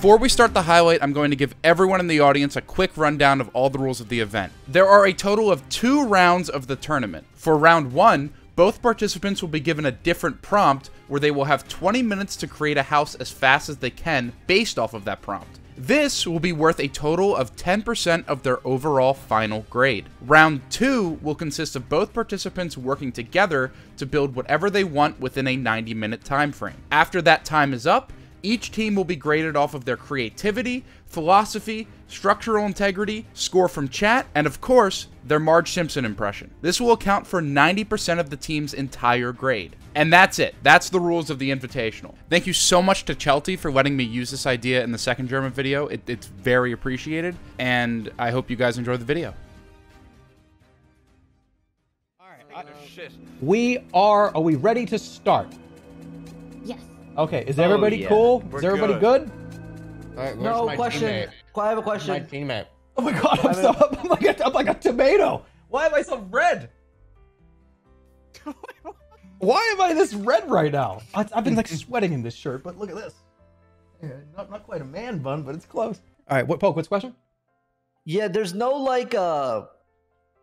Before we start the highlight, I'm going to give everyone in the audience a quick rundown of all the rules of the event. There are a total of two rounds of the tournament. For round one, both participants will be given a different prompt where they will have 20 minutes to create a house as fast as they can based off of that prompt. This will be worth a total of 10% of their overall final grade. Round 2 will consist of both participants working together to build whatever they want within a 90 minute time frame. After that time is up, each team will be graded off of their creativity, philosophy, structural integrity, score from chat, and of course, their Marge Simpson impression. This will account for 90% of the team's entire grade. And that's it. That's the rules of the Invitational. Thank you so much to Chelty for letting me use this idea in the second Jerma video. It, it's very appreciated, and I hope you guys enjoy the video. all right We are. Are we ready to start? Yes. Okay. Is everybody yeah. cool? We're is everybody good. good? All right, No my question. teammate? I have a My question. teammate. Oh my god! I'm so. I'm like a, I'm like a tomato. Why am I so red? Why am I this red right now? I, I've been like sweating in this shirt, but look at this. Yeah, not not quite a man bun, but it's close. All right. What poke? What's the question? Yeah, there's no like uh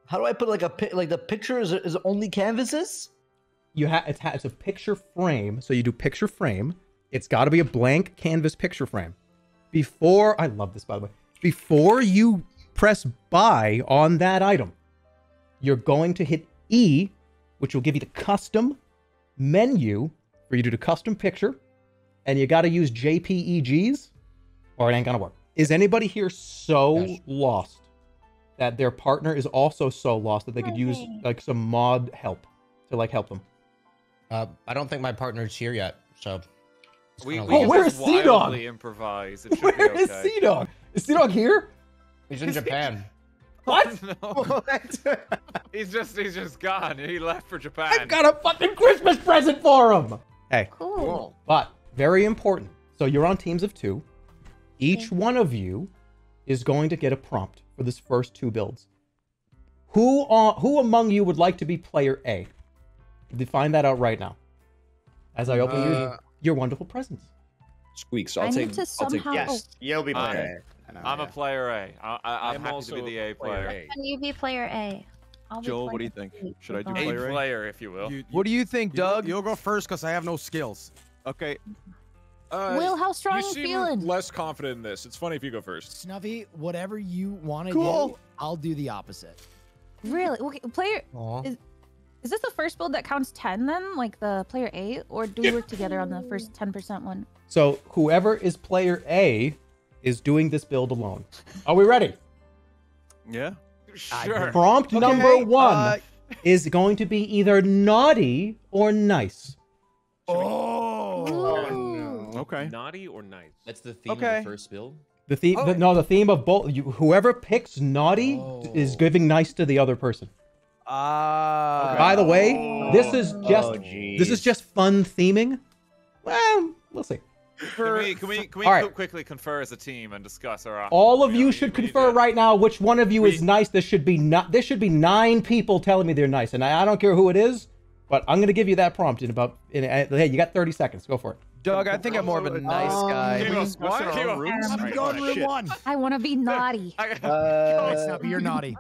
how do I put like a like the picture is is only canvases? You have it's ha- it's a picture frame, so you do picture frame. It's got to be a blank canvas picture frame. Before I love this by the way. Before you press buy on that item, you're going to hit E, which will give you the custom menu for you to do the custom picture, and you got to use JPEGs, or it ain't gonna work. Is anybody here so Yes. lost that their partner is also so lost that they could use like some mod help to like help them? Uh, I don't think my partner's here yet, so. it's We, we Oh, can where just is Sea-Dog? wildly improvise. It Where be is. Sea Dog? Is Sea Dog here? He's in Japan. What? no. he's just he's just gone. He left for Japan. I've got a fucking Christmas present for him. Hey, Cool. but very important. So you're on teams of two. Each one of you is going to get a prompt for this first two builds. Who uh, who among you would like to be player A? You find that out right now. As I open your, Uh, your wonderful presents. Squeaks. I'll I take. need to I'll take somehow- yes. You'll be I'm- player. I'm a player A. I, I, I'm am happy also to be the A player player. A. Can you be player A? I'll Joel, what do you think? Should I do Goodbye. A player A? player, if you will. You- What do you think, you'll- Doug? You'll go first because I have no skills. Okay. Uh, Will, how strong you you seem feeling? less confident in this. It's funny if you go first. Snuffy, whatever you want to Cool. do, I'll do the opposite. Really? Okay, player. Aw. Is is this the first build that counts ten then, like the player A, or do we work together on the first ten percent one? So whoever is player A is doing this build alone. Are we ready? Yeah. Sure. Prompt number one uh, is going to be either naughty or nice. Oh. Okay. Naughty or nice? That's the theme Okay. of the first build. The theme, the, no, the theme of both. You, whoever picks naughty is giving nice to the other person. Uh, By the way, this is just Oh, this is just fun theming. Well, we'll see. Can we can we can we All right. quickly confer as a team and discuss our options? All of you should confer right now which one of you is nice. This should be not. This should be nine people telling me they're nice, and I, I don't care who it is. But I'm gonna give you that prompt in about. In, uh, hey, you got 30 seconds. Go for it. Doug, I think I'm more of a nice guy. Keep us- What's in keep our us- room? I'm going room shit. one. I want to be naughty. I- Uh, Snuffy, you're naughty.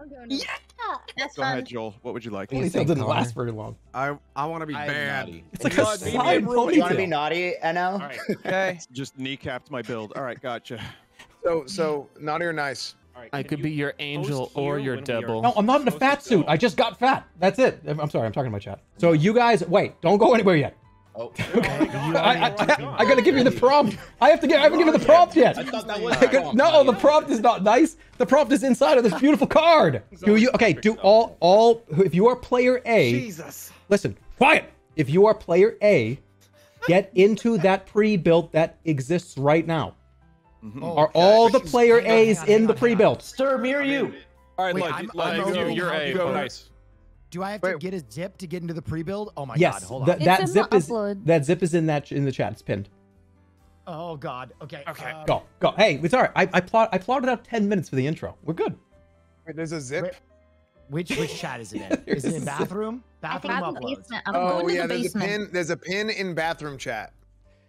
That's Go ahead, Joel. What would you like? Holy didn't Connor? last very long. I I want to be I bad. naughty. It's like a Doug, maybe side a room- You want to be naughty, NL? All right. Okay. Just kneecapped my build. All right, gotcha. So so naughty or nice? I could be your angel or your devil. No, I'm not in a fat suit. I just got fat. That's it. I'm I'm sorry. I'm talking to my chat. So you guys, wait. Don't go anywhere yet. Oh, I, I, I, I gotta give you the prompt. I have to get. I haven't given the prompt yet. I thought that was I got- no, the prompt is not nice. The prompt is inside of this beautiful card. Do you? Okay. Do all all. If you are player A, Jesus. listen. Quiet. If you are player A, get into that pre-built that exists right now. Oh, Are all the player A's in the pre-built? Sir, mirror you. All right, Wait, look, I'm- look, I'm you. You're A. You go Nice. Do I have to get a zip to get into the pre-build? Oh my Yes. god, hold on. That, It's that in the zip is upload. that zip is in that in the chat. It's pinned. Oh god. Okay. Okay. um, Go go. Hey, it's all right. I I plot I plotted out ten minutes for the intro. We're good. There's a zip. Wait, Which which chat is it in? Is it in bathroom? Bathroom got uploads. I'm Oh going to yeah, the there's a pin. There's a pin in bathroom chat.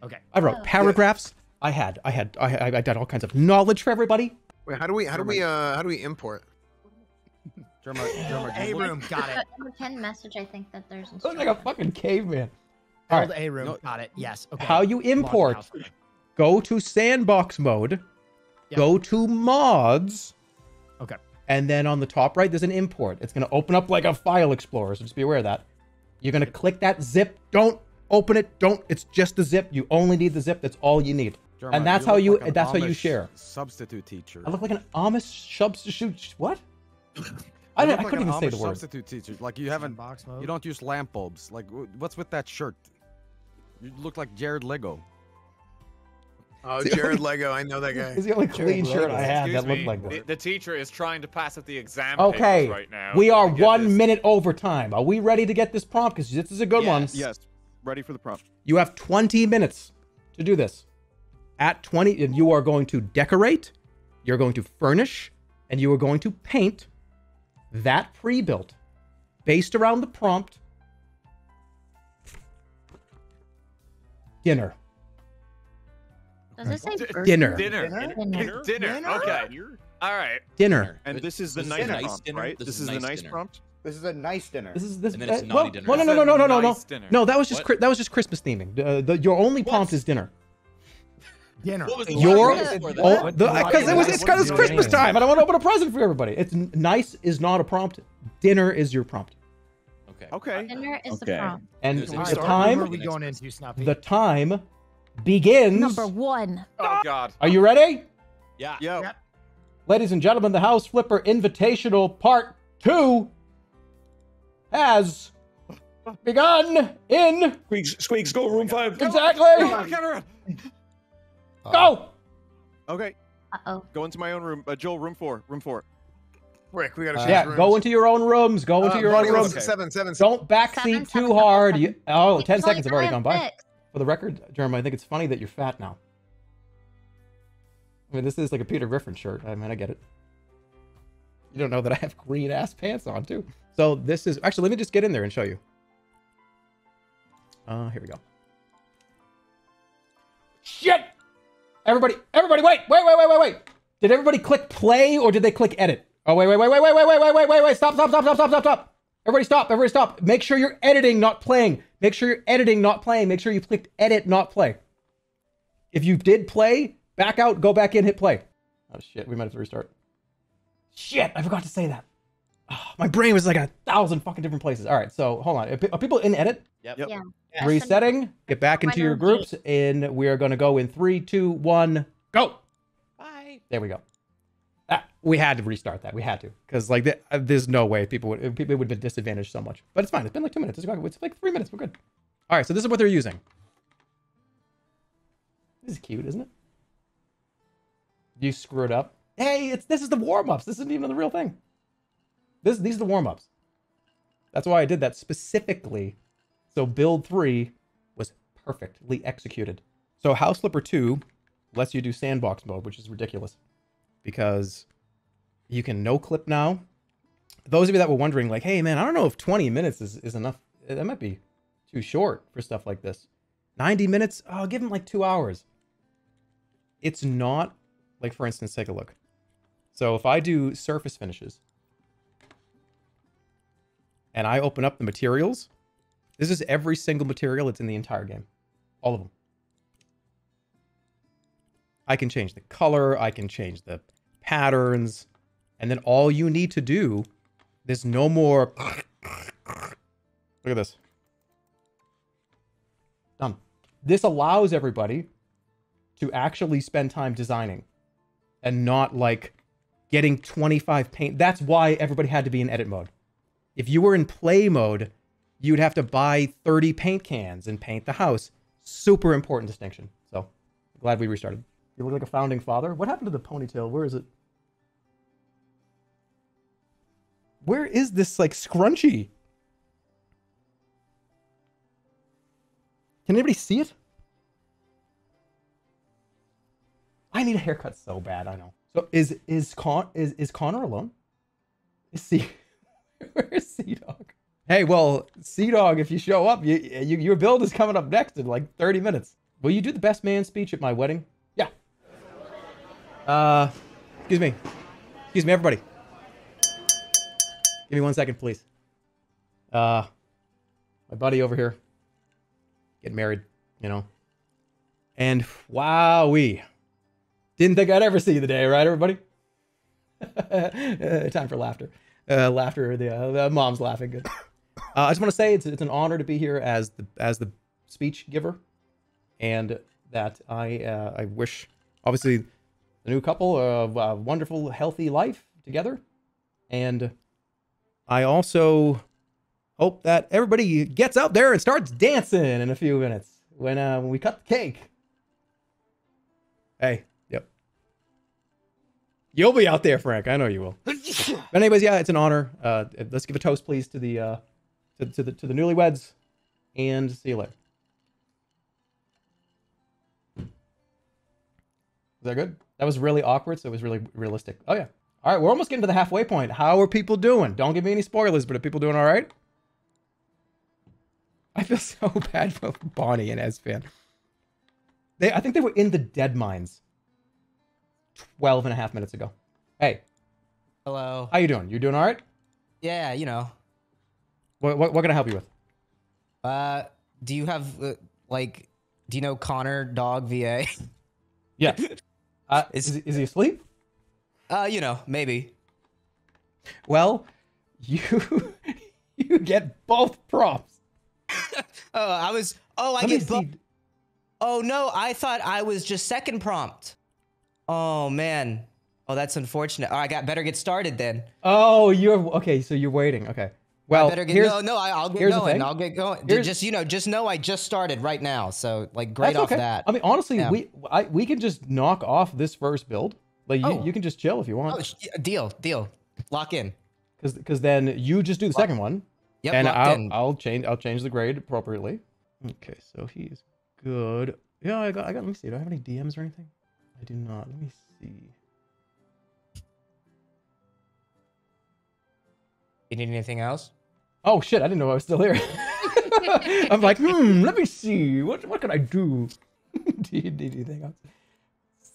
Okay. I wrote Oh. paragraphs, I had, I had, I, I, I did all kinds of knowledge for everybody. Wait, how do we how do we uh how do we import? A room, got it. Number 10 message, I think that there's I was like a fucking caveman. All Build right. A room, got it. Yes. Okay. How you import? Go to sandbox mode. Go to mods. Okay. And then on the top right, there's an import. It's going to open up like a file explorer. So just be aware of that. You're going to click that zip. Don't open it. Don't. It's just the zip. You only need the zip. That's all you need. Jeremiah, and that's you how you. like an that's how you share. Substitute teacher. I look like an Amish substitute. What? I, You didn't, I like couldn't an even say the word. Substitute teacher. Like you haven't. Box mode. You don't use lamp bulbs. Like what's with that shirt? You look like Jared Lego. Oh, Jared Lego, I know that guy. It's the only clean shirt I had Excuse that looked me, like the, that. the teacher is trying to pass at the exam Okay, right now. we are one this. minute over time. Are we ready to get this prompt? Because this is a good one. Yes. Ready for the prompt. You have 20 minutes to do this. At 20, and you are going to decorate, you're going to furnish, and you are going to paint that pre built based around the prompt dinner. Does it say D- birthday? Dinner. Dinner. Dinner. Dinner. Okay. All right. Dinner. And this is the This nice a nice prompt, dinner. right? This This, is is, a the nice nice dinner. prompt. This is a nice dinner. This is this. And then it's uh, naughty well, dinner. No, no, no, no, no, no, no, no. nice. No, that was just What? That was just Christmas theming. Uh, the, your only prompt is dinner. Dinner. What was the Your last word for that? oh, What- the, what- because it was it's because it's Christmas what- time and I want to open a present for everybody. It's nice is not a prompt. Dinner is your prompt. Okay. Okay. Dinner is Okay. the prompt. And the an Alright, start what room time are we going into, Snuffy? the time begins. Number one. Oh God. Are you ready? Yeah. Yo. Yep. Ladies and gentlemen, the House Flipper Invitational Part 2 has begun in Squeaks, squeaks, go room five. exactly. Uh, Go. Okay. Uh-oh. Go into my own room. Uh, Joel, room four. Room four. Rick, we gotta Uh, change yeah, rooms. go into your own rooms. Go into Uh, your own rooms. okay. Seven, seven, Don't Seven, backseat too seven, hard. seven, You, oh, 10 seconds have already gone by. six. For the record, Jeremy, I think it's funny that you're fat now. I mean, this is like a Peter Griffin shirt. I mean, I get it. You don't know that I have green ass pants on too. So this is actually. Let me just get in there and show you. Uh, here we go. Shit! Everybody, everybody, wait, wait, wait, wait, wait, wait. Did everybody click play or did they click edit? Oh, wait, wait, wait, wait, wait, wait, wait, wait, wait, wait, wait. Stop, stop, stop, stop, stop, stop, stop. Everybody stop, everybody stop. Make sure you're editing, not playing. Make sure you're editing, not playing. Make sure you clicked edit, not play. If you did play, back out, go back in, hit play. Oh shit, we might have to restart. Shit, I forgot to say that. My brain was like a thousand fucking different places. All right, so hold on. Are people in edit? Yep. Yep. Yeah. Resetting. Get back into your groups, and we are going to go in three, two, one, go. Bye. There we go. Ah, we had to restart that. We had to because like th- uh, there's no way people would people would have been disadvantaged so much. But it's fine. It's been like two minutes. It's, it's like three minutes. We're good. All right. So this is what they're using. This is cute, isn't it? You screwed up. Hey, it's this is the warm ups. This isn't even the real thing. This these are the warm ups. That's why I did that specifically. So build three was perfectly executed. So House Flipper two lets you do sandbox mode, which is ridiculous because you can no clip now. Those of you that were wondering, like, hey man, I don't know if 20 minutes is, is enough. That might be too short for stuff like this. 90 minutes, oh, give them like two hours. It's not like, for instance, take a look. So if I do surface finishes and I open up the materials, this is every single material that's in the entire game. All of them. I can change the color, I can change the patterns, and then all you need to do, there's no more. Look at this. Done. This allows everybody to actually spend time designing and not like getting 25 paint. That's why everybody had to be in edit mode. If you were in play mode, you'd have to buy 30 paint cans and paint the house. Super important distinction. So glad we restarted. You look like a founding father. What happened to the ponytail? Where is it? Where is this like scrunchie? Can anybody see it? I need a haircut so bad. I know. So is is Con is is Connor alone? Is C where is Sea Dog? Hey, well, Sea Dog, if you show up, you, you your build is coming up next in like 30 minutes. Will you do the best man speech at my wedding? Yeah. Uh, excuse me. Excuse me, everybody. Give me one second, please. Uh, my buddy over here getting married, you know. And wowee. Didn't think I'd ever see the day, right, everybody? Uh, time for laughter. Uh, laughter. The, uh, the mom's laughing. Good. Uh, I just want to say it's it's an honor to be here as the as the speech giver, and that I uh, I wish obviously the new couple a, a wonderful healthy life together, and I also hope that everybody gets out there and starts dancing in a few minutes when uh, when we cut the cake. Hey. You'll be out there, Frank. I know you will. but anyways, yeah, it's an honor. Uh, let's give a toast, please, to the uh, to, to the to the newlyweds, and see you later. Is that good? That was really awkward, so it was really realistic. Oh yeah. All right, we're almost getting to the halfway point. How are people doing? Don't give me any spoilers, but are people doing all right? I feel so bad for Bonnie and Esfand. They, I think they were in the dead mines 12 and a half minutes ago. Hey, Hello. how you doing? You doing all right? Yeah, you know. What, what, what can I help you with? Uh, do you have uh, like, do you know Connor Dog VA? Yeah. Uh, is, is he asleep? Uh, you know, maybe. Well, you you get both prompts. Oh, I was. Oh, I Let get. both. oh no, I thought I was just second prompt. Oh man. Oh, that's unfortunate. Oh, I got better get started then. Oh, you're okay. So you're waiting. Okay. Well, I better get here's, no, no. I, I'll get here's the going. thing. I'll get going. Here's- just you know, just know I just started right now. So like, great off okay. that. I mean, honestly, Yeah. we I, we can just knock off this first build. Like you, Oh. you can just chill if you Oh, want, sh- deal, deal. Lock in. because because then you just do the second one, Yep, and I'll in. I'll change I'll change the grade appropriately. Okay, so he's good. Yeah, I got I got. Let me see. Do I have any DMs or anything? I do not. Let me see. You need anything else? Oh shit! I didn't know I was still here. I'm like, hmm. Let me see. What what can I do? do you need anything else?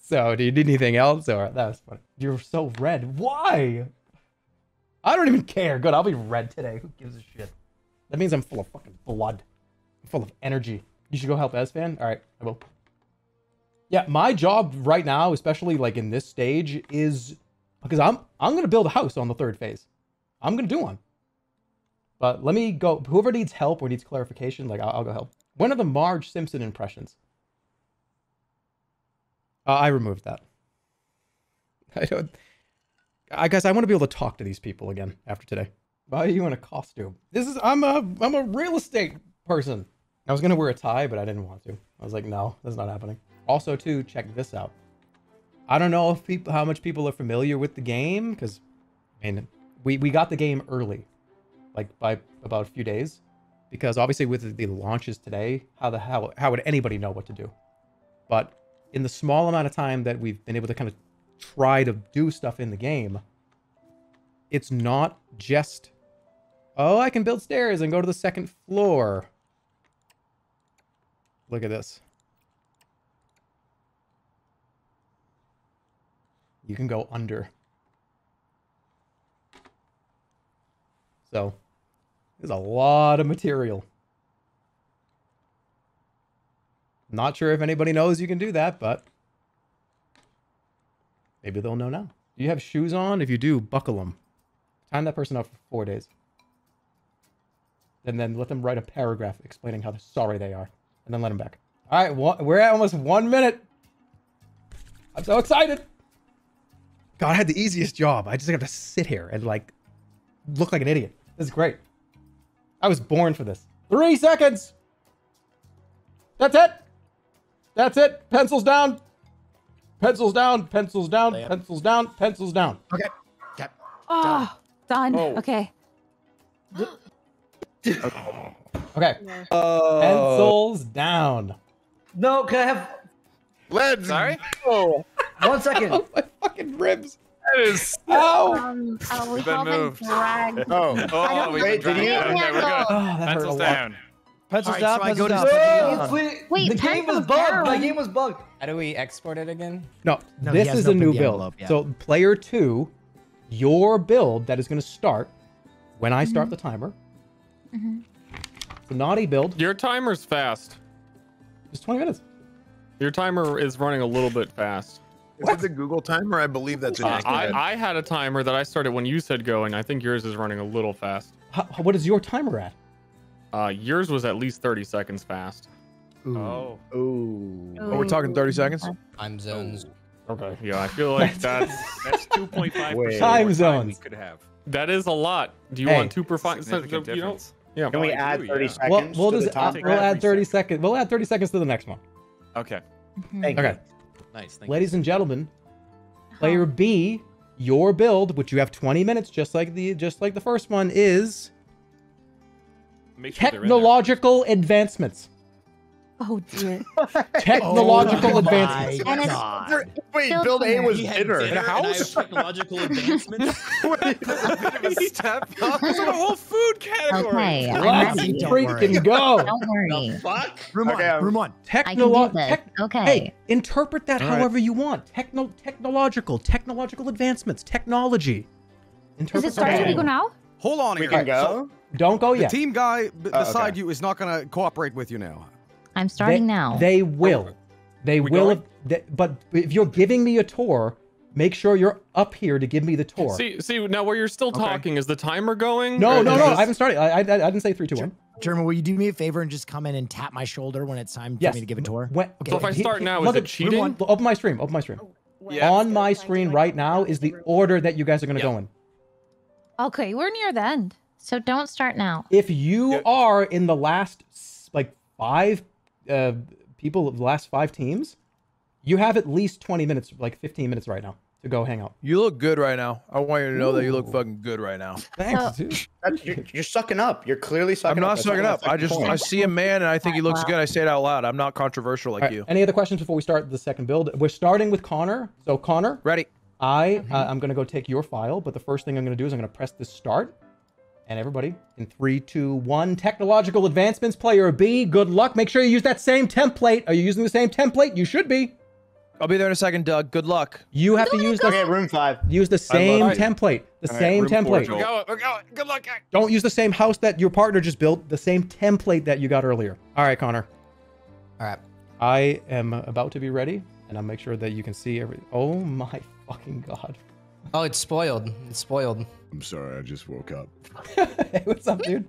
So, do you need anything else? Or that was funny. You're so red. Why? I don't even care. Good. I'll be red today. Who gives a shit? That means I'm full of fucking blood. I'm full of energy. You should go help Esfand. All right, I will. Yeah, my job right now, especially like in this stage, is because I'm I'm gonna build a house on the third phase. I'm gonna do one. But let me go. Whoever needs help or needs clarification, like I'll, I'll go help. When are the Marge Simpson impressions? Uh, I removed that. I don't. I guess I want to be able to talk to these people again after today. Why are you in a costume? This is I'm a I'm a real estate person. I was gonna wear a tie, but I didn't want to. I was like, no, that's not happening. Also, too, check this out. I don't know if people how much people are familiar with the game because, I mean, we we got the game early, like by about a few days, because obviously with the launches today, how the how how would anybody know what to do? But in the small amount of time that we've been able to kind of try to do stuff in the game, it's not just, oh, I can build stairs and go to the second floor. Look at this. You can go under. So, there's a lot of material. Not sure if anybody knows you can do that, but maybe they'll know now. Do you have shoes on? If you do, buckle them. Time that person up for four days. And then let them write a paragraph explaining how sorry they are. And then let them back. All right, we're at almost one minute. I'm so excited. God, I had the easiest job. I just have to sit here and like look like an idiot. This is great. I was born for this. Three seconds. That's it. That's it. Pencils down. Pencils down. Pencils down. Pencils down. Pencils down. Okay. Oh, done. Oh. Okay. Okay. Uh, Pencils down. No, can I have Lead. Sorry. oh, one second? Oh, my fucking ribs. That is. Ow. Um, oh, we've been all been moved. dragged. Oh. Oh, don't we've think been we dragged. can Okay, we're good. Oh, that hurt a Pencils down. Pencils All right, down, so I pencils go to down. down. Wait, Wait, the game was pencils bugged. My game was bugged. How do we export it again? No, No, this hasn't is a new build. envelope. So player two, your build that is going to start when I start the timer. Mm-hmm. The naughty build Your timer's fast. is 20 minutes. Your timer is running a little bit fast. Is it the Google timer? I believe that's Uh, inaccurate. I, I had a timer that I started when you said go, and I think yours is running a little fast. How, what is your timer at? Uh, yours was at least 30 seconds fast. Oh. Ooh. Oh, we're talking 30 seconds? Time zones. Okay. Yeah, I feel like that's That's 2.5 Wait. Time we could have. that is a lot. Do you Hey. want two per five? Significant you don't, yeah. Can we Oh, add 30 yeah. seconds Well, we'll to just the uh, we'll add Every 30 second. seconds. We'll add 30 seconds to the next one. Okay. Thank you. Okay, Nice. Thank ladies and gentlemen, uh-huh. player B, your build, which you have 20 minutes, just like the just like the first one, is Make sure they're in there. technological advancements. Oh dear. Technological Oh advancements. And it's- God. Wait, Still build A dinner. was He had dinner. dinner and I have technological advancements. Step up. There's a whole food category. Okay, I'm Let's ready. Don't freaking go. Don't worry. Fuck. Room Okay, one. Room one. I can Technolo- do this. tech- Okay. Hey, interpret that All right. however you want. Techno technological, technological advancements, technology. Is Interpret it starting to go now? Hold on We here. can go. Don't go The yet. team guy b- Oh, beside okay. you is not going to cooperate with you now. I'm starting they, now. They will. They We will. going? they- but if you're giving me a tour, make sure you're up here to give me the tour. See, see now where you're still talking is the timer going? no, no, no. this- I haven't started. I, I, I didn't say three, two, one. Jerma, will you do me a favor and just come in and tap my shoulder when it's time for Yes. me to give a tour? When, So if I he- start he- now, is look it at- cheating? one- Open my stream. Open my stream. Oh, yeah. On my screen right now is the order that you guys are going to Yeah. go in. Okay, we're near the end. so don't start now. If you are in the last like five uh, people, of the last five teams, you have at least 20 minutes, like 15 minutes right now to go hang out. You look good right now. I want you to know that you look fucking good right now. Thanks, dude. That's, you're, you're sucking up. You're clearly sucking I'm up. not That's sucking up. I just point. I see a man and I think he looks good. I say it out loud. I'm not controversial like All right, you. Any other questions before we start the second build? We're starting with Connor. So Connor, Ready? I uh, I'm gonna go take your file, but the first thing I'm gonna do is I'm gonna press this start. And everybody, in three, two, one, technological advancements, player B. Good luck. Make sure you use that same template. Are you using the same template? You should be. I'll be there in a second, Doug. Good luck. You have to use the Okay, room five. use the same template. The All right, same room four, template. Joel. We're going. We're going. Good luck. guys. Don't use the same house that your partner just built. The same template that you got earlier. All right, Connor. All right. I am about to be ready, and I'll make sure that you can see every. Oh my fucking god! Oh, it's spoiled. It's spoiled. I'm sorry, I just woke up. hey, what's up, dude?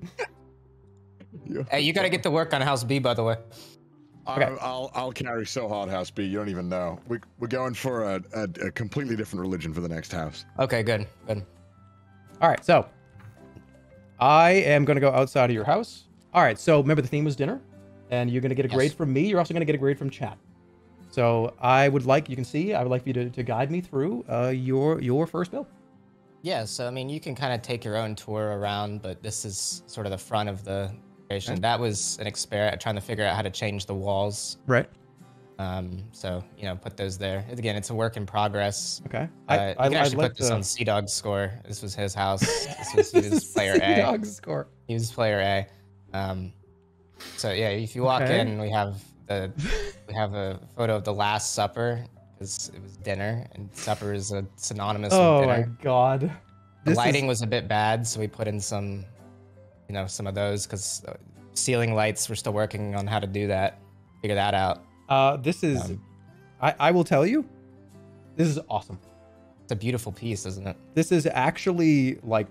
Hey, you got to get to work on House B, by the way. Okay. I, I'll I'll carry so hard, House B. You don't even know. We we're going for a, a, a completely different religion for the next house. Okay, good. Good. All right, so I am gonna go outside of your house. All right, so remember the theme was dinner, and you're gonna get a grade from me. You're also gonna get a grade from chat. So I would like you can see I would like for you to, to guide me through uh, your your first build. Yeah, so I mean, you can kind of take your own tour around, but this is sort of the front of the creation. That was an experiment trying to figure out how to change the walls. Right. Um, so you know, put those there. Again, it's a work in progress. Okay. Uh, I- you I- can I actually let put this the- on Sea Dog's score. This was his house. This was This was is player A. Sea Dog's score. He was player A. Um, so yeah, if you walk Okay. in, we have the we have a photo of the Last Supper because it was dinner, and supper is a synonymous Oh with my god. The This is- lighting was a bit bad, so we put in some, you know, some of those because ceiling lights. We're still working on how to do that, figure that out. Uh, this is, Um, I, I will tell you, this is awesome. It's a beautiful piece, isn't it? This is actually like,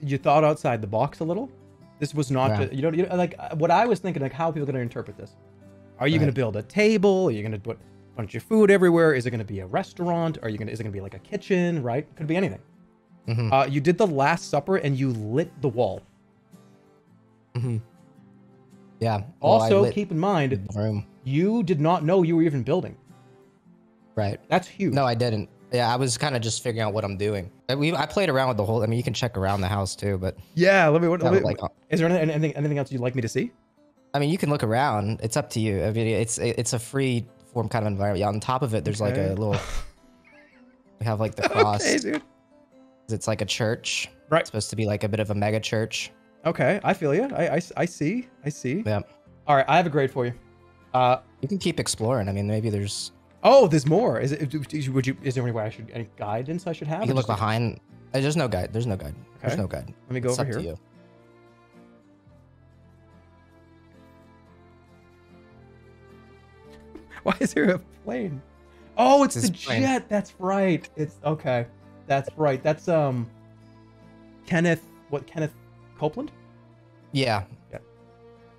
you thought outside the box a little. This was not, Yeah. ju- you don't, you know, like uh, what I was thinking, like how are people going to interpret this? Are you Right. going to build a table? Are you going to put a bunch of food everywhere? Is it going to be a restaurant? Are you going to, is it going to be like a kitchen, right? Could be anything. Mhm. Uh, you did the Last Supper and you lit the wall. Mm-hmm. Yeah. well, Also, keep in mind, you did not know you were even building. Right. That's huge. No, I didn't. Yeah, I was kind of just figuring out what I'm doing. I- We, I played around with the whole. I mean, you can check around the house too, but Yeah, let me. What, let me- like, uh, is there anything, anything, anything else you'd like me to see? I mean, you can look around. It's up to you. I mean, it's it's a free form kind of environment. Yeah, on top of it, there's like a little. We have like the cross. Okay, dude. It's like a church. Right. It's supposed to be like a bit of a mega church. Okay, I feel you. I, I, I see. I see. Yeah. All right, I have a grade for you. Uh, you can keep exploring. I mean, maybe there's. Oh, there's more. Is it? Would you? Is there any way I should any guidance I should have? You can look behind. uh, There's no guide. There's no guide. There's no guide. Let me go It's over here. Why is there a plane? Oh, it's This the plane. jet. That's right. It's okay. That's right. That's um. Kenneth. What? Kenneth Copeland. Yeah. Yeah.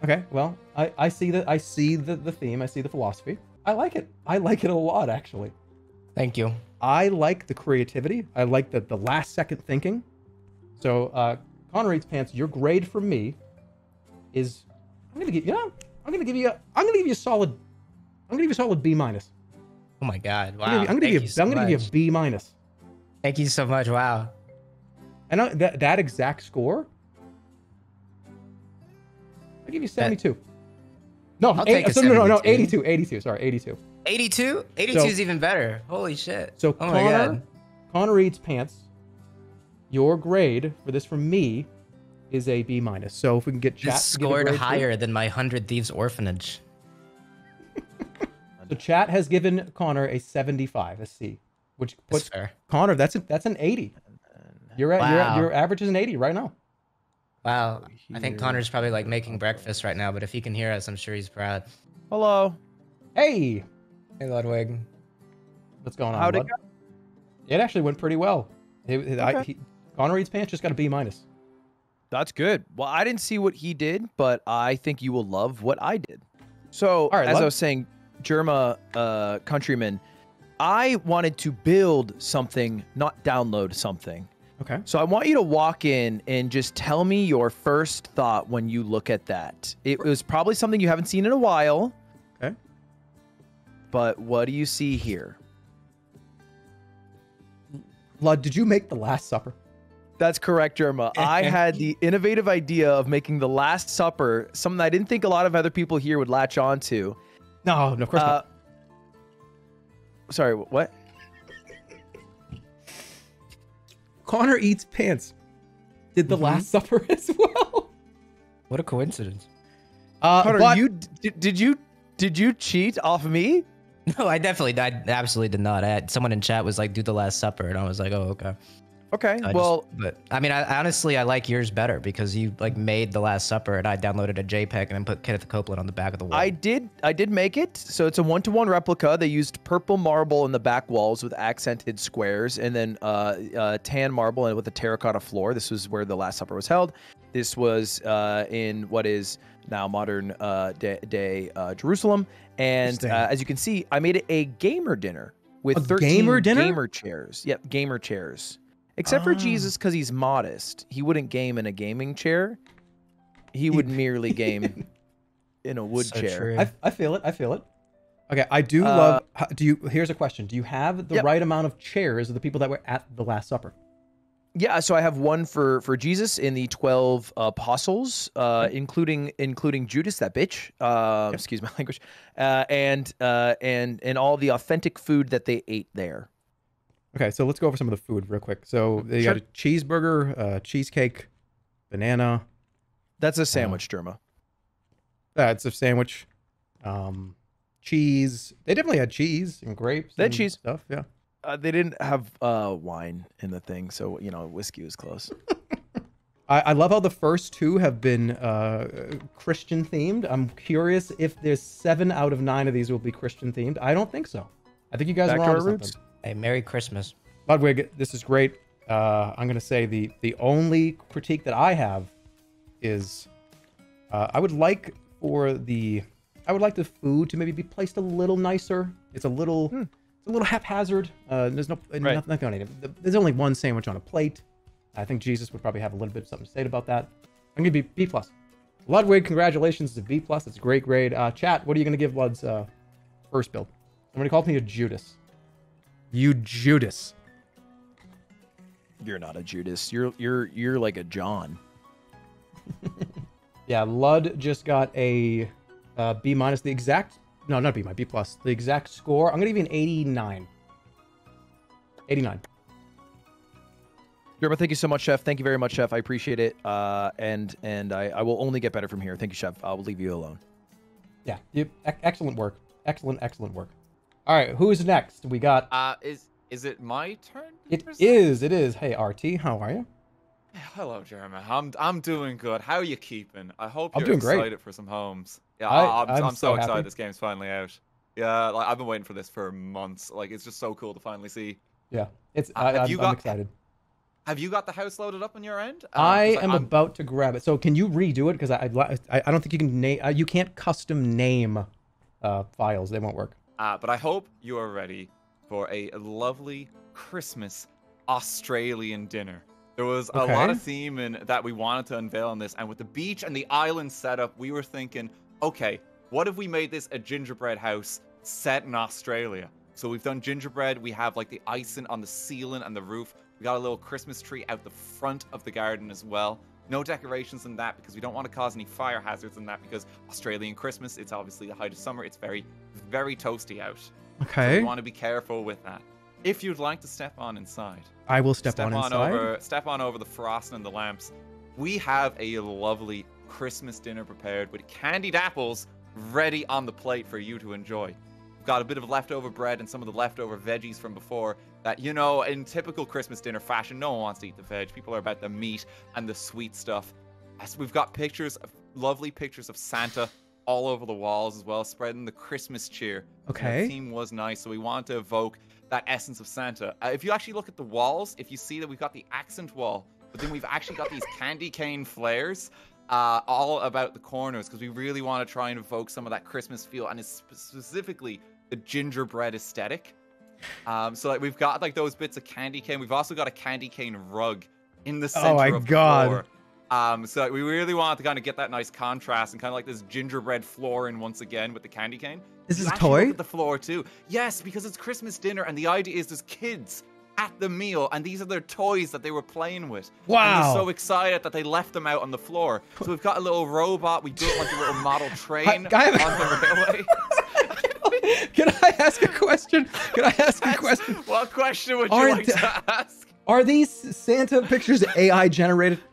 Okay. Well, I I see that. I see the the theme. I see the philosophy. I like it. I like it a lot, actually. Thank you. I like the creativity. I like the the last second thinking. So, uh, Connor Eats Pants, your grade for me is I'm gonna give you. know, I'm gonna give you. A, I'm gonna give you a solid. I'm gonna give you a solid B minus. Oh my God! Wow. I'm gonna, give you- I'm gonna give you you. so I'm gonna give you a B minus. Thank you so much. Wow. And I, that that exact score, I give you 72. No, I'll eight- take a so no, no, no, 82, 82. Sorry, 82. 82? 82 So- is even better. Holy shit. So oh my Connor, God. Connor Eats Pants, your grade for this from me is a B minus. So if we can get chat This to give scored grade too. higher than my 100 Thieves Orphanage. The chat has given Connor a 75, a C, which puts fair. Connor. That's a, that's an 80. You're at, your Wow. your average is an 80 right now. Wow. I think Connor's probably like making breakfast right now, but if he can hear us, I'm sure he's proud. Hello. Hey, Hey, Ludwig. what's going on? How'd it bud? It actually went pretty well. It- it- I- he- Connor Eats Pants just got a B minus. That's good. Well, I didn't see what he did, but I think you will love what I did. So, right, as love- I was saying, Jerma uh, countryman, I wanted to build something, not download something. Okay. So I want you to walk in and just tell me your first thought when you look at that. It was probably something you haven't seen in a while. Okay. But what do you see here? Lud, did you make the Last Supper? That's correct, Jerma. I had the innovative idea of making the Last Supper something I didn't think a lot of other people here would latch on to. No, no, of course Uh, not. Sorry, what? Connor Eats Pants did Mm-hmm. the Last Supper as well. What a coincidence. Uh, Connor, but- you did, did you did you cheat off me? No, I definitely, I absolutely did not. I had someone in chat was like, "Do the Last Supper," and I was like, "Oh, okay." Okay. I just- well, but I mean, I honestly, I like yours better because you like made the Last Supper, and I downloaded a JPEG and then put Kenneth Copeland on the back of the wall. I did I did make it. So it's a one to one replica. They used purple marble in the back walls with accented squares, and then uh, uh, tan marble and with a terracotta floor. This was where the Last Supper was held. This was uh, in what is now modern uh, day, day uh, Jerusalem. And uh, as you can see, I made it a gamer dinner with A 13 gamer dinner? gamer chairs. Yep, gamer chairs. Except for Ah. Jesus, because he's modest. He wouldn't game in a gaming chair. He would merely game in a wood So chair. I, I feel it. I feel it. Okay, I do Uh, love. Do you? Here's a question. Do you have the Yep. right amount of chairs of the people that were at the Last Supper? Yeah, so I have one for for Jesus in the twelve apostles, uh, including including Judas, that bitch. Uh, Excuse my language, uh, and uh, and and all the authentic food that they ate there. Okay, so let's go over some of the food real quick. So they got a cheeseburger, uh, cheesecake, banana. That's a sandwich, Jerma. That's a sandwich. Um, cheese. They definitely had cheese and grapes. They had cheese. stuff. Yeah. Uh, they didn't have uh, wine in the thing, so you know whiskey was close. I, I love how the first two have been uh, Christian themed. I'm curious if there's seven out of nine of these will be Christian themed. I don't think so. I think you guys Back are to our to roots. something. Hey, Merry Christmas. Ludwig, this is great. Uh, I'm gonna say the the only critique that I have is uh, I would like for the I would like the food to maybe be placed a little nicer. It's a little it's a little haphazard. Uh, there's no Right. nothing, nothing on it. There's only one sandwich on a plate. I think Jesus would probably have a little bit of something to say about that. I'm gonna be B plus. Ludwig, congratulations to B plus. It's a great grade. Uh, chat, what are you gonna give Lud's uh, first build? Somebody called me a Judas. You Judas. You're not a Judas. You're you're you're like a John. Yeah, Lud just got a uh, B minus. The exact no, not B minus, B plus. The exact score. I'm gonna give you an 89. 89. Grandma, thank you so much, Chef. Thank you very much, Chef. I appreciate it. Uh, and and I, I will only get better from here. Thank you, Chef. I'll leave you alone. Yeah, you, e- excellent work. Excellent, excellent work. All right, who's next? We got. Uh, is is it my turn? It is. It is. Hey, RT, how are you? Hello, Jeremy. I'm I'm doing good. How are you keeping? I hope I'm you're doing great. excited for some homes. Yeah, I- am I'm I'm, so so, excited happy. this game's finally out. Yeah, like I've been waiting for this for months. Like it's just so cool to finally see. Yeah, it's. Uh, I, have I'm, you I'm excited. Have you got the house loaded up on your end? Um, I am I'm- about to grab it. So can you redo it? Because I, I I don't think you can name. Uh, you can't custom name uh, files. They won't work. Uh, but I hope you are ready for a lovely Christmas Australian dinner. There was a lot of theme in that we wanted to unveil in this, and with the beach and the island setup, we were thinking, okay, what if we made this a gingerbread house set in Australia? So we've done gingerbread. We have like the icing on the ceiling and the roof. We got a little Christmas tree out the front of the garden as well. No decorations in that because we don't want to cause any fire hazards in that because Australian Christmas, it's obviously the height of summer. It's very, very toasty out. So Okay. we want to be careful with that. If you'd like to step on inside, I will step, on, inside. over, step on over the frosting and the lamps. We have a lovely Christmas dinner prepared with candied apples ready on the plate for you to enjoy. Got a bit of leftover bread and some of the leftover veggies from before that, you know, in typical Christmas dinner fashion, no one wants to eat the veg. People are about the meat and the sweet stuff. As we've got pictures of lovely pictures of Santa all over the walls as well, spreading the Christmas cheer. Okay. The theme was nice, so we wanted to evoke that essence of Santa. Uh, if you actually look at the walls, if you see that we've got the accent wall, but then we've actually got these candy cane flares uh, all about the corners because we really want to try and evoke some of that Christmas feel, and it's specifically the gingerbread aesthetic. Um, so like we've got like those bits of candy cane. We've also got a candy cane rug in the center Oh my of the God. floor. Um, so we really wanted to kind of get that nice contrast and kind of like this gingerbread floor flooring once again with the candy cane. Is You this a actually look toy? the floor too. Yes, because it's Christmas dinner, and the idea is there's kids at the meal, and these are their toys that they were playing with. And Wow. they're so excited that they left them out on the floor. So we've got a little robot. We built like a little model train I have- on the railway. Can I ask a question? Can I ask a question? what question would you Are like th- to ask? Are these Santa pictures AI generated?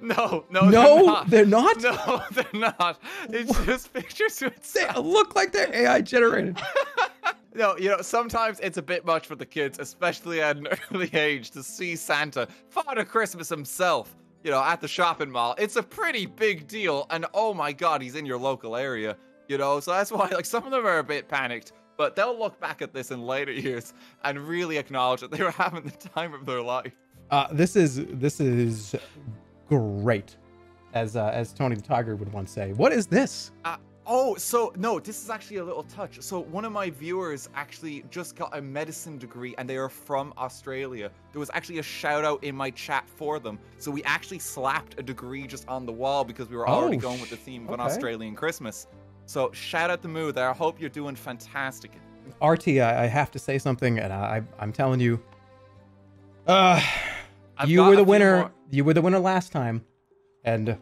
No, no, No, they're not. they're not? No, they're not. It's just pictures They look like they're AI generated. No, you know, sometimes it's a bit much for the kids, especially at an early age, to see Santa, Father Christmas himself, you know, at the shopping mall. It's a pretty big deal, and oh my god, he's in your local area, you know, so that's why, like, some of them are a bit panicked, but they'll look back at this in later years and really acknowledge that they were having the time of their life. Uh, this is this is great, as uh, as Tony the Tiger would once say. What is this? Uh, oh, so no, this is actually a little touch. So one of my viewers actually just got a medicine degree, and they are from Australia. There was actually a shout out in my chat for them. So we actually slapped a degree just on the wall because we were already Oh, going with the theme of an. Australian Christmas. So shout out to Moo there. I hope you're doing fantastic. RT, I, I have to say something, and I I'm telling you, uh, I've you were the winner. You were the winner last time, and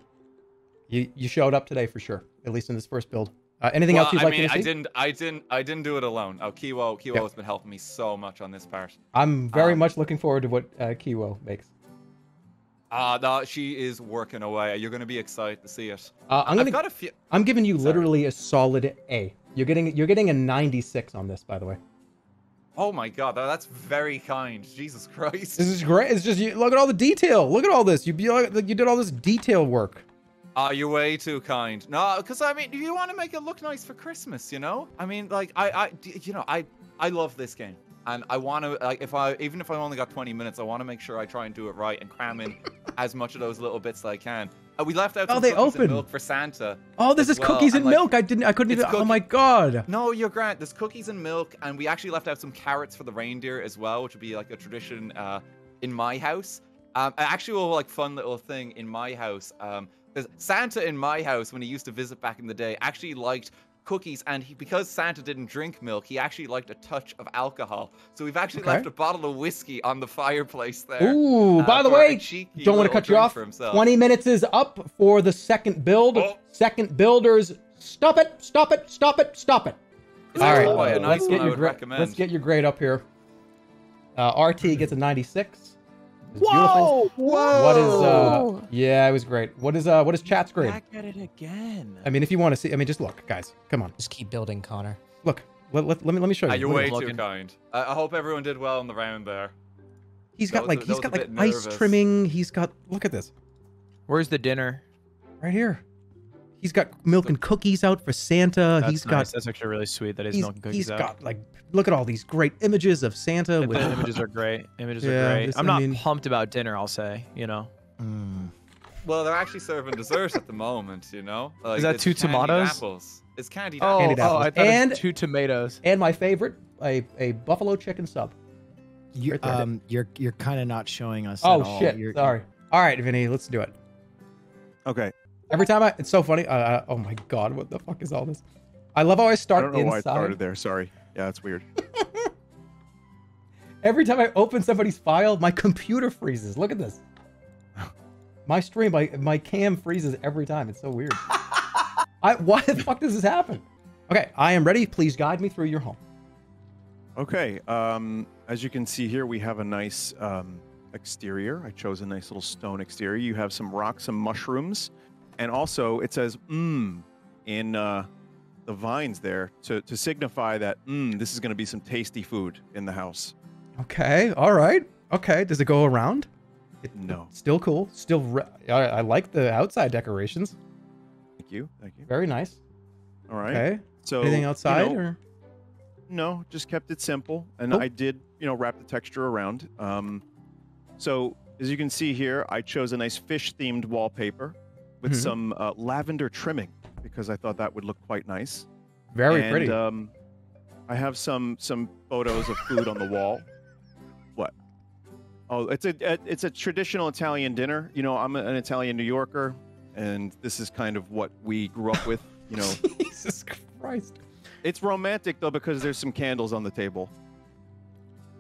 you you showed up today for sure. At least in this first build. Uh, anything well, else you'd I like mean, me to I didn't, I didn't, I didn't do it alone. Oh, Kiwo, Kiwo Yep. has been helping me so much on this part. I'm very Um, much looking forward to what uh, Kiwo makes. Uh, no, she is working away. You're gonna be excited to see it. Uh, I'm I've got a few. I'm giving you literally a solid A. You're getting you're getting a 96 on this, by the way. Oh my god, that's very kind. Jesus Christ. This is great. It's just you look at all the detail. Look at all this. You you, you did all this detail work. Ah, you're way too kind. No, because I mean, you want to make it look nice for Christmas, you know? I mean, like, I I you know, I, I love this game, and I want to, like, if I, even if I only got 20 minutes, I want to make sure I try and do it right and cram in as much of those little bits that I can. We left out Oh, some they cookies open. and milk for Santa. Oh, this is well, cookies and like, milk. I didn't. I couldn't even. Oh my god. No, you're Grant. There's cookies and milk, and we actually left out some carrots for the reindeer as well, which would be like a tradition uh, in my house. Um, an actual like fun little thing in my house. Um, Santa in my house when he used to visit back in the day actually liked cookies, and he, because Santa didn't drink milk, he actually liked a touch of alcohol. So we've actually Okay. left a bottle of whiskey on the fireplace there. Ooh, uh, by the way, don't want to cut you off. 20 minutes is up for the second build. Oh. Second builders, stop it, stop it, stop it, stop it. It's All right, nice let's get I your would gra- recommend. let's get your grade up here. Uh, RT gets a 96. It's beautiful. Whoa! What is uh Whoa. yeah, it was great. What is uh what is chat's grade? Back at it again. I mean if you want to see I mean just look, guys. Come on. Just keep building, Connor. Look. Let, let, let me let me show you. Ah, you're way at- too kind. I, I hope everyone did well in the round there. He's That got was like a- that he's got like ice nervous. trimming. He's got look at this. Where's the dinner? Right here. He's got milk and cookies out for Santa. That's he's nice. got That's actually really sweet. That is he's, milk and cookies he's out. got like look at all these great images of Santa The with images are great. Images Yeah, are great. this- I'm I not mean- pumped about dinner. I'll say. You know. Well, they're actually serving desserts at the moment, you know? Like, Is that two tomatoes? apples. It's candied Oh, Candied apples. oh, I thought And- it was two tomatoes. and my favorite a a buffalo chicken sub. You, Right there. um, you're you're kind of not showing us. Oh at all. shit! You're, Sorry. All right, Vinny, let's do it. Okay. Every time I, it's so funny. Uh, oh my god, what the fuck is all this? I love how I start. I don't know why I started there. Sorry. Yeah, it's weird. Every time I open somebody's file, my computer freezes. Look at this. My stream, my my cam freezes every time. It's so weird. I why the fuck does this happen? Okay, I am ready. Please guide me through your home. Okay. Um, as you can see here, we have a nice um, exterior. I chose a nice little stone exterior. You have some rocks, some mushrooms, and also it says "mmm" in uh, the vines there to to signify that "mmm" this is going to be some tasty food in the house. Okay, all right. Okay, does it go around? It, No. Still cool. Still, I, I like the outside decorations. Thank you. Thank you. Very nice. All right. Okay. So Anything you outside know, or? No, just kept it simple, and Cool. I did, you know, wrap the texture around. Um, so as you can see here, I chose a nice fish-themed wallpaper with Mhm. some uh, lavender trimming because I thought that would look quite nice. Very and, pretty. Um, I have some some photos of food on the wall. What? Oh, it's a a- it's a traditional Italian dinner. You know, I'm an Italian New Yorker, and this is kind of what we grew up with. You know, Jesus Christ. it's romantic though because there's some candles on the table.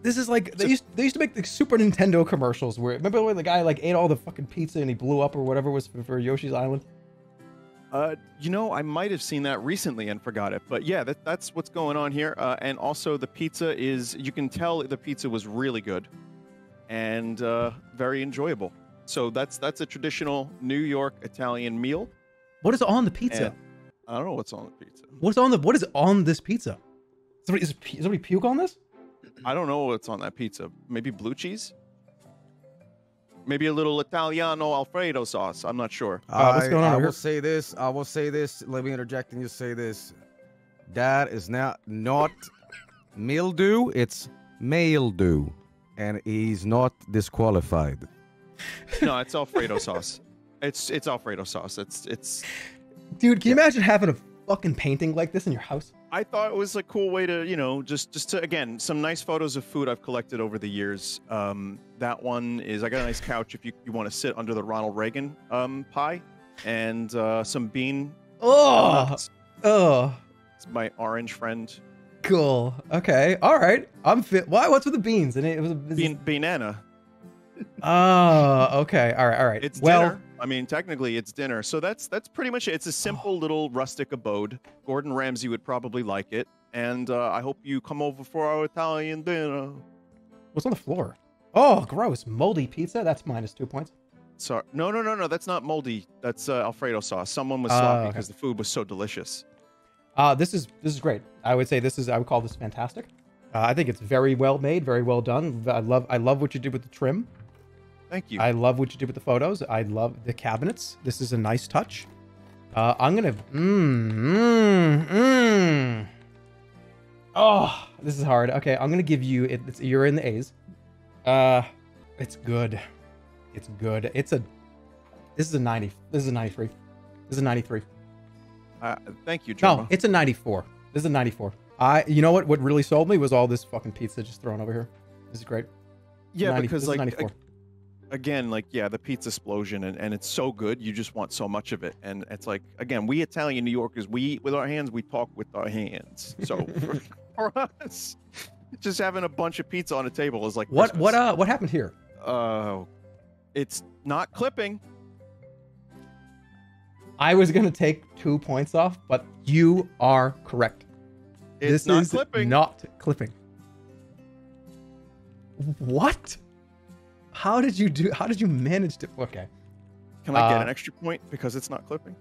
This is like they used they used to make the Super Nintendo commercials where remember when the guy like ate all the fucking pizza and he blew up or whatever was for, for Yoshi's Island. Uh, you know, I might have seen that recently and forgot it, but yeah, that, that's what's going on here. Uh, and also, the pizza is—you can tell the pizza was really good and uh, very enjoyable. So that's that's a traditional New York Italian meal. What is on the pizza? And I don't know what's on the pizza. What's on the what is on this pizza? Somebody is, is somebody puke on this? I don't know what's on that pizza. Maybe blue cheese. Maybe a little Italiano Alfredo sauce. I'm not sure. Uh, what's I- going on I over will say this. I will say this. Let me interject and just say this. That is not not mildew. It's mildew, and he's not disqualified. no, it's Alfredo sauce. It's it's Alfredo sauce. It's it's Dude, can you imagine having a fucking painting like this in your house? I thought it was a cool way to, you know, just just to again some nice photos of food I've collected over the years. Um, that one is I got a nice couch if you, you want to sit under the Ronald Reagan um, pie, and uh, some bean. Oh, oh, It's my orange friend. cool. Okay, all right. I'm fit. Why? What's with the beans? And it was a Bean banana. Oh, okay. All right, all right. It's well, dinner. I mean, technically, it's dinner. So that's that's pretty much it. It's a simple little rustic abode. Gordon Ramsay would probably like it, and uh, I hope you come over for our Italian dinner. what's on the floor? Oh, gross. Moldy pizza. That's minus two points. Sorry, no, no, no, no. That's not moldy. That's uh, Alfredo sauce. Someone was Oh, sloppy okay. because the food was so delicious. Uh, this is this is great. I would say this is I would call this fantastic. Uh, I think it's very well made, very well done. I love I love what you did with the trim. Thank you. I love what you did with the photos. I love the cabinets. This is a nice touch. Uh, I'm gonna. Mmm. Mmm. Mmm. Oh, this is hard. Okay, I'm gonna give you. It, it's, you're in the A's. Uh, it's good. It's good. It's a. This is a 90. This is a 93. This is a 93. Uh, thank you, No, it's a 94. This is a 94. I. You know what? What really sold me was all this fucking pizza just thrown over here. This is great. yeah, 90 because like 94. ag- again, like yeah, the pizza explosion, and, and it's so good. You just want so much of it, and it's like again, we Italian New Yorkers, we eat with our hands, we talk with our hands. So for, for us, just having a bunch of pizza on a table is like What Christmas. what uh what happened here? Uh, it's not clipping. I was gonna take two points off, but you are correct. It's this not is clipping. not clipping. What? How did you do? How did you manage to? Okay. Can I get Uh, an extra point because it's not clipping?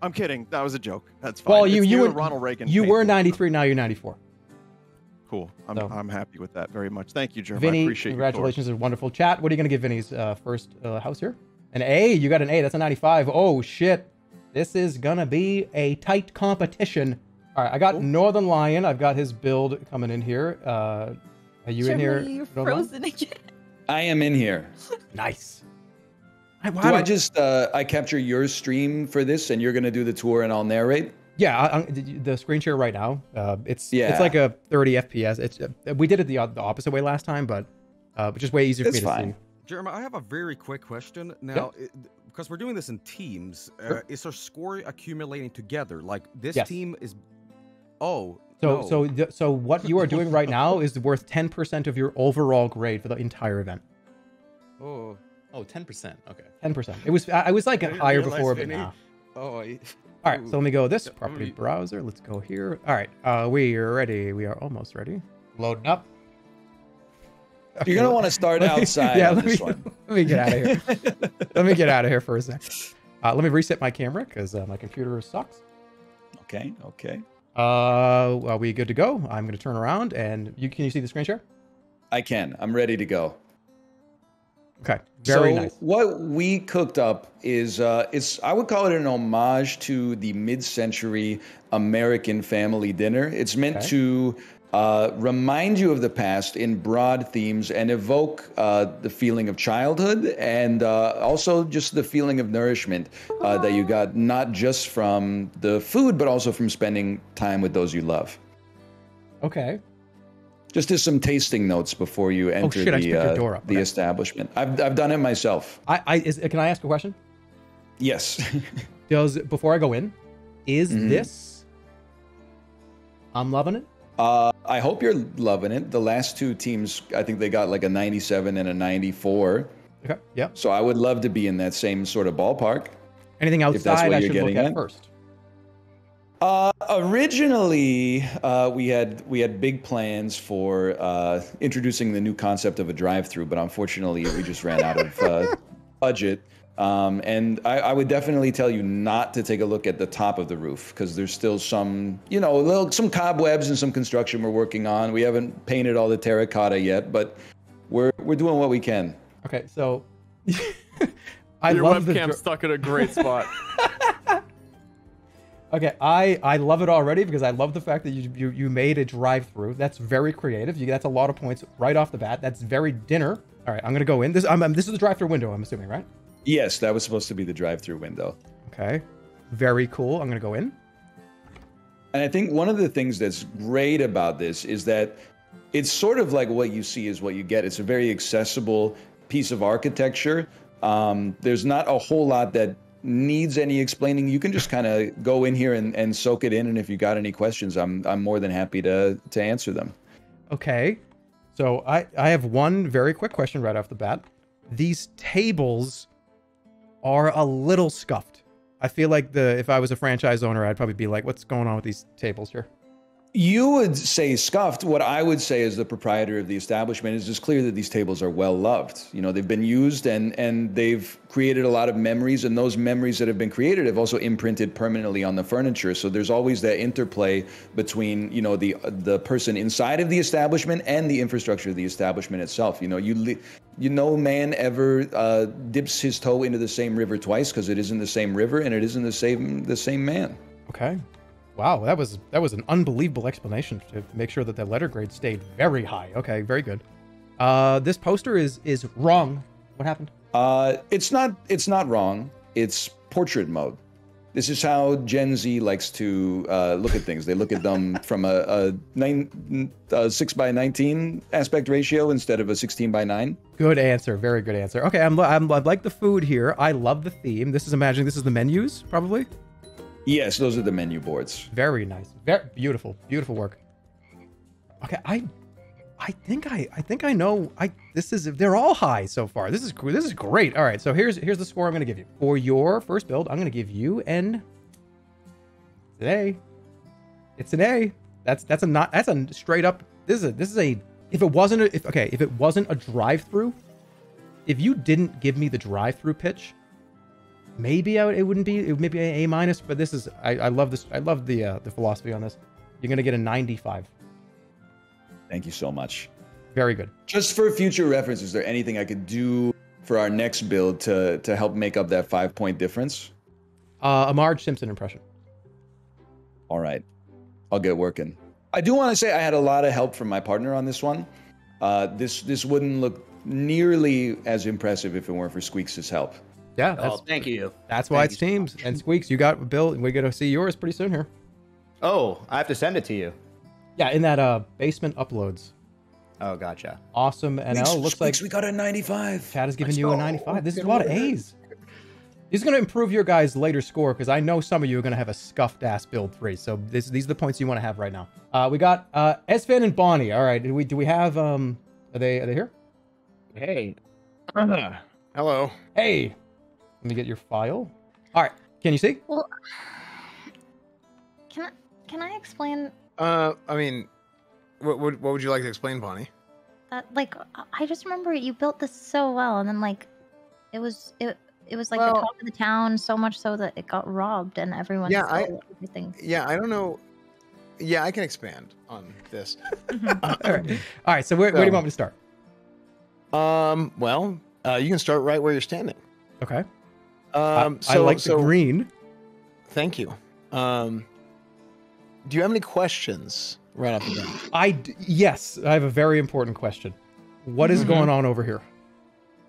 I'm kidding. That was a joke. That's fine. Well, you It's you were Ronald Reagan. You were 93. Now you're 94. Cool. I'm, So- I'm happy with that very much. Thank you, Jeremy. I Vinny, appreciate your Thor. congratulations! A wonderful chat. What are you gonna give Vinny's uh, first uh, house here? An A. You got an A. That's a 95. Oh shit! This is gonna be a tight competition. All right, I got Northernlion. I've got his build coming in here. Uh, are you in here? You're Northern frozen again. I am in here. Nice. Do I just uh, I capture your stream for this, and you're gonna do the tour, and I'll narrate? Yeah, I, I, the screen share right now. Uh, it's Yeah. it's like a 30 FPS. It's uh, we did it the, the opposite way last time, but uh, but just way easier for It's me to fine. see. Jeremy, I have a very quick question. Now, it, because we're doing this in teams, uh, Sure. is our score accumulating together? Like this Yes. team is. Oh. So no. so th- so what you are doing right now is worth 10% of your overall grade for the entire event. Oh. Oh, 10%. Okay. 10%. It was I I was like I higher realize, before, but now. Oh. I... All right, so let me go this property gonna- browser. Let's go here. All right, uh, we are ready. We are almost ready. Loading up. You're gonna want to start me- outside yeah, let this me, one. Let me get out of here. let me get out of here for a sec. Uh, let me reset my camera because uh, my computer sucks. Okay. Okay. Uh, are we good to go? I'm going to turn around and you can you see the screen share? I can. I'm ready to go. Okay, very so nice. what we cooked up is uh, it's I would call it an homage to the mid-century American family dinner. It's meant Okay. to uh, remind you of the past in broad themes and evoke uh, the feeling of childhood and uh, also just the feeling of nourishment uh, that you got not just from the food but also from spending time with those you love. Okay. Just as some tasting notes before you enter Oh, shit, the uh, the Okay. establishment. I've I've done it myself. I, I is, can I ask a question? Yes. Does before I go in, is Mhm. this? I'm loving it. Uh, I hope you're loving it. The last two teams, I think they got like a 97 and a 94. Okay. Yeah. So I would love to be in that same sort of ballpark. Anything If that's outside I you're should look getting at at. first? Uh, originally, uh, we had we had big plans for uh, introducing the new concept of a drive-through, but unfortunately, we just ran out of uh, budget. Um, and I, I would definitely tell you not to take a look at the top of the roof because there's still some, you know, a little some cobwebs and some construction we're working on. We haven't painted all the terracotta yet, but we're we're doing what we can. Okay, so I Your love the webcam's dr- stuck at a great spot. Okay, I I love it already because I love the fact that you you, you made a drive-through. That's very creative. You that's a lot of points right off the bat. That's very dinner. All right, I'm gonna go in. This I'm, I'm- this is the drive-through window. I'm assuming, right? Yes, that was supposed to be the drive-through window. Okay, very cool. I'm gonna go in. And I think one of the things that's great about this is that it's sort of like what you see is what you get. It's a very accessible piece of architecture. Um, there's not a whole lot that needs any explaining. You can just kind of go in here and, and soak it in. And if you got any questions, I'm I'm more than happy to to answer them. Okay, so I I have one very quick question right off the bat. These tables are a little scuffed. I feel like the if I was a franchise owner, I'd probably be like, "What's going on with these tables here?" You would say scuffed. What I would say as the proprietor of the establishment is it's clear that these tables are well loved. You know, they've been used and and they've created a lot of memories, and those memories that have been created have also imprinted permanently on the furniture. So there's always that interplay between you know the the person inside of the establishment and the infrastructure of the establishment itself. You know, you you no man ever uh, dips his toe into the same river twice because it isn't the same river and it isn't the same the same man. Okay. Wow, that was that was an unbelievable explanation to make sure that the letter grade stayed very high. Okay, very good. Uh, this poster is is wrong. What happened? Uh, it's not. It's not wrong. It's portrait mode. This is how Gen Z likes to uh, look at things. They look at them from a, a nine, uh, six by nineteen aspect ratio instead of a sixteen by nine. Good answer. Very good answer. Okay, I'm, I'm I like the food here. I love the theme. This is imagining this is the menus probably. Yes, those are the menu boards. Very nice. Very beautiful. Beautiful work. Okay, I I think I I think I know I this is if they're all high so far. This is this is great. All right, so here's here's the score I'm going to give you. For your first build, I'm going to give you an A. It's an A. That's that's a not that's a straight up this is a this is a if it wasn't a, if okay, if it wasn't a drive-through, if you didn't give me the drive-through pitch, maybe I would, it wouldn't be it would maybe a A minus. But this is I, I love this. I love the uh, the philosophy on this. You're gonna get a 95. Thank you so much. Very good. Just for future reference, is there anything I could do for our next build to to help make up that five point difference? Uh, a Marge Simpson impression. All right, I'll get working. I do want to say I had a lot of help from my partner on this one. Uh, this this wouldn't look nearly as impressive if it weren't for Squeaks' help. Yeah, Oh, thank you. that's why Thank it's you so teams. And Squeaks, you got Bill. We're gonna see yours pretty soon here. Oh, I have to send it to you. Yeah, in that uh basement uploads. Oh, gotcha. Awesome NL looks like we got a 95. Chad has given you a 95. This is a lot of. A's. This is going to improve your guys' later score because I know some of you are going to have a scuffed ass build three. So this, these are the points you want to have right now. Uh, we got uh, Esfand and Bonnie. All right, do we do we have um? Are they are they here? Hey. Hello. Hey, let me get your file. All right, can you see? Well, can I can I explain Uh, I mean, what, what, what would you like to explain, Bonnie? that? Like, I- I just remember you built this so well, and then like, it was it it was like Well- the top of the town, so much so that it got robbed, and everyone Yeah, I- stole everything. Yeah, I don't know. Yeah, I can expand on this. All right, all right. So where, where do you want me to start? Um, well, uh, you can start right where you're standing. Okay. Um, I, I like so, the green. Thank you. Um, do you have any questions right off the bat? I d- yes, I have a very important question. What is Mhm. going on over here?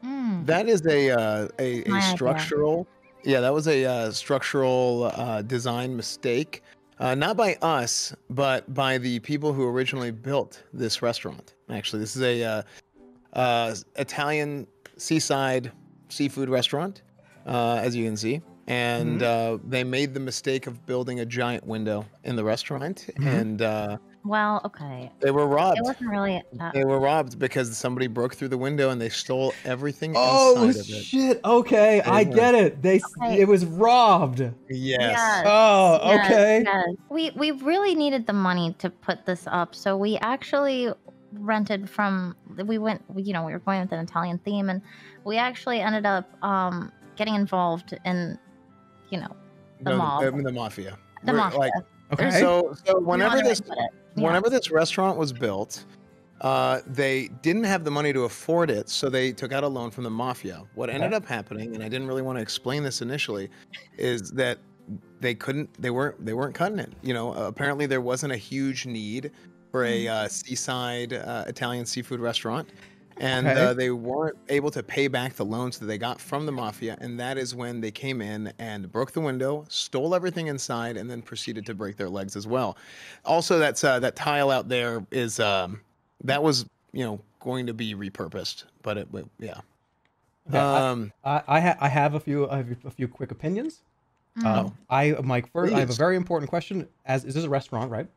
Hmm. That is a uh, a, My a idea. structural. Yeah, that was a uh, structural uh, design mistake, uh, not by us, but by the people who originally built this restaurant. Actually, this is a uh, uh, Italian seaside seafood restaurant, uh, as you can see, and Mm-hmm. uh, they made the mistake of building a giant window in the restaurant, Mhm. and uh, Well, okay. they were robbed. It wasn't really that. They were robbed because somebody broke through the window and they stole everything Oh inside of it. shit! Okay, I were- get it. They Okay. it was robbed. Yes. Oh, yes, okay. yes. We we really needed the money to put this up, so we actually rented from. We went. You know, we were going with an Italian theme, and we actually ended up um, getting involved in, you know, the No, mob. The, the mafia. The We're, mafia. Like, Okay. so, so whenever other this, to put it. Yeah. whenever this restaurant was built, uh, they didn't have the money to afford it, so they took out a loan from the mafia. What ended up happening, and I didn't really want to explain this initially, is that they couldn't, they weren't, they weren't cutting it. You know, uh, apparently there wasn't a huge need for a uh, seaside uh, Italian seafood restaurant. And Okay. uh, they weren't able to pay back the loans that they got from the mafia, and that is when they came in and broke the window, stole everything inside, and then proceeded to break their legs as well. Also, that's uh, that tile out there is um, that was you know going to be repurposed, but it it- yeah. Okay, I- Um, I I, ha- I have a few I have a few quick opinions. Mm. Uh, I Mike first I have a very important question. As is this a restaurant, right?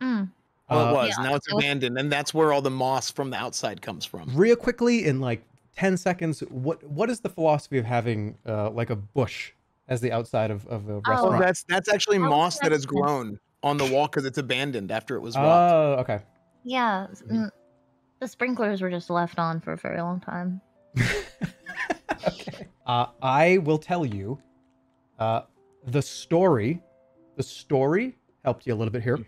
Mm. Well, Uh, it was yeah, now it's it abandoned, and that's where all the moss from the outside comes from. Real quickly, in like ten seconds, what what is the philosophy of having uh, like a bush as the outside of, of a restaurant? Oh, that's that's actually Oh, moss that has grown on the wall because it's abandoned after it was robbed. Oh, okay. Yeah, mm, the sprinklers were just left on for a very long time. okay. Uh, I will tell you, uh, the story, the story helped you a little bit here.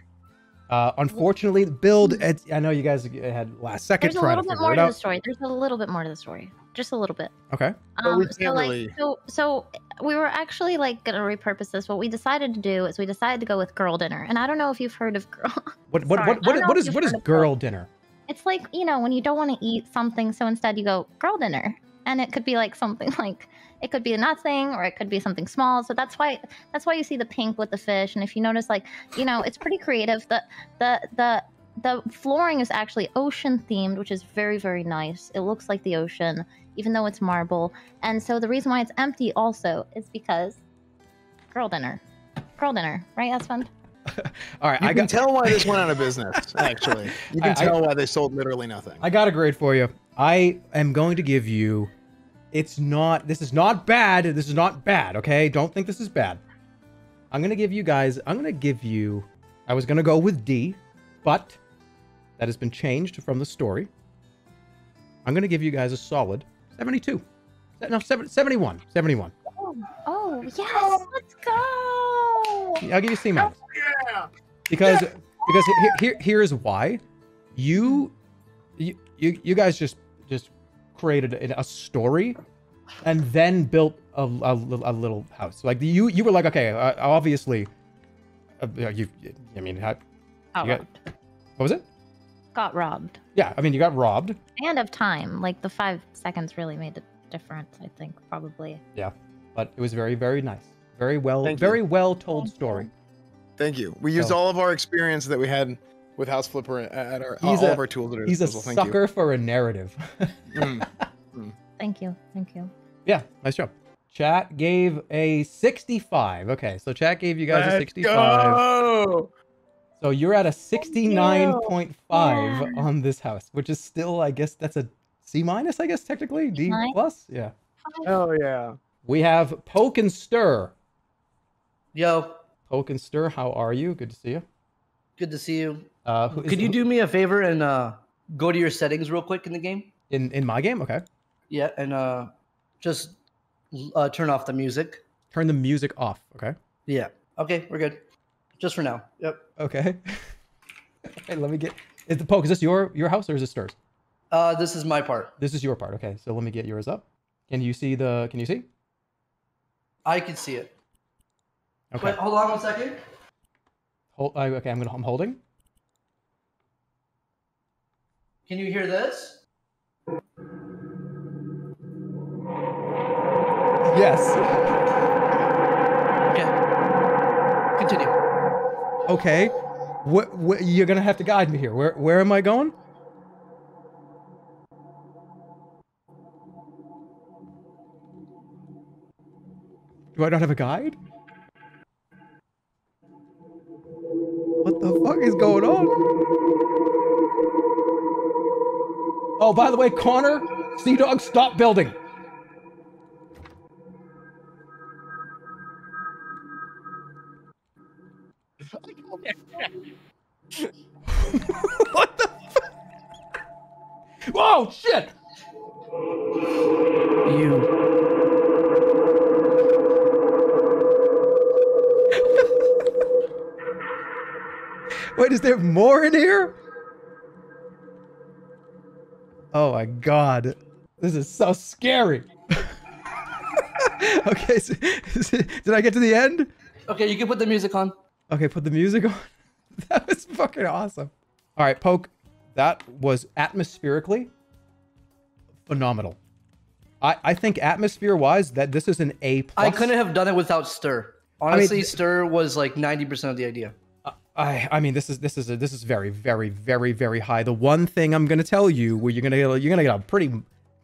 Uh, unfortunately, the build. It's, I know you guys had last second There's a little to bit figure more to the story. There's a little bit more to the story. Just a little bit. Okay. But we Um, so can't like, really- so so we were actually like gonna repurpose this. What we decided to do is we decided to go with girl dinner, and I don't know if you've heard of girl. What what Sorry, what I what, don't know what if is you've what is girl dinner? It's like you know when you don't want to eat something, so instead you go girl dinner, and it could be like something like it could be nothing or it could be something small. So that's why that's why you see the pink with the fish, and if you notice, like you know, it's pretty creative. The the the the flooring is actually ocean themed, which is very very nice. It looks like the ocean, even though it's marble. And so the reason why it's empty also is because girl dinner, girl dinner, right? That's fun. All right, You I can got tell why this went out of business. Actually, you can I- I- tell why they sold literally nothing. I got a grade for you. I am going to give you. It's not. This is not bad. This is not bad. Okay, don't think this is bad. I'm gonna give you guys. I'm gonna give you. I was gonna go with D, but that has been changed from the story. I'm going to give you guys a solid 72. No, 70, 71. 71. Oh, oh yes, oh. let's go. I'll give you C minus. Because because here, here here is why you you you, you guys just just created a, a story and then built a, a, a little house. Like you you were like okay, uh, obviously uh, you I mean how, Got you got, what was it? Got robbed. Yeah, I mean you got robbed. And of time. Like the five seconds really made a difference, I think, probably. Yeah, but it was very very nice. Very well Thank you. very well told story. Thank you. We used So- all of our experience that we had with House Flipper at at our He's all a of our tools at our he's a. Thank sucker for a narrative. You. Mm, mm. Thank you. Thank you. Yeah, nice job. Chat gave a 65. Okay, so chat gave you guys a Let's 65. go! So you're at a 69.5 on this house, which is still, I guess, that's a C minus, I guess, technically. D plus? Yeah. Oh yeah. We have Poke and Stir. Yo, Poke and Stir, how are you? Good to see you. Good to see you. Uh, Could you do me a favor and uh, go to your settings real quick in the game? In, in my game? Okay. Yeah, and uh, just uh, turn off the music. Turn the music off. Okay. Yeah. Okay, we're good. Just for now. Yep. Okay. hey, let me get. Is the Poke, is this your, your house or is it Stir's? Uh, this is my part. This is your part. Okay, so let me get yours up. Can you see the. Can you see? I can see it. Okay. Wait, hold on one second. Hold, I, oh, okay, I'm gonna. I'm holding. Can you hear this? Yes. Okay. Continue. Okay. What, what? You're gonna have to guide me here. Where? Where am I going? Do I not have a guide? The fuck is going on? Oh, by the way, Connor, CDawg, stop building. what the fuck? Whoa, shit! You. Wait, is there more in here? Oh my god. This is so scary. okay, so, did I get to the end? Okay, you can put the music on. Okay, put the music on. that was fucking awesome. All right, Poke, that was atmospherically phenomenal. I, I think atmosphere wise that this is an A plus. I couldn't have done it without Stir. mean, Honestly, th- Stir was like 90% of the idea. I I mean this is this is a, this is very very very very high. The one thing I'm gonna tell you where you're gonna get a, you're gonna get a pretty gonna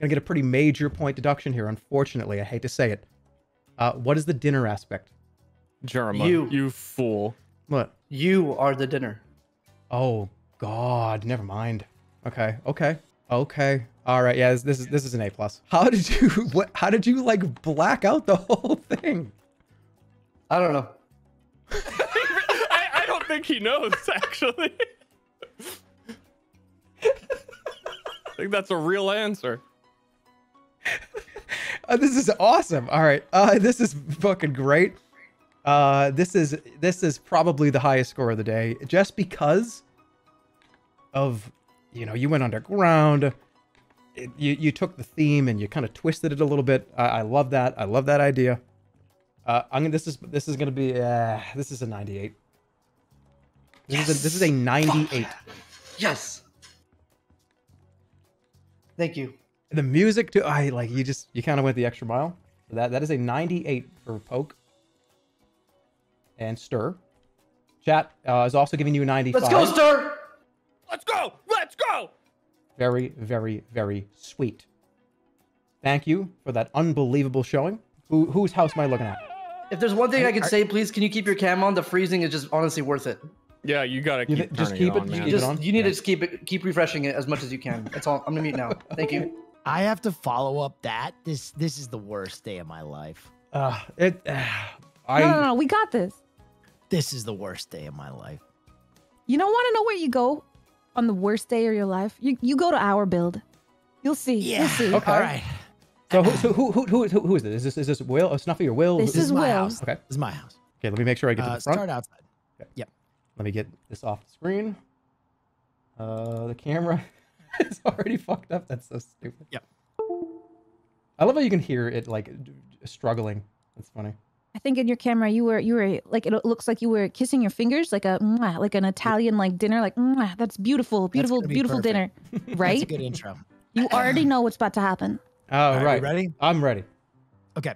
get a pretty major point deduction here. Unfortunately, I hate to say it. Uh, what is the dinner aspect? Jeremiah, You. you fool. What? You are the dinner. Oh God, never mind. Okay, okay, okay. All right, yeah, this, this is this is an A plus. How did you what? How did you like black out the whole thing? I don't know. Think he knows, actually. I think that's a real answer. Uh, this is awesome. All right, uh, this is fucking great. Uh, this is this is probably the highest score of the day, just because of you know you went underground. It, you you took the theme and you kind of twisted it a little bit. I, I love that. I love that idea. Uh, I'm gonna. This is this is gonna be. Uh, this is a 98. This is a, this is a 98. Yes. Thank you. The music too. I like you just you kind of went the extra mile. So that that is a 98 for poke and stir. Chat uh, is also giving you a 95. Let's go, Stir. Let's go! Let's go! Very very very sweet. Thank you for that unbelievable showing. Who whose house am I looking at? If there's one thing I can say, please, can you keep your cam on? The freezing is just honestly worth it. Yeah, you gotta You keep just keep it it- on, just keep it Just on? you need to just keep it, keep refreshing it as much as you can. That's all. I'm gonna mute now. Thank you. I have to follow up that. This this is the worst day of my life. Uh, it. Uh, I. No, no, no, we got this. This is the worst day of my life. You don't want to know where you go on the worst day of your life, you, you go to our build. You'll see. Yeah. You'll see. Okay. All right. So who, so who, who, who, who, who is this? Is this is this Will, uh, Snuffy or Will? This is my Will. house. Okay. This is my house. Okay, let me make sure I get to Uh, the front. start outside. Yep. Let me get this off the screen. Uh, the camera is already fucked up. That's so stupid. Yep. I love how you can hear it like d- d- struggling. That's funny. I think in your camera you were you were like it looks like you were kissing your fingers like a mwah, like an Italian like dinner like mwah, that's beautiful beautiful gonna be beautiful dinner right That's a good intro. you already know what's about to happen Oh, All right, right. you ready? I'm ready. Okay.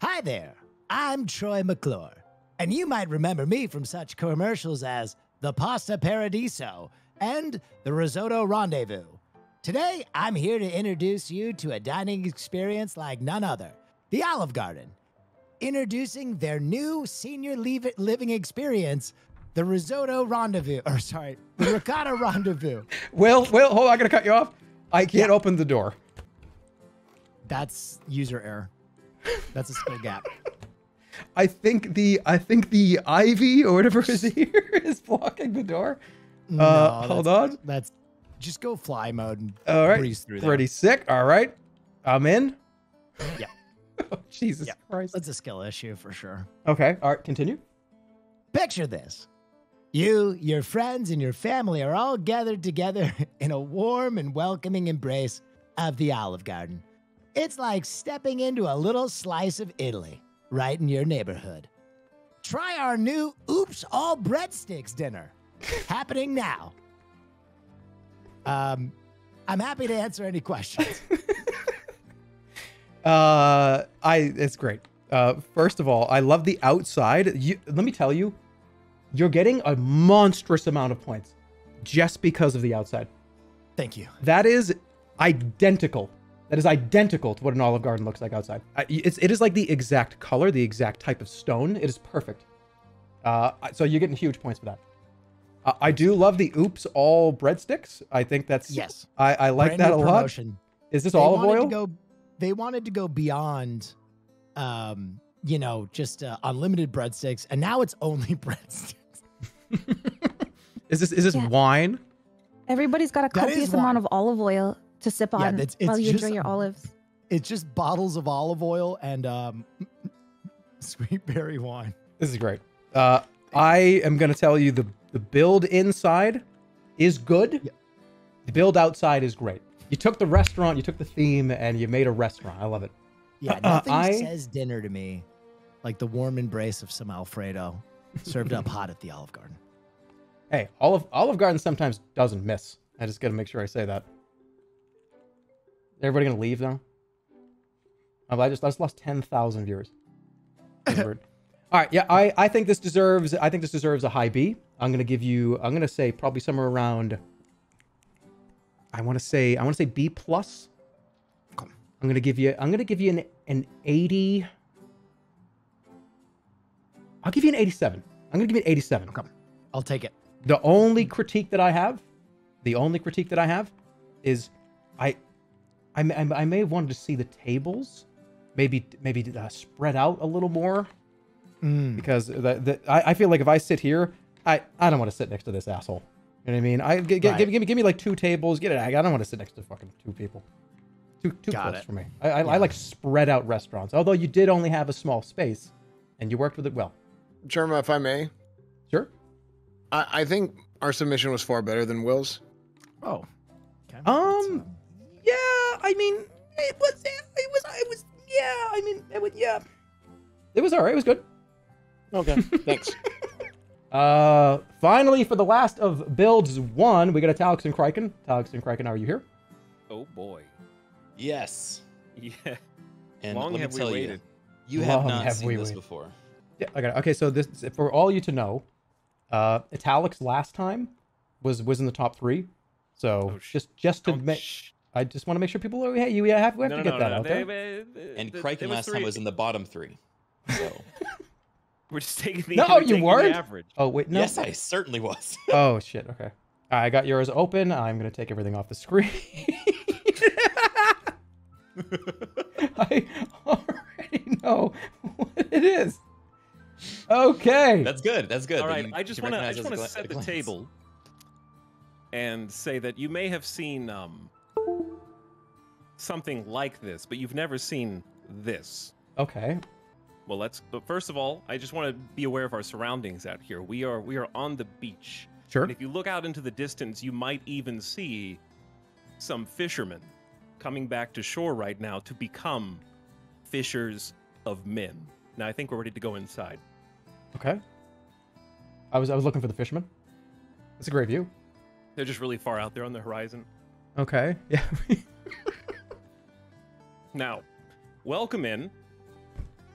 Hi there. I'm Troy McClure, and you might remember me from such commercials as the Pasta Paradiso and the Risotto Rendezvous. Today, I'm here to introduce you to a dining experience like none other the Olive Garden. Introducing their new senior leave living experience, the Risotto Rendezvous, or sorry, the Ricotta Rendezvous. Will, Will, hold on, I gotta cut you off. I can't open the door. That's user error. That's a skill gap. I think the I think the ivy or whatever is here is blocking the door. uh, hold on. That's just go fly mode and All right. breeze through there. Pretty sick. All right. I'm in. Yeah. Oh, Jesus Yeah. Christ. That's a skill issue for sure. Okay. All right. Continue. Picture this. You, your friends, and your family are all gathered together in a warm and welcoming embrace of the Olive Garden. It's like stepping into a little slice of Italy right in your neighborhood. Try our new Oops All Breadsticks dinner happening now. Um, I'm happy to answer any questions. Uh, I it's great. Uh, first of all, I love the outside. You, let me tell you, you're getting a monstrous amount of points just because of the outside. Thank you. That is identical. That is identical to what an Olive Garden looks like outside. I, it's it is like the exact color, the exact type of stone. It is perfect. Uh, so you're getting huge points for that. Uh, I do love the oops all breadsticks. I think that's Yes. I, I like Brand that new a lot. Is this They olive oil? To go, they wanted to go beyond, um, you know, just uh, unlimited breadsticks, and now it's only breadsticks. Is this is this Yeah. wine? everybody's got a That is copious amount of olive oil to sip Yeah, on it's- it's while you enjoy just- your olives It's just bottles of olive oil and um, sweet berry wine. This is great. Uh, I am going to tell you the the build inside is good. The build outside is great. You took the restaurant, you took the theme, and you made a restaurant. I love it. Yeah, Uh, nothing I- says dinner to me like the warm embrace of some Alfredo served up hot at the Olive Garden. Hey, Olive Olive Garden sometimes doesn't miss. I just got to make sure I say that. Everybody gonna leave now? Oh, I just I just lost ten thousand viewers. All right, yeah, I I think this deserves I think this deserves a high B. I'm gonna give you I'm gonna say probably somewhere around. I want to say I want to say B plus. I'm gonna give you I'm gonna give you an an eighty. I'll give you an eighty-seven. I'm gonna give you an eighty-seven. Okay. I'll take it. The only critique that I have, the only critique that I have, is I, I, may- I may have wanted to see the tables, maybe maybe uh, spread out a little more, Mm. because the, the I, I feel like if I sit here, I I don't want to sit next to this asshole. You know what I mean? I g- g- Right. give, give me give me like two tables. Get it? I don't want to sit next to fucking two people. Too too Got close it. for me. I, I, I like spread out restaurants. Although you did only have a small space, and you worked with it well. Jerma, if I may. Sure. I, I think our submission was far better than Will's. Oh. Um. Yeah. I mean, it was. It was. It was. Yeah. I mean, it was. Yeah. It was alright. It was good. Okay. Thanks. Uh. Finally, for the last of builds one, we got Etalyx and Criken. Etalyx and Criken, are you here? Oh boy. Yes. Yeah. And Long let have me we waited. you, you have not have seen this waited. before. Yeah. Okay. Okay. So this, for all you to know, uh, Etalyx last time was was in the top three. So just just to make, I just want to make sure people are. Hey, you have, we have No, to no, get no, that no, out they- there. they- And they- Criken it was last time was in the bottom three. So We're just taking the. No, we're you taking the weren't. Average. Oh wait, no. yes, I certainly was. oh shit. Okay. I got yours open. I'm gonna take everything off the screen. I already know what it is. Okay. That's good. That's good. All that right, you I just want to. I just want to set the glance. table. and say that you may have seen um, something like this, but you've never seen this. Okay. Well, let's. But first of all, I just want to be aware of our surroundings out here. We are we are on the beach. Sure. And if you look out into the distance, you might even see some fishermen coming back to shore right now to become fishers of men. Now I think we're ready to go inside. Okay. I was I was looking for the fishermen. That's a great view. They're just really far out there on the horizon. Okay. Yeah. Now, welcome in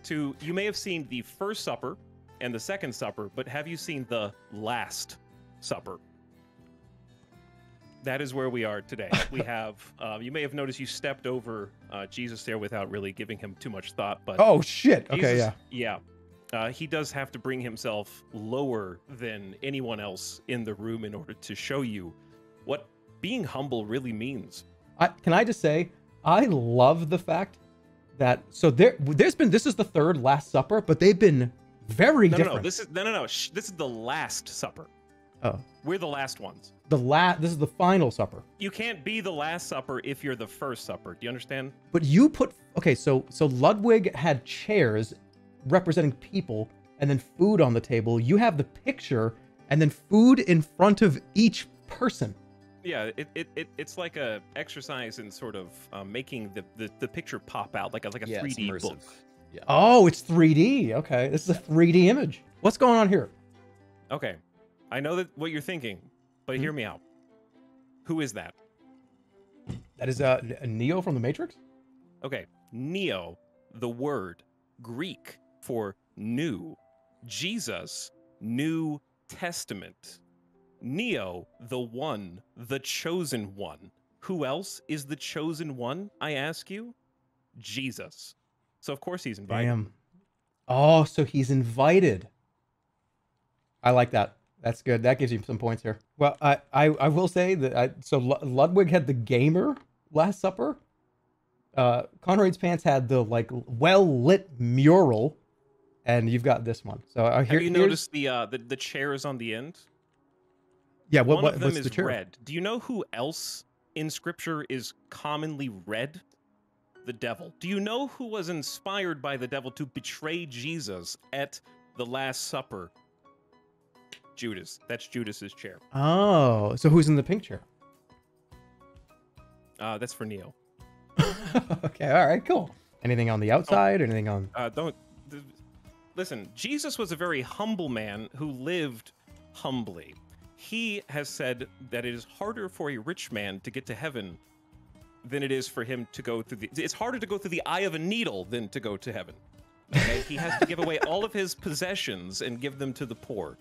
to. You may have seen the First Supper and the Second Supper, but have you seen the Last Supper? That is where we are today. We have. Uh, you may have noticed you stepped over uh, Jesus there without really giving him too much thought. But Oh, shit. Okay, Jesus- yeah. yeah. Uh, he does have to bring himself lower than anyone else in the room in order to show you what being humble really means. I, can I just say, I love the fact that so there there's been this is the third Last Supper, but they've been very no, different. no, no. This is no, no, no. Shh, this is the Last Supper. oh, We're the last ones. the last this is the final supper. You can't be the Last Supper if you're the First Supper. Do you understand? But you put okay, so so Ludwig had chairs representing people and then food on the table. You have the picture and then food in front of each person. Yeah, it, it, it it's like a exercise in sort of um, making the, the, the picture pop out like a like a Yeah, 3D book. Yeah. Oh, it's 3D. Okay, this is a 3D image. What's going on here? Okay, I know that what you're thinking, but Hmm? hear me out. Who is that? That is uh, Neo from the Matrix. Okay, Neo, the word Greek for new, Jesus, New Testament. Neo, the one, the chosen one. Who else is the chosen one, I ask you? Jesus. So, of course, he's invited. Damn. Oh, so he's invited. I like that. That's good. That gives you some points here. Well, I I, I will say that I, so Lu- Ludwig had the gamer Last Supper. Uh, Conrad's pants had the like well lit mural, and you've got this one. So uh, here, Have you noticed the, uh, the the chairs on the end? Yeah, what, One what of them what's is the chair? red. Do you know who else in Scripture is commonly red? The devil. Do you know who was inspired by the devil to betray Jesus at the Last Supper? Judas. That's Judas's chair. Oh, so who's in the pink chair? Uh, that's for Neo. okay, all right, cool. Anything on the outside? Anything on? Uh, don't listen. Jesus was a very humble man who lived humbly. He has said that it is harder for a rich man to get to heaven than it is for him to go through the. It's harder to go through the eye of a needle than to go to heaven. Okay? he has to give away all of his possessions and give them to the poor.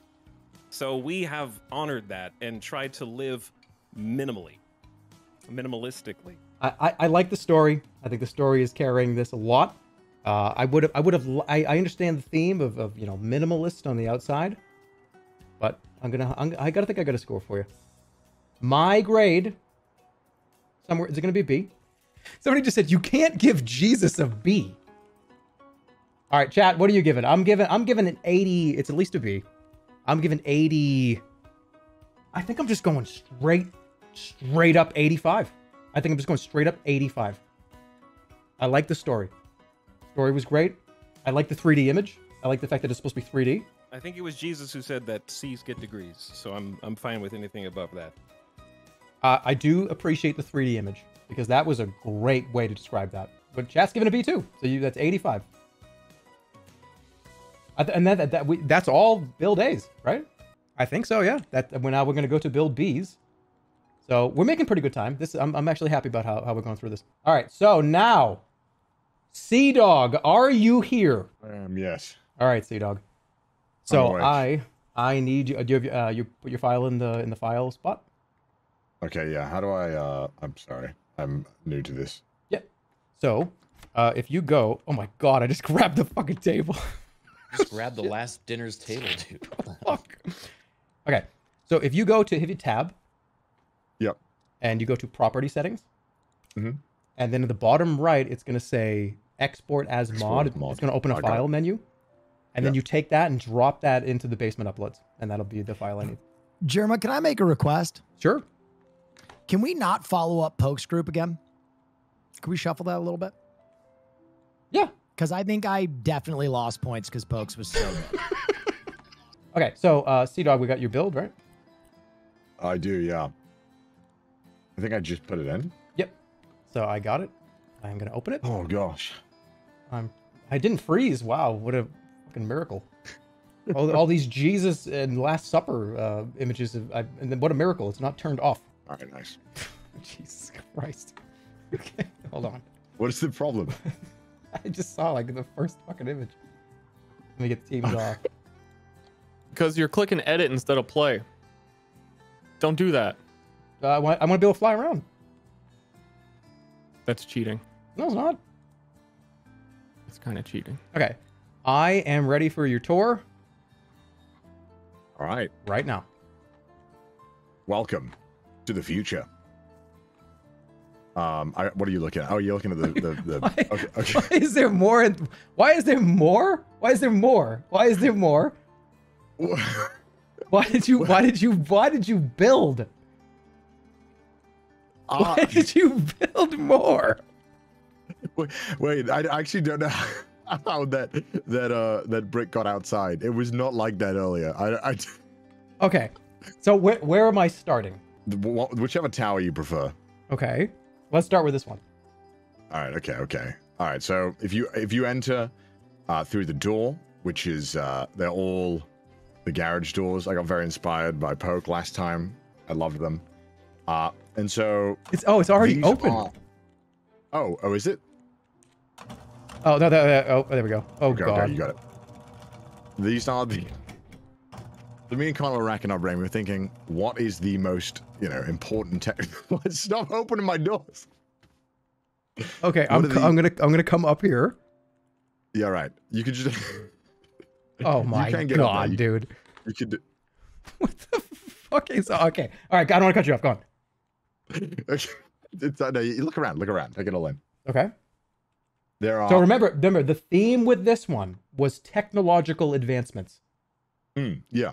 So we have honored that and tried to live minimally, minimalistically. I, I, I like the story. I think the story is carrying this a lot. Uh, I would have, I would have, I, I understand the theme of, of, you know, minimalist on the outside, but I'm gonna, I'm, I gotta think I got a score for you. My grade, somewhere, is it gonna be B? Somebody just said you can't give Jesus a B. All right, chat, what are you giving? I'm giving, I'm giving an 80. It's at least a B. I'm giving 80. I think I'm just going straight, straight up 85. I think I'm just going straight up 85. I like the story. Story was great. I like the 3D image. I like the fact that it's supposed to be 3D. I think it was Jesus who said that C's get degrees, so I'm I'm fine with anything above that. Uh, I do appreciate the 3D image because that was a great way to describe that. But chat's given a B too, so you that's 85. I th- and that, that, that we, that's all build A's, right? I think so. Yeah. That we're now we're gonna go to build B's. So we're making pretty good time. This I'm, I'm actually happy about how, how we're going through this. All right. So now, CDawg, are you here? Um, yes. All right, CDawg. So. I I need you. Do you have uh, you put your file in the in the file spot? Okay, yeah. How do I? uh I'm sorry. I'm new to this. Yep. So, uh, if you go, oh my god, I just grabbed the fucking table. Just grab the last dinner's table, dude. Fuck. okay, so if you go to if you tab, Yep. and you go to property settings, Mm-hmm. and then at the bottom right, it's gonna say export as Export mod. mod. It's gonna open a I got file it. menu, and then you take that and drop that into the basement uploads, and that'll be the file I need. Jerma, can I make a request? Sure. Can we not follow up Pokes group again? Can we shuffle that a little bit? Yeah. Because I think I definitely lost points because Pokes was so good. Okay, so uh, CDawg, we got your build, right? I do, yeah. I think I just put it in. Yep. So I got it. I'm gonna open it. Oh gosh. I'm. I didn't freeze. Wow, what a fucking miracle! all, all these Jesus and Last Supper uh, images, of, I, and then what a miracle! It's not turned off. All right, nice. Jesus Christ. Okay, hold on. What is the problem? I just saw like the first fucking image. Let me get the teams off. Because you're clicking edit instead of play. Don't do that. Uh, I want. I want to be able to fly around. That's cheating. No, it's not. It's kind of cheating. Okay, I am ready for your tour All right. right now. Welcome to the future. Um, I, what are you looking at? Oh, you're looking at the the. the okay, okay. Why is there more? in- Why is there more? Why is there more? Why is there more? Why did you? Why did you? Why did you build? Ah. Why did you build more? Wait, wait, I I actually don't know how that that uh that brick got outside. It was not like that earlier. I, I Okay, so where where am I starting? wh- whichever tower you prefer. Okay, let's start with this one. All right. Okay. Okay. All right. So if you if you enter uh, through the door, which is uh, they're all the garage doors. I got very inspired by Poke last time. I loved them. Uh, and so It's oh, it's already open. are- oh, oh, is it? Oh no, no, no, oh there we go. Oh okay, god. okay, you got it. These are the. So me and Connor were racking our brain. We were thinking, what is the most, you know, important tech? Stop opening my doors. Okay, What I'm the- I'm gonna I'm gonna come up here. Yeah, right. You could just. Oh my get god, You- dude. You could. do- Okay, so okay, all right. I don't want to cut you off. Go on. Okay. It's, uh, no, you look around. Look around. Take it all in. Okay. There are. So remember, remember the theme with this one was technological advancements. Mm, yeah.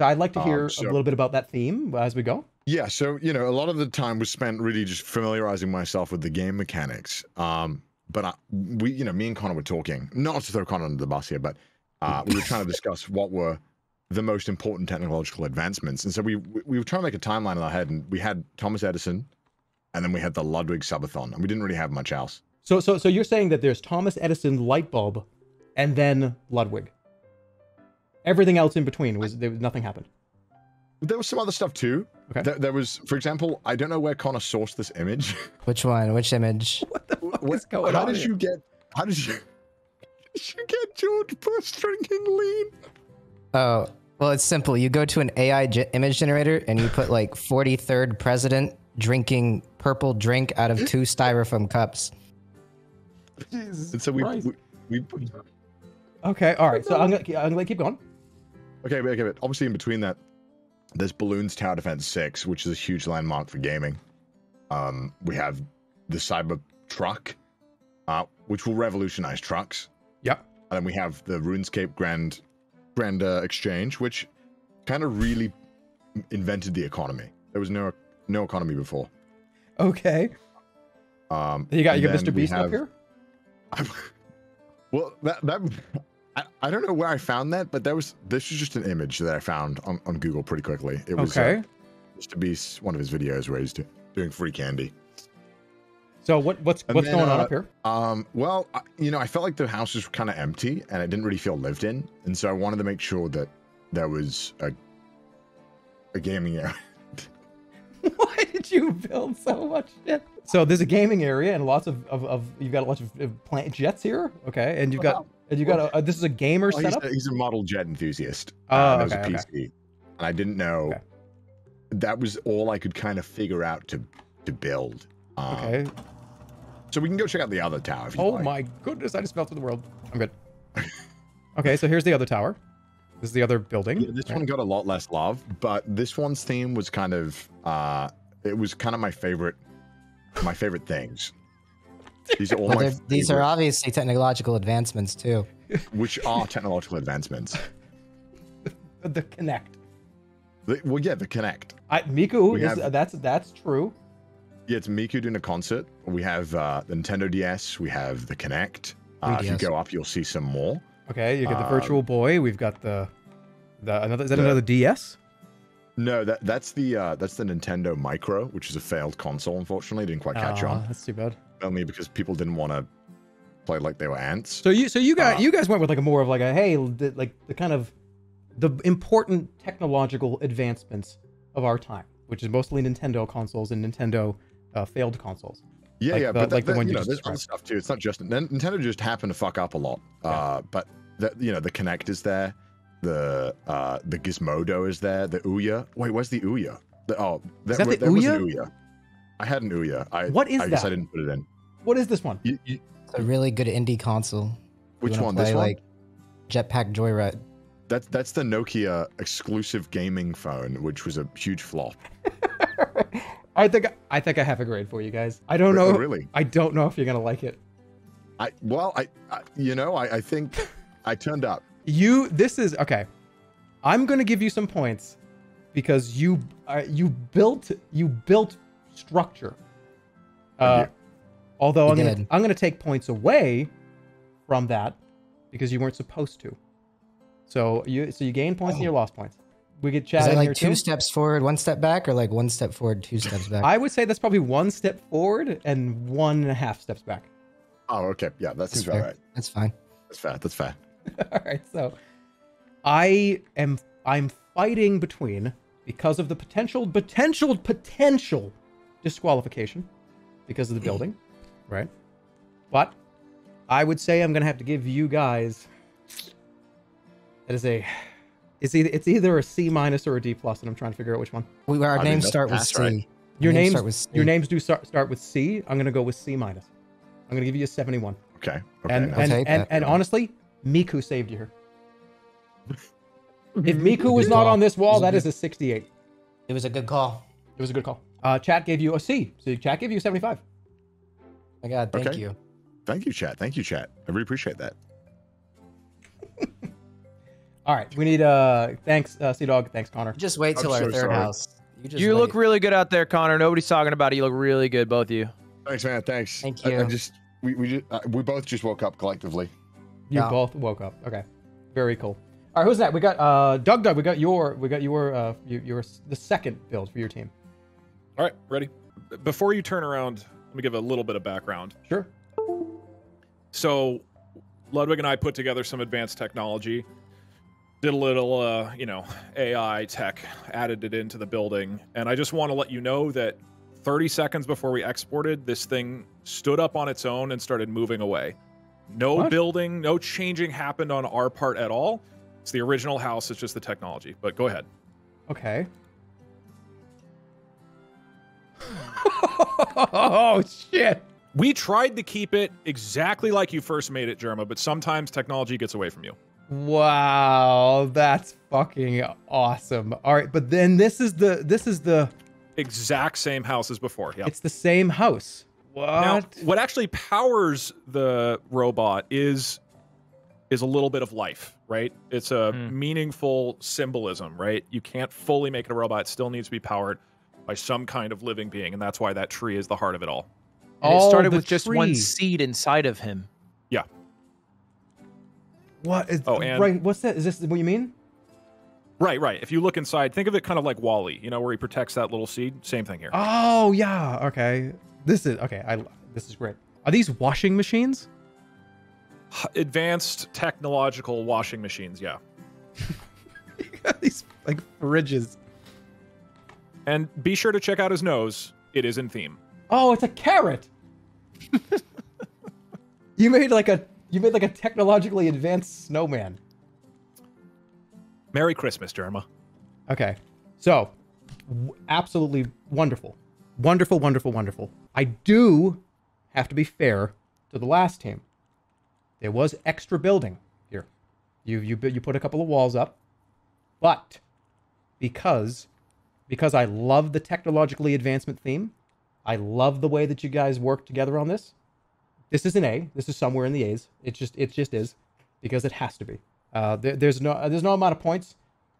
I'd like to Um, hear so- a little bit about that theme as we go. Yeah, so you know, a lot of the time was spent really just familiarizing myself with the game mechanics. Um, but I, we, you know, me and Connor were talking, not to throw Connor under the bus here, but uh, we were trying to discuss what were the most important technological advancements. And so we we we were trying to make a timeline in our head, and we had Thomas Edison, and then we had the Ludwig subathon, and we didn't really have much else. So so so you're saying that there's Thomas Edison light bulb, and then Ludwig. Everything else in between was there was nothing happened. There was some other stuff too. Okay. There, there was, for example, I don't know where Connor sourced this image. Which one? Which image? What the fuck what, is going how on did here? you get? How did you? Did you get George Bush drinking lean? Oh, well, it's simple. You go to an AI ge- image generator and you put like 43rd president drinking purple drink out of two styrofoam cups. And so we, we, we Okay, all right. So I'm gonna I'm gonna keep going. okay, but- okay, but obviously in between that, there's Bloons Tower Defense Six, which is a huge landmark for gaming. Um, we have the Cyber Truck, uh, which will revolutionize trucks. Yep. And then we have the RuneScape Grand Grand uh, Exchange, which kind of really invented the economy. There was no no economy before. Okay. Um, You got you got Mr. we Beast up have- here. Well, that that I, I don't know where I found that, but that was this was just an image that I found on, on Google pretty quickly. It was Okay. uh, Mr. Beast, one of his videos where he's do, doing free candy. So what what's And what's then, going on uh, up here? Um, well, I, you know, I felt like the house was kind of empty and it didn't really feel lived in, and so I wanted to make sure that there was a a gaming area. Why did you build so much shit? So there's a gaming area and lots of, of, of you've got lots of uh, plant jets here. Okay, and you've got and you got a, uh, this is a gamer Well, he's, setup. a, he's a model jet enthusiast. Oh, uh, that was a okay, okay. And I didn't know. That was all I could kind of figure out to to build. Um, Okay. So we can go check out the other tower if Oh like. my goodness! I just fell through the world. I'm good. Okay, so here's the other tower. This is the other building. Yeah, this one got a lot less love, but this one's theme was kind of uh it was kind of my favorite my favorite things. These are all Well, my they're- these are obviously technological advancements too. which are technological advancements. The Kinect. The- well, yeah, the Kinect. I, Miku We is have- uh, that's that's true. Yeah, it's Miku doing a concert. We have uh, the Nintendo DS. We have the Kinect. Uh, if you go up, you'll see some more. Okay, you get the Um, Virtual Boy. We've got the the another. Is that the- another DS? No, that that's the uh, that's the Nintendo Micro, which is a failed console. Unfortunately, didn't quite catch Aw, on. That's too bad. Only because people didn't want to play like they were ants. So you so you Uh, you guys went with like a more of like a hey the, like the kind of the important technological advancements of our time, which is mostly Nintendo consoles and Nintendo uh, failed consoles. Yeah, Like yeah, the- but like that, the one you you know, just there's other stuff too. It's not just Nintendo just happened to fuck up a lot. Uh, but the, you know, the Kinect is there, the uh, the Gizmondo is there, the Ouya. Wait, where's the Ouya? The, oh, Is that wa- the there was an Ouya? Ouya. I had an Ouya. I, What is I guess I didn't put it in. What is this one? It's a really good indie console. Which wanna one? This one? Like Jetpack Joyride. That's that's the Nokia exclusive gaming phone, which was a huge flop. I think I think I have a grade for you guys. I don't Oh, know. really? I don't know if you're gonna like it. I well, I, I you know, I, I think I turned up. You this is okay. I'm gonna give you some points because you uh, you built you built structure. Uh, although I'm gonna. I'm gonna take points away from that because you weren't supposed to. So you so you gain points and you lost points. We get Is chat that in like two too. steps forward, one step back, or like one step forward, two steps back? I would say that's probably one step forward and one and a half steps back. Oh, okay, yeah, that's That's all right. That's fine. That's fair. That's fair. All right, so I am I'm fighting between because of the potential potential potential disqualification because of the building, right? But I would say I'm gonna have to give you guys that is a it's either it's either a C minus or a D plus, and I'm trying to figure out which one. We, our I names that's- start with that's C. right. Your Our names start with C. your names do start start with C. I'm gonna go with C minus. I'm gonna give you a 71. Okay. Okay. And I'll and and, and honestly, Miku saved you. If Miku was not on this wall, that is a 68. It was a good call. It was a good call. Uh, chat gave you a C. So chat gave you a 75. My God, thank Okay. you. Thank you, chat. Thank you, chat. I really appreciate that. All right, we need uh thanks uh CDawg, thanks Connor. Just wait I'm till our so third sorry. house. You just You look really good out there, Connor. Nobody's talking about it. You look really good, both of you. Thanks, man. Thanks. Thank I, I you. just we we just, uh, we both just woke up collectively. You Yeah. both woke up. Okay. Very cool. All right, who's that? We got uh Doug Doug, we got your we got your uh your, your the second build for your team. All right, ready? Before you turn around, let me give a little bit of background. Sure. So, Ludwig and I put together some advanced technology, did a little, uh, you know, AI tech, added it into the building, and I just want to let you know that 30 seconds before we exported, this thing stood up on its own and started moving away. No What? building, no changing happened on our part at all. It's the original house, it's just the technology. But go ahead. Okay. oh shit. We tried to keep it exactly like you first made it, Jerma, but sometimes technology gets away from you. Wow, that's fucking awesome. All right, but then this is the this is the Exact same house as before. Yeah. it's the same house. What? Now, what actually powers the robot is is a little bit of life, right? It's a hmm. meaningful symbolism, right? You can't fully make it a robot; it still needs to be powered by some kind of living being, and that's why that tree is the heart of it all. And it started the with just one seed inside of him. Yeah. What is Oh, and- right? What's that? Is this what you mean? Right, right. If you look inside, think of it kind of like WALL-E, you know, where he protects that little seed. Same thing here. Oh yeah. Okay. This is okay. I this is great. Are these washing machines? Advanced technological washing machines, yeah. these like fridges. And be sure to check out his nose. It is in theme. Oh, it's a carrot. you made like a you made like a technologically advanced snowman. Merry Christmas, Jerma. Okay. So, w- absolutely wonderful. Wonderful, wonderful, wonderful. I do have to be fair to the last team. There was extra building here. You you you put a couple of walls up. But because because I love the technologically advancement theme, I love the way that you guys work together on this. This is an A. This is somewhere in the A's. It just it just is because it has to be. Uh, there, there's no there's no amount of points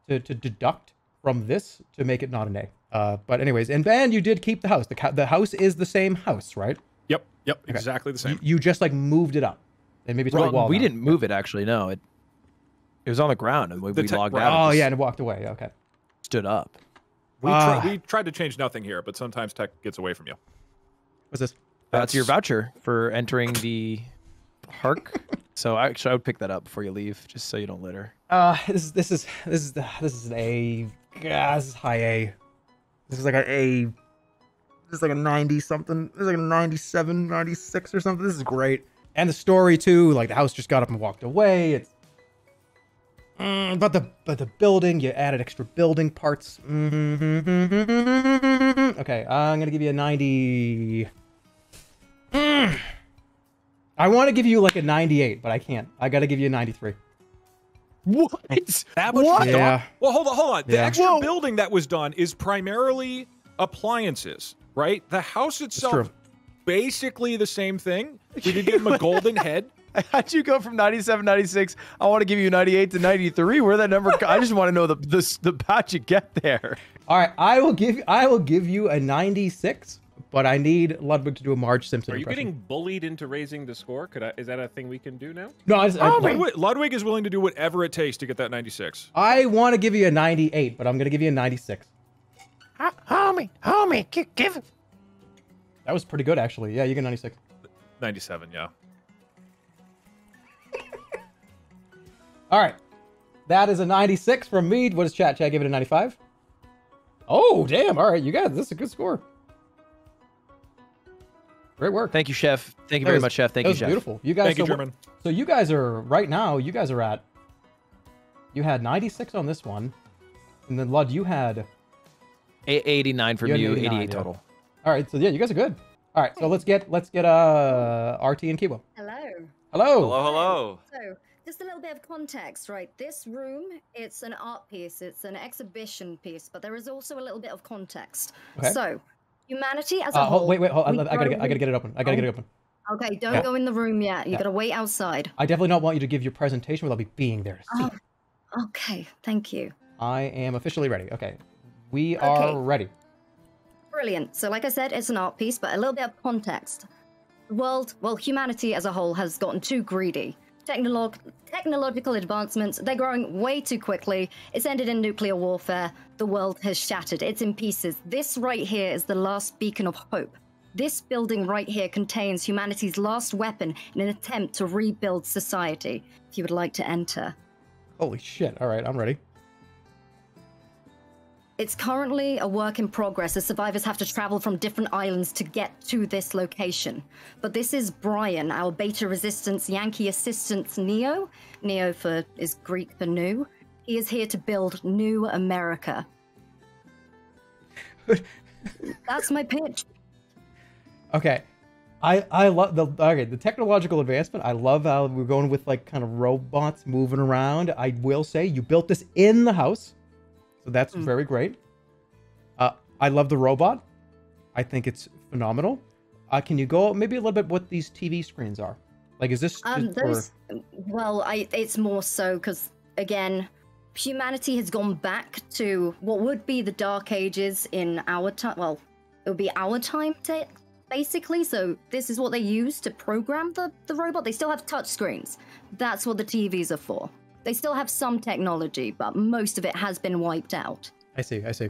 to, to deduct from this to make it not an A. Uh, but anyways, and Ben, you did keep the house. The, the house is the same house, right? Yep, yep, exactly the same. You, you just like moved it up, and maybe it's Well, a wall. we now. didn't move it actually. No, it it was on the ground and we, we tech- logged right. out. Oh yeah, and it walked away. Okay. stood up. We, try, we tried to change nothing here, but sometimes tech gets away from you. What's this? That's your voucher for entering the park. so actually, I would pick that up before you leave, just so you don't litter. Uh, this is this is this is this is A. God, this is high A. This is like an A. This is like a 90 something. This is like a 97, 96 or something. This is great. And the story too, like the house just got up and walked away. It's Mm, but the but the building, you added extra building parts. Mm-hmm. Okay, I'm gonna give you a 90. Mm. I want to give you like a 98, but I can't. I gotta give you a 93. What? That much What? Yeah. Well, hold on, hold on. The Yeah. extra building that was done is primarily appliances, right? The house itself, basically the same thing. We did give him a golden head. How'd you go from 97, 96? I want to give you 98 to 93. Where that number? co- I just want to know the the the how'd you get there? All right, I will give I will give you a 96, but I need Ludwig to do a Marge Simpson Are you impression. getting bullied into raising the score? Could I, is that a thing we can do now? No, I I, Oh, Ludwig, Ludwig is willing to do whatever it takes to get that 96. I want to give you a 98, but I'm gonna give you a 96. Homie, homie, give, give That was pretty good actually. Yeah, you get 96. 97, yeah. All right, that is a 96 from me. What does chat? Chat give it a 95. Oh damn! All right, you guys, this is a good score. Great work. Thank you, chef. Thank you That very was- much, chef. Thank that you, was chef. Beautiful. You guys. Thank you, so, Jerma. So you guys are right now. You guys are at. You had 96 on this one, and then Lud, you had. A- 89 from had you, 89, 88 yeah. total. All right, so yeah, you guys are good. All right, so let's get let's get uh RT and Kibo. Hello. Hello. Hello, hello. So, just a little bit of context, right? This room, it's an art piece, it's an exhibition piece, but there is also a little bit of context. Okay. So, humanity as a Uh, whole. hold, wait, wait, hold, I, I gotta get, I gotta get it open. I gotta get it open. Okay, don't Yeah. go in the room yet. You Yeah. gotta wait outside. I definitely don't want you to give your presentation without me being there. to see. Oh, okay, thank you. I am officially ready. Okay, we are Okay. ready. Brilliant. So, like I said, it's an art piece, but a little bit of context. The world, well, humanity as a whole has gotten too greedy. Technolog- technological advancements, they're growing way too quickly. It's ended in nuclear warfare. The world has shattered. It's in pieces. This right here is the last beacon of hope. This building right here contains humanity's last weapon in an attempt to rebuild society. If you would like to enter. Holy shit! All right, I'm ready. It's currently a work in progress as survivors have to travel from different islands to get to this location. But this is Brian, our beta resistance Yankee assistant Neo. Neo for is Greek for new. He is here to build new America. That's my pitch. Okay. I, I love the okay the technological advancement. I love how we're going with like kind of robots moving around. I will say you built this in the house, so that's very great. Uh, I love the robot. I think it's phenomenal. Uh, can you go maybe a little bit what these TV screens are? Like, is this Um, those, well, I, it's more so because again, humanity has gone back to what would be the Dark Ages in our time. Well, it would be our time, basically. So this is what they use to program the the robot. They still have touch screens. That's what the TVs are for. They still have some technology, but most of it has been wiped out. I see, I see.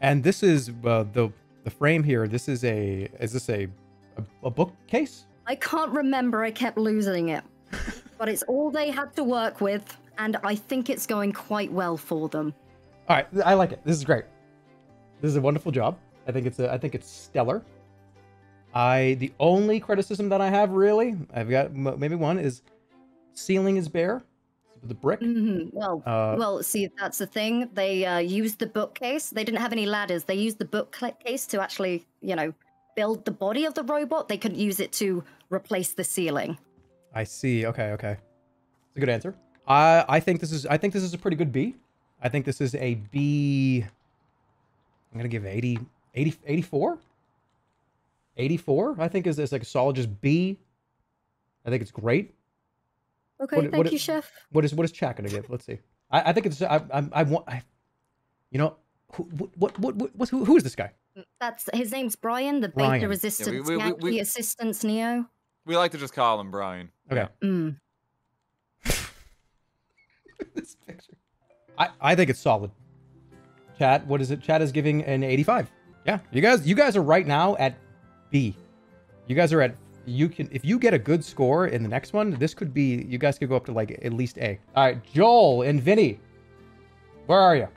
And this is uh, the the frame here. This is a is this a a, a bookcase? I can't remember. I kept losing it, but it's all they had to work with, and I think it's going quite well for them. All right, I like it. This is great. This is a wonderful job. I think it's a, I think it's stellar. I the only criticism that I have really, I've got maybe one is ceiling is bare. The brick. hmm Well, Uh, well, see, that's the thing. They uh, used the bookcase. They didn't have any ladders. They used the bookcase to actually, you know, build the body of the robot. They couldn't use it to replace the ceiling. I see. Okay, okay. It's a good answer. I I think this is I think this is a pretty good B. I think this is a B. I'm gonna give 80, 80 84? 84, I think is, is like a solid just B. I think it's great. Okay, What- thank what- you, chef. What is what is chat gonna give? Let's see. I, I think it's I I, I want I, You know, who, what, what, what, what, who, who is this guy? That's his name's Brian, the Brian. beta resistance Yeah, we- we- we- Yankee we- assistance Neo. We like to just call him Brian. Okay. Mm. I, I think it's solid. Chat, what is it? Chat is giving an 85. Yeah, you guys, you guys are right now at B. You guys are at you can if you get a good score in the next one, this could be you guys could go up to like at least A. All right, Joel and Vinny, where are you?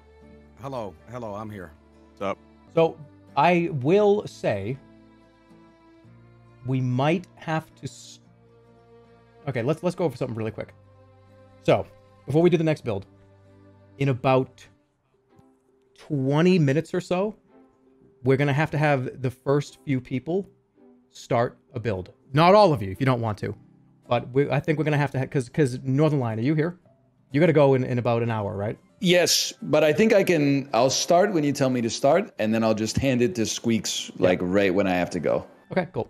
Hello, hello, I'm here. What's up? So I will say we might have to. s- Okay, let's let's go over something really quick. So before we do the next build, in about twenty minutes or so, we're gonna have to have the first few people start a build. Not all of you, if you don't want to, but we, I think we're gonna have to because because Northernlion, are you here? You got to go in in about an hour, right? Yes, but I think I can. I'll start when you tell me to start, and then I'll just hand it to Squeaks like right when I have to go. Okay, cool.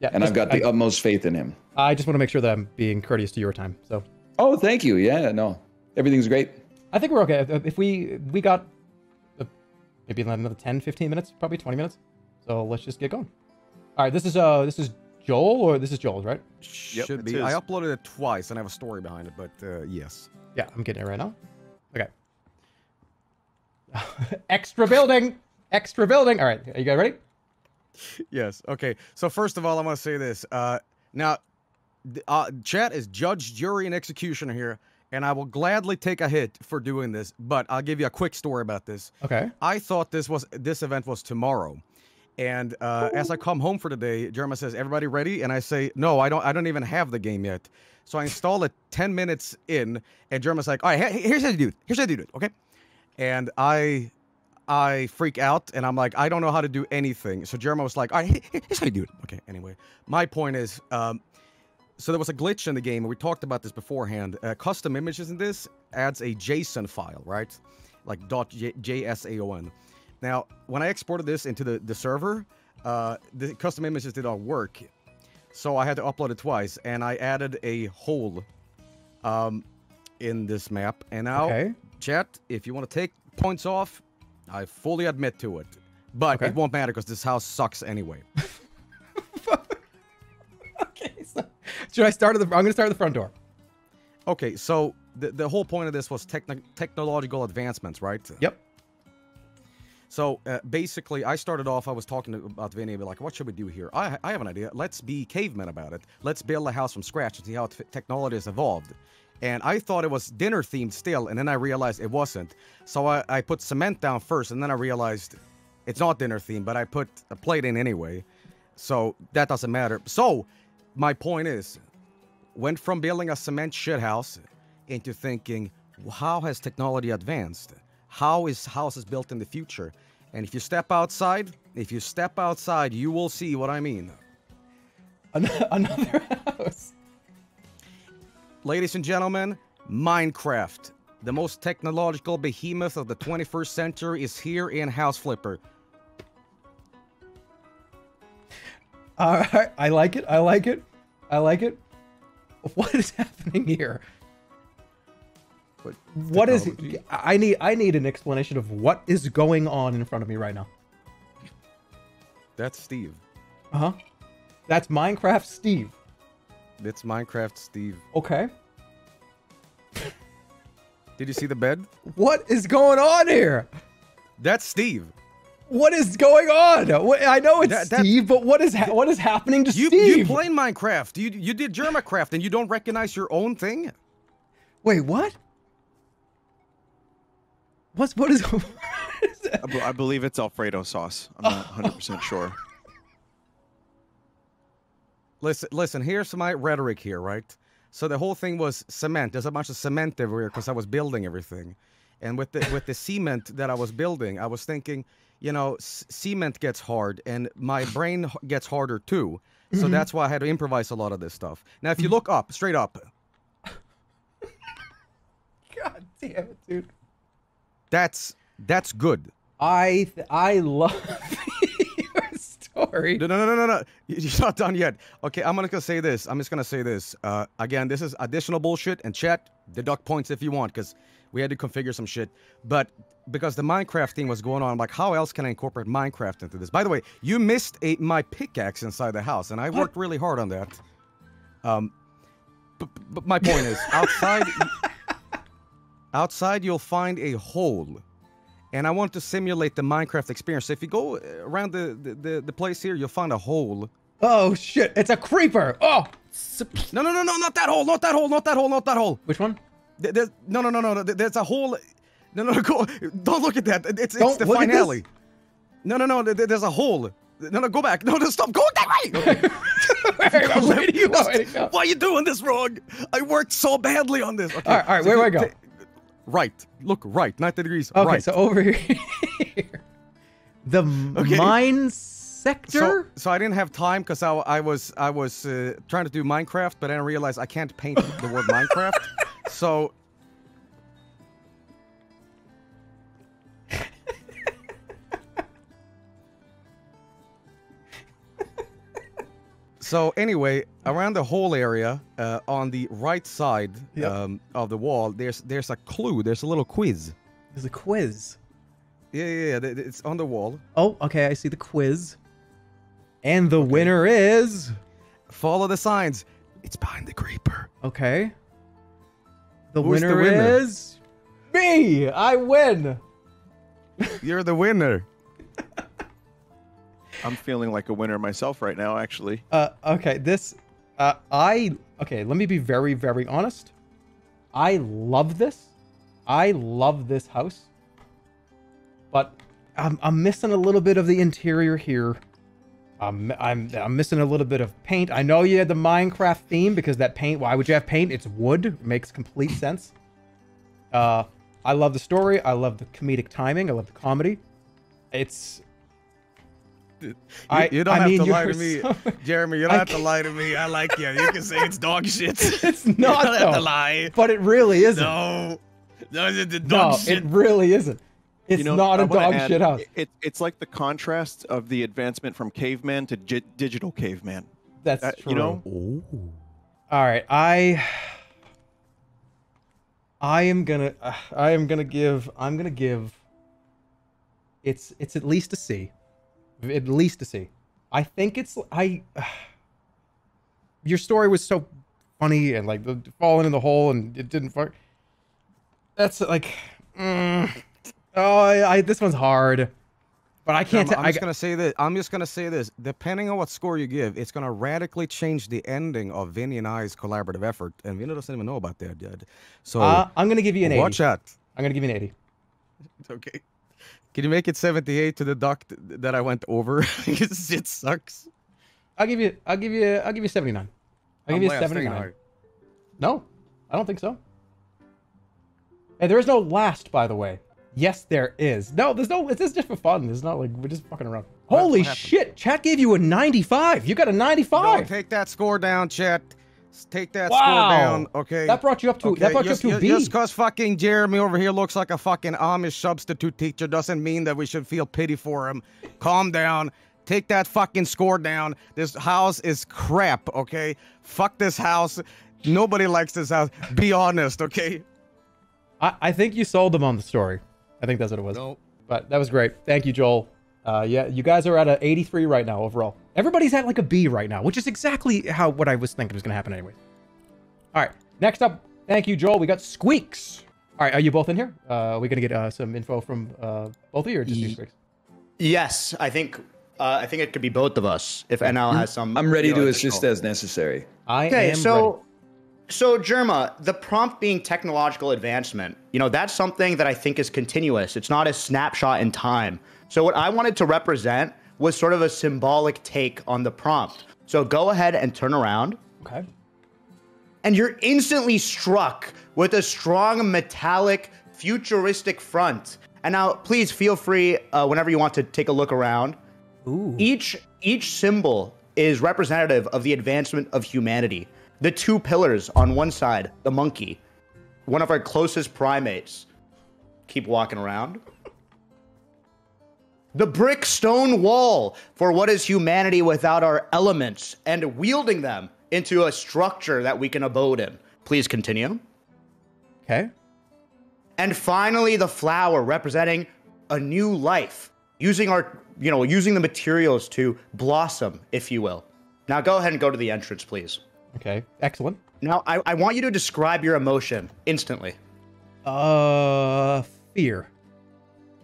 Yeah, and I've got the I- utmost faith in him. I just want to make sure that I'm being courteous to your time. So Oh, thank you. Yeah, no, everything's great. I think we're okay. If- If we we got uh, maybe another 10, 15 minutes, probably 20 minutes. So let's just get going. All right, this is uh this is Joel or this is Joel's, right? Should be. his. I uploaded it twice and I have a story behind it, but uh, yes. Yeah, I'm getting it right now. Okay. Extra building. Extra building. All right, are you guys ready? yes. Okay. So first of all, I want to say this. Uh, now, uh, chat is judge, jury, and executioner here, and I will gladly take a hit for doing this. But I'll give you a quick story about this. Okay. I thought this was this event was tomorrow, and uh, as I come home for the day, Jeremy says, "Everybody ready?" And I say, "No, I don't. I don't even have the game yet." So I install it ten minutes in, and Jeremy's like, "All right, he- here's how you do it. Here's how you do it. Okay." And I I freak out and I'm like, I don't know how to do anything. So Jeremy was like, all right, here's how you do it. Okay, anyway. My point is, um, so there was a glitch in the game, and we talked about this beforehand. Uh, custom images in this adds a JSON file, right? Like JSAON. Now, when I exported this into the, the server, uh, the custom images did not work. So I had to upload it twice, and I added a hole um, in this map. And now, Okay. chat, if you want to take points off, I fully admit to it. But Okay. it won't matter because this house sucks anyway. Should I start at the? I'm gonna start at the front door. Okay, so the, the whole point of this was techno- technological advancements, right? Yep. So uh, basically, I started off. I was talking about Vinny, like, what should we do here? I, I have an idea. Let's be cavemen about it. Let's build a house from scratch and see how technology has evolved. And I thought it was dinner themed still, and then I realized it wasn't. So I, I put cement down first, and then I realized it's not dinner themed, but I put a plate in anyway. So that doesn't matter. So my point is, went from building a cement shithouse into thinking, how has technology advanced? How is houses built in the future? And if you step outside, if you step outside, you will see what I mean. Another house. Ladies and gentlemen, Minecraft, the most technological behemoth of the 21st century, is here in House Flipper. All right, I like it. I like it. I like it. What is happening here? What is? I need. I need an explanation of what is going on in front of me right now. That's Steve. Uh huh. That's Minecraft Steve. It's Minecraft Steve. Okay. Did you see the bed? What is going on here? That's Steve. What is going on? I know it's That- that- Steve, but what is ha- what is happening to You Steve? you playing Minecraft? You you did Jermacraft and you don't recognize your own thing? Wait, what? What's what is? I, be- I believe it's Alfredo sauce. I'm not 100% sure. Listen, listen. Here's my rhetoric here, right? So the whole thing was cement. There's a bunch of cement everywhere because I was building everything, and with the with the cement that I was building, I was thinking, you know, c- cement gets hard, and my brain h- gets harder too. So Mhm. that's why I had to improvise a lot of this stuff. Now, if you look up, straight up, God damn it, dude. That's that's good. I th- I love your story. No, no, no, no, no, no. You- You're not done yet. Okay, I'm gonna say this. I'm just gonna say this. Uh, again, this is additional bullshit. And chat, deduct points if you want, because We had to configure some shit, but because the Minecraft thing was going on, I'm like, how else can I incorporate Minecraft into this? By the way, you missed a my pickaxe inside the house, and I worked really hard on that. Um, but, but my point is, outside, outside you'll find a hole, and I want to simulate the Minecraft experience. So if you go uh, around the the, the, place here, you'll find a hole. Oh shit! It's a creeper. Oh. No, no, no, no, not that hole, not that hole, not that hole, not that hole. Which one? There- There's, no, no, no, no. There's a hole. No, no, go. Don't look at that. It's, it's the finale. No, no, no. there- there- There's a hole. No, no, go back. No, no, stop going that way. where do you go? Where do you go? Why are you doing this wrong? I worked so badly on this. Okay, All right, all right, where do I go? Right. Look right. 90 degrees. Okay, right. so over here, the Okay. mine So, sector. so I didn't have time because I, I was I was uh, trying to do Minecraft, but then I realized I can't paint the word Minecraft. So. So anyway, around the whole area, uh, on the right side Yep. um, of the wall, there's there's a clue. There's a little quiz. There's a quiz. Yeah, yeah, yeah. It's on the wall. Oh, okay. I see the quiz. And the winner is. Follow the signs. It's behind the creeper. Okay. The Who's the winner, winner? is me. I win. You're the winner. I'm feeling like a winner myself right now, actually. Uh, okay, this, uh, I, okay, let me be very, very honest. I love this. I love this house. But I'm, I'm missing a little bit of the interior here. I'm, I'm, I'm missing a little bit of paint. I know you had the Minecraft theme because that paint, why would you have paint? It's wood. It makes complete sense. Uh, I love the story. I love the comedic timing. I love the comedy. It's, You, I- you don't I have mean, to lie to me, so- Jeremy. You don't I have to lie to me. I like you. You can say it's dog shit. It's you not don't have to lie. But it really isn't. No, no, it's the No, dog shit. it really isn't. It's You know, not I a dog add, shit house. It, it's like the contrast of the advancement from caveman to gi- digital caveman. That's That- true. You know, All right, I I am gonna uh, I am gonna give I'm gonna give it's it's at least a C. At least a C. I think it's I your story was so funny and like the falling in the hole and it didn't fuck. That's like mm, oh I, I this one's hard. But I can't I'm, I'm I just gonna say this. I'm just gonna say this. Depending on what score you give, it's gonna radically change the ending of Vinny and I's collaborative effort, and Vinny doesn't even know about that yet. So Uh, I'm gonna give you an 80. Watch out. I'm gonna give you an 80. It's Okay. Can you make it 78 to the duck that I went over? It sucks. I'll give you. I'll give you. I'll give you seventy nine. I'll give you I'm laughing nine. hard. No, I don't think so. Hey, there is no last, by the way. Yes, there is. No, there's no. It's just for fun. It's not like we're just fucking around. Holy shit! Chat gave you a ninety five. You got a ninety No, five. take that score down, chat. S- Take that Wow. score down, okay? That brought you up to- that brought you up to a ju- B. Just because fucking Jeremy over here looks like a fucking Amish substitute teacher doesn't mean that we should feel pity for him. Calm down. Take that fucking score down. This house is crap, okay? Fuck this house. Nobody likes this house. Be honest, okay? I, I think you sold them on the story. I think that's what it was. Nope. But that was great. Thank you, Joel. Uh, yeah, you guys are at a 83 right now overall. Everybody's at like a B right now, which is exactly how what I was thinking was going to happen anyway. All right, next up. Thank you, Joel. We got Squeaks. All right, are you both in here? Uh, are we going to get uh, some info from uh, both of you or just you, Squeaks? Yes, I think uh, I think it could be both of us if NL has some. I'm ready you know, to assist as necessary. I okay, am so so Jerma, the prompt being technological advancement, you know, that's something that I think is continuous. It's not a snapshot in time. So what I wanted to represent was sort of a symbolic take on the prompt. So go ahead and turn around. Okay. And you're instantly struck with a strong metallic futuristic front. And now please feel free uh, whenever you want to take a look around. Ooh. Each each symbol is representative of the advancement of humanity. The two pillars on one side, the monkey, one of our closest primates. Keep walking around. The brick stone wall for what is humanity without our elements and wielding them into a structure that we can abode in. Please continue. Okay. And finally, the flower representing a new life, using our, you know, using the materials to blossom, if you will. Now go ahead and go to the entrance, please. Okay, excellent. Now I, I want you to describe your emotion instantly. Uh, fear.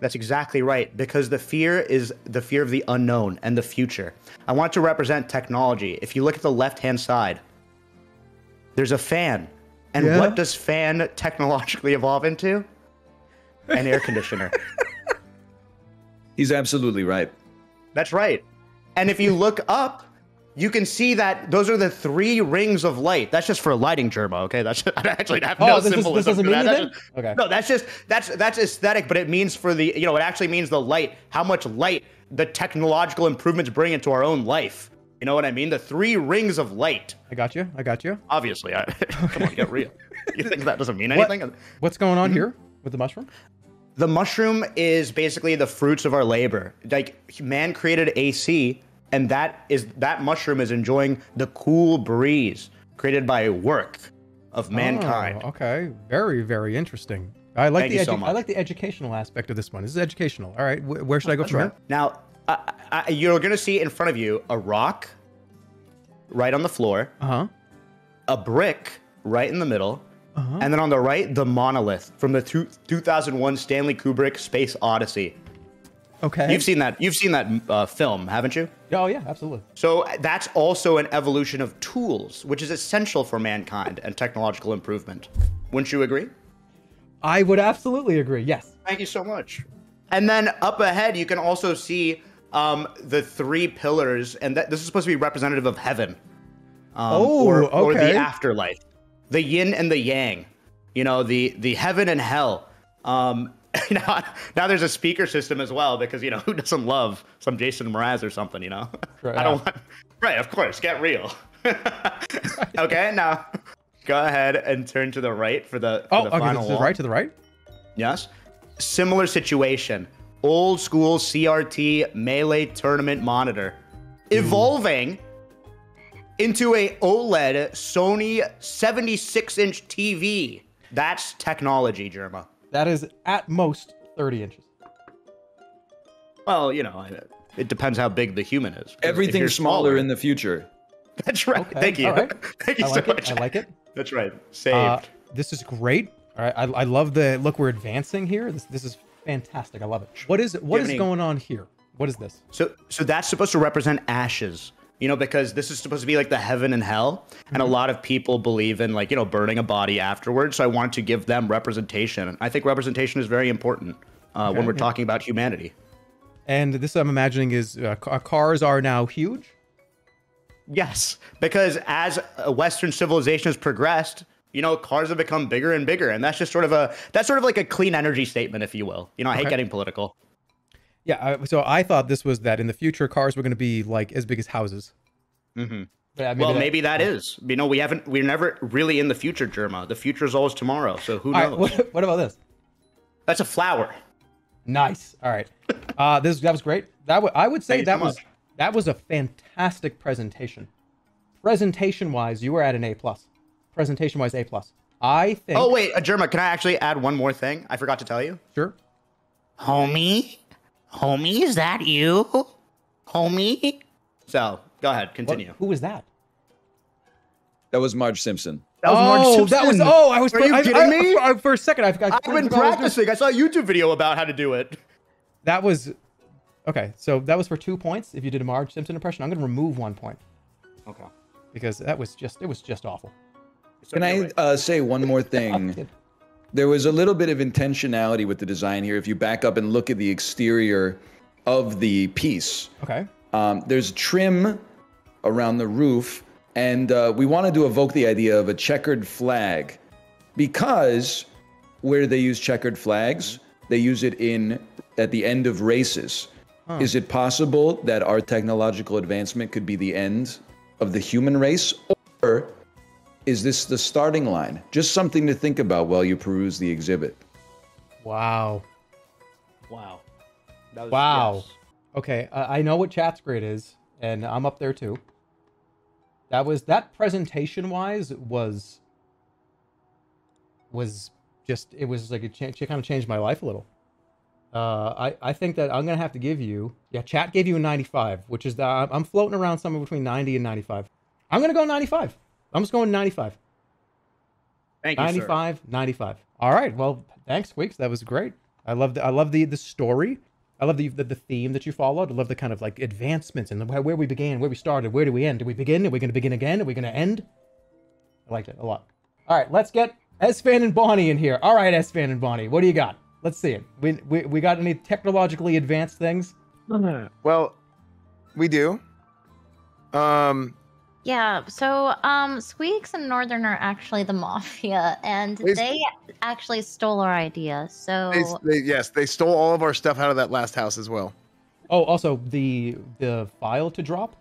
That's exactly right, because the fear is the fear of the unknown and the future. I want it to represent technology. If you look at the left hand side, there's a fan. And Yeah. what does fan technologically evolve into? An air conditioner. He's absolutely right. That's right. And if you look up, you can see that those are the three rings of light. That's just for lighting, Jerma. Okay, that's I actually have Oh, no this is- this symbolism. doesn't mean that. Anything? just- Okay. No, that's just that's that's aesthetic, but it means for the you know it actually means the light. How much light the technological improvements bring into our own life. You know what I mean? The three rings of light. I got you. I got you. Obviously, I, come on, get real. You think that doesn't mean What- anything? What's going Mm-hmm. on here with the mushroom? The mushroom is basically the fruits of our labor. Like man created AC, and that is that mushroom is enjoying the cool breeze created by work of mankind. Oh, okay, very very interesting. I like Thank the so I like the educational aspect of this one. This is educational. All right, wh- where should I go That's from right. Now, I, I, you're gonna see in front of you a rock, right on the floor. Uh huh. A brick right in the middle. Uh-huh. And then on the right, the monolith from the two, 2001 Stanley Kubrick Space Odyssey. Okay. You've seen that. You've seen that uh, film, haven't you? Oh yeah, absolutely. So that's also an evolution of tools, which is essential for mankind and technological improvement. Wouldn't you agree? I would absolutely agree. Yes. Thank you so much. And then up ahead, you can also see um, the three pillars, and that, this is supposed to be representative of heaven. Um, Oh, or, or the afterlife, the yin and the yang. You know, the the heaven and hell. Um, now, now there's a speaker system as well because you know who doesn't love some Jason Mraz or something. You know, Right, I don't want. Right, of course, get real. okay, now go ahead and turn to the right for the, for Oh, the okay. final To the right. To the right. Yes. Similar situation. Old school CRT Melee tournament monitor. Evolving into a OLED Sony 76 inch TV. That's technology, Jerma. That is at most thirty inches. Well, you know, it depends how big the human is. if you're Everything's smaller in the future. That's right. Okay, Thank you. all right. Thank you I so like much. it. I like it. That's right. Saved. Uh, this is great. All right. I, I love the look. We're advancing here. This this is fantastic. I love it. What is what have any- going on here? What is this? So so that's supposed to represent ashes. You know, because this is supposed to be like the heaven and hell. And a lot of people believe in like, you know, burning a body afterwards. So I wanted to give them representation. I think representation is very important uh, Okay, when we're yeah. talking about humanity. And this I'm imagining is uh, cars are now huge. Yes, because as uh, Western civilization has progressed, you know, cars have become bigger and bigger, and that's just sort of a that's sort of like a clean energy statement, if you will. You know, I hate getting political. Yeah. I, so I thought this was that in the future cars were going to be like as big as houses. Mm-hmm. Yeah, well, that- maybe that is. You know, we haven't. We're never really in the future, Jerma. The future is always tomorrow. So who All right, knows? what, what about this? That's a flower. Nice. All right. Uh, this that was great. That w- I would say Thank you so that was much. that was a fantastic presentation. Presentation wise, you were at an A plus. Presentation wise, A plus. I think. Oh wait, uh, Jerma, can I actually add one more thing? I forgot to tell you. Sure. Homie, homie, is that you? Homie. So go ahead, continue. Who was that? That was Marge Simpson. That was Marge oh, that was. Oh, I was. Are you I, kidding I- me? I- for a second, I, I I've been I was practicing. I saw a YouTube video about how to do it. That was. Okay, so that was for two points. If you did a Marge Simpson impression, I'm going to remove one point Okay. because that was just. It was just awful. Can I uh, say one more thing? There was a little bit of intentionality with the design here. If you back up and look at the exterior of the piece, Okay. um, there's trim around the roof, and uh, we wanted to evoke the idea of a checkered flag because where they use checkered flags, they use it in at the end of races. Huh. Is it possible that our technological advancement could be the end of the human race, or is this the starting line? Just something to think about while you peruse the exhibit. Wow. Wow. That was, Wow. yes. Okay, uh, I know what chat's grade is, and I'm up there too. That was that presentation wise was was just it was like it, cha- it kind of changed my life a little. Uh, I I think that I'm gonna have to give you yeah. Chat gave you a 95, which is the I'm I'm floating around somewhere between 90 and 95. I'm gonna go 95. I'm just going 95. Thank you, sir. 95, 95. All right. Well, thanks, Squeaks. That was great. I love the I love the the story. I love the, the the theme that you followed. I love the kind of like advancements and the, where we began, where we started, where do we end? Do we begin? Are we going to begin again? Are we going to end? I liked it a lot. All right, let's get Esfand and Bonnie in here. All right, Esfand and Bonnie, what do you got? Let's see it. We we, we got any technologically advanced things? Well, we do. Um, Yeah, so um Squeaks and Northern are actually the mafia and They- they actually stole our idea. So they, they, yes, they stole all of our stuff out of that last house as well. Oh, also the the file to drop,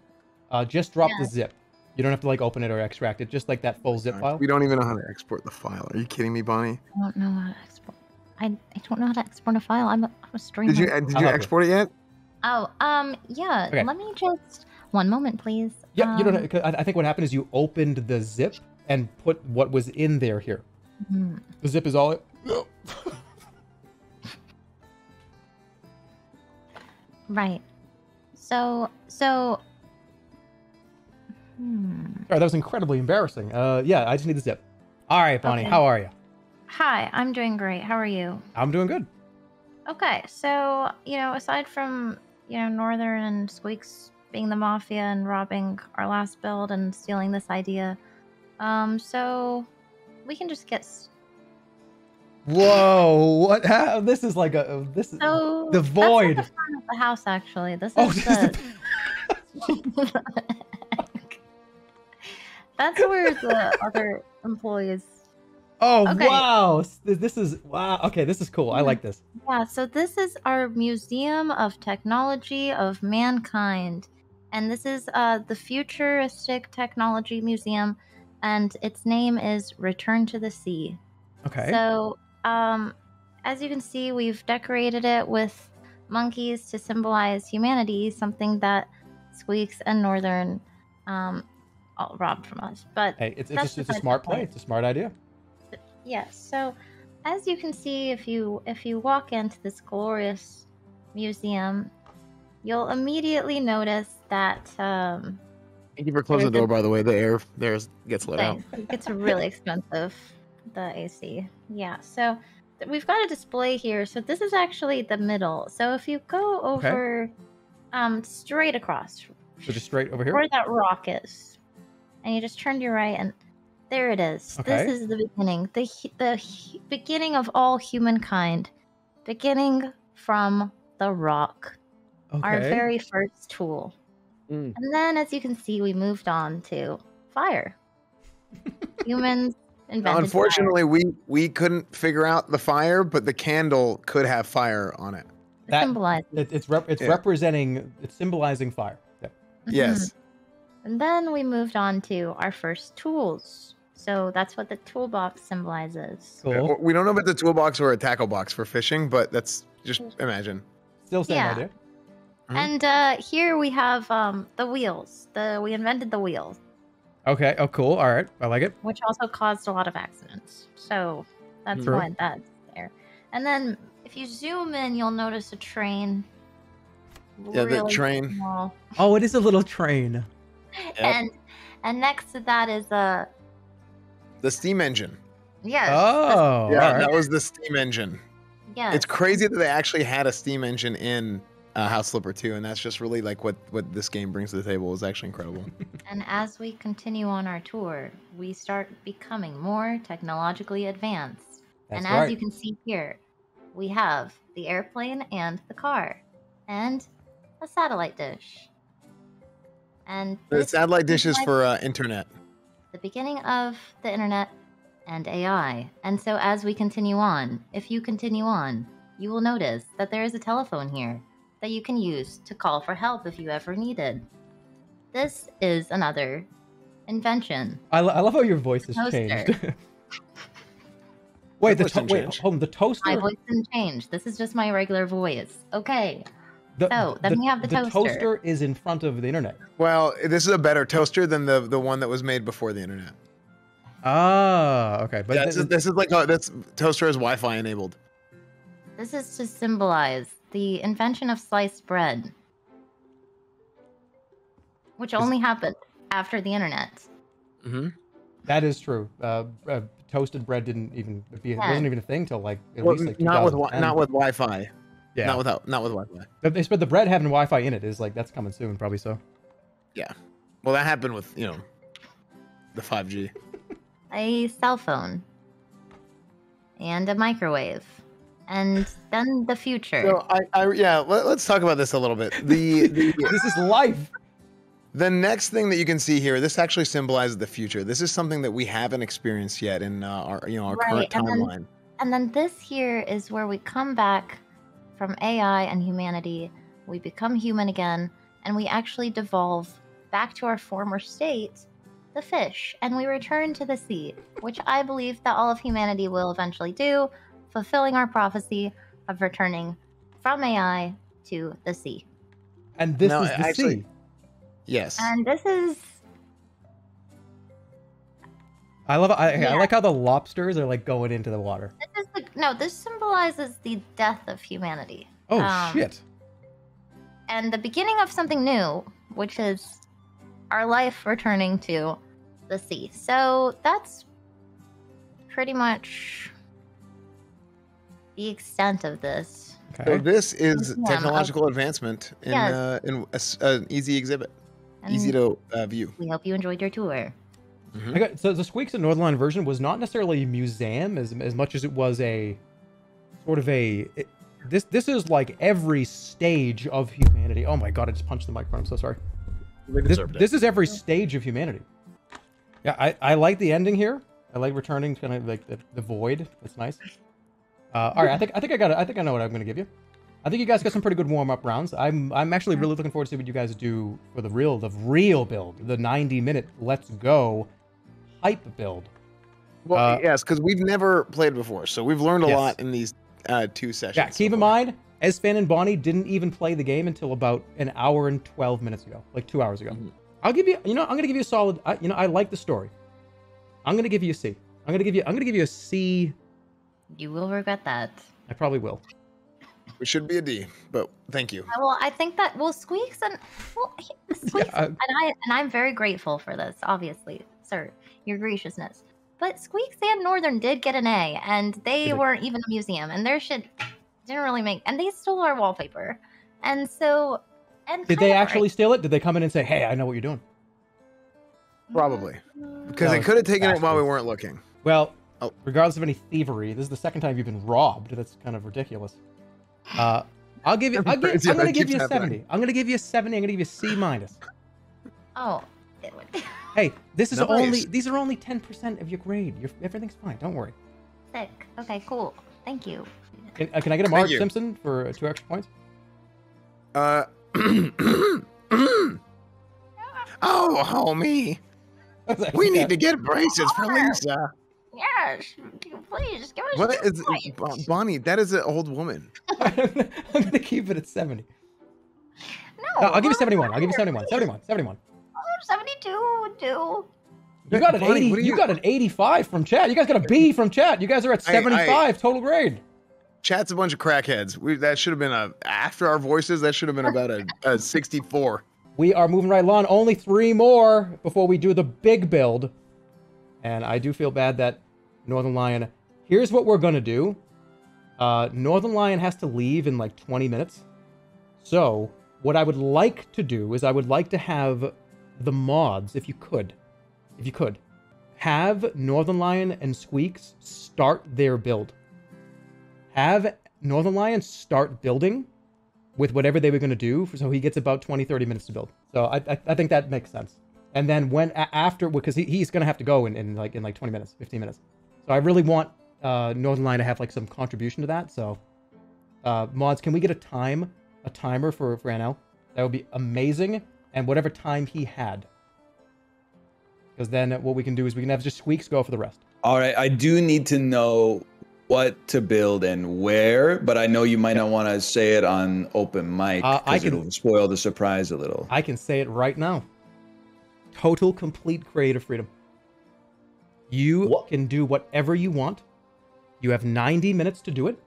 uh, just drop the zip. You don't have to like open it or extract it. Just like that full zip file. We don't even know how to export the file. Are you kidding me, Bonnie? I don't know how to export. I, I don't know how to export a file. I'm a, I'm a streamer. Did you did you export it yet? Oh, um, yeah. Okay. Let me just one moment, please. Yeah, you don't. Um, know- I think what happened is you opened the zip and put what was in there here. hmm. The zip is all. It, Right. So so. Hmm. Sorry, that was incredibly embarrassing. Uh, yeah, I just need the zip. All right, Bonnie, Okay. how are you? Hi, I'm doing great. How are you? I'm doing good. Okay, so you know, aside from you know Northern and Squeaks being the mafia and robbing our last build and stealing this idea, um, so we can just get Whoa! What? How, this is like a. This is so the void. That's not the front of the house, actually. This Oh, is is the. That's where the other employees. Oh Okay. wow! This is wow. Okay, this is cool. I like this. Yeah, so this is our Museum of Technology of Mankind. And this is uh, the Futuristic Technology Museum, and its name is Return to the Sea. Okay. So, um, as you can see, we've decorated it with monkeys to symbolize humanity, something that Squeaks and Northern um, all robbed from us. But Hey, it's it's, just, it's a smart the play. It's a smart idea. Yes. So, as you can see, if you if you walk into this glorious museum, you'll immediately notice that um, Thank you for closing the There's a- door, by the way. The air there gets let out. thing. It's really expensive, the AC. Yeah. So we've got a display here. So this is actually the middle. So if you go Okay. over, um, straight across So just straight over here. where that rock is, and you just turn to your right, and there it is. Okay. This is the beginning, the the beginning of all humankind, beginning from the rock, our very first tool. Mm. And then, as you can see, we moved on to fire. Humans invented. Now, fire. unfortunately, we we couldn't figure out the fire, but the candle could have fire on it. That- symbolize. It, it's rep, it's Yeah. representing. It's symbolizing fire. Yep. Yes. And then we moved on to our first tools. So that's what the toolbox symbolizes. Cool. We don't know about the toolbox or a tackle box for fishing, but that's just imagine. Still same Yeah. idea. And uh, here we have um, the wheels. The we invented the wheels, Okay. Oh, cool. All right. I like it. which also caused a lot of accidents. So that's True. why that's there. And then if you zoom in, you'll notice a train. Yeah, the train. small. Oh, it is a little train. And and next to that is a The steam engine. yes. Oh. yeah, all right. that was the steam engine. Yes. It's crazy that they actually had a steam engine in uh, House Flipper 2, and that's just really like what what this game brings to the table is actually incredible. And as we continue on our tour, we start becoming more technologically advanced. That's and as right. you can see here, we have the airplane and the car, and a satellite dish. And the satellite dish is for uh, internet. the beginning of the internet and AI. And so as we continue on, if you continue on, you will notice that there is a telephone here that you can use to call for help if you ever needed. This is another invention. I, lo- I love how your voice has changed. wait, the voice to- wait, hold on. The toaster. My voice didn't change. This is just my regular voice. Okay. the, so, then we have the toaster. The toaster is in front of the internet. Well, this is a better toaster than the the one that was made before the internet. Ah, okay. But That's, th- this is like a, that's toaster is Wi-Fi enabled. This is to symbolize the invention of sliced bread, which only happened after the internet. Mm-hmm. that is true. Uh, uh, toasted bread didn't even be, it Yeah. wasn't even a thing till like at Well, least like not with wi- 2010. not with Wi-Fi. Yeah. Not without not with Wi-Fi. But they said the bread having Wi-Fi in it is like that's coming soon, probably so. Yeah. Well, that happened with you know the 5G. a cell phone and a microwave and then the future So I, I yeah, let, us talk about this a little bit. The, the this is life. The next thing that you can see here, this actually symbolizes the future. This is something that we haven't experienced yet in uh, our you know our current and timeline. then, and then this here is where we come back from ai and humanity we become human again and we actually devolve back to our former state the fish and we return to the sea which i believe that all of humanity will eventually do fulfilling our prophecy of returning from ai to the sea And this No, is the actually- sea. Yes. and this is I love. I, I like how the lobsters are like going into the water. this is the, no this symbolizes the death of humanity Oh Um, shit! and the beginning of something new, which is our life returning to the sea. So that's pretty much the extent of this. So this is Yeah, technological advancement in Yes. uh, in a s- an easy exhibit, easy to uh, view. We hope you enjoyed your tour. I got, so the Squeaks and Northernlion version was not necessarily a museum as as much as it was a sort of a. It, this this is like every stage of humanity. Oh my god! I just punched the microphone. I'm so sorry. We This, it. this is every stage of humanity. Yeah, I, I like the ending here. I like returning to kind of like the, the void. That's nice. Uh, all right, I think I think I got it. I think I know what I'm going to give you. I think you guys got some pretty good warm up rounds. I'm I'm actually really looking forward to see what you guys do for the real the real build, the 90 minute let's go hype build. Well, Uh, yes, because we've never played before, so we've learned a Yes. lot in these uh, two sessions. Yeah, keep in mind, Esfand and Bonnie didn't even play the game until about an hour and 12 minutes ago, like two hours ago. I'll give you, you know, I'm gonna give you a solid. I, you know, I like the story. I'm gonna give you a C. I'm gonna give you, I'm gonna give you a C. You will regret that. I probably will. It should be a D, but thank you. Well, I think that well, Squeaks and well, he- Squeaks I- and I and I'm very grateful for this. Obviously, sir, your graciousness. But Squeaks and Northern did get an A, and they weren't even a museum, and their shit didn't really make. And they stole our wallpaper, and so and Did they kind of- actually steal it? Did they come in and say, "Hey, I know what you're doing"? Probably, mm. because they could have taken it while we weren't looking. Well, Oh. regardless of any thievery, this is the second time you've been robbed. That's kind of ridiculous. Uh, I'll give you. I'll give, I'm gonna that give you a happening. seventy. I'm gonna give you a seventy. I'm gonna give you a C minus. Oh, Hey, this is Nice. only. These are only ten percent of your grade. You're, everything's fine. Don't worry. sick. Okay, cool. Thank you. Can, uh, can I get a Marge Simpson for uh, two extra points? Uh, oh, homie, we need to get braces for Lisa. Yes, please give us. What two is points. Bonnie? That is an old woman. I'm gonna keep it at seventy. No, Uh, I'll give you we're seventy-one. I'll give you higher. 71. 71. 71. Oh, 72 would do. You got an Bonnie, eighty. You you- got an eighty-five from chat. You guys got a B from chat. You guys are at I- I- seventy-five total grade. Chat's a bunch of crackheads. We, that should have been a after our voices. That should have been about a, a sixty-four. We are moving right along. Only three more before we do the big build. And I do feel bad that Northernlion. Here's what we're gonna do. Uh, Northernlion has to leave in like 20 minutes. So what I would like to do is I would like to have the mods, if you could, if you could, have Northernlion and Squeaks start their build. Have Northernlion start building with whatever they were going to do so he gets about 20 30 minutes to build so i, I, I think that makes sense and then when after because he, he's going to have to go in, in like in like 20 minutes 15 minutes so i really want uh Northernlion to have like some contribution to that so uh mods can we get a time a timer for nl that would be amazing and whatever time he had. Because then what we can do is we can have just squeaks go for the rest. All right, I do need to know what to build and where, but I know you might not want to say it on open mic Uh, I because can- it'll spoil the surprise a little. i can say it right now. Total complete creative freedom You can do whatever you want. You have 90 minutes to do it.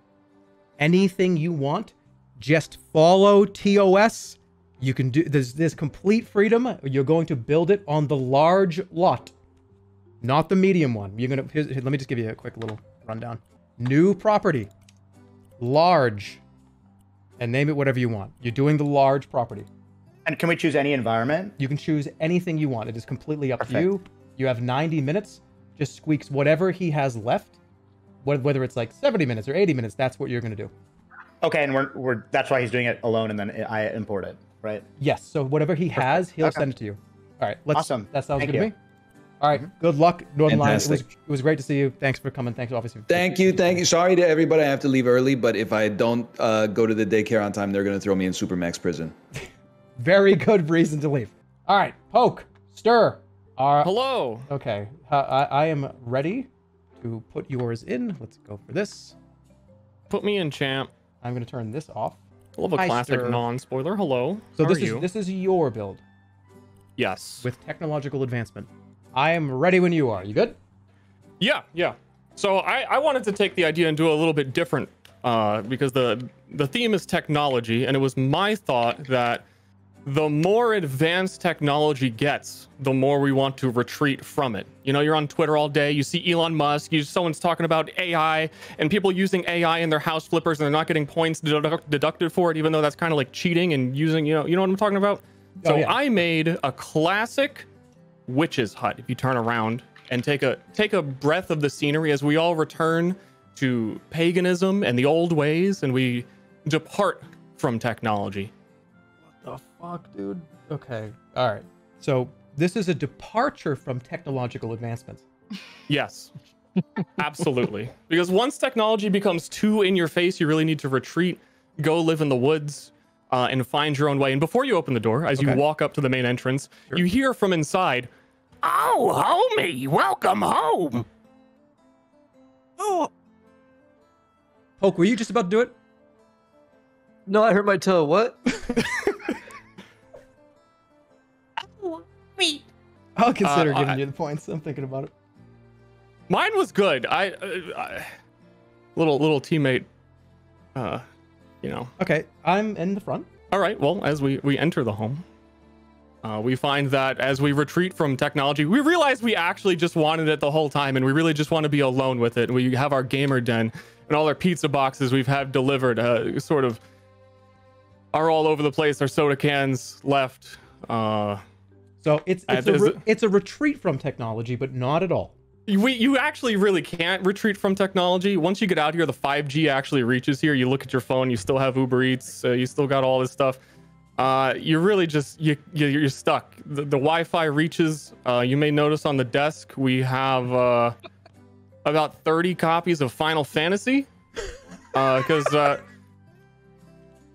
Anything you want. Just follow TOS. You can do there's there's complete freedom. You're going to build it on the large lot, not the medium one. You're gonna here, let me just give you a quick little rundown. New property, large, and name it whatever you want. You're doing the large property. And can we choose any environment? You can choose anything you want. It is completely up to you. You have 90 minutes. Just squeaks whatever he has left, whether it's like 70 minutes or 80 minutes. That's what you're gonna do. Okay, and we're we're that's why he's doing it alone, and then I import it, right? Yes. So whatever he has, he'll Okay. send it to you. All right. Let's, Awesome. That sounds Thank good to me. All right. Good luck, Northernlion. It was, it was great to see you. Thanks for coming. Thanks, obviously. Thank you, thank you. Sorry to everybody, I have to leave early, but if I don't uh, go to the daycare on time, they're going to throw me in Supermax prison. Very good reason to leave. All right. Poke. Stir. Hello. Okay. Uh, I, I am ready to put yours in. Let's go for this. Put me in, champ. I'm going to turn this off. I love a Hi, classic Stir. non-spoiler. Hello. So How this is you? this is your build Yes. with technological advancement. I am ready when you are. You good? Yeah, yeah. So I, I wanted to take the idea and do a little bit different uh, because the the theme is technology, and it was my thought that the more advanced technology gets, the more we want to retreat from it. You know, you're on Twitter all day, you see Elon Musk, you someone's talking about AI and people using AI in their house flippers and they're not getting points deduct, deducted for it, even though that's kind of like cheating and using, you know, you know what I'm talking about? Oh, So yeah. I made a classic witch's hut if you turn around and take a take a breath of the scenery as we all return to paganism and the old ways and we depart from technology. The fuck, dude? Okay. All right. So this is a departure from technological advancements. Yes. Absolutely. Because once technology becomes too in your face, you really need to retreat, go live in the woods, uh, and find your own way. And before you open the door, as you walk up to the main entrance, you hear from inside, Oh, homie, welcome home. Oh. Poke, were you just about to do it? No, I hurt my toe. What? I'll consider Uh, giving I- you the points. I'm thinking about it. Mine was good. I, uh, I little little teammate, uh, you know. Okay, I'm in the front. All right. Well, as we we enter the home, uh, we find that as we retreat from technology, we realize we actually just wanted it the whole time, and we really just want to be alone with it. We have our gamer den and all our pizza boxes we've had delivered, uh, sort of, are all over the place. Our soda cans left. Uh, So it's Uh, it's a, re- it's a retreat from technology, but not at all. We, you actually really can't retreat from technology. Once you get out here, the 5G actually reaches here. You look at your phone, you still have Uber Eats, uh, you still got all this stuff. Uh, you're really just you, you you're stuck. The, the Wi-Fi reaches. Uh, you may notice on the desk we have uh, about 30 copies of Final Fantasy. Because uh,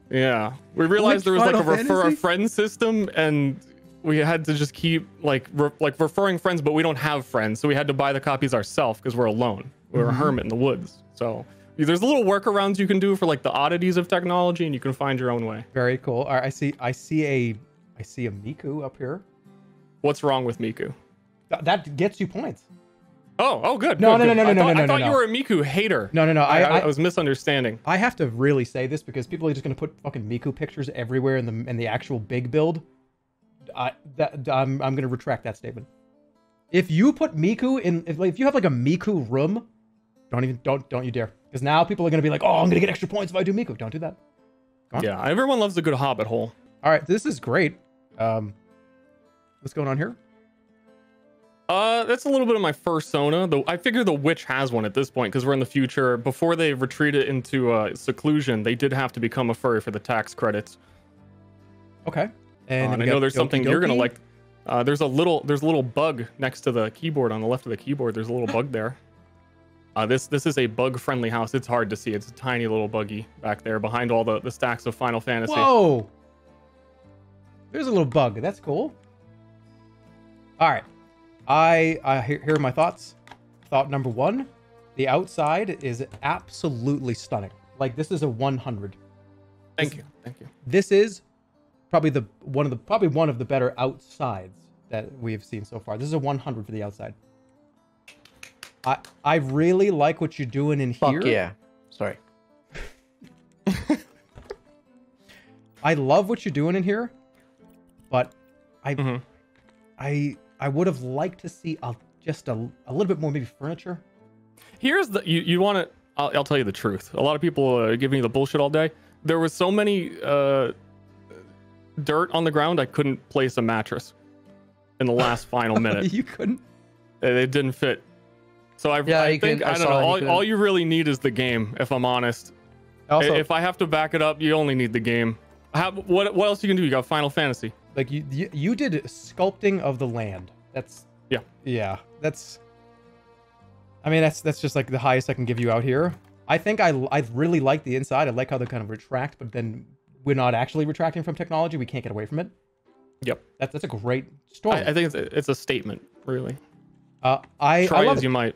yeah, we realized Which there was like a Final refer a friend system, and we had to just keep like re- like referring friends, but we don't have friends, so we had to buy the copies ourselves because we're alone. We're a Mhm. hermit in the woods. So there's little workarounds you can do for like the oddities of technology, and you can find your own way. Very cool. All right, I see. I see a. I see a Miku up here. What's wrong with Miku? Th- that gets you points. Oh, oh, good. No, good, no, no, good. no, I no, no, thought, no, I no, thought no. you were a Miku hater. No, no, no. I, I, I, was misunderstanding. I have to really say this because people are just going to put fucking Miku pictures everywhere in the in the actual big build. I that I'm I'm going to retract that statement. If you put Miku in, if, like, if you have like a Miku room, don't even don't don't you dare, because now people are going to be like, oh, I'm going to get extra points if I do Miku. Don't do that. Yeah, everyone loves a good hobbit hole. All right, this is great. Um, what's going on here? Uh, that's a little bit of my fursona. Though I figure the witch has one at this point because we're in the future. Before they retreated into uh, seclusion, they did have to become a furry for the tax credits. Okay. Uh, And, I know there's Doki something you're gonna like. Uh, there's a little there's a little bug next to the keyboard on the left of the keyboard. There's a little bug there. Uh, this this is a bug friendly house. It's hard to see. It's a tiny little buggy back there behind all the, the stacks of Final Fantasy. Whoa! There's a little bug. That's cool. All right. I, I here, here are my thoughts. Thought number one: the outside is absolutely stunning. Like this is a 100. Thank you. Thank you. This is probably the one of the probably one of the better outsides that we have seen so far. This is a 100 for the outside. I I really like what you're doing in Fuck here. yeah. Sorry. I love what you're doing in here, but I Mm-hmm. I I would have liked to see a, just a, a little bit more maybe furniture. Here's the you, you want to. I'll, I'll tell you the truth. A lot of people uh, give me the bullshit all day. There was so many uh, dirt on the ground, I couldn't place a mattress in the last final minute. you couldn't. It, it didn't fit. So I, Yeah, I think I I don't saw know. that you All, all you really need is the game. If I'm honest, Also- if I have to back it up, you only need the game. How, what what else you can do? You got Final Fantasy. Like you, you you did sculpting of the land. That's Yeah. yeah. That's. I mean that's that's just like the highest I can give you out here. I think I I really like the inside. I like how they kind of retract, but then we're not actually retracting from technology. We can't get away from it. Yep. That's that's a great story. I, I think it's a, it's a statement, really. Uh, I Try I love as it. you might.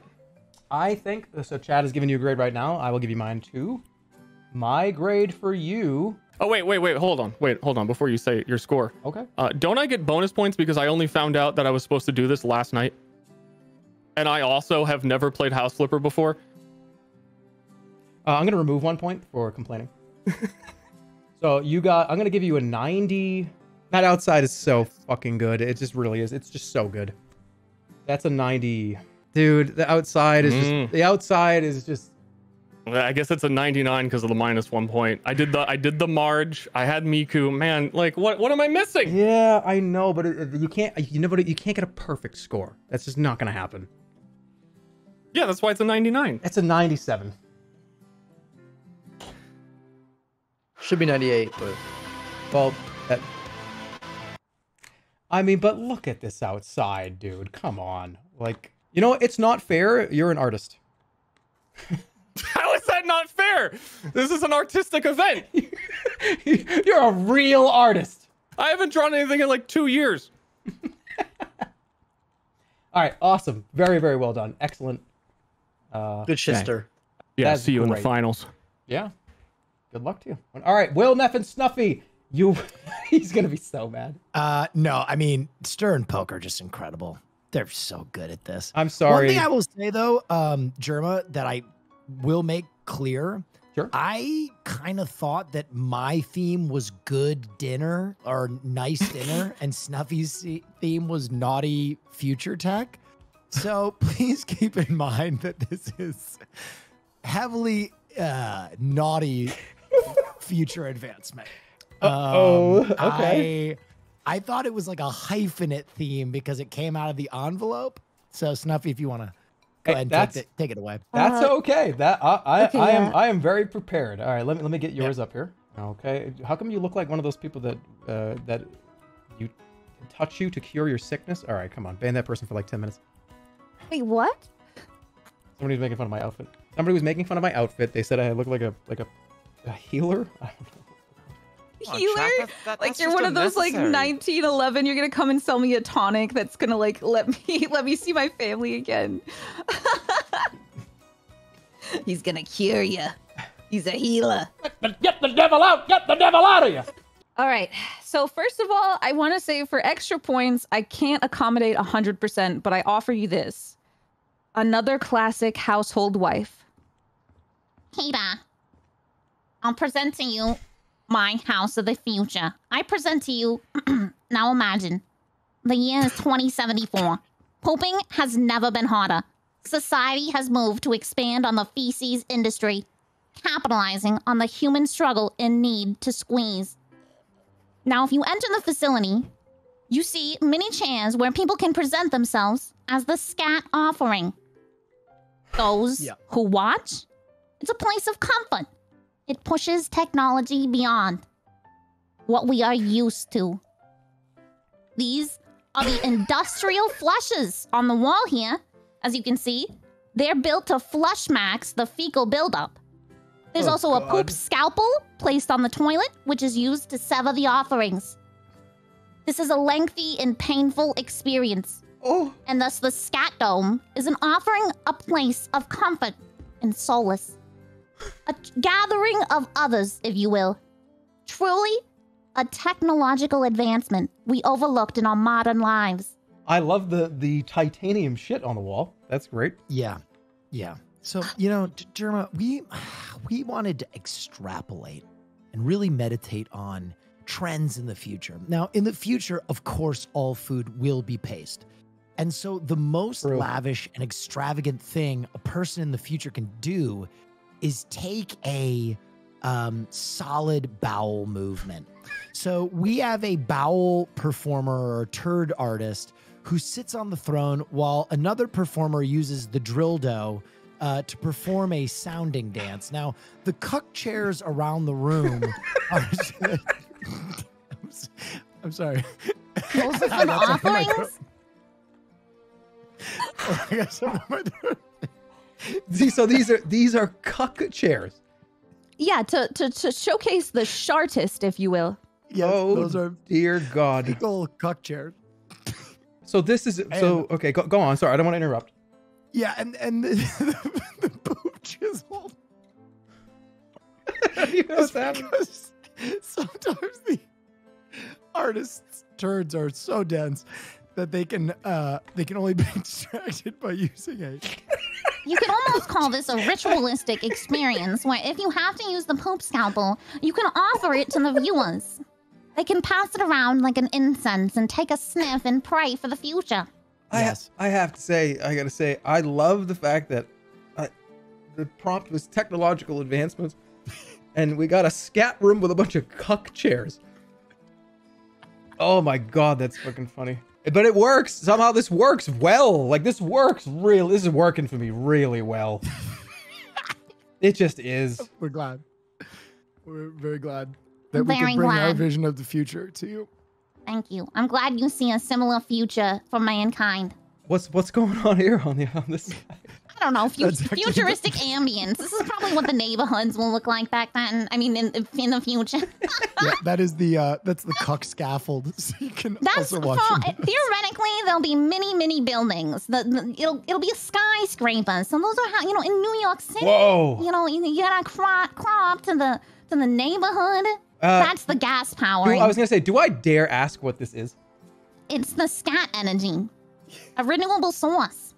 I think so. Chad is giving you a grade right now. I will give you mine too. My grade for you. Oh wait, wait, wait. Hold on. Wait, hold on. Before you say your score. Okay. Uh, don't I get bonus points because I only found out that I was supposed to do this last night? And I also have never played House Flipper before. Uh, I'm gonna remove one point for complaining. so you got. I'm gonna give you a 90. That outside is so fucking good. It just really is. It's just so good. That's a 90. Dude, the outside is Mm. just. The outside is just. I guess it's a 99 because of the minus one point. I did the I did the Marge. I had Miku. Man, like what what am I missing? Yeah, I know, but it, it- you can't. You never. You can't get a perfect score. That's just not gonna happen. Yeah, that's why it's a 99. It's a 97. Should be 98, but Well, that. I mean, but look at this outside, dude. Come on. Like, you know, it's not fair. You're an artist. How is that not fair? This is an artistic event. You're a real artist. I haven't drawn anything in like two years. All right, awesome. Very, very well done. Excellent. Uh, good shister. Yeah, That's see you in the finals. Yeah. Good luck to you. All right, Will Neff and Snuffy. You, he's gonna be so mad. Uh, no, I mean, Stir and Poke are just incredible. They're so good at this. I'm sorry. One thing I will say though, um, Jerma, that I will make clear. Sure. I kind of thought that my theme was good dinner or nice dinner, and Snuffy's theme was naughty future tech. So please keep in mind that this is heavily uh, naughty future advancement. Uh-oh, Um, okay. I, I thought it was like a hyphenate theme because it came out of the envelope. So Snuffy, if you want to go Hey, ahead and take, it- take it away. That's okay. That I, I, okay, I am yeah. I am very prepared. All right, let me let me get yours up here. Okay. How come you look like one of those people that uh, that you touch you to cure your sickness? All right, come on, ban that person for like ten minutes. Wait, what? Somebody was making fun of my outfit. Somebody was making fun of my outfit. They said I look like a like a, a healer. I don't know. Healer? like you're one of those like 1911. You're gonna come and sell me a tonic that's gonna like let me let me see my family again. He's gonna cure you. He's a healer. Get the devil out! Get the devil out of you! All right. So first of all, I want to say for extra points, I can't accommodate 100%, but I offer you this. Another classic household wife. Kita, I'm presenting you my house of the future. I present to you, now imagine, the year is 2074. Pooping has never been harder. Society has moved to expand on the feces industry, capitalizing on the human struggle and need to squeeze. Now, if you enter the facility, you see many chairs where people can present themselves as the scat offering. Those Yeah. who watch, it's a place of comfort. It pushes technology beyond what we are used to. These are the industrial flushes on the wall here. As you can see, they're built to flush max the fecal buildup. There's Oh, also a poop scalpel placed on the toilet, which is used to sever the offerings. This is a lengthy and painful experience. Oh. And thus, the scat dome is an offering a place of comfort and solace. A t- gathering of others, if you will. Truly, a technological advancement we overlooked in our modern lives. I love the the titanium shit on the wall. That's great. Yeah. Yeah. So you know, D- Derma, we we wanted to extrapolate and really meditate on trends in the future. Now, in the future, of course, all food will be paste. And so the most lavish and extravagant thing a person in the future can do is take a um, solid bowel movement. So we have a bowel performer or turd artist who sits on the throne while another performer uses the drill dough uh, to perform a sounding dance. Now, the cuck chairs around the room are. I'm, s- I'm sorry. Those are I for got something in offerings? I got something in my throat. See, so these are these are cuck chairs. Yeah, to, to, to showcase the shartist, if you will. Yeah, oh, those are dear God. big old cuck chairs. So this is so okay. Go, go on. Sorry, I don't want to interrupt. Yeah, and and the, the boob chisel. you know It's because sometimes the artists' turds are so dense that they can uh they can only be extracted by using a You could almost call this a ritualistic experience where if you have to use the poop scalpel, you can offer it to the viewers. They can pass it around like an incense and take a sniff and pray for the future. I, ha- I have to say, I gotta say, I love the fact that uh, the prompt was technological advancements, and we got a scat room with a bunch of cuck chairs. Oh my god, that's fucking funny. But it works. Somehow this works well. Like this works real. This is working for me really well. it just is. We're glad. We're very glad that we can bring our vision of the future to you. Thank you. I'm glad you see a similar future for mankind. What's what's going on here on the on this? I don't know, fu- That's actually- futuristic ambience. This is probably what the neighborhoods will look like back then. I mean, in, in the future. yeah, that is the uh that's the cuck scaffold. So you can That's also for, watch them. theoretically there'll be many, many buildings. The, the it'll it'll be a skyscraper. So those are how you know in New York City. Whoa. You know you, you gotta crop crop to the to the neighborhood. Uh, That's the gas power. I was gonna say, do I dare ask what this is? It's the scat energy, a renewable source.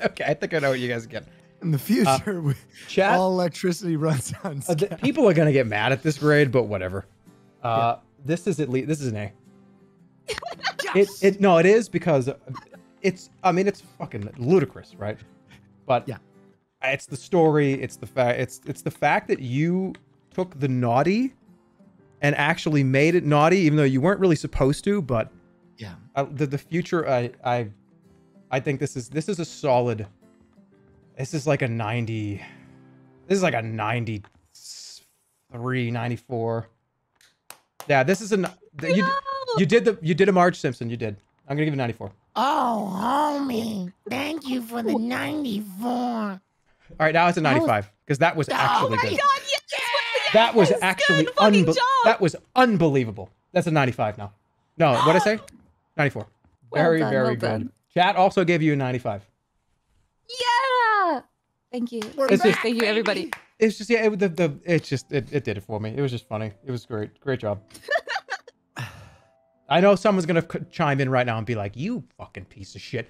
Okay, I think I know what you guys get. In the future, we, chat- all electricity runs on. Uh, th- people are gonna get mad at this grade, but whatever. Uh, This is at least this is an A. It it no, it is because it's. I mean, it's fucking ludicrous, right? But yeah, it's the story. It's the fact. It's it's the fact that you took the naughty and actually made it naughty, even though you weren't really supposed to. But yeah, uh, the the future. I I I think this is this is a solid. This is like a ninety. This is like a 93, 94. Yeah, this is a. n- the- You, you did the you did a Marge Simpson. You did. I'm gonna give you 94. Oh, homie, thank you for the 94. All right, now it's a 95 because that was oh actually Oh my good. God, that was actually unbe- job. that was unbelievable. That's a 95 now. No, what I say? 94. Well Very done, very well good. done. Chat also gave you a 95. Yeah. Thank you. It's just- Thank you, everybody. It's just yeah, it, the the it's just it, it did it for me. It was just funny. It was great. Great job. I know someone's gonna chime in right now and be like, "You fucking piece of shit!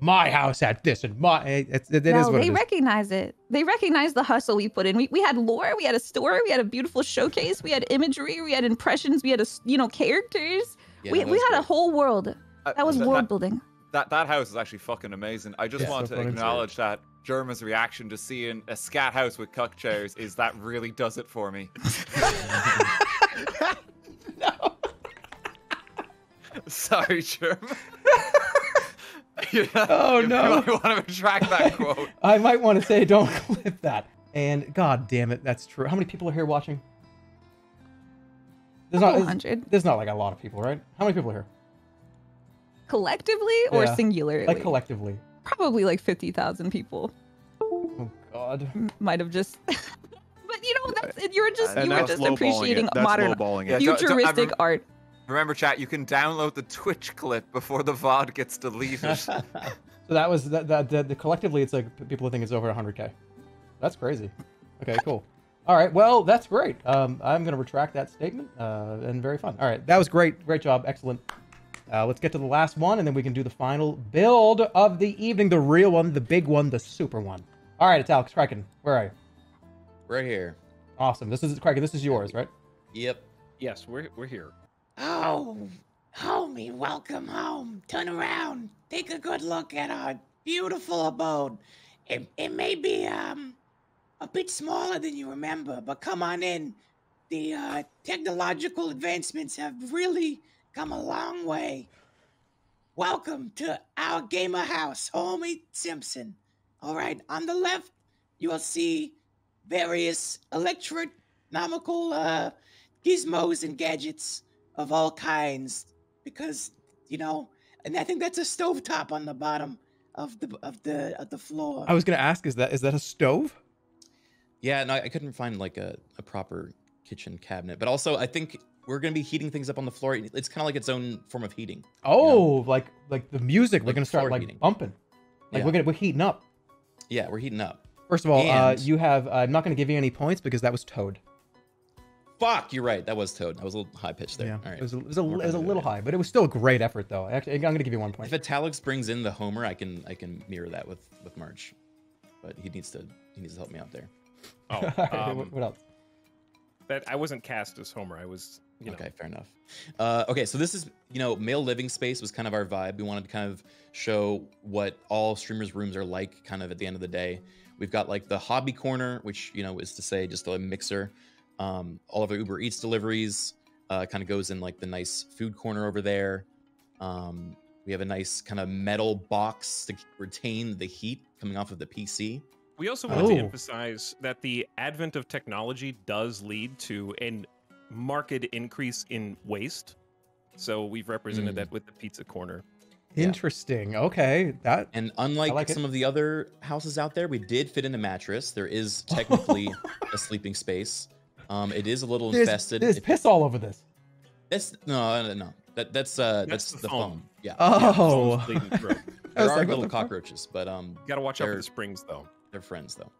My house had this and my it's, it, it is no, what they it is." recognize it. They recognize the hustle we put in. We, we had lore, we had a story, we had a beautiful showcase, we had imagery, we had impressions, we had a you know characters. Yeah, we we that's had a whole world. Uh, That was that- world that- building. That that house is actually fucking amazing. I just Yeah, want so to funny. acknowledge that Jerma's reaction to seeing a scat house with cuck chairs is that really does it for me. no. Sorry, Germa. Oh, you no. might want to retract that quote. I might want to say, "Don't clip that." And god damn it, that's true. How many people are here watching? There's not. There's, hundred. there's not like a lot of people, right? How many people are here? Collectively or Yeah, singularly? Like collectively. Probably like fifty thousand people. Oh God. Might have just. but you know, that's, you were just And you were just appreciating modern lowballing it. Yeah, don't- don't- I futuristic art. Remember, chat, you can download the Twitch clip before the VOD gets deleted. So that was that, that, that the collectively it's like people think it's over 100k. That's crazy. Okay, cool. All right, well that's great. Um, I'm gonna retract that statement. Uh, and very fun. All right, that was great. Great job. Excellent. Uh, let's get to the last one, and then we can do the final build of the evening, the real one, the big one, the super one. All right, it's Alex Criken. Where are you? Right here. Awesome. This is Criken. This is yours, right? Yep. Yes, we're we're here. Oh, homie, welcome home. Turn around. Take a good look at our beautiful abode. It, it may be um a bit smaller than you remember, but come on in. The uh, technological advancements have really come a long way. Welcome to our gamer house, homie Simpson. All right, on the left, you will see various electronomical uh, gizmos and gadgets of all kinds because you know and i think that's a stovetop on the bottom of the of the of the floor I was gonna ask, is that is that a stove? Yeah, no, I couldn't find like a, a proper kitchen cabinet. But also, I think we're gonna be heating things up on the floor. It's kind of like its own form of heating. Oh, like like the music. we're gonna start like heating. bumping. Like Yeah. we're gonna we're heating up. Yeah, we're heating up. First of all, uh, you have. Uh, I'm not gonna give you any points because that was Toad. Fuck, you're right. That was Toad. I was a little high pitched there. Yeah, All right. it was a, it was a, it was a little high, but it was still a great effort though. Actually, I'm gonna give you one point. If Etalyx brings in the Homer, I can I can mirror that with with Marge, but he needs to he needs to help me out there. Oh, um, what- what else? That I wasn't cast as Homer. I was, you know. Okay, fair enough. Uh, okay, so this is you know male living space was kind of our vibe. We wanted to kind of show what all streamers' rooms are like, kind of at the end of the day. We've got like the hobby corner, which you know is to say just a mixer. Um, all of our Uber Eats deliveries uh, kind of goes in like the nice food corner over there. Um, we have a nice kind of metal box to retain the heat coming off of the PC. We also wanted to Oh. emphasize that the advent of technology does lead to a marked increase in waste. So we've represented Mm. that with the pizza corner. Interesting. Okay, that And unlike like it. some of the other houses out there, we did fit in a mattress. There is technically a sleeping space. Um, it is a little there's, infested. there's If- piss all over this. That's no, no, no. That that's uh That's that's, the the foam. foam. Yeah. Oh. Foam's bleeding through. I There was are like, little the fuck? cockroaches, but um, you Gotta watch out for the springs, though. They're friends though.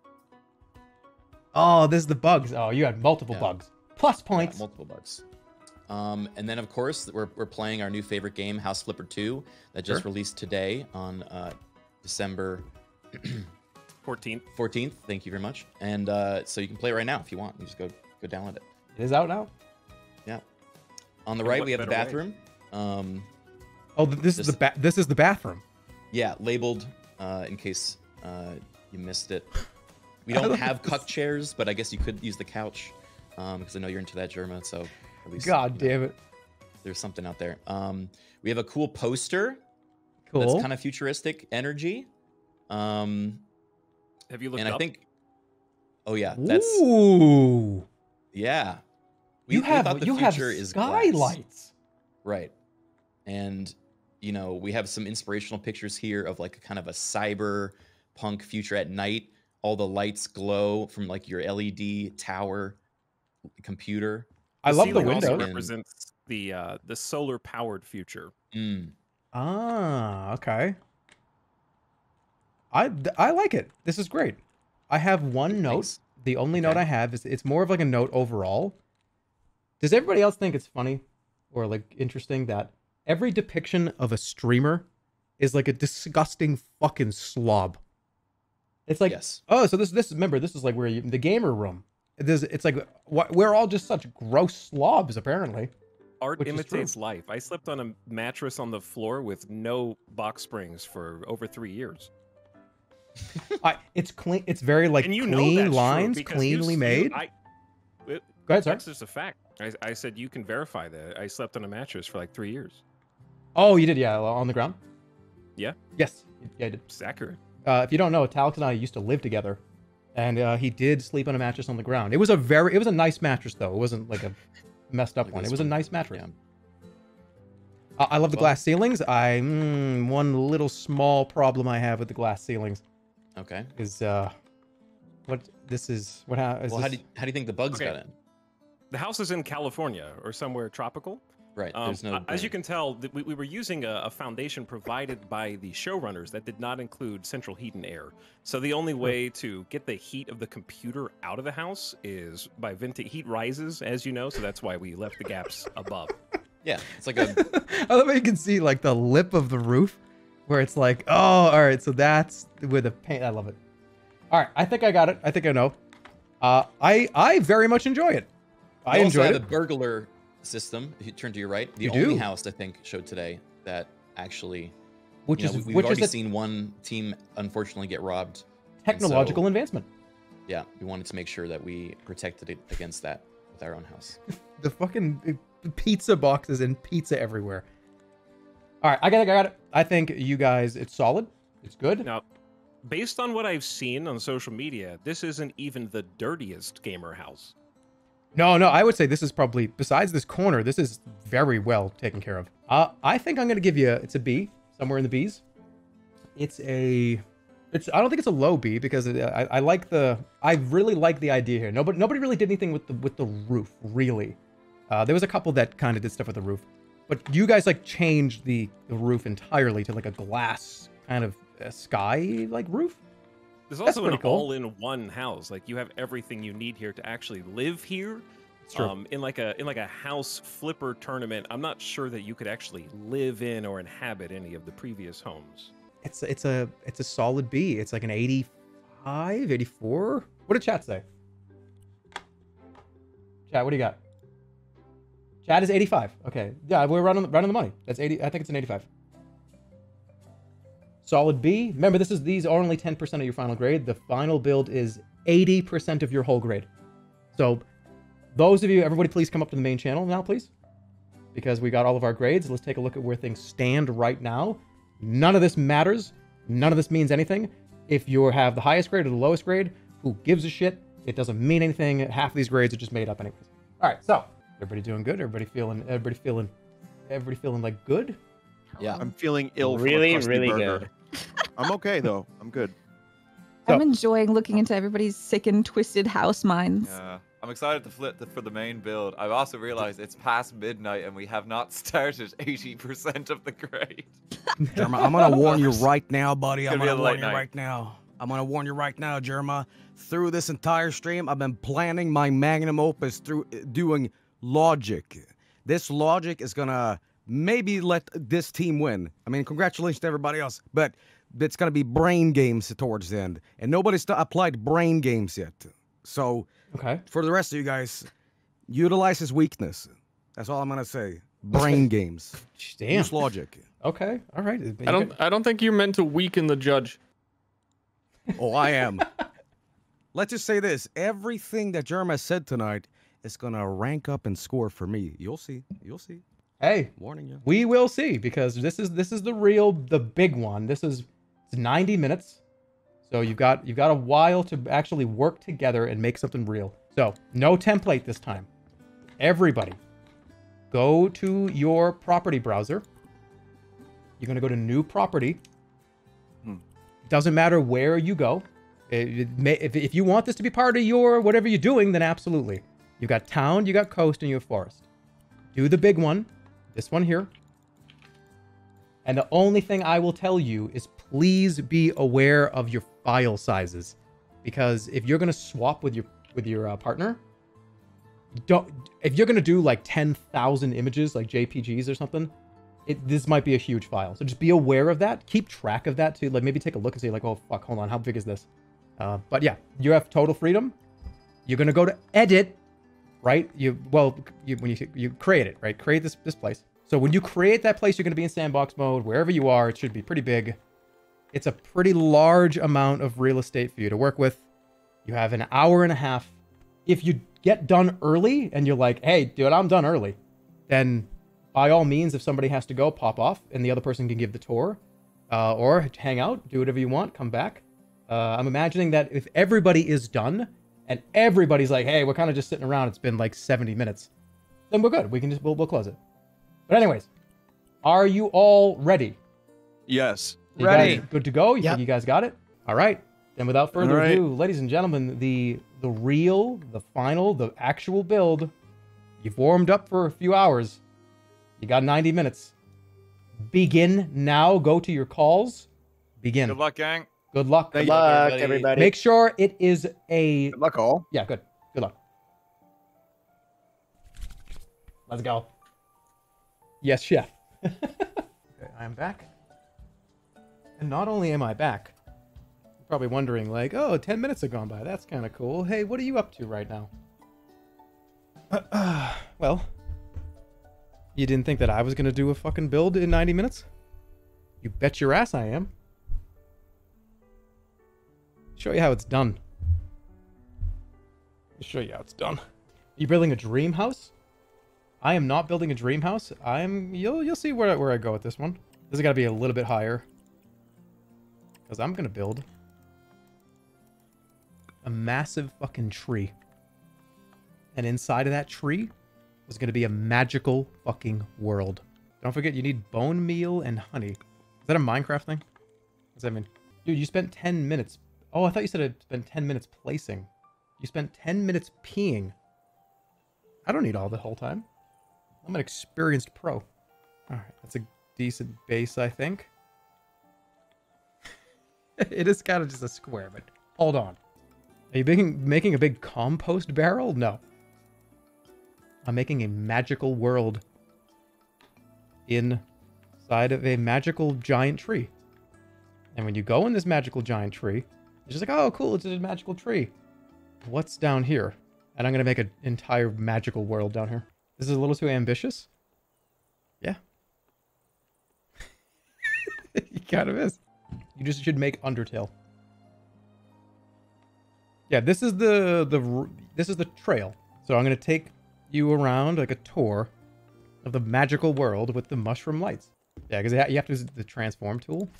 Oh, this is the bugs. Oh, you had multiple Yeah. bugs. Plus Yeah, points. multiple bugs. Um, and then of course we're we're playing our new favorite game, House Flipper 2, that just Sure. released today on uh, December 14th. 14th. Thank you very much. And uh, so you can play it right now if you want. You just go go download it. It is out now. Yeah. On the And right we have the bathroom. Um, Oh, th- this is the ba- this is the bathroom. yeah, labeled uh, in case uh, you missed it. We don't have this. cuck chairs, but I guess you could use the couch because I know you're into that Jerma. So at least God you know, damn it. there's something out there. Um, we have a cool poster. Cool. That's kind of futuristic energy. Um, Have you looked and up? I think, oh yeah, that's Ooh. yeah. You have- thought the you have future is skylights. right? And you know we have some inspirational pictures here of like a kind of a cyber punk future at night. All the lights glow from like your LED tower computer. I love the window. also represents the uh, the solar powered future. Mm. Ah, okay. I th- I like it. This is great. I have one note. Thanks. The only note I have is it's more of like a note overall. Does everybody else think it's funny or like interesting that every depiction of a streamer is like a disgusting fucking slob? It's like Yes. oh, so this this remember this is like where you, the gamer room. There's, it's like we're all just such gross slobs apparently. Art Which is true. imitates life. I slept on a mattress on the floor with no box springs for over three years. I, it's clean. It's very like you clean lines, cleanly you- made. I, it- Go ahead, sir. That's just a fact. I, I said you can verify that. I slept on a mattress for like three years. Oh, you did, yeah, on the ground. Yeah, Yes, yeah, I did. it's accurate. Uh, if you don't know, Talix and I used to live together, and uh, he did sleep on a mattress on the ground. It was a very, it was a nice mattress though. It wasn't like a messed up Like one. It this was a nice mattress. Yeah. I, I love the Well- glass ceilings. I mm, one little small problem I have with the glass ceilings Okay. is uh, what this is. What ha- is Well, how do you, how do you think the bugs Okay. got in? The house is in California or somewhere tropical. Right. Um, There's no. as you can tell, we, we were using a, a foundation provided by the showrunners that did not include central heat and air. So the only way to get the heat of the computer out of the house is by venting. Heat rises, as you know, so that's why we left the gaps above. Yeah, it's like a I love how you can see like the lip of the roof, where it's like, oh, all right, so that's with the paint. I love it. All right, I think I got it. I think I know. Uh, I I very much enjoy it. I We also enjoyed it. a burglar system. If you turn to your right, the You only do. house I think showed today that actually, Which you know, is- we, which have is already a- seen one team unfortunately get robbed. Technological so, advancement. Yeah, we wanted to make sure that we protected it against that with our own house. The fucking uh, pizza boxes and pizza everywhere. All right, I got it. I got it. I think you guys, it's solid. It's good. Now, based on what I've seen on social media, this isn't even the dirtiest gamer house. No, no, I would say this is probably besides this corner, this is very well taken care of. Uh, I think I'm gonna give you it's a B somewhere in the B's. It's a, it's I don't think it's a low B because it, I, I like the I really like the idea here. Nobody nobody really did anything with the with the roof really. Uh, there was a couple that kind of did stuff with the roof, but you guys like changed the, the roof entirely to like a glass kind of uh, sky like roof. There's also an cool. all-in-one house. Like you have everything you need here to actually live here. True. Um, in like a in like a house flipper tournament, I'm not sure that you could actually live in or inhabit any of the previous homes. It's it's a it's a solid B. It's like an 85, 84. What did chat say? Chat, what do you got? Chat is 85. Okay. Yeah, we're right on the, right on the money. That's 80. I think it's an 85. Solid B. Remember, this is these are only 10% of your final grade. The final build is 80% of your whole grade. So those of you, everybody please come up to the main channel now, please. Because we got all of our grades. Let's take a look at where things stand right now. None of this matters. None of this means anything. If you have the highest grade or the lowest grade, who gives a shit? It doesn't mean anything. Half of these grades are just made up anyways. All right, so everybody doing good? Everybody feeling? Everybody feeling? Everybody feeling like good? Yeah. I'm feeling ill. from a Really, crusty really burger. good. I'm okay though. I'm good. I'm enjoying looking into everybody's sick and twisted house minds. Yeah. I'm excited to flip the, for the main build. I've also realized it's past midnight and we have not started 80% of the grade. Jerma, I'm gonna warn you right now, buddy. I'm Gonna be a gonna warn late you night. right now. I'm gonna warn you right now, Jerma. Through this entire stream, I've been planning my magnum opus through uh, doing logic. This logic is gonna maybe let this team win. I mean, congratulations to everybody else, but it's gonna be brain games towards the end, and nobody's st- applied brain games yet. So, okay, for the rest of you guys, utilize his weakness. That's all I'm gonna say. Brain games. Damn. Use logic. Okay, all right. I don't. I don't think you're meant to weaken the judge. Oh, I am. Let's just say this: everything that Jerma has said tonight is gonna rank up and score for me. You'll see. You'll see. Hey, warning you. We will see because this is this is the real the big one. This is it's 90 minutes. So you've got you've got a while to actually work together and make something real. So, no template this time. Everybody go to your property browser. You're going to go to new property. Hmm. Doesn't matter where you go. May- if, if you want this to be part of your whatever you're doing, then absolutely. You got town, you got coast, and you have forest. Do the big one, this one here. And the only thing I will tell you is please be aware of your file sizes, because if you're gonna swap with your with your uh, partner, don't. If you're gonna do like ten thousand images, like JPGs or something, it this might be a huge file. So just be aware of that. Keep track of that too. Like maybe take a look and say like, oh fuck, hold on, how big is this? Uh, but yeah, you have total freedom. You're gonna go to edit, right? You well, you, when you you create it, right? Create this this place. So when you create that place, you're gonna be in sandbox mode. Wherever you are, it should be pretty big. It's a pretty large amount of real estate for you to work with. You have an hour and a half. If you get done early and you're like, hey, dude, I'm done early, then by all means, if somebody has to go, pop off and the other person can give the tour uh, or hang out, do whatever you want, come back. Uh, I'm imagining that if everybody is done and everybody's like, hey, we're kind of just sitting around, it's been like 70 minutes, then we're good. We can just, we'll, we'll close it. But, anyways, are you all ready? Yes. You guys good to go? You think you guys got it? All right. Then without further All right. ado, ladies and gentlemen, the the real, the final, the actual build. You've warmed up for a few hours. You got 90 minutes. Begin now. Go to your calls. Begin. Good luck, gang. Good luck. Good luck, everybody. Make sure it is a. Good luck, all. Yeah, good. Good luck. Let's go. Yes, chef. okay, I am back. And not only am I back, you're probably wondering, like, oh, 10 minutes have gone by. That's kind of cool. Hey, what are you up to right now? well, you didn't think that I was going to do a fucking build in 90 minutes? You bet your ass I am. Show you how it's done. Show you how it's done. Are you building a dream house? I am not building a dream house. I'm you'll you'll see where where I go with this one. This has got to be a little bit higher. Cuz I'm going to build a massive fucking tree. And inside of that tree is going to be a magical fucking world. Don't forget you need bone meal and honey. Is that a Minecraft thing? That mean? Dude, you spent 10 minutes. Oh, I thought you said it spent 10 minutes placing. You spent 10 minutes peeing. I don't need all the whole time. I'm an experienced pro. All right, that's a decent base, I think. it is kind of just a square, but hold on. Are you making, making a big compost barrel? No. I'm making a magical world inside of a magical giant tree. And when you go in this magical giant tree, it's just like, oh, cool, it's a magical tree. What's down here? And I'm going to make an entire magical world down here. This is a little too ambitious. Yeah. he kind of is. You just should make Undertale. Yeah, this is the the this is the trail. So I'm gonna take you around like a tour of the magical world with the mushroom lights. Yeah, because you have to use the transform tool.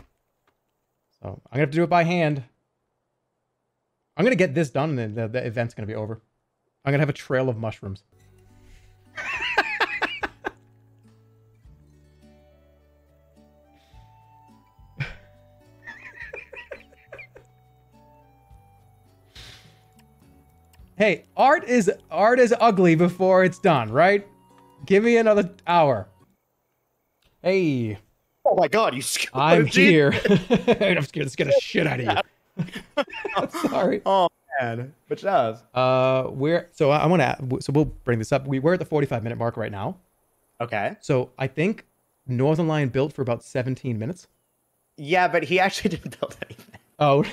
So I'm gonna have to do it by hand. I'm gonna get this done, and the, the event's gonna be over. I'm gonna have a trail of mushrooms. Hey, art is art is ugly before it's done, right? Give me another hour. Hey. Oh my god, you scared I'm here. I'm scared to scare the shit out of you. I'm sorry. Oh man. Which does? Uh, we're so I, to. So we'll bring this up. We we're at the 45 minute mark right now. Okay. So I think Northernlion built for about 17 minutes. Yeah, but he actually didn't build anything. Oh.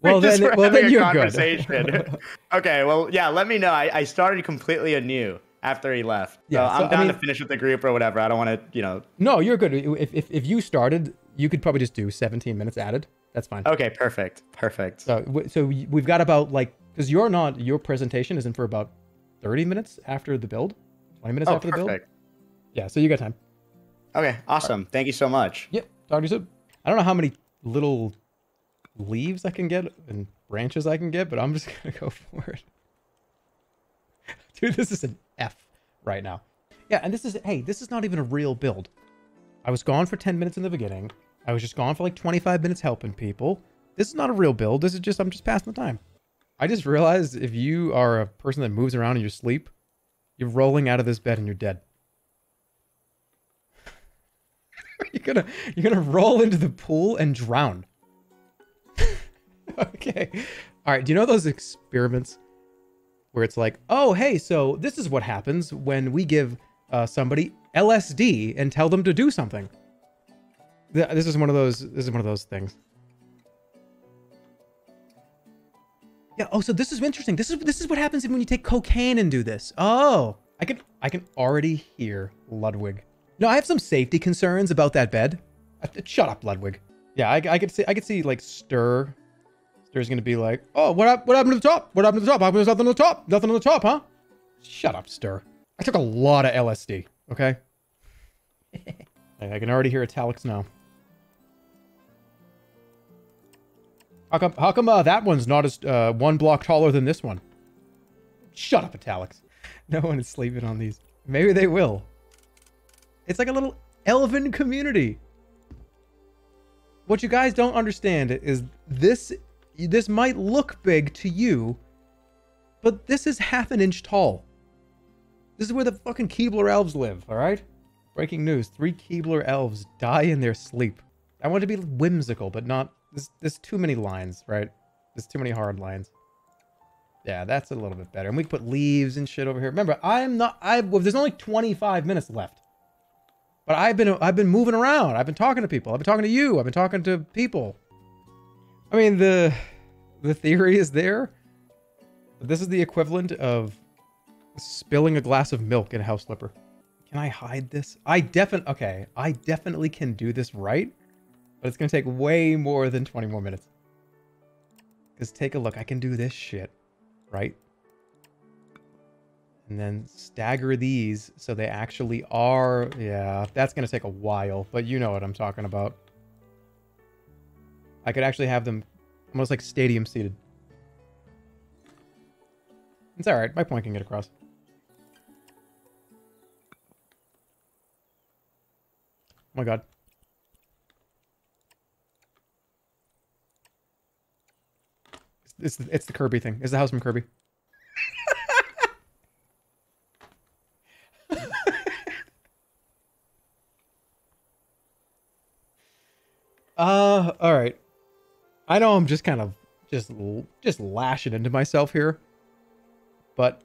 Well then, well having then a you're conversation. good. okay, well, yeah, let me know. I, I started completely anew after he left. Yeah, so, I'm I down mean- to finish with the group or whatever. I don't want to, you know. no, you're good. If, if if you started, you could probably just do 17 minutes added. That's fine. Okay, perfect, perfect. So so we've got about like because you're not your presentation isn't for about 30 minutes after the build, 20 minutes Oh, after the build. perfect. Yeah, so you got time. Okay, awesome. Thank you so much. Yep, talk to you soon. I don't know how many little leaves I can get and branches I can get, but I'm just gonna go for it. Dude, this is an F right now. Yeah, and this is hey, this is not even a real build. I was gone for 10 minutes in the beginning. I was just gone for like 25 minutes helping people. This is not a real build. This is just I'm just passing the time. I just realized if you are a person that moves around in your sleep, you're rolling out of this bed and you're dead. you're gonna you're gonna roll into the pool and drown. okay. All right. Do you know those experiments where it's like, oh, hey, so this is what happens when we give uh, somebody LSD and tell them to do something. Th- This is one of those. This is one of those things. Yeah. Oh, so this is interesting. This is this is what happens when you take cocaine and do this. Oh, I can I can already hear Ludwig. No, I have some safety concerns about that bed. Uh, Shut up, Ludwig. Yeah, I, I could see I could see like Stir. Stir's gonna be like, oh, what hap- what happened to the top? What happened to the top? There's nothing on the top. Nothing on the top, huh? Shut up, Stir. I took a lot of LSD. Okay. I I can already hear Etalyx now. How come? How come uh, that one's not as uh, one block taller than this one? Shut up, Etalyx. No one is sleeping on these. Maybe they will. It's like a little elven community. What you guys don't understand is this. This might look big to you, but this is half an inch tall. This is where the fucking Keebler elves live. All right. Breaking news: Three Keebler elves die in their sleep. I want to be whimsical, but not. There's, there's too many lines, right? There's too many hard lines. Yeah, that's a little bit better. And we can put leaves and shit over here. Remember, I'm not. I well, there's only 25 minutes left. But I've been I've been moving around. I've been talking to people. I've been talking to you. I've been talking to people. I mean the the theory is there. This is the equivalent of spilling a glass of milk in a house slipper. Can I hide this? I definitely okay. I definitely can do this right, but it's gonna take way more than 20 more minutes. Because take a look. I can do this shit, right? And then stagger these so they actually are. Yeah, that's gonna take a while, but you know what I'm talking about. I could actually have them almost like stadium seated. It's all right. My point can get across. Oh my god. It's the, it's the Kirby thing. It's the house from Kirby. uh, all right. I know I'm just kind of just just lashing into myself here, but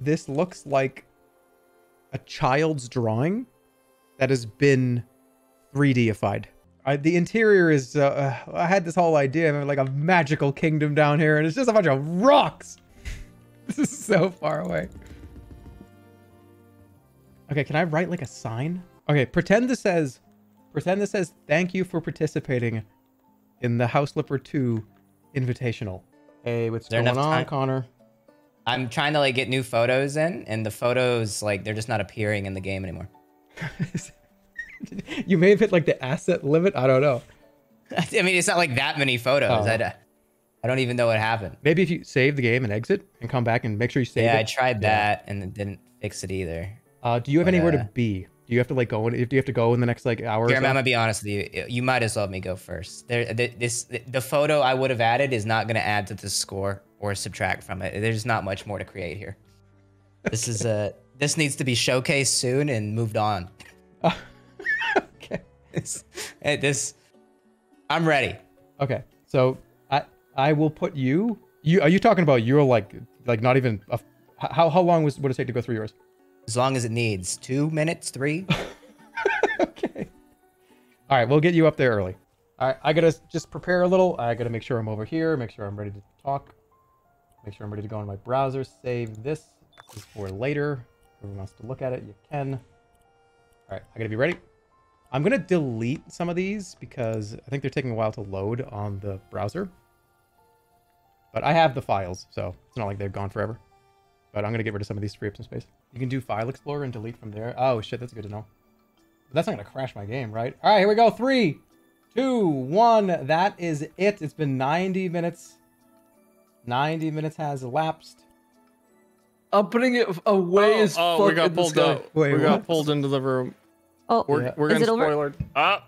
this looks like a child's drawing that has been 3Dified. I, the interior is. Uh, I had this whole idea of like a magical kingdom down here, and it's just a bunch of rocks. this is so far away. Okay, can I write like a sign? Okay, pretend this says, pretend this says, "Thank you for participating in the House Slipper 2 Invitational." Hey, what's there going on, time? Connor? I'm trying to like get new photos in, and the photos like they're just not appearing in the game anymore. You may have hit like the asset limit. I don't know. I mean, it's not like that many photos. Oh. I, d- I don't even know what happened. Maybe if you save the game and exit and come back and make sure you save yeah, it. I tried Yeah. that and it didn't fix it either. Uh, do you have But, anywhere uh, to be? Do you have to like go in? Do you have to go in the next like hour? or I'm gonna be honest with you. You might as well let me go first. There, th- this the photo I would have added is not gonna add to the score or subtract from it. There's not much more to create here. This is a this needs to be showcased soon and moved on. okay. This, this, I'm ready. Okay, so I I will put you. You are you talking about you're like like not even a, how how long was would it take to go through yours? As long as it needs two minutes, three. okay. All right, we'll get you up there early. All right, I gotta just prepare a little. I gotta make sure I'm over here. Make sure I'm ready to talk. Make sure I'm ready to go on my browser. Save this. This is for later. Whoever wants to look at it, you can. All right, I gotta be ready. I'm gonna delete some of these because I think they're taking a while to load on the browser. But I have the files, so it's not like they've gone forever. But I'm gonna get rid of some of these to free up some space. You can do File Explorer and delete from there. Oh shit, that's good to know. But that's not gonna crash my game, right? All right, here we go. Three, two, one. That is it. It's been 90 minutes. 90 minutes has elapsed. I'm putting it away as oh, fuck we got in the pulled sky. out. we got pulled into the room. Oh, we're, Yeah. we're Is getting it over? spoilered. Ah,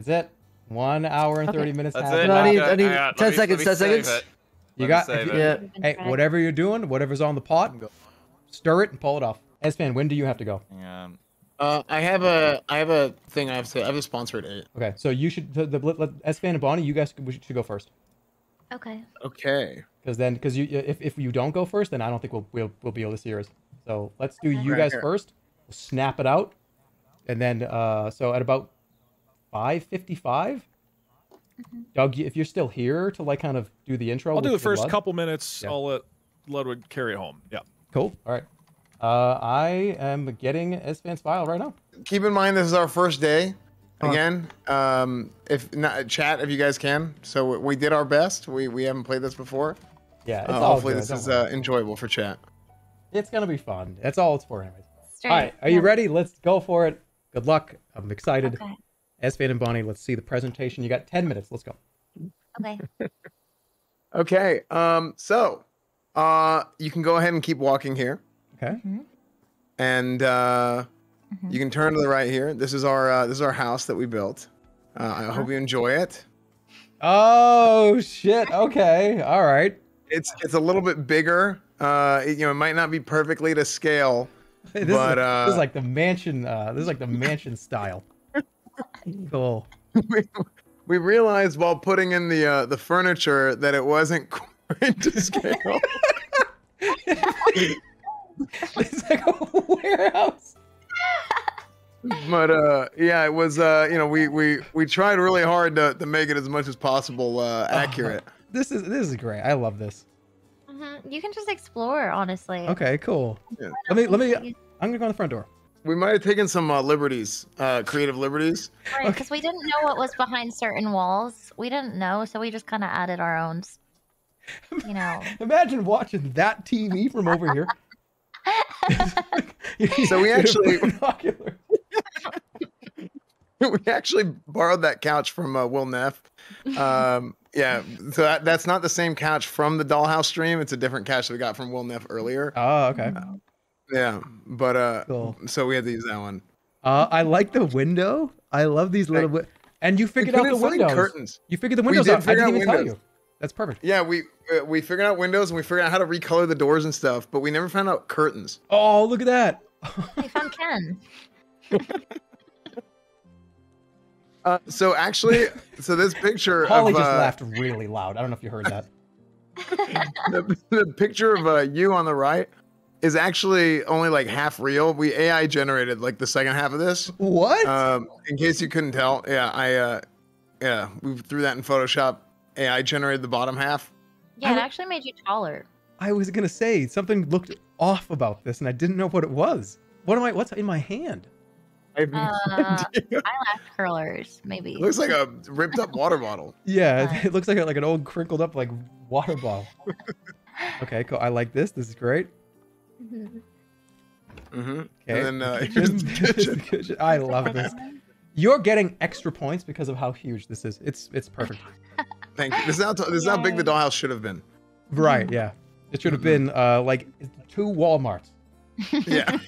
Is it? One hour and Okay. 30 minutes. That's has it. No, I need- I need Hang on, 10 me- seconds, 10 seconds. it. You Let got, me if it. Yeah. hey, whatever you're doing, whatever's on the pot, stir it and pull it off. Esfand, when do you have to go? Hang on. Uh, I have a I have a thing I have to I have a sponsor at eight. Okay, so you should, the, the, let, Esfand and Bonnie, you guys we should go first. Okay. Okay. Because then, because you, if, if you don't go first, then I don't think we'll, we'll, we'll be able to see yours. So let's do you Right guys here. first. We'll snap it out. And then, uh, so at about 5.55, Doug, if you're still here to like kind of do the intro. I'll do the first Lud. couple minutes. Yeah. I'll let Ludwig carry it home. Yeah. Cool. All right. Uh, I am getting Esfand's file right now. Keep in mind this is our first day. Again, um, if not chat, if you guys can. So we- we did our best. We we haven't played this before. Yeah, it's Uh, all hopefully good, this don't is uh, enjoyable for chat. It's gonna be fun. That's all it's for, anyways. Straight. All right, are you ready? Let's go for it. Good luck. I'm excited. Okay. Esfand and Bonnie, let's see the presentation. You got 10 minutes. Let's go. Okay. Okay. Um. So, uh, you can go ahead and keep walking here, Okay. and uh, you can turn to the right here. This is our uh, this is our house that we built. Uh, I hope you enjoy it. Oh shit. Okay. All right. It's it's a little bit bigger. Uh, it, you know, it might not be perfectly to scale, This, but is, uh, this is like the mansion. Uh, this is like the mansion style. Cool. we, we realized while putting in the uh, the furniture that it wasn't quite into scale. it's like a warehouse. But uh, yeah, it was. Uh, you know, we we we tried really hard to, to make it as much as possible uh, accurate. This is this is great. I love this. Mhm, You can just explore, honestly. Okay, cool. Let me let me. I'm gonna go on the front door. We might have taken some uh, liberties, uh, creative liberties. Right, because we didn't know what was behind certain walls. We didn't know, so we just kind of added our own. You know. Imagine watching that TV from over here. So we actually we actually borrowed that couch from uh, Will Neff. Um, yeah, so that, that's not the same couch from the Dollhouse stream. It's a different couch that we got from Will Neff earlier. Oh, okay. Yeah, but uh, Cool. so we had to use that one. Uh, I like the window. I love these little. Wi- and you figured out the couldn't windows. curtains. You figured the We windows did out. I didn't out even tell windows. you. That's perfect. Yeah, we uh, we figured out windows and we figured out how to recolor the doors and stuff, but we never found out curtains. Oh, look at that. We found Ken. Uh, so actually, so this picture Holly of just uh, laughed really loud. I don't know if you heard that. the, the picture of uh, you on the right is actually only like half real. We AI generated like the second half of this. What? Um, in case you couldn't tell, yeah, I uh, yeah, we threw that in Photoshop. AI generated the bottom half. Yeah, it actually made you taller. I was gonna say something looked off about this, and I didn't know what it was. What am I? What's in my hand? I have Uh, eyelash curlers, maybe. It looks like a ripped up water bottle. Yeah, it looks like a, like an old crinkled up like water bottle. okay, cool. I like this. This is great. Mm-hmm. Okay. And then uh, Kitchen- kitchen- kitchen. I love this. You're getting extra points because of how huge this is. It's it's perfect. thank you. This is how this is how big the dollhouse should have been. Right? Yeah. It should have been uh like two WalMarts. Yeah.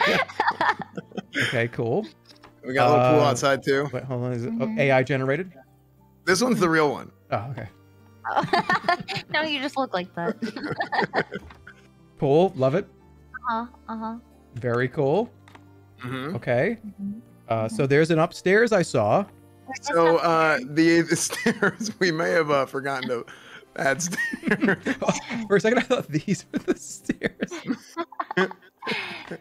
Okay, cool. We got a little pool Uh, outside too. Wait, hold on. Is it oh, AI generated? This one's the real one. Oh, okay. no, you just look like that. Cool. Love it. uh huh. Uh huh. Very cool. Mm-hmm. Okay. Uh, so there's an upstairs I saw. So uh, the, the stairs we may have uh, forgotten to add stairs. For a second, I thought these were the stairs.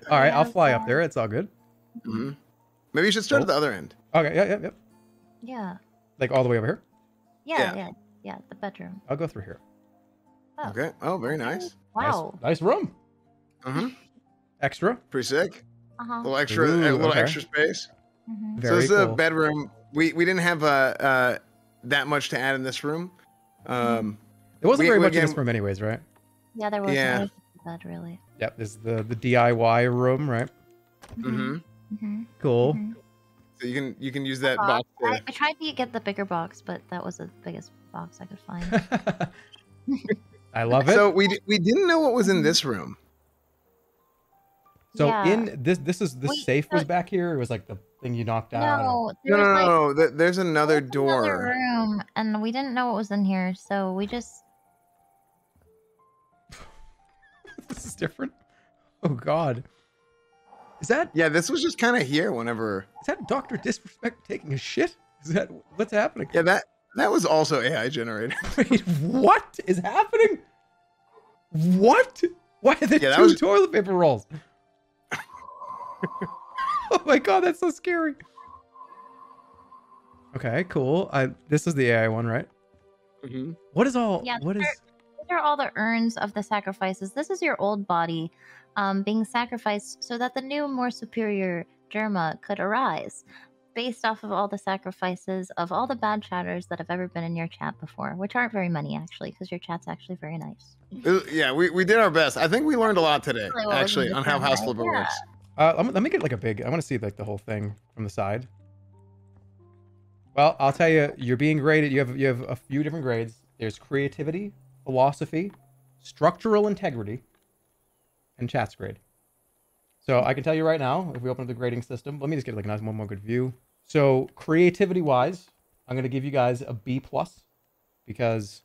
all right, I'll fly up there. It's all good. hmm Maybe you should start at the other end. Okay. Yeah. Yeah. Yeah. Yeah. Like all the way over here. Yeah. Yeah. Yeah. Yeah. The bedroom. I'll go through here. Oh. Okay. Oh, very nice. Wow. Nice, nice room. Mm-hmm. Extra. Pretty sick. Uh A huh. little extra, Ooh, a little okay. extra space. Mhm. so Very this is a bedroom. We we didn't have uh, uh that much to add in this room. Um, There wasn't we- very we- much in this room, anyways, right? Yeah, there was Yeah. no bed really. Yep. This is the the DIY room, right? hmm Mm-hmm. Cool. So you can you can use that Uh, box. I, I tried to get the bigger box, but that was the biggest box I could find. I love it. so we di- we didn't know what was in mm-hmm. this room. So Yeah. in this, this is the Wait, safe was back here. It was like the thing you knocked out. no, No, no, no, like no. th- There's another another door. room, and we didn't know what was in here, so we just this is different. Oh God. Is that Yeah, this was just kind of here whenever. is that Doctor Disrespect taking a shit? Is that what's happening? Yeah, that that was also AI generated. Wait, what is happening? What? Why are there Yeah, two was- toilet paper rolls? oh my god, that's so scary. Okay, cool. I this is the AI one, right? Mm-hmm. What is all? yeah. what is? these are- These are all the urns of the sacrifices. This is your old body, um, being sacrificed so that the new, more superior Jerma could arise, based off of all the sacrifices of all the bad chatters that have ever been in your chat before, which aren't very many actually, because your chat's actually very nice. Yeah, we, we did our best. I think we learned a lot today, Really actually, on how House? Flipper Yeah. works. Uh, let me- let me get like a big. I want to see like the whole thing from the side. Well, I'll tell you, you're being graded. You have you have a few different grades. There's creativity, philosophy, structural integrity, and chats grade. So I can tell you right now, if we open up the grading system, let me just get like a nice one more good view. So creativity wise, I'm gonna give you guys a B plus because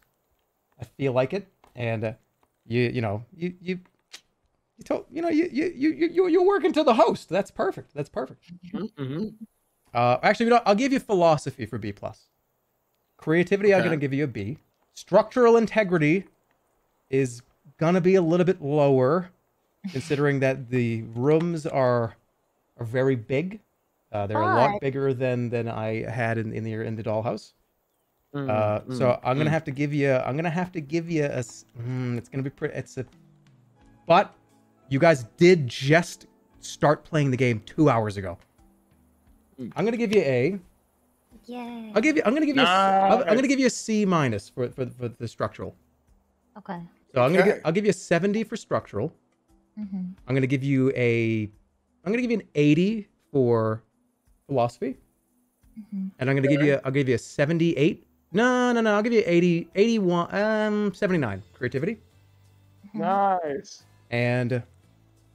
I feel like it, and uh, you you know you you you told you know you you you you you're working to the host. That's perfect. That's perfect. Mm-hmm. Uh, actually, you know, I'll give you philosophy for B plus. Creativity, I'm gonna give you a B. Structural integrity is gonna be a little bit lower, considering that the rooms are are very big. Uh, they're a lot bigger than than I had in in the in the dollhouse. Mm, uh, mm, so I'm gonna mm. have to give you. I'm gonna have to give you a. mm, it's gonna be pretty. It's a. But you guys did just start playing the game two hours ago. I'm gonna give you a. Yay. I'll give you. I'm gonna give you. a s- I'm, I'm gonna give you a C minus for for for the structural. Okay. So I'm gonna Okay. give. I'll give you a 70 for structural. Mhm. I'm gonna give you a. I'm gonna give you an 80 for philosophy. And I'm gonna give you. I'll give you a 78. No, no, no. I'll give you 80, 81, um, 79 creativity. Nice. And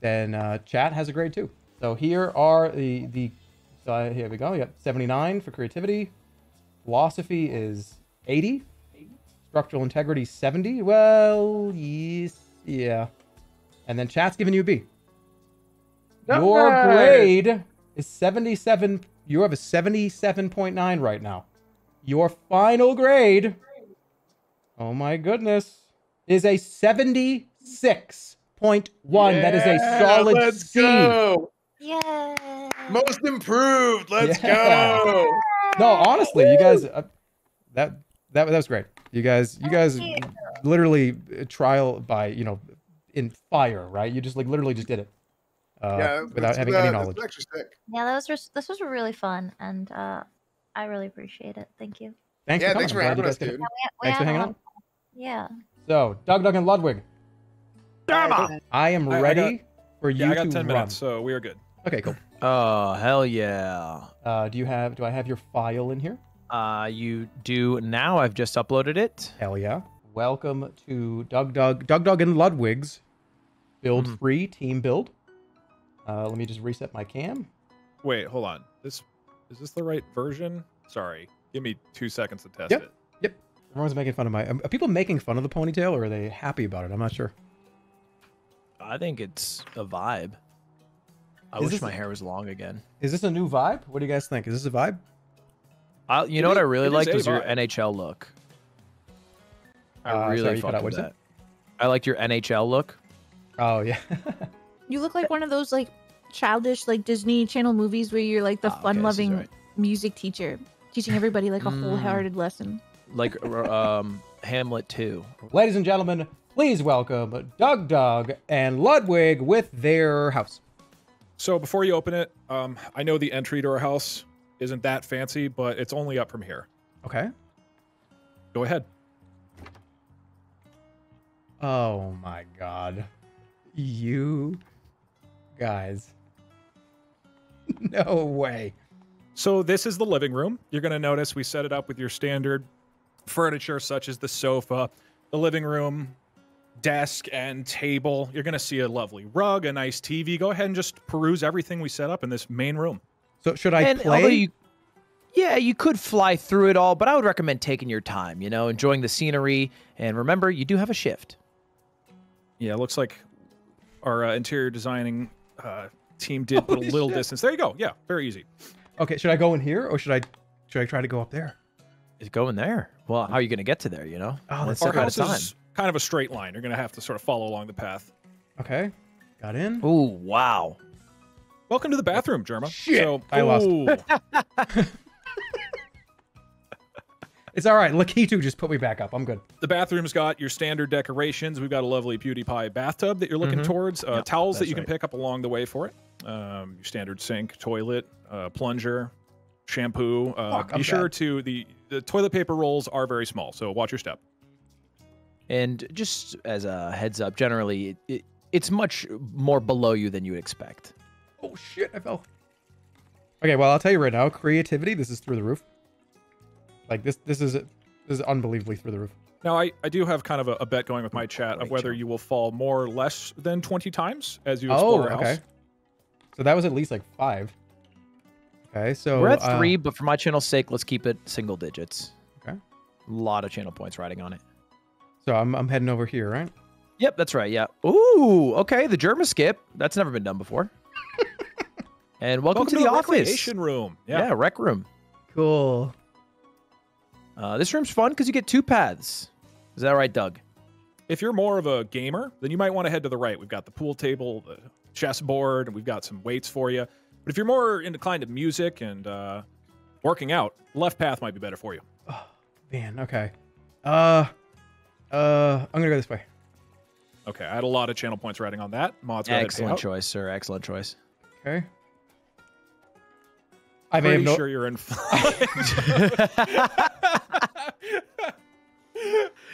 then uh, chat has a grade too. So here are the the. So I- here we go. Yep, 79 for creativity. Philosophy is 80. Structural integrity 70. Well, yes, yeah. And then chat's giving you a B. Your Nice. grade is 77. You have a 77.9 right now. Your final grade, oh my goodness, is a 76.1. that is a Yeah, solid let's C. go. Yeah. Most improved. Let's Yeah. go. No, honestly, you guys, uh, that that that was great. You guys, you guys, literally uh, trial by you know, in fire, right? You just like literally just did it, uh, yeah, without having uh, any knowledge. Yeah, that was just, this was really fun, and uh, I really appreciate it. Thank you. Thanks Yeah, for coming. thanks for I'm glad you having us, could- dude. We Thanks for hanging lot out. Yeah. So, Doug, Doug, and Ludwig, I am I- I ready got- for you yeah, I got to 10 run. minutes, so we are good. Okay, cool. Oh hell yeah! Uh, do you have? Do I have your file in here? Uh, you do now. I've just uploaded it. Hell yeah! Welcome to Doug, Doug, Doug, Doug, and Ludwig's build Mm-hmm. free team build. Uh, let me just reset my cam. Wait, hold on. This is this the right version? Sorry. Give me two seconds to test Yep. it. Yep. Everyone's making fun of my. Are people making fun of the ponytail, or are they happy about it? I'm not sure. I think it's a vibe. I Is wish this- my hair was long again. Is this a new vibe? What do you guys think? Is this a vibe? I, you It know what I really it is liked a was your. NHL look. I Uh, really sorry, fucked out. with What'd that. I liked your NHL look. Oh yeah. You look like one of those like childish like Disney Channel movies where you're like the Ah, okay, this is fun-loving right. music teacher teaching everybody like a Mm. wholehearted lesson. like um Hamlet 2. Ladies and gentlemen, please welcome DougDoug, and Ludwig with their house. So before you open it, um, I know the entry to our house isn't that fancy, but it's only up from here. Okay. Go ahead. Oh my god. You guys. no way. So this is the living room. You're going to notice we set it up with your standard furniture such as the sofa, the living room, desk and table. You're going to see a lovely rug, a nice TV. Go ahead and just peruse everything we set up in this main room. So should I and play? you, yeah, you could fly through it all, but I would recommend taking your time. You know, enjoying the scenery, and remember, you do have a shift. Yeah, it looks like our uh, interior designing uh, team did put a little shit. distance. There you go. Yeah, very easy. Okay, should I go in here or should I should I try to go up there? Is going there. Well, how are you going to get to there? You know, Oh, one that's step Our at house a time. is kind of a straight line. You're going to have to sort of follow along the path. Okay. Got in. Ooh, wow. Welcome to the bathroom, Jerma. Shit, So, I lost. Ooh. It's all right. Lakitu just put me back up. I'm good. The bathroom's got your standard decorations. We've got a lovely beauty pie bathtub that you're looking Mhm. towards. Uh, Yep, towels that you can right. pick up along the way for it. Um, your standard sink, toilet, uh, plunger, shampoo. Uh, Fuck, I'm be sure bad. to the the toilet paper rolls are very small, so watch your step. And just as a heads up, generally, it, it, it's much more below you than you would expect. Oh shit! I fell. Okay, well I'll tell you right now, creativity. This is through the roof. Like this, this is this is unbelievably through the roof. Now, I, I do have kind of a, a bet going with my chat of whether you will fall more or less than 20 times as you Oh, explore our okay. house. So that was at least like five. Okay, so We're at uh, three, but for my channel's sake, let's keep it single digits. Okay. A lot of channel points riding on it. So I'm I'm heading over here, right? Yep, that's right. Yeah. Ooh, okay. The Jerma skip. That's never been done before. and welcome, Welcome to the, office. recreation room. Yeah. Yeah. rec room. Cool. Uh, this room's fun because you get two paths. Is that right, Doug? If you're more of a gamer, then you might want to head to the right. We've got the pool table, the chessboard, and we've got some weights for you. But if you're more inclined to music and uh, working out, left path might be better for you. Man, okay. Uh, uh, I'm gonna go this way. Okay, I had a lot of channel points writing on that. Mods, go Excellent choice, sir. Excellent choice. Okay. I may have Pretty no- sure you're in.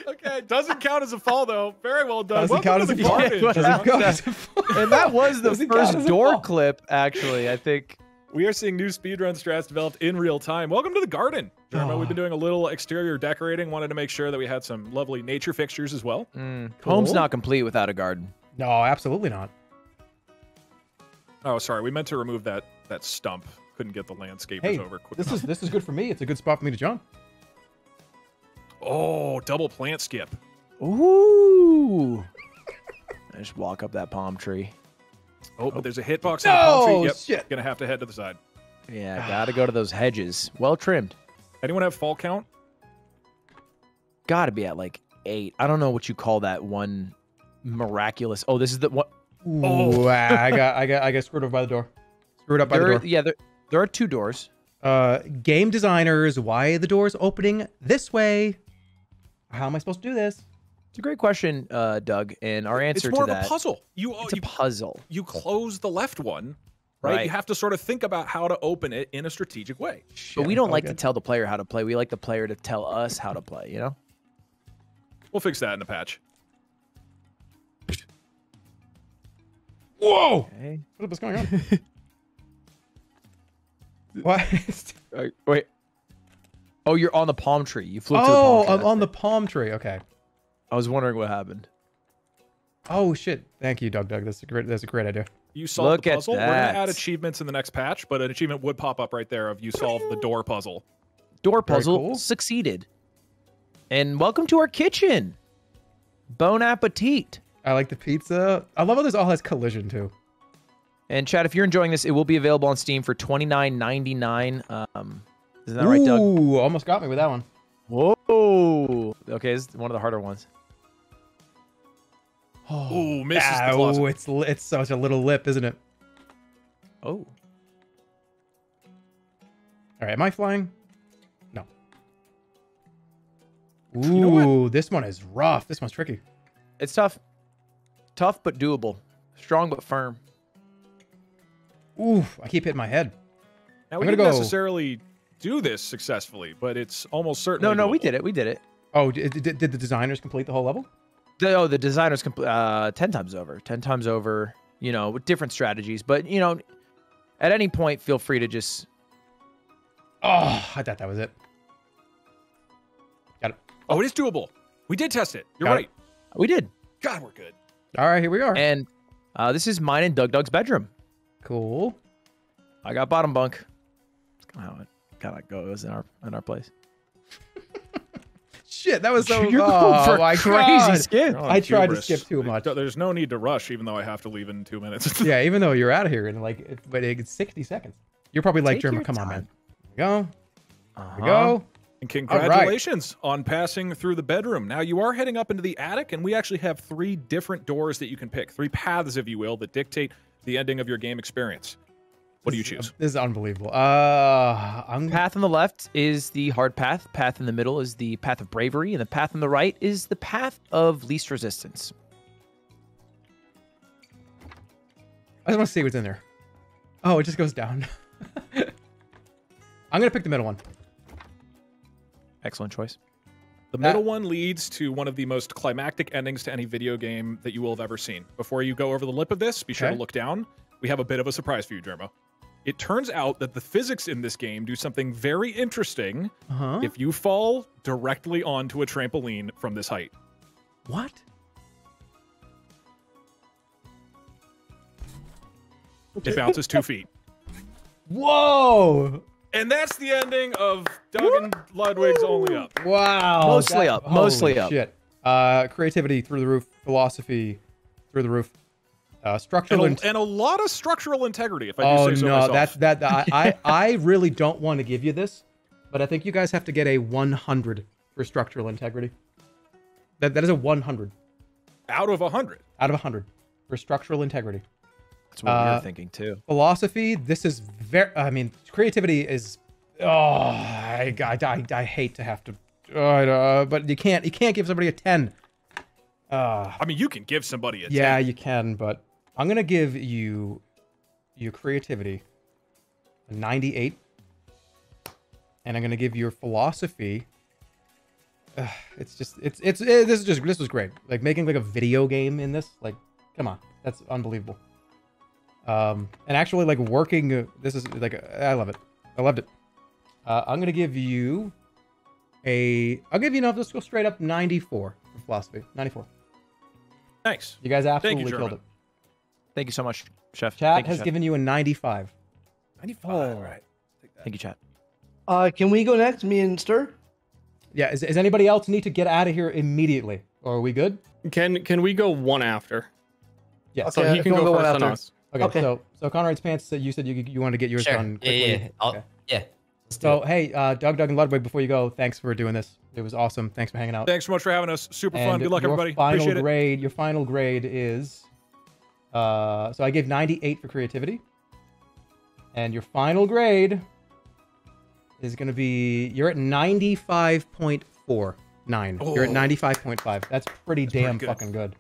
okay, doesn't count as a fall though. Very well done. Doesn't count as a fall. garden, Doesn't count as a and that was the Doesn't first door fall. clip, actually. I think. We are seeing new speedrun strats developed in real time. Welcome to the garden. Jerma, Oh. we've been doing a little exterior decorating. Wanted to make sure that we had some lovely nature fixtures as well. Mm, Home's not complete without a garden. No, absolutely not. Oh, sorry, we meant to remove that that stump. Couldn't get the landscapers Hey, over quick this enough. is this is good for me. It's a good spot for me to jump. Oh, double plant skip. Ooh. I just walk up that palm tree. Oh, but oh. there's a hitbox on the palm tree. No, Yep, shit. gonna have to head to the side. Yeah, gotta go to those hedges. Well trimmed. Anyone have fall count? Gotta be at like eight. I don't know what you call that one miraculous. Oh, this is the what? Ooh, oh. ah, I got I got I got screwed over by the door. Screwed up by the door. Yeah, there, there are two doors. Uh, game designers, why are the doors opening this way? How am I supposed to do this? It's a great question, uh, Doug. And our answer it's more to of that. a puzzle. You It's a you, puzzle. you close the left one, right? Right. You have to sort of think about how to open it in a strategic way. But we don't like to tell the player how to play. We like the player to tell us how to play. You know. We'll fix that in the patch. Whoa! Okay. What is going on? what? Uh, wait. Oh, you're on the palm tree. You flew to the oh, palm tree. Oh, I'm on the palm tree. Okay. I was wondering what happened. Oh shit! Thank you, Doug. Doug, that's a great. That's a great idea. You solved Look the at puzzle. We're gonna add achievements in the next patch, but an achievement would pop up right there of you solved the door puzzle. Door puzzle cool. succeeded. And welcome to our kitchen. Bon appetit. I like the pizza. I love how this all has collision too. And Chad, if you're enjoying this, it will be available on Steam for twenty nine ninety nine. Um, isn't that right, Doug? Ooh, almost got me with that one. Whoa. Okay, this is one of the harder ones. Ooh, misses the Oh, it's it's such a little lip, isn't it? Oh. All right, am I flying? No. Ooh, know this one is rough. This one's tricky. It's tough. Tough but doable. Strong but firm. Ooh, I keep hitting my head. Now I'm we gonna didn't go- necessarily do this successfully, but it's almost certainly. No, no, we did it. We did it. Oh, did, did, did the designers complete the whole level? The, oh, the designers compl- uh, 10 times over. 10 times over, you know, with different strategies. But, you know, at any point, feel free to just. Oh, I thought that was it. Got it. Oh, it is doable. We did test it. You're Got it. right. We did. God, we're good. All right, here we are. And uh, this is mine and DougDoug's bedroom. Cool. I got bottom bunk. It's kind of how it kind of goes in our in our place. Shit, that was so. You're oh, going for my crazy God. skip. You're I tried to skip too much. There's no need to rush, even though I have to leave in two minutes. yeah, even though you're out of here in like, it- but it's 60 seconds. You're probably like, Jerma, your come on, man. Here we go. Uh-huh. Here we go. And congratulations on passing through the bedroom. Now you are heading up into the attic, and we actually have three different doors that you can pick, three paths, if you will, that dictate the ending of your game experience. What do you choose? This is unbelievable. Uh, I'm Path on the left is the hard path. Path in the middle is the path of bravery, and the path on the right is the path of least resistance. I just want to see what's in there. Oh, it just goes down. I'm gonna pick the middle one. Excellent choice. The middle one leads to one of the most climactic endings to any video game that you will have ever seen. Before you go over the lip of this, be sure Okay. to look down. We have a bit of a surprise for you, Germo. It turns out that the physics in this game do something very interesting Uh-huh. if you fall directly onto a trampoline from this height. What? It bounces two feet. Whoa! And that's the ending of Doug and Ludwig's Only Up. Wow. Mostly up, mostly holy up. Shit. Uh, creativity through the roof. Philosophy through the roof. Uh, structural. And a, and a lot of structural integrity, if I do oh say so no, myself. that's that. I, I I really don't want to give you this, but I think you guys have to get a 100 for structural integrity. That that is a 100 Out of 100. out of 100 for structural integrity. That's what we Uh, were thinking too. Philosophy. This is very. I mean, creativity is. Oh, I, I, I, I hate to have to. Oh, uh, but you can't. You can't give somebody a 10. Uh, I mean, you can give somebody a yeah, 10. you can, but I'm gonna give you your creativity a 98, and I'm gonna give your philosophy. Uh, it's just it's it's eh, this is just this was great. Like making like a video game in this, like, come on, that's unbelievable. Um, and actually like working, uh, this is like I love it. I loved it. Uh, I'm gonna give you a. I'll give you enough. Let's go straight up 94 for philosophy. 94. Thanks. You guys Thank you, absolutely killed it. Thank you so much, Chef. Chat Thank you, has Chef. given you a 95. 95. Oh. Right. Thank you, chat. Uh, can we go next? Me and Stir. Yeah. Is, is anybody else need to get out of here immediately? Or are we good? Can can we go one after? Yeah. So he can we'll go go one first on us. Okay, Okay. So so ConnorEatsPants. said You said you you want to get yours Sure. done quickly. yeah, yeah. Okay. yeah. So hey, uh, Doug, Doug, and Ludwig, before you go, thanks for doing this. It was awesome. Thanks for hanging out. Thanks so much for having us. Super fun. Good luck, your everybody. Final Appreciate it. grade. Your final grade is. Uh, so I gave 98 for creativity. And your final grade is going to be you're at 95.49. You're at Oh. 95.5. That's pretty damn good. fucking good.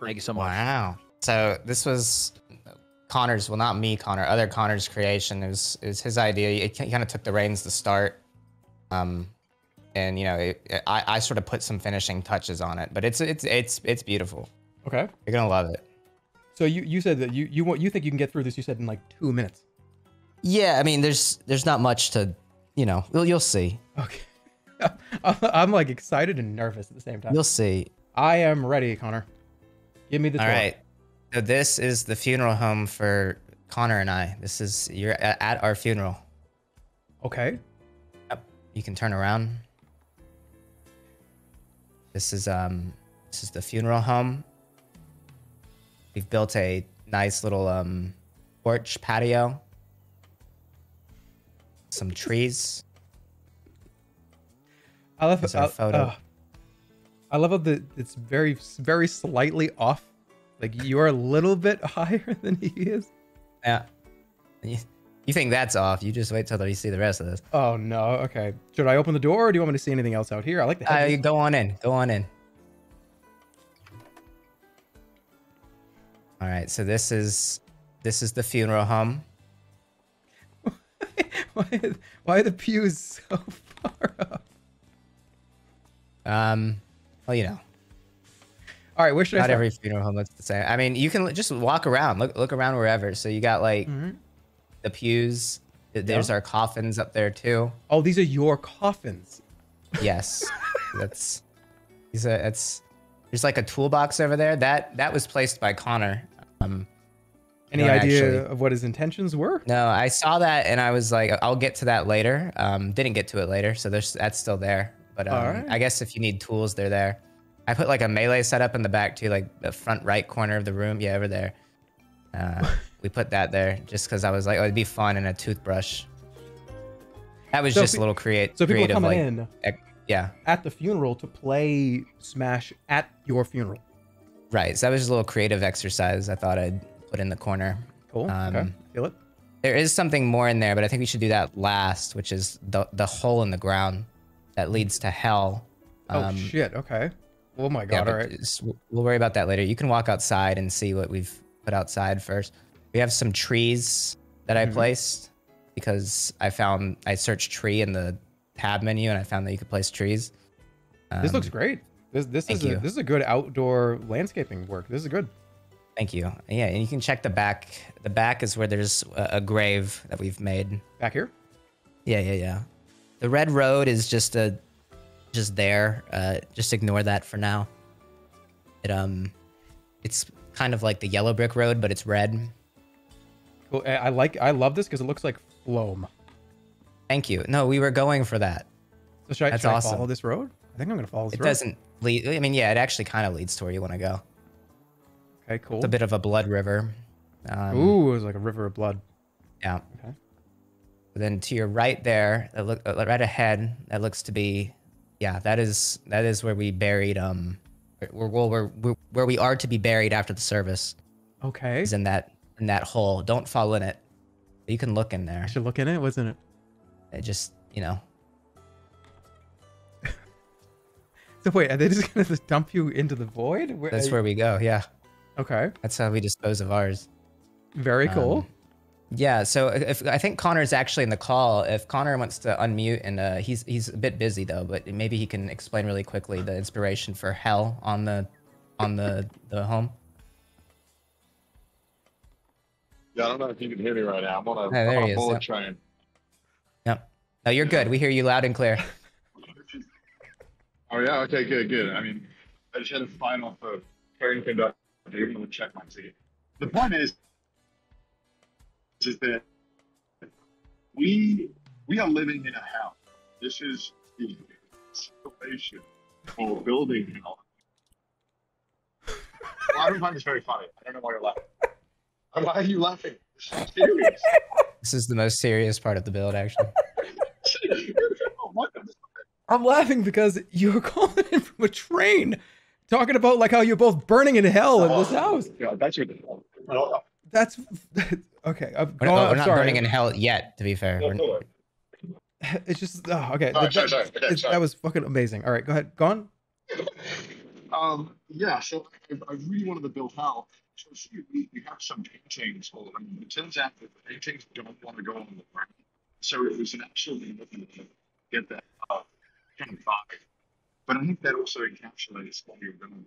Thank you so much. Wow. So this was Connor's, well, not me, Connor, other Connor's creation. It was, it was his idea. He kind of took the reins to start. Um, and you know, it, I, I sort of put some finishing touches on it, but it's it's it's it's beautiful. Okay. You're gonna love it. So you, you said that you you want you think you can get through this? You said in like two minutes. Yeah, I mean, there's there's not much to, you know, you'll, you'll see. Okay. I'm like excited and nervous at the same time. You'll see. I am ready, Connor. Give me the All right. So this is the funeral home for Connor and I. This is you're at our funeral. Okay. Yep. You can turn around. This is um this is the funeral home. We've built a nice little um porch patio. Some trees. I love Here's I, photo. uh, I love how the it's very very slightly off. Like you are a little bit higher than he is. Yeah. You, you think that's off? You just wait till you see the rest of this. Oh no. Okay. Should I open the door, or do you want me to see anything else out here? I like the. Uh, go on in. Go on in. All right. So this is this is the funeral home. why, why are the pews so far up? Um. Well, you know. All right. Where should I Not start? every funeral home looks the same. I mean, you can just walk around. Look look around wherever. So you got like Mhm. the pews. There's Yeah. our coffins up there too. Oh, these are your coffins. Yes. that's. These are, that's. There's like a toolbox over there. That that was placed by Connor. Um. Any idea actually- of what his intentions were? No, I saw that and I was like, I'll get to that later. Um, didn't get to it later, so there's that's still there. But um, Alright. I guess if you need tools, they're there. I put like a melee setup in the back too, like the front right corner of the room. Yeah, over there. Uh, we put that there just because I was like, oh, it'd be fun and a toothbrush. That was So just a little create So people creative, coming like, in ec- yeah, at the funeral to play Smash at your funeral. right. So that was just a little creative exercise. I thought I'd put in the corner. Cool. Um, okay. Feel it. There is something more in there, but I think we should do that last, which is the the hole in the ground that leads to hell. oh shit. Okay. Oh my god. but all right. We'll worry about that later. You can walk outside and see what we've put outside first. We have some trees that I Mhm. placed because I found I searched tree in the tab menu and I found that you could place trees. this looks Um, great. This this is a, this is a good outdoor landscaping work. This is good. Thank you. Yeah, and you can check the back. The back is where there's a, a grave that we've made. Back here? Yeah, yeah, yeah. The red road is just a just there. Uh just ignore that for now. It um it's kind of like the yellow brick road, but it's red. Cool. I I like. I love this because it looks like Floam. Thank you. No, we were going for that. So should I, That's should I awesome. follow this road? I think I'm gonna follow this It road. doesn't lead I mean, yeah, it actually kind of leads to where you want to go. Okay. Cool. It's a bit of a blood river. Um, Ooh, it's like a river of blood. Yeah. Okay. Then to your right there, that look uh, right ahead, that looks to be, yeah, that is that is where we buried um where, where, where, where, we are to be buried after the service. Okay. Is in that in that hole. Don't fall in it. You can look in there. I should look in it. What's in it? It just you know. So wait, are they just gonna just dump you into the void? Where, That's where we go. Yeah. Okay. That's how we dispose of ours. Very cool. Um, yeah. So if I think Connor's actually in the call. If Connor wants to unmute and uh, he's he's a bit busy though, but maybe he can explain really quickly the inspiration for hell on the on the the home. Yeah, I don't know if you can hear me right now. I'm on a, Yeah, there I'm on he a is, bullet yep. train. Yep. No, you're good. We hear you loud and clear. Oh yeah, okay, good, good. I mean, I just had a fine off of train conductor. Even check my ticket. The point is, is that we we are living in a house. This is the situation for building hell. Well, I don't find this very funny. I don't know why you're laughing. Why are you laughing? This is serious. This is the most serious part of the build, actually. I'm laughing because you're calling in from a train, talking about like how you're both burning in hell in this oh, house. Yeah, that's your. That's okay. I'm, We're not, I'm we're not sorry. burning in hell yet, to be fair. We're- It's just oh, okay. Sorry, that, sorry, sorry. Okay, sorry. that was fucking amazing. All right, go ahead. Go on. Um, yeah, so I, I really wanted to build hell. So see, we, we have some paintings. Well, I mean, it turns out that the paintings don't want to go on the ground. So it was an absolutely looking to get that uh, kind of vibe. But I think that also encapsulates what you're doing.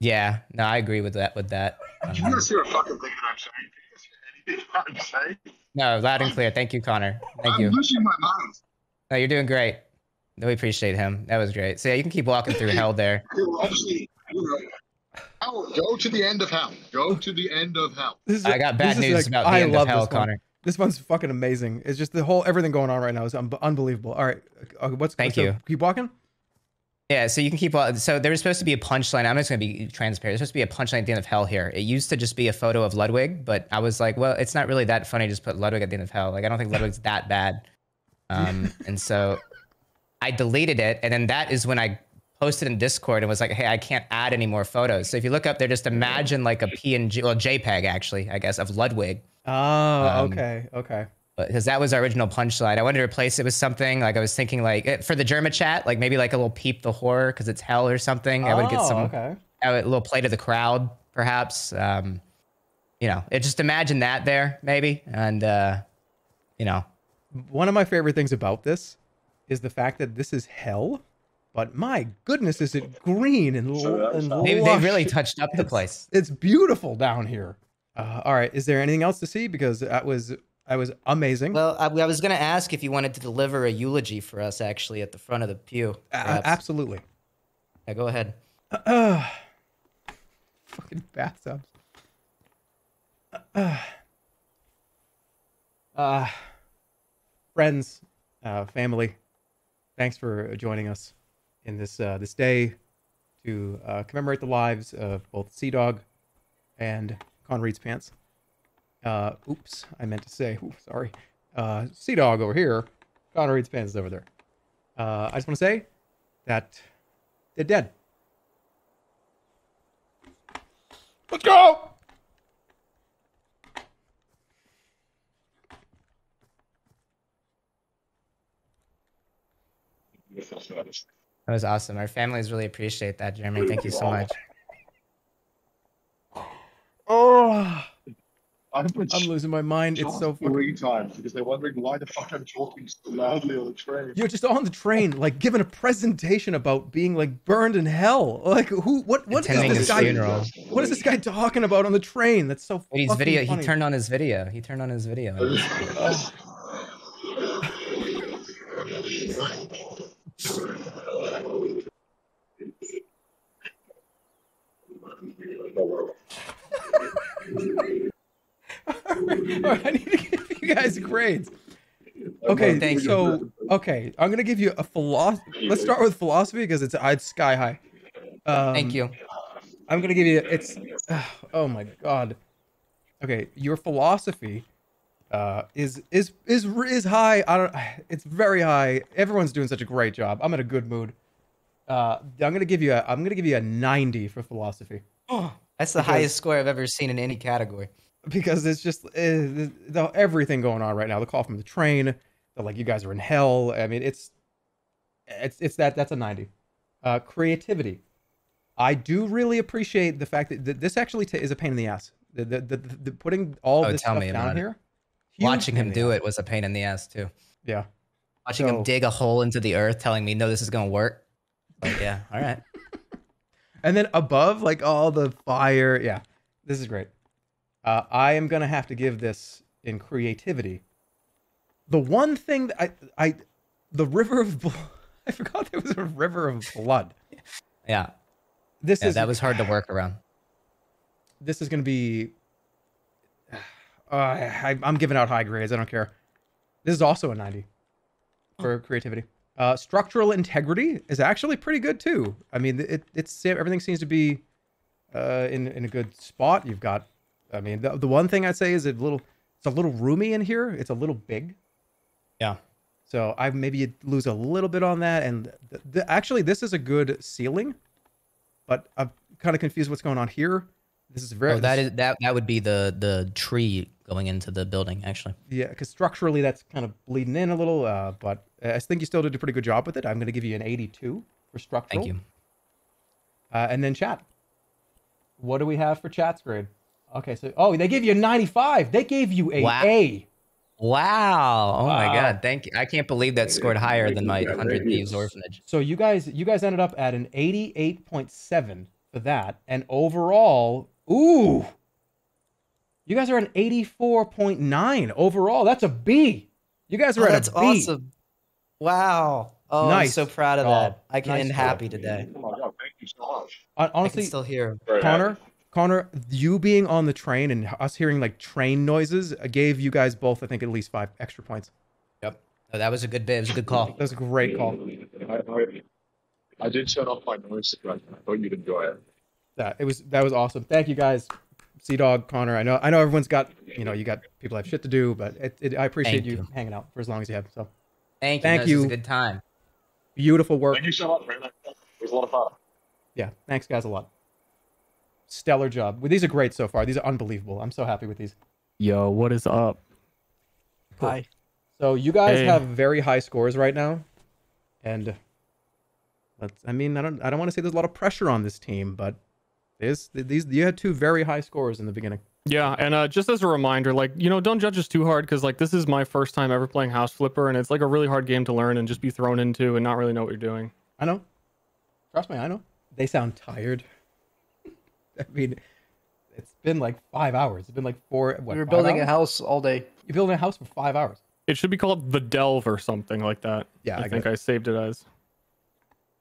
Yeah, no, I agree with that. With that. Can you guys hear a fucking thing that I'm saying? Can you guys hear anything I'm saying? no, loud and clear. Thank you, Connor. Thank I'm you. losing my mind. No, you're doing great. No, we appreciate him. That was great. So yeah, you can keep walking through hell there. Well, Obviously, you know, hell, go to the end of hell. Go to the end of hell. This is, I got bad news like- about the I end of love hell, this one. Connor. This one's fucking amazing. It's just the whole everything going on right now is un- unbelievable. All right, uh, what's Thank so you. Keep walking. Yeah, so you can keep. So there was supposed to be a punchline. I'm just gonna be transparent. There's supposed to be a punchline at the end of hell here. It used to just be a photo of Ludwig, but I was like, well, it's not really that funny. to Just put Ludwig at the end of hell. Like I don't think Ludwig's that bad. Um, and so I deleted it, and then that is when I posted in Discord and was like, hey, I can't add any more photos. So if you look up there, just imagine like a PNG, well, JPEG actually, I guess, of Ludwig. Oh, Um, okay, okay. Because that was our original punchline. I wanted to replace it with something like I was thinking like for the Jerma chat, like maybe like a little peep the horror because it's hell or something. I would get Oh, some okay. a little play to the crowd, perhaps. Um, you know, it just imagine that there maybe, and uh, you know, One of my favorite things about this is the fact that this is hell, but my goodness, is it green and, l- and they, they really touched up the It's- place. It's beautiful down here. Uh, all right, is there anything else to see? Because that was that was amazing. Well, I, I was gonna ask if you wanted to deliver a eulogy for us actually at the front of the pew. perhaps. absolutely. Yeah, go ahead. Uh, fucking bathtubs. Uh, uh, friends, uh, family, thanks for joining us in this uh, this day to uh, commemorate the lives of both CDawg and ConnorEatsPants. Uh, oops, I meant to say, ooh, sorry. Uh, CDawg over here, ConnorEatsPants is over there. Uh, I just want to say that they're dead. Let's go! That was awesome. Our families really appreciate that, Jeremy. Thank you so much. Oh, I'm I'm losing my mind. It's so fucking. three times because they're wondering why the fuck I'm talking so loudly on the train. You're just on the train, like giving a presentation about being like burned in hell. Like who? What? What is Attending this guy? funeral. What is this guy talking about on the train? That's so. Wait, he's video. funny. He turned on his video. He turned on his video. Right, I need to give you guys grades. Okay, Thank you. so okay, I'm gonna give you a philosophy. Let's start with philosophy because it's it's sky high. Um, Thank you. I'm gonna give you it's. Oh my god. Okay, your philosophy uh, is is is is high. I don't. It's very high. Everyone's doing such a great job. I'm in a good mood. Uh, I'm gonna give you a I'm gonna give you a 90 for philosophy Oh, That's the Because- highest score I've ever seen in any category. Because it's just uh, the, the, everything going on right now. The call from the train, the like you guys are in hell. I mean, it's it's it's that that's a 90. Uh, creativity. I do really appreciate the fact that th- this actually t- is a pain in the ass. The, the, the, the putting all Oh, this tell stuff me down here. Watching him do it was a pain in the ass too. Yeah. Watching So- him dig a hole into the earth, telling me, "No, this is gonna work." Like, yeah, all right. And then above, like all the fire. Yeah, this is great. Uh, I am gonna have to give this in creativity. The one thing that I, I, the river of, bl- I forgot there was a river of blood. Yeah. This Yeah, is that was hard to work around. This is gonna be. Uh, I, I'm giving out high grades. I don't care. This is also a 90 for creativity. Uh, structural integrity is actually pretty good too. I mean, it, it's everything seems to be uh, in in a good spot. You've got, I mean, the, the one thing I'd say is a little, it's a little roomy in here. It's a little big. Yeah. So I maybe you'd lose a little bit on that. And the, the, actually, this is a good ceiling, but I'm kind of confused what's going on here. This is very. Oh, that is that that would be the the tree going into the building actually. Yeah, because structurally that's kind of bleeding in a little, uh, but I think you still did a pretty good job with it. I'm going to give you an 82 for structural. Thank you. Uh, and then chat. What do we have for chat's grade? Okay, so oh, they gave you a 95. They gave you a Wow. A. Wow! Oh my god! Thank you. I can't believe that scored higher than my Hundred Thieves Orphanage. So you guys, you guys ended up at an 88.7 for that, and overall, ooh, you guys are an 84.9 overall. That's a B. You guys are Oh, at that's a B. awesome. Wow! Oh, I'm Nice so proud of job. that. I can Nice end happy today. Oh my god, thank you so much. Hon- Honestly, still hear him. Very Connor, happy. Connor, you being on the train and us hearing like train noises uh, gave you guys both, I think, at least five extra points. Yep. Oh, that was a good bit. It was a good call. That was a great call. I, I, I did shut off my noise suppression. I thought you'd enjoy it. That it was that was awesome. Thank you guys, CDawg, Connor. I know I know everyone's got you know you got people have shit to do, but it, it, I appreciate you, you. hanging out for as long as you have. So Thank you. Thank no, This was you. a good time. beautiful work. Thank you so much, man. It was a lot of fun. Yeah, thanks guys a lot. Stellar job. Well, these are great so far. These are unbelievable. I'm so happy with these. Yo, what is up? Hi. So you guys Hey. have very high scores right now, and let's. I mean, I don't. I don't want to say there's a lot of pressure on this team, but there's these. You had two very high scores in the beginning. Yeah, and uh, just as a reminder, like you know, don't judge us too hard because like this is my first time ever playing House Flipper, and it's like a really hard game to learn and just be thrown into and not really know what you're doing. I know. Trust me, I know. They sound tired. I mean, it's been like five hours. It's been like four. What, we were five building a house all day. You're building a house for five hours. It should be called the Delve or something like that. Yeah, I, I think it. I saved it as.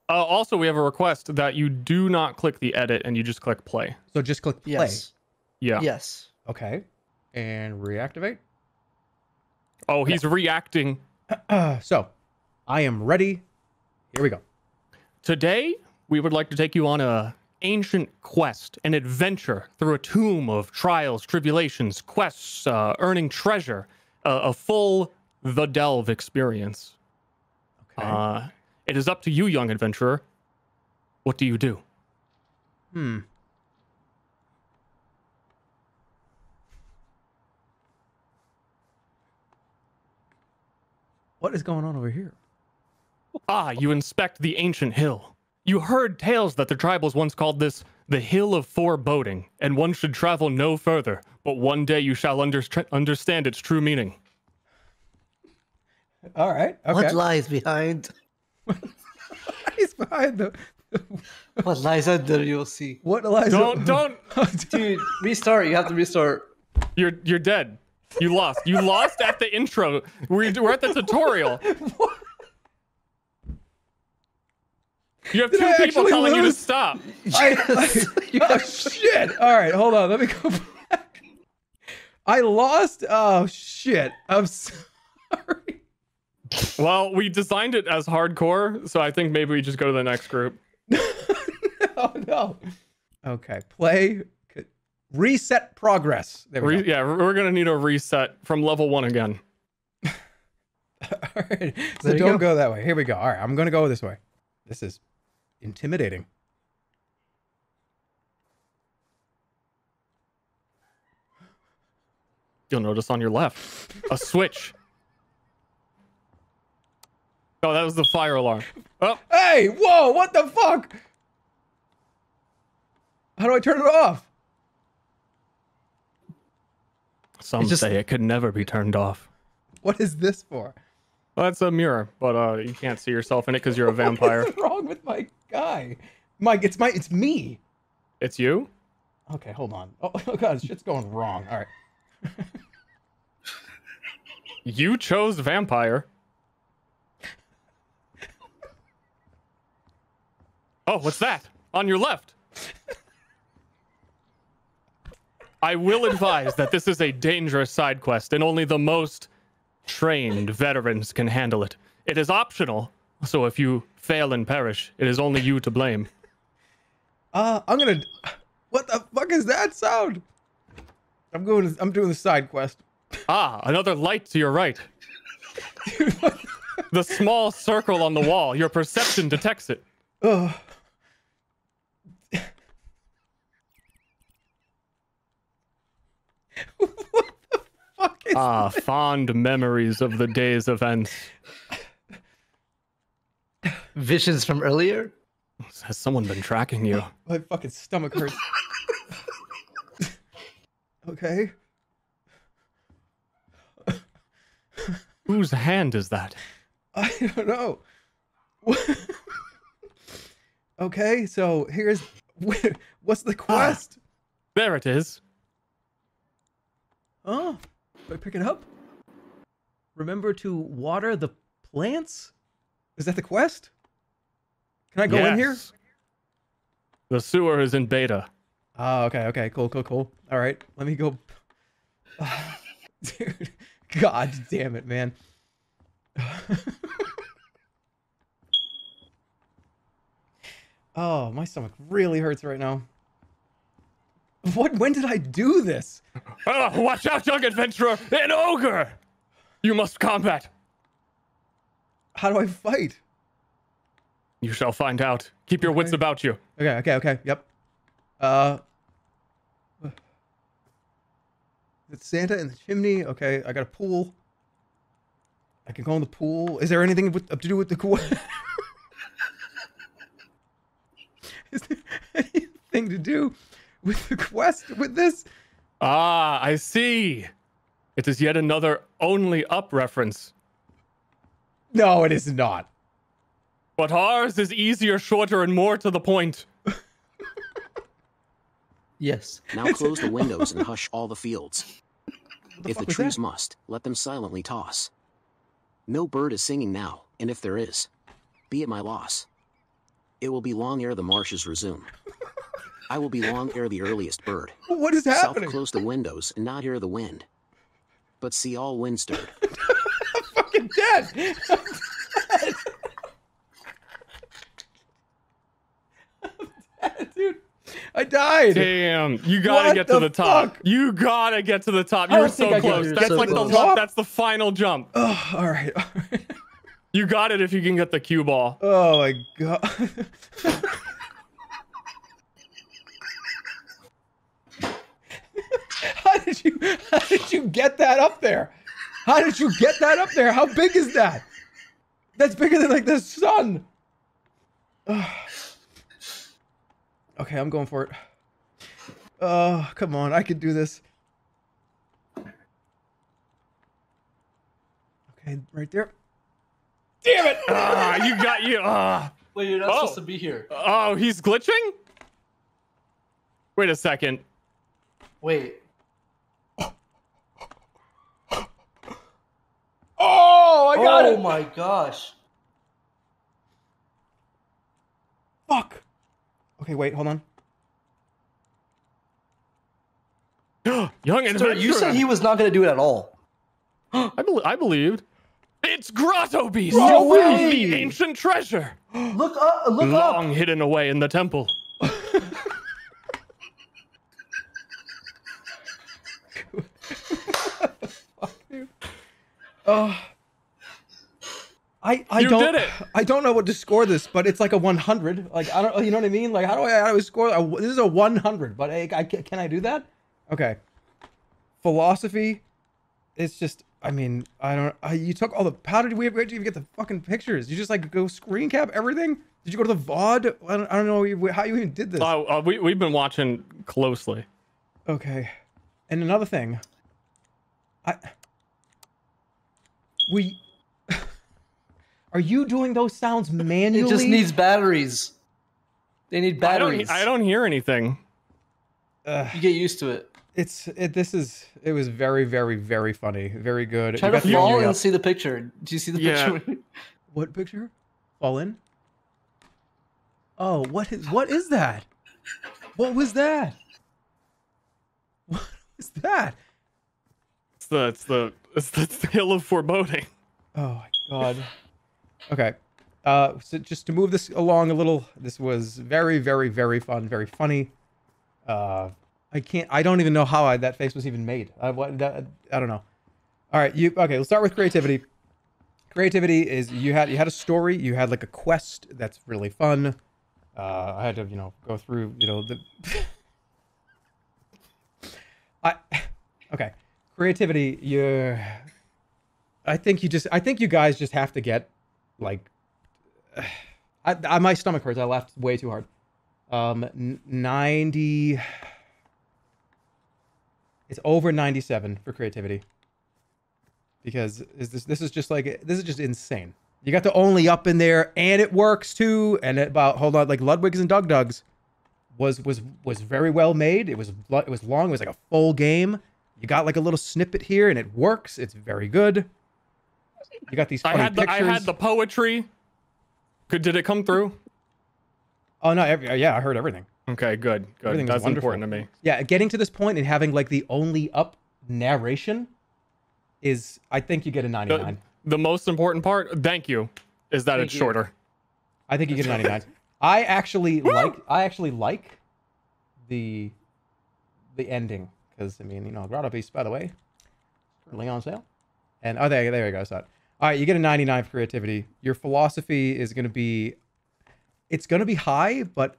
Uh, also, we have a request that you do not click the edit and you just click play. So just click play. Yes. Yeah. Yes. Okay. And reactivate. Oh, he's reacting. so, I am ready. Here we go. Today, we would like to take you on a ancient quest, an adventure through a tomb of trials, tribulations, quests, uh, earning treasure, a, a full The Delve experience. Okay. Uh, it is up to you, young adventurer. What do you do? Hmm. What is going on over here? Ah, you inspect the ancient hill. You heard tales that the tribals once called this the Hill of Foreboding, and one should travel no further, but one day you shall underst- understand its true meaning. All right. Okay. What lies behind? He's behind the. What lies under? You'll see. What lies? Don't, don't, oh, Dude, restart. You have to restart. You're you're dead. You lost. You lost at the intro. We're, we're at the tutorial. You have Did two I people actually telling you to lose? stop. I, oh shit! All right, hold on. Let me go back. I lost. Oh shit! I'm sorry. Well, we designed it as hardcore, so I think maybe we just go to the next group. Oh no. Okay, play. Reset progress. There we Re- go. yeah, we're gonna need a reset from level one again. All right. So There don't go. go that way. Here we go. All right, I'm gonna go this way. This is intimidating. You'll notice on your left a switch. Oh, that was the fire alarm. Oh, Hey, whoa, what the fuck? How do I turn it off? some say it could never be turned off. What is this for? Well, that's a mirror, but uh, you can't see yourself in it because you're a vampire. What's wrong with my guy? Mike, it's my it's me. It's you? Okay, hold on. Oh, oh god, shit's going wrong. All right. You chose vampire. Oh, what's that? On your left. I will advise that this is a dangerous side quest and only the most trained veterans can handle it. It is optional, so if you fail and perish, it is only you to blame. Uh, I'm gonna. What the fuck is that sound? I'm going. To, I'm doing the side quest. Ah, another light to your right. the small circle on the wall, your perception detects it. Ugh. ah, fond memories of the day's events. Visions from earlier? Has someone been tracking you? My fucking stomach hurts. okay. Whose hand is that? I don't know. okay, so here's what's the quest? There it is. Oh, do I pick it up? Remember to water the plants? Is that the quest? Can I go in here? Yes. The sewer is in beta. Oh, okay, okay, cool, cool, cool. All right, let me go. Dude, god damn it, man. oh, my stomach really hurts right now. What? When did I do this? Oh, watch out, young adventurer! An ogre! You must combat. How do I fight? You shall find out. Keep your wits about you. Okay, okay, okay. Yep. Uh. It's Santa in the chimney. Okay, I got a pool. I can go in the pool. Is there anything with, to do with the cool? Is there anything to do with the quest with this? Ah, I see. It is yet another only up reference. No, it is not. But ours is easier, shorter, and more to the point. Yes. Now close the windows and hush all the fields. the if the trees that? must, let them silently toss. No bird is singing now, and if there is, be it my loss. It will be long ere the marshes resume. I will be long ere the earliest bird. What is Self happening? close the windows and not hear the wind, but see all wind stirred. fucking dead. Dude, I died. Damn, you gotta What get to the the top. fuck? You gotta get to the top. You were so close. That's this. like To the the top? that's the final jump. Oh, all right. You got it if you can get the cue ball. Oh my god. how did you how did you get that up there? How did you get that up there? How big is that? That's bigger than like the sun. Ugh. okay, I'm going for it. Oh, come on. I can do this. Okay, right there. Damn it! Ah, you got you. Ah. Wait, you're not Oh. supposed to be here. Oh, he's glitching? Wait a second. Wait. Oh, I got oh it. my gosh. Fuck. Okay, wait, hold on. Young Sir, you said he was not going to do it at all. I, bel I believed. It's Grotto Beast. No you found way! the ancient treasure. Look up! Look Long up! hidden away in the temple. Oh. I, I You don't did it. I don't know what to score this, but it's like a 100. Like I don't you know what I mean? Like how do I how do I score a, this is a 100, but I, I can can I do that? Okay. Philosophy it's just I mean, I don't I, you took all the how did we where did you even get the fucking pictures? You just like go screen cap everything? Did you go to the VOD? I don't, I don't know how you even did this. Oh, uh, we we've been watching closely. Okay. And another thing. I we Are you doing those sounds manually? It just needs batteries. They need I don't, batteries. I don't hear anything. you get used to it. It's it. This is it was very very very funny. Very good. Try You to fall and up. see the picture. Do you see the Yeah. picture? What picture? Fall in. Oh, what is what is that? What was that? What is that? It's the it's the it's the hill of foreboding. Oh my god. Okay. Uh, so just to move this along a little, this was very, very, very fun, very funny. Uh, I can't. I don't even know how I, that face was even made. I, what, that, I don't know. All right, you okay? Let's start with creativity. Creativity is you had you had a story, you had like a quest that's really fun. Uh, I had to you know go through you know the. I okay creativity. You, I think you just I think you guys just have to get like I, I my stomach hurts. I laughed way too hard. Um, ninety. It's over ninety-seven for creativity. Because is this this is just like this is just insane. You got the only up in there, and it works too. And about hold on, like Ludwig's and DougDoug's was was was very well made. It was it was long. It was like a full game. You got like a little snippet here, and it works. It's very good. You got these I had the pictures. I had the poetry. Could did it come through? Oh no! Every, yeah, I heard everything. Okay, good, good. Everything That's important to me. Yeah, getting to this point and having like the only up narration is, I think you get a The, 99. the most important part, thank you, is that Thank it's you. shorter. I think you get a 99. I actually like, I actually like the the ending because I mean, you know, Grotto Beast, by the way, currently on sale. And oh, there, there you go. I saw it. All right, you get a 99 for creativity. Your philosophy is going to be, it's going to be high, but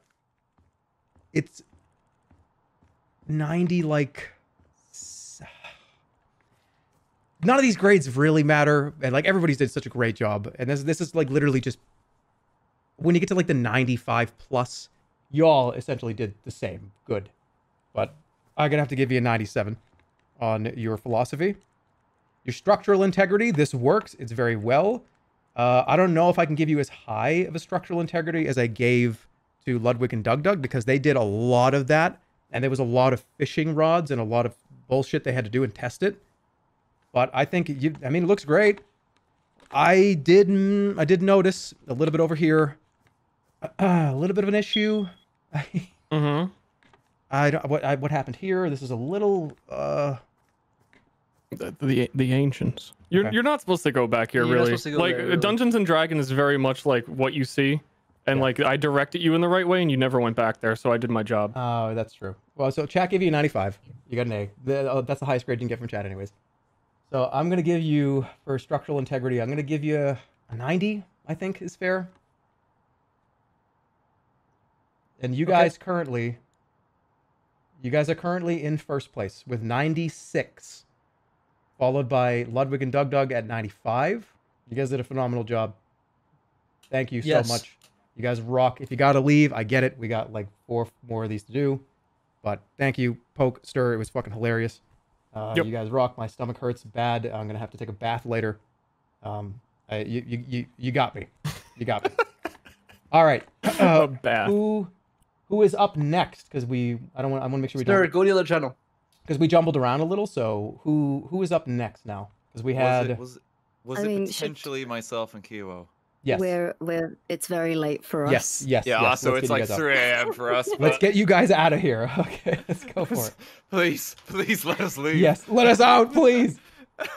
it's 90 like none of these grades really matter and like everybody's did such a great job and this this is like literally just when you get to like the 95 plus y'all essentially did the same good but i'm gonna have to give you a 97 on your philosophy. Your structural integrity this works. It's very well. Uh, i don't know if i can give you as high of a structural integrity as i gave to ludwig and DougDoug because they did a lot of that and there was a lot of fishing rods and a lot of bullshit they had to do and test it. But i think you i mean it looks great. I did i did notice a little bit over here a little bit of an issue. Mm-hmm. I don't what I, what happened here this is a little uh The the, the ancients. You're Okay. you're not supposed to go back here, You're really. supposed to go like there, really. Dungeons and Dragons is very much like what you see, and like I directed you in the right way, and you never went back there, so I did my job. Oh, that's true. Well, so chat gave you a 95. You got an A. The, oh, that's the highest grade you can get from chat, anyways. So I'm gonna give you for structural integrity. I'm gonna give you a 90. I think is fair. And you Okay. guys currently, you guys are currently in first place with 96, followed by Ludwig and DougDoug at 95. You guys did a phenomenal job. Thank you Yes. so much. You guys rock. If you got to leave, I get it. We got like four more of these to do. But thank you, Poke Stir. It was fucking hilarious. Uh, Yep. You guys rock. My stomach hurts bad. I'm gonna have to take a bath later. Um, I, you, you you you got me. You got me. All right. Uh, bath. Who who is up next? Because we I don't want I want to make sure we Sir, don't go to the other channel. because we jumbled around a little. So who who is up next now? Because we had Was it, was, it- was it mean, should- potentially myself and Kiwo? yes We're we're it's very late for us. yes yes Yeah, yes. so it's like guys 3 a.m. for us. Let's get you guys out of here. Okay, let's go for it. Please, please let us leave. Yes, let us out, please.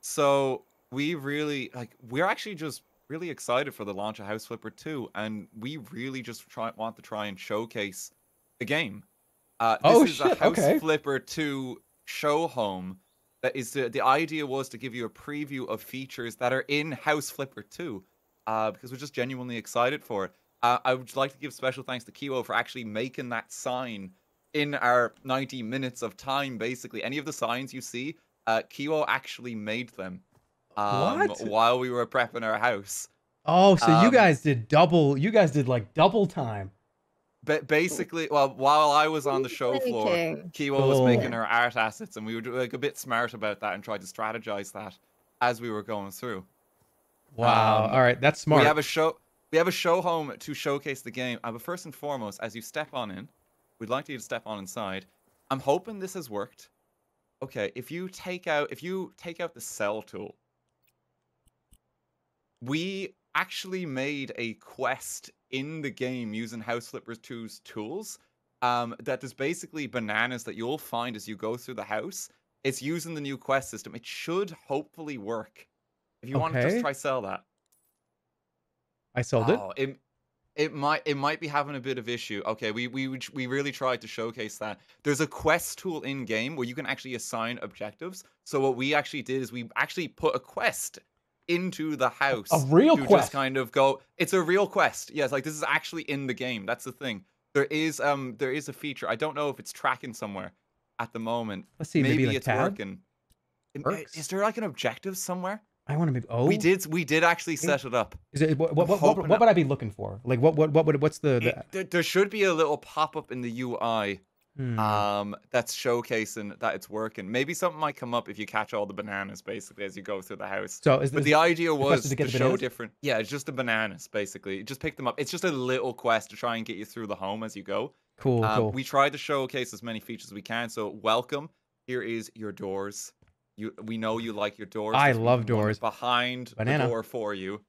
So we really like we're actually just really excited for the launch of House Flipper 2, and we really just try want to try and showcase the game. Uh, this Oh, is shit, a House okay. Flipper 2 show home That is the the idea was to give you a preview of features that are in House Flipper 2, uh, because we're just genuinely excited for it. Uh, I would like to give special thanks to Kiwo for actually making that sign in our 90 minutes of time. Basically, any of the signs you see, uh, Kiwo actually made them um, What? while we were prepping our house. Oh, so you Um, guys did double. You guys did like double time. Ba- basically, well, while I was on the show floor, Thinking. Kiwo was making her art assets, and we were like a bit smart about that and tried to strategize that as we were going through. Wow. Um, All right, that's smart. We have a show. We have a show home to showcase the game. Uh, but first and foremost, as you step on in, we'd like you to step on inside. I'm hoping this has worked. Okay, if you take out if you take out the cell tool, we actually made a quest in the game using House Flippers 2's tools. Um, that is basically bananas that you'll find as you go through the house. It's using the new quest system. It should hopefully work. If you want to just try sell that. I sold it. Oh, it it might it might be having a bit of issue. Okay, we we we really tried to showcase that. There's a quest tool in game where you can actually assign objectives. So what we actually did is we actually put a quest into the house. A real quest? Just kind of go. It's a real quest. Yes, like this is actually in the game. That's the thing. There is um there is a feature. I don't know if it's tracking somewhere at the moment. Let's see, maybe, like, it's tab? working. Is there like an objective somewhere? I want to maybe. Oh, We did we did actually set it up. Is it what? What, what, what, what would I be looking for? Like what? What? What? would what's the? the It- there, there should be a little pop up in the UI Hmm. um, that's showcasing that it's working. Maybe something might come up if you catch all the bananas, basically, as you go through the house. So is but the idea was to, to show different. Yeah, it's just the bananas, basically. Just pick them up. It's just a little quest to try and get you through the home as you go. Cool, Um, cool. We tried to showcase as many features as we can. So welcome. Here is your doors. You, we know you like your doors. I love doors. behind Banana. the door for you.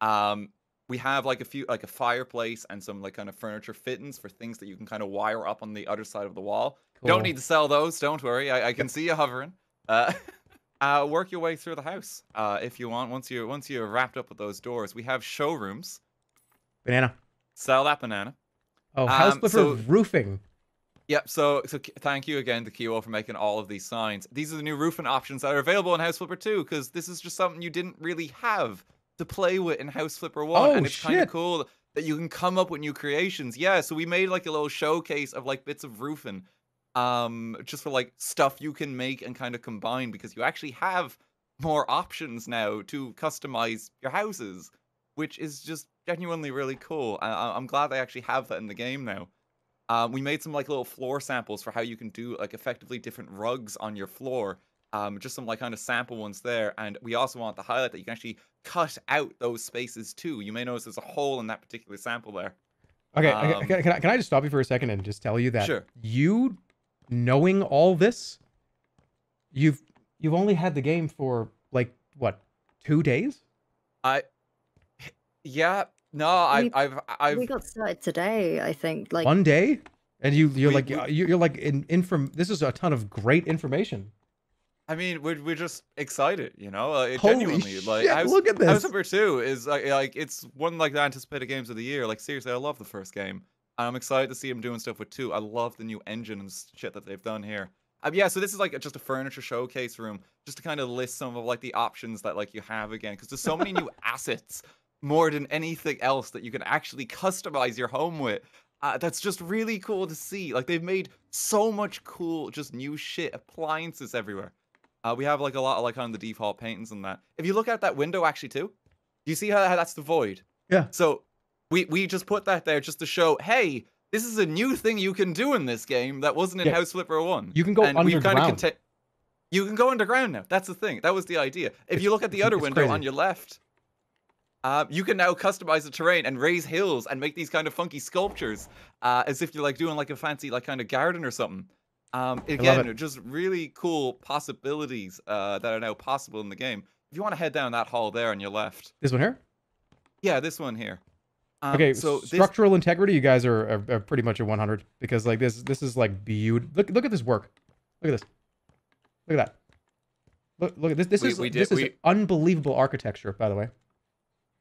Um, we have like a few like a fireplace and some like kind of furniture fittings for things that you can kind of wire up on the other side of the wall. Cool. Don't need to sell those. Don't worry. I, I can see you hovering. Uh, uh, work your way through the house uh, if you want. Once you once you're wrapped up with those doors, we have showrooms. banana. Sell that banana. Oh, house Um, flipper so- roofing. Yep. So, so thank you again to Kiwo for making all of these signs. These are the new roofing options that are available in House Flipper 2 because this is just something you didn't really have to play with in House Flipper 1. Oh, and it's kind of cool that you can come up with new creations. Yeah. So we made like a little showcase of like bits of roofing, um, just for like stuff you can make and kind of combine because you actually have more options now to customize your houses, which is just genuinely really cool. I- I'm glad they actually have that in the game now. Um, we made some like little floor samples for how you can do like effectively different rugs on your floor. Um, just some like kind of sample ones there, and we also want to highlight that you can actually cut out those spaces too. You may notice there's a hole in that particular sample there. Okay, Um, okay, can, can I, can I just stop you for a second and just tell you that Sure. you knowing all this, you've you've only had the game for like what two days? I, yeah, no, I've, We- I've, I've, we got started today, I think. Like One day, and you you're We- like we- uh, you- you're like in inform. This is a ton of great information. I mean, we're we're just excited, you know. Uh, Holy genuinely, like, shit, House, look at this. Number Two is like, like it's one like the anticipated games of the year. Like seriously, I love the first game. and I'm excited to see them doing stuff with two. I love the new engine and shit that they've done here. Um, yeah, so this is like just a furniture showcase room, just to kind of list some of like the options that like you have again, because there's so many new assets more than anything else that you can actually customize your home with. Uh, that's just really cool to see. Like they've made so much cool, just new shit, appliances everywhere. Uh, we have like a lot of like on the default paintings and that. If you look out that window actually too, you see how, how that's the void? Yeah. So we we just put that there just to show, hey, this is a new thing you can do in this game that wasn't in Yeah. House Flipper One. You can go and underground. you can go underground now. That's the thing. That was the idea. If you look at the other window crazy. on your left, um, you can now customize the terrain and raise hills and make these kind of funky sculptures, uh, as if you're like doing like a fancy like kind of garden or something. Um, again, it. just really cool possibilities uh, that are now possible in the game. If you want to head down that hall there on your left, This one here. yeah, this one here. Um, okay, so this, structural integrity. You guys are, are, are pretty much at 100 because like this this is like beautiful. Look look at this work. Look at this. Look at that. Look look at this. This We- is we did- this is unbelievable architecture. By the way.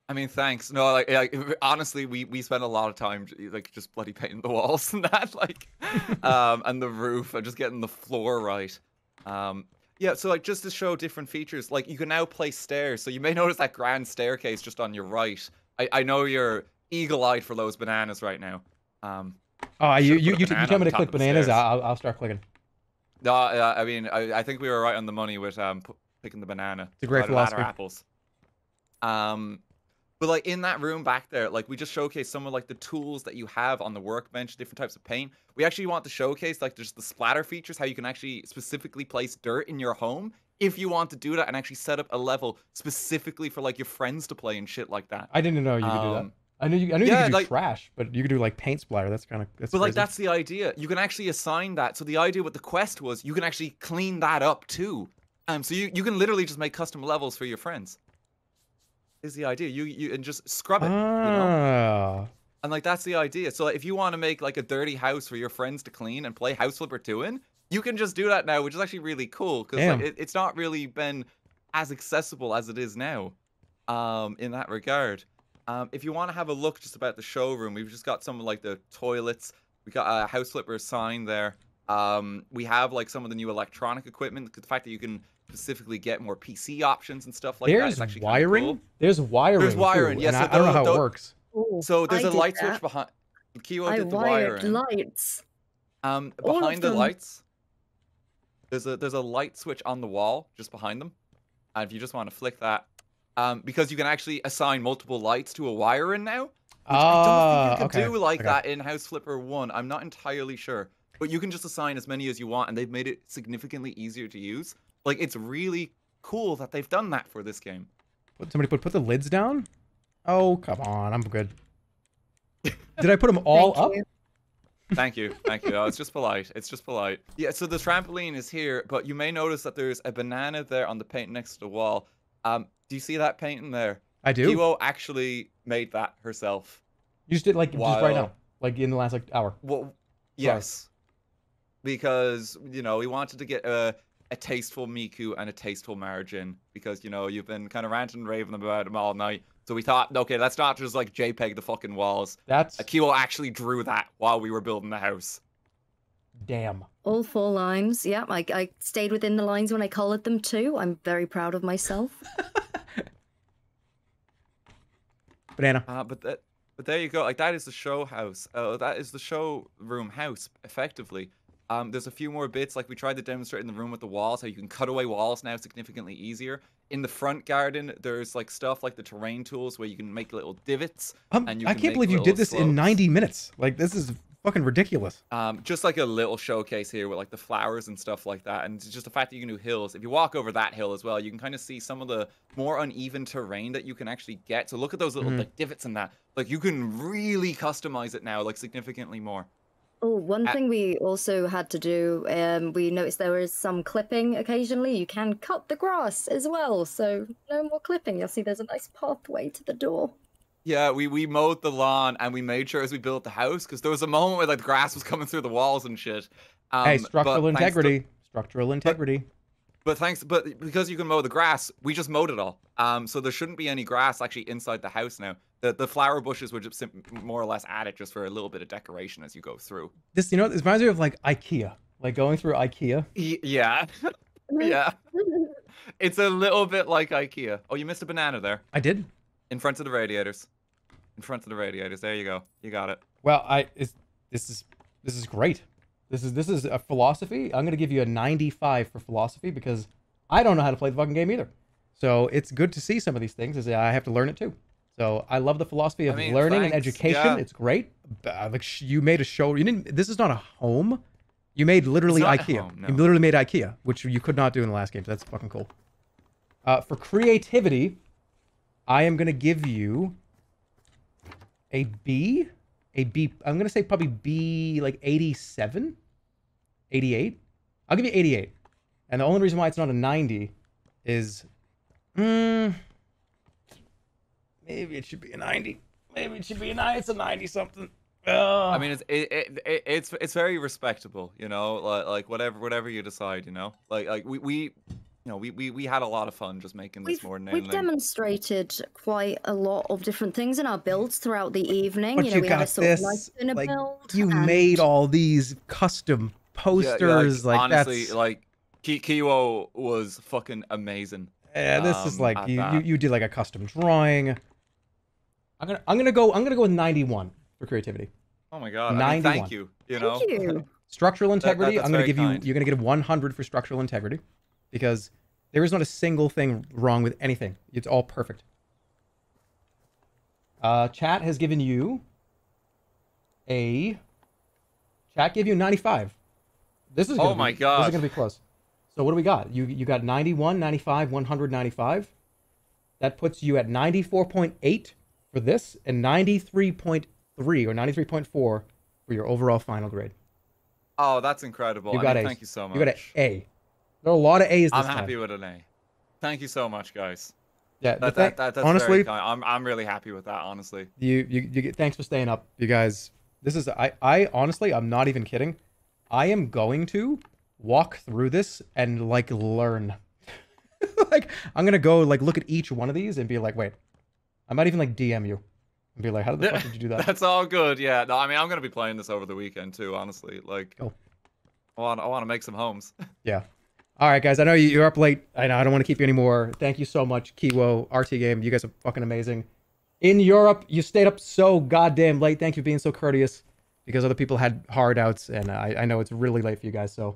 I mean, thanks. No, like, like honestly, we we spent a lot of time like just bloody painting the walls and that, like, um, and the roof and just getting the floor right. Um, Yeah, so like just to show different features, like you can now place stairs. So you may notice that grand staircase just on your right. I, I know you're eagle-eyed for those bananas right now. Um, Oh, you you, you, tell me to click bananas. I'll, I'll start clicking. No, uh, I mean, I, I think we were right on the money with um p- picking the banana. It's a great philosophy. apples. Um, but like in that room back there, like we just showcase some of like the tools that you have on the workbench, different types of paint. We actually want to showcase like just the splatter features, how you can actually specifically place dirt in your home if you want to do that, and actually set up a level specifically for like your friends to play and shit like that. I didn't know you could do that. Um, I knew you, I knew yeah, you could do like- trash, but you could do like paint splatter. That's kind of that's. but like that's the idea. You can actually assign that. So the idea with the quest was you can actually clean that up too. Um, so you, you can literally just make custom levels for your friends. Is the idea you you and just scrub it, you know? Ah. And like that's the idea. So like, if you want to make like a dirty house for your friends to clean and play House Flipper 2 in, you can just do that now, which is actually really cool because like, it, it's not really been as accessible as it is now. Um, in that regard. Um, if you want to have a look just about the showroom, we've just got some of like the toilets. We got a House Flipper sign there. Um, we have like some of the new electronic equipment. The fact that you can specifically get more PC options and stuff like that There's is actually kinda wiring. cool. There's wiring. There's wiring, too, yes. and so I, I don't know tho- how it works. So there's I a did light switch that. behind. Kiwo I did the wired wiring. lights. Um, All of behind the lights, there's a there's a light switch on the wall just behind them, and if you just want to flick that, um, because you can actually assign multiple lights to a wiring now. Which I Ah, don't think you okay, can do like okay. that in House Flipper One. I'm not entirely sure, but you can just assign as many as you want, and they've made it significantly easier to use. Like it's really cool that they've done that for this game. Put somebody put put the lids down. Oh come on, I'm good. Did I put them all up? Thank you, thank you. Oh, it's just polite. It's just polite. Yeah. So the trampoline is here, but you may notice that there's a banana there on the paint next to the wall. Um, do you see that painting there? I do. Kiwo actually made that herself. You just did like just right now, like in the last like hour. Well, yes, because you know we wanted to get a a tasteful Miku and a tasteful margin because you know you've been kind of ranting and raving about them all night. So we thought, okay, let's not just like JPEG the fucking walls. That's Akiwo actually drew that while we were building the house. Damn. All four lines. Yeah, I, I stayed within the lines when I collared them too. I'm very proud of myself. Banana. Uh, but that, but there you go. Like that is the show house. Uh, that is the showroom house, effectively. Um, there's a few more bits like we tried to demonstrate in the room with the walls, how you can cut away walls now significantly easier. In the front garden, there's like stuff like the terrain tools where you can make little divots. Um, and you I can can't believe you did this in 90 minutes. Like this is fucking ridiculous. Um, just like a little showcase here with like the flowers and stuff like that, and just the fact that you can do hills. If you walk over that hill as well, you can kind of see some of the more uneven terrain that you can actually get. So look at those little Mhm. like divots and that. Like you can really customize it now, like significantly more. Oh, one thing we also had to do, um, we noticed there was some clipping occasionally. You can cut the grass as well, so no more clipping. You'll see there's a nice pathway to the door. Yeah, we, we mowed the lawn and we made sure as we built the house because there was a moment where like the grass was coming through the walls and shit. Um, hey, structural thanks to- integrity. Structural integrity. But thanks, but because you can mow the grass, we just mowed it all. Um, so there shouldn't be any grass actually inside the house now. The the flower bushes were just more or less added just for a little bit of decoration as you go through. This, you know, this reminds me of like IKEA. Like going through IKEA. Y- yeah, yeah. It's a little bit like IKEA. Oh, you missed a banana there. I did. In front of the radiators. In front of the radiators. There you go. You got it. Well, I is this is this is great. This is this is a philosophy. I'm gonna give you a 95 for philosophy because I don't know how to play the fucking game either. So it's good to see some of these things. Is I have to learn it too. So I love the philosophy of I mean, learning and education. yeah. It's great. Uh, Like you made a show. You didn't. This is not a home. You made literally IKEA. home, no. You literally made IKEA, which you could not do in the last game. So that's fucking cool. Uh, for creativity, I am gonna give you a B, a B. I'm gonna say probably B, like 87, 88. I'll give you 88. And the only reason why it's not a 90 is, mm, maybe it should be a 90. Maybe it should be a 90. It's a 90 something. I mean, it's it, it, it, it's it's very respectable, you know. Like, like whatever whatever you decide, you know. Like like we we you know we we, we had a lot of fun just making this We've, more we've demonstrated quite a lot of different things in our builds throughout the evening. But you know, you we had a got sort this. of nice dinner Like build. you and- made all these custom Yeah, yeah, posters. like honestly, that's like Ki- Kiwo was fucking amazing. Yeah, this is um, like you, that. you you did like a custom drawing. I'm gonna I'm gonna go I'm gonna go with 91 for creativity. Oh my god! I mean, 91. thank you. You know. Structural That- that- integrity. I'm gonna give you kind. you're gonna get 100 for structural integrity because there is not a single thing wrong with anything. It's all perfect. Uh, chat has given you a chat gave you 95. This is Oh my be, This is gonna be close. So what do we got? You you got 91, 95, 195. That puts you at 94.8 for this and 93.3 or 93.4 for your overall final grade. Oh, that's incredible. You I got mean, thank you so much. You got an A. There are a lot of A's this I'm time. happy with an A. Thank you so much, guys. Yeah, that, that, that, that's honestly-. I'm I'm really happy with that. Honestly. You, you you get thanks for staying up, you guys. This is I I honestly I'm not even kidding. I am going to walk through this and like learn. like I'm gonna go like look at each one of these and be like, wait, I might even like DM you and be like, how the fuck did you do that? That's all good. Yeah. No, I mean I'm gonna be playing this over the weekend too. Honestly, like. Cool. I want I want to make some homes. Yeah. All right, guys. I know you- you're up late. I know I don't want to keep you anymore. Thank you so much, Kiwo, RTGame. You guys are fucking amazing. In Europe, you stayed up so goddamn late. Thank you for being so courteous because other people had hard outs, and I, I know it's really late for you guys. So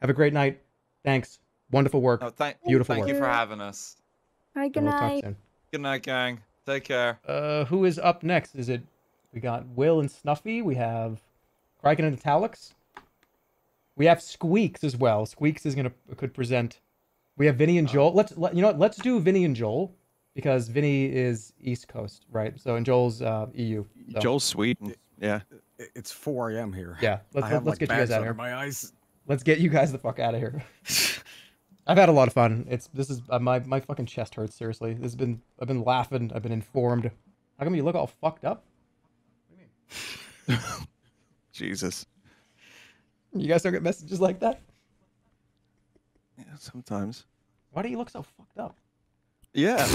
have a great night. Thanks. Wonderful work. Oh, thank Beautiful Thank work. you for having us. All right, good We'll night. Good night, gang. Take care. Uh, who is up next? Is it we got Will and Snuffy? We have Criken and Etalyx. We have Squeaks as well. Squeaks is gonna could present. We have Vinny and Joel. Let's let, you know what? Let's do Vinny and Joel because Vinny is East Coast, right? So and Joel's uh, EU. so- Joel's Sweden. Yeah. It's 4 a.m. here. Yeah, let's, I have, let's like, get you guys out of here. My eyes. Let's get you guys the fuck out of here. I've had a lot of fun. It's this is uh, my my fucking chest hurts. Seriously, this has been I've been laughing. I've been informed. How come you look all fucked up? Jesus. You guys don't get messages like that. Yeah, sometimes. Why do you look so fucked up? Yeah.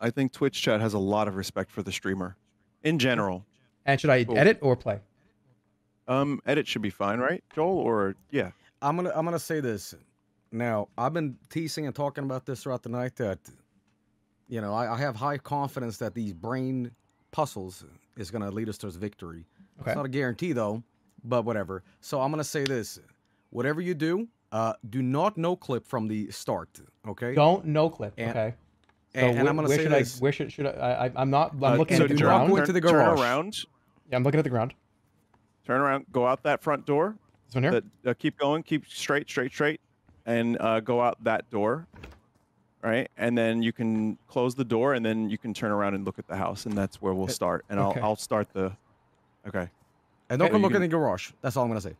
I think Twitch chat has a lot of respect for the streamer in general. And should I Cool. edit or play? Um, edit should be fine, right, Joel? Or yeah. I'm gonna I'm gonna say this. Now I've been teasing and talking about this throughout the night that you know I, I have high confidence that these brain puzzles is gonna lead us towards victory. Okay. It's not a guarantee though, but whatever. So I'm gonna say this: whatever you do, uh, do not no clip from the start. Okay. Don't no clip. And- okay. So and, and where, I'm gonna where say should this. I? Where should should I? I I- I'm not. I'm Uh, looking so at the ground. into the turn around. Yeah, I'm looking at the ground. Turn around. Go out that front door. This one here. That- uh, keep going. Keep straight, straight, straight, and uh, go out that door. Right, and then you can close the door, and then you can turn around and look at the house, and that's where we'll start. And okay. I'll I'll start the. Okay. And don't Okay, go look can- in the garage. That's all I'm gonna say.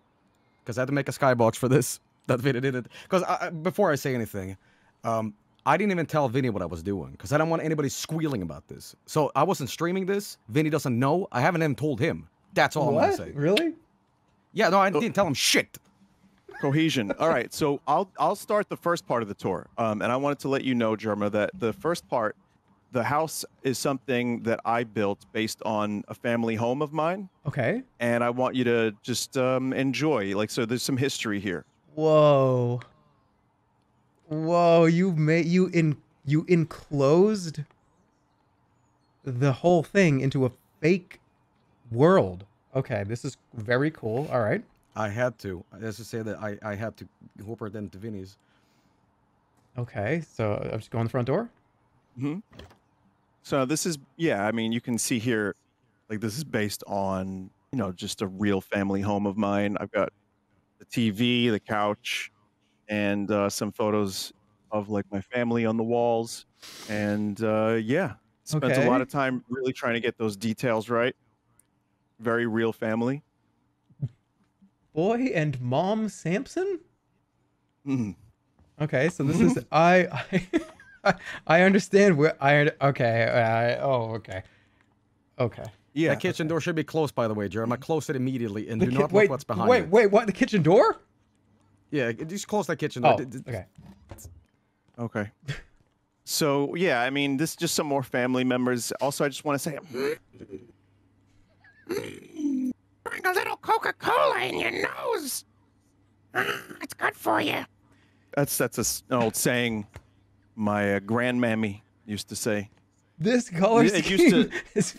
Because I had to make a skybox for this. That Vinny did it. Because before I say anything, um, I didn't even tell Vinny what I was doing because I don't want anybody squealing about this. So I wasn't streaming this. Vinny doesn't know. I haven't even told him. That's all I'm What? gonna say. Really? Yeah, no, I didn't tell him shit. Cohesion. All right, so I'll I'll start the first part of the tour, um, and I wanted to let you know, Jerma, that the first part, the house is something that I built based on a family home of mine, Okay. and I want you to just um, enjoy. Like, so there's some history here. Whoa. Whoa, you made you in you enclosed the whole thing into a fake world. Okay, this is very cool. All right. I had to. As to say that I, I had to incorporate them to Vinny's. Okay, so I'm just going the front door. hmm So this is yeah. I mean, you can see here, like this is based on you know just a real family home of mine. I've got the TV, the couch, and uh, some photos of like my family on the walls. And uh, yeah, spent a lot of time really trying to get those details right. Very real family. Boy and mom Samson? Mhm. Okay, so this is I I I understand where I okay, I, oh okay. Okay. Yeah. the kitchen door should be closed, by the way, Jeremy. Close it immediately and The do ki- not look wait, what's behind wait, it. wait, what? The kitchen door? Yeah, just close that kitchen door. Oh, D- d- okay. Okay. So yeah, I mean, this is just some more family members. Also, I just want to say, Bring a little Coca Cola in your nose. It's good for you. That's that's a s- an old saying. My uh, grandmammy used to say. This color It scheme used to- is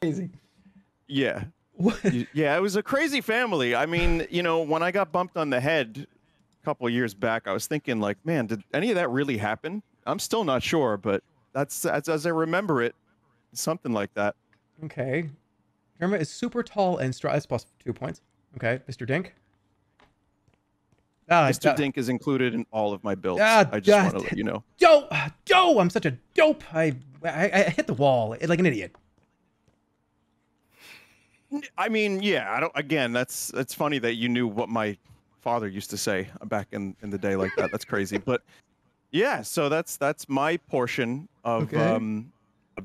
crazy. Yeah. Y- Yeah, it was a crazy family. I mean, you know, when I got bumped on the head a couple of years back, I was thinking, like, man, did any of that really happen? I'm still not sure, but that's as, as I remember it, something like that. Okay. Jerma is super tall and strong. That's plus two points. Okay, Mr. Dink. Ah, Mr. that- Dink is included in all of my builds. Ah, I just want to let you know. Dope, dope. I'm such a dope. I, I, I hit the wall like an idiot. I mean, yeah, I don't. Again, that's that's funny that you knew what my father used to say back in in the day like that. That's crazy, but yeah. So that's that's my portion of Okay. um of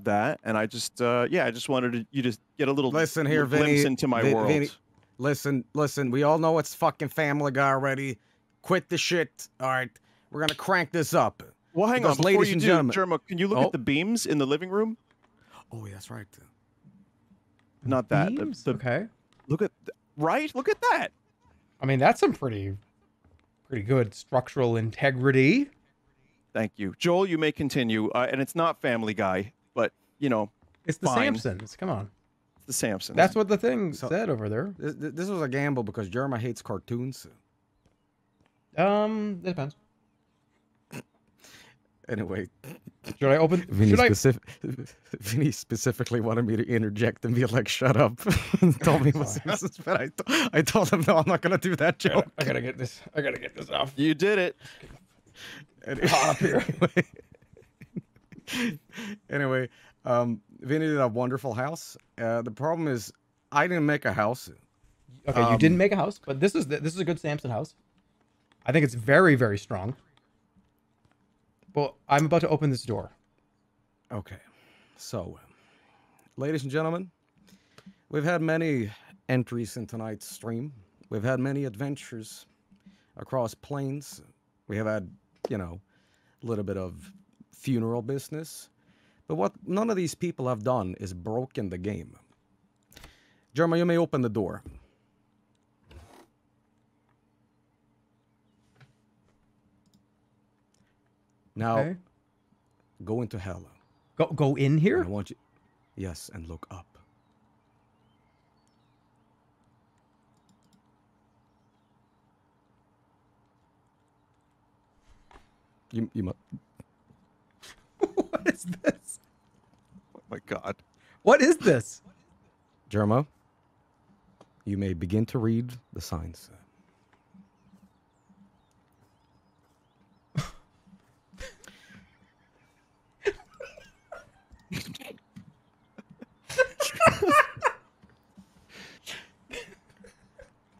that, and I just uh yeah, I just wanted to, you to get a little Listen here, little glimpse into my Vin- world. Vinny, listen, listen. We all know it's fucking Family Guy already. Quit the shit. All right, we're gonna crank this up. Well, hang Because, on, ladies you and do, gentlemen. Jerma, can you look Oh. at the beams in the living room? Oh, yeah, that's right. Not that. Beams? the- okay. Look at th- right. Look at that. I mean, that's some pretty, pretty good structural integrity. Thank you, Joel. You may continue, uh, and it's not Family Guy, but you know, It's the fine. Samsons. Come on. It's the Samsons. That's what the thing said over there. This, this was a gamble because Jerma hates cartoons. Um, it depends. Anyway, should I open? Vinny, should I? Vinny specifically wanted me to interject and be like, "Shut up," and told me it was Simpsons, but I, t- I told him, "No, I'm not gonna do that joke." I gotta get this. I gotta get this off. You did it. Hot up here. anyway, um, Vinny did a wonderful house. Uh, the problem is, I didn't make a house. Okay, you Um, didn't make a house, but this is the, this is a good Samson house. I think it's very very strong. Well, I'm about to open this door. Okay. So, ladies and gentlemen, we've had many entries in tonight's stream. We've had many adventures across planes. We have had, you know, a little bit of funeral business. But what none of these people have done is broken the game. Jerma, you may open the door. Now, Okay. go into hell. Go go in here. I want you. Yes, and look up. You you must. what is this? Oh my God. What is this? Jerma, you may begin to read the signs.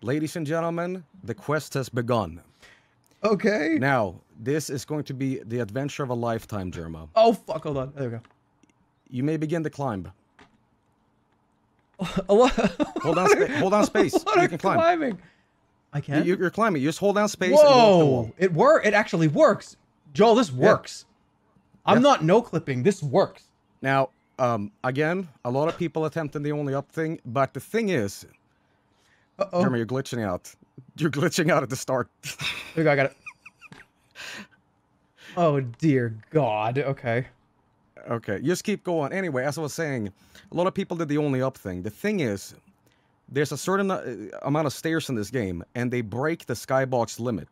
Ladies and gentlemen, the quest has begun. Okay. Now, this is going to be the adventure of a lifetime, Jerma. Oh fuck! Hold on. There we go. You may begin the climb. hold on, spa- hold on space. What you a can climb. climbing. I can. You, are climbing. You just hold down space and go up the Whoa! wall. It work. It actually works. Joel, this Yeah. works. I'm Yes. not no clipping. This works. Now, um, again, a lot of people attempting the only up thing, but the thing is, Uh-oh. Jeremy, you're glitching out. You're glitching out at the start. There go. I got it. Oh dear God. Okay. Okay, just keep going. Anyway, as I was saying, a lot of people did the only up thing. The thing is, there's a certain uh, amount of stairs in this game, and they break the skybox limit.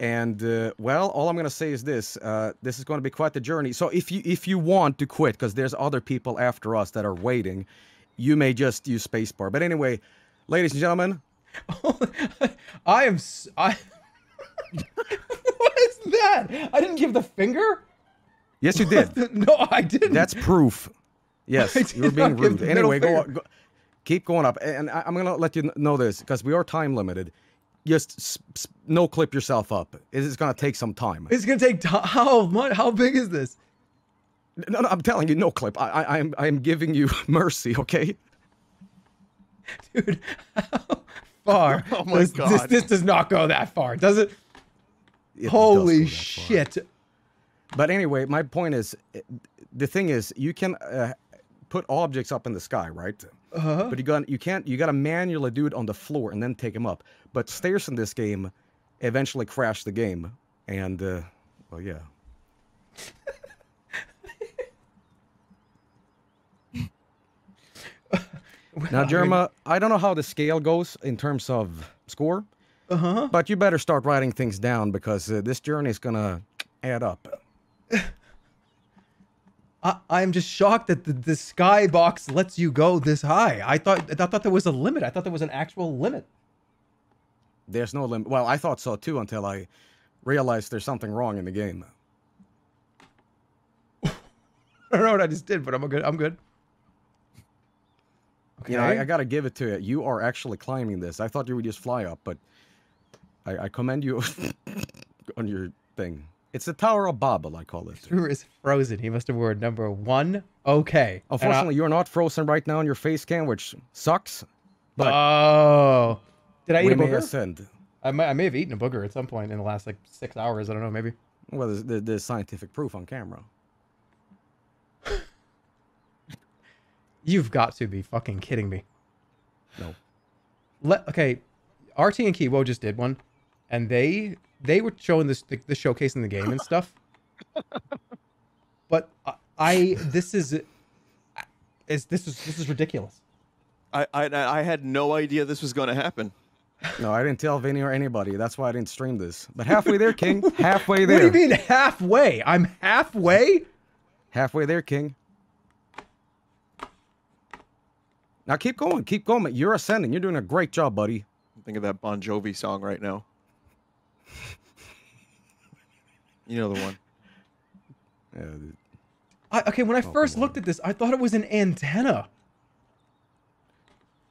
And uh, well, all I'm gonna say is this: uh, this is going to be quite the journey. So if you if you want to quit, because there's other people after us that are waiting, you may just use spacebar. But anyway, ladies and gentlemen, I am. s- I. what is that? I didn't give the finger. yes, you did. no, I didn't. That's proof. Yes, you were being rude. Anyway, go, go, keep going up, and I, I'm gonna let you know this because we are time limited. Just no clip yourself up. It is gonna take some time. It's gonna take time. How much? How big is this? No, no, I'm telling you, no clip. I, I, I'm, I'm giving you mercy. Okay. Dude, how far. Oh my this, This, God. this does not go that far, does it? It Holy that shit! But anyway, my point is, eh, the thing is, you can uh, put objects up in the sky, right? Uh-huh. But you got you can't you got to manually do it on the floor and then take them up. But stairs in this game eventually crash the game, and uh, well, yeah. now, Jerma, I don't know how the scale goes in terms of score, uh-huh. but you better start writing things down because uh, this journey is gonna add up. I, I'm just shocked that the, the skybox lets you go this high. I thought I thought there was a limit. I thought there was an actual limit. There's no limit. Well, I thought so too until I realized there's something wrong in the game. I don't know what I just did, but I'm good. I'm good. You know, I, I gotta give it to you. You are actually climbing this. I thought you would just fly up, but I, I commend you on your thing. It's the Tower of Babel, I call it. Drew is frozen. He must have word number one. Okay. Unfortunately, you're not frozen right now on your face cam, which sucks. But oh, did I eat a booger? ascend. I may, I may have eaten a booger at some point in the last like six hours. I don't know. Maybe. Well, there's, there's scientific proof on camera. You've got to be fucking kidding me. No. Let okay, RT and Kiwo just did one, and they they were showing this the, the showcasing the game and stuff. but I, I this is is this is this is ridiculous. I, I I had no idea this was going to happen. No, I didn't tell Vinny or anybody. That's why I didn't stream this. But halfway there, King. Halfway there. What there. do you mean halfway? I'm halfway. Halfway there, King. Now keep going, keep going. You're ascending. You're doing a great job, buddy. Think of that Bon Jovi song right now. You know the one. Yeah, I, okay, when I Oh, first looked at this, I thought it was an antenna.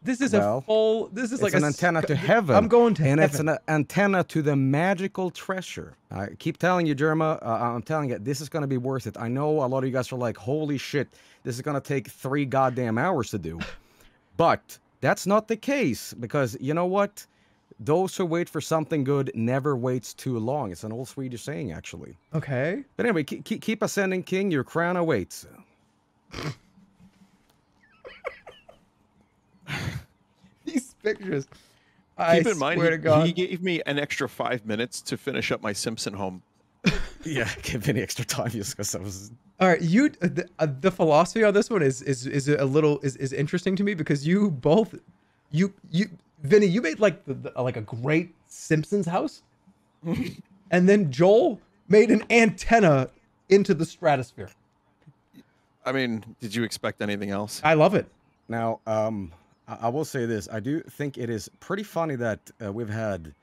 This is Well, a full. This is it's like an a antenna sc- to heaven. I'm going to and heaven. it's an uh, antenna to the magical treasure. I keep telling you, Jerma. Uh, I'm telling you, this is going to be worth it. I know a lot of you guys are like, "Holy shit, this is going to take three goddamn hours to do," but that's not the case because you know what? Those who wait for something good never waits too long. It's an old Swedish saying, actually. Okay. But anyway, keep, keep, keep ascending, King. Your crown awaits. These pictures. I Keep in mind, swear he, to God. he gave me an extra five minutes to finish up my Simpson home. yeah, give Vinny extra time just because I was. All right, you uh, the, uh, the philosophy on this one is is is a little is, is interesting to me because you both you you Vinny you made like the, the, like a great Simpsons house, and then Joel made an antenna into the stratosphere. I mean, did you expect anything else? I love it. Now, um, I, I will say this: I do think it is pretty funny that uh, we've had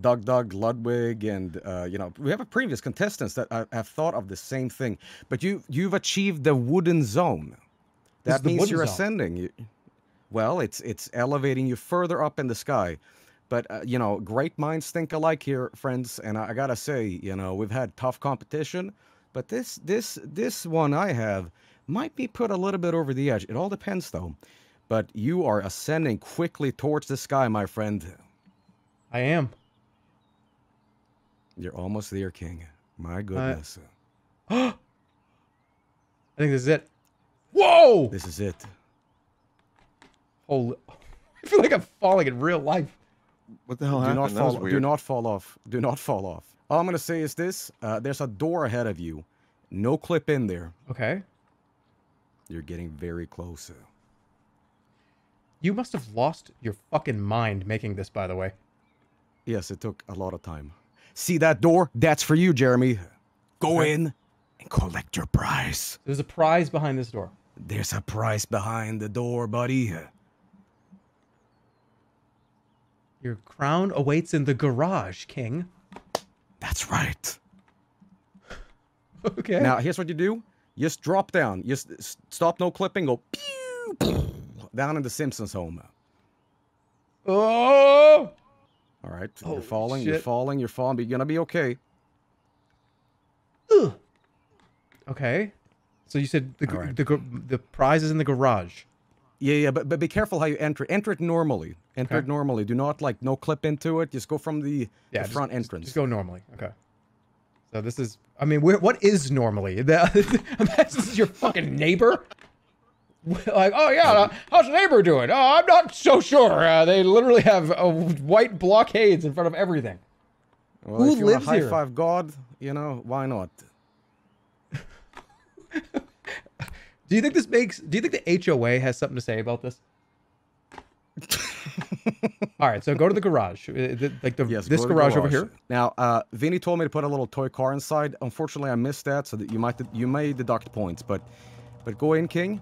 DougDoug, Ludwig, and uh, you know we have a previous contestants that uh, have thought of the same thing. But you you've achieved the wooden zone. That the means you're zone. ascending. You, well, it's it's elevating you further up in the sky. But uh, you know, great minds think alike here, friends. And I, I gotta say, you know, we've had tough competition, but this this this one I have might be put a little bit over the edge. It all depends, though. But you are ascending quickly towards the sky, my friend. I am. You're almost there, King. My goodness. I think this is it. Whoa! This is it. Holy! I feel like I'm falling in real life. What the hell do happened? not That was fall. Do not fall off. Do not fall off. All I'm gonna say is this: uh, there's a door ahead of you. No clip in there. Okay. You're getting very close. You must have lost your fucking mind making this, by the way. Yes, it took a lot of time. See that door? That's for you, Jeremy. Go Okay. in and collect your prize. There's a prize behind this door. There's a prize behind the door, buddy. Your crown awaits in the garage, King. That's right. Okay. Now, here's what you do. Just drop down. Just stop no clipping. Go pew, pew, down in the Simpsons home. Oh! All right. Holy you're falling. You're falling. You're falling. But you're gonna be okay. Okay. So you said the right. the the prize is in the garage. Yeah, yeah, but, but be careful how you enter. Enter it normally. Enter Okay. it normally. Do not like no clip into it. Just go from the, Yeah, the front just- entrance. Just go normally. Okay. So this is. I mean, where, what is normally? The, imagine this is your fucking neighbor. like, oh yeah, uh, how's the neighbor doing? Oh, I'm not so sure. Uh, they literally have uh, white blockades in front of everything. Well, Who if you lives high here? five God, you know, why not? Do you think this makes? Do you think the HOA has something to say about this? All right, so go to the garage, uh, like the Yes, this the garage, over here. Now, uh, Vinny told me to put a little toy car inside. Unfortunately, I missed that, so that you might you may deduct points. But but go in, King.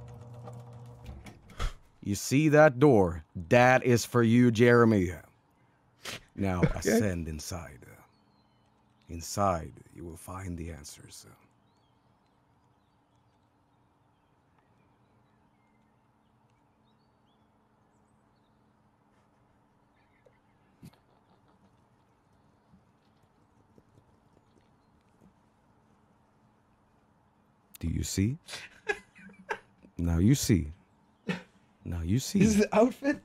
You see that door? That is for you, Jeremy. Now ascend inside. Inside, you will find the answers. Do you see? now you see. Now you see. Is the outfit?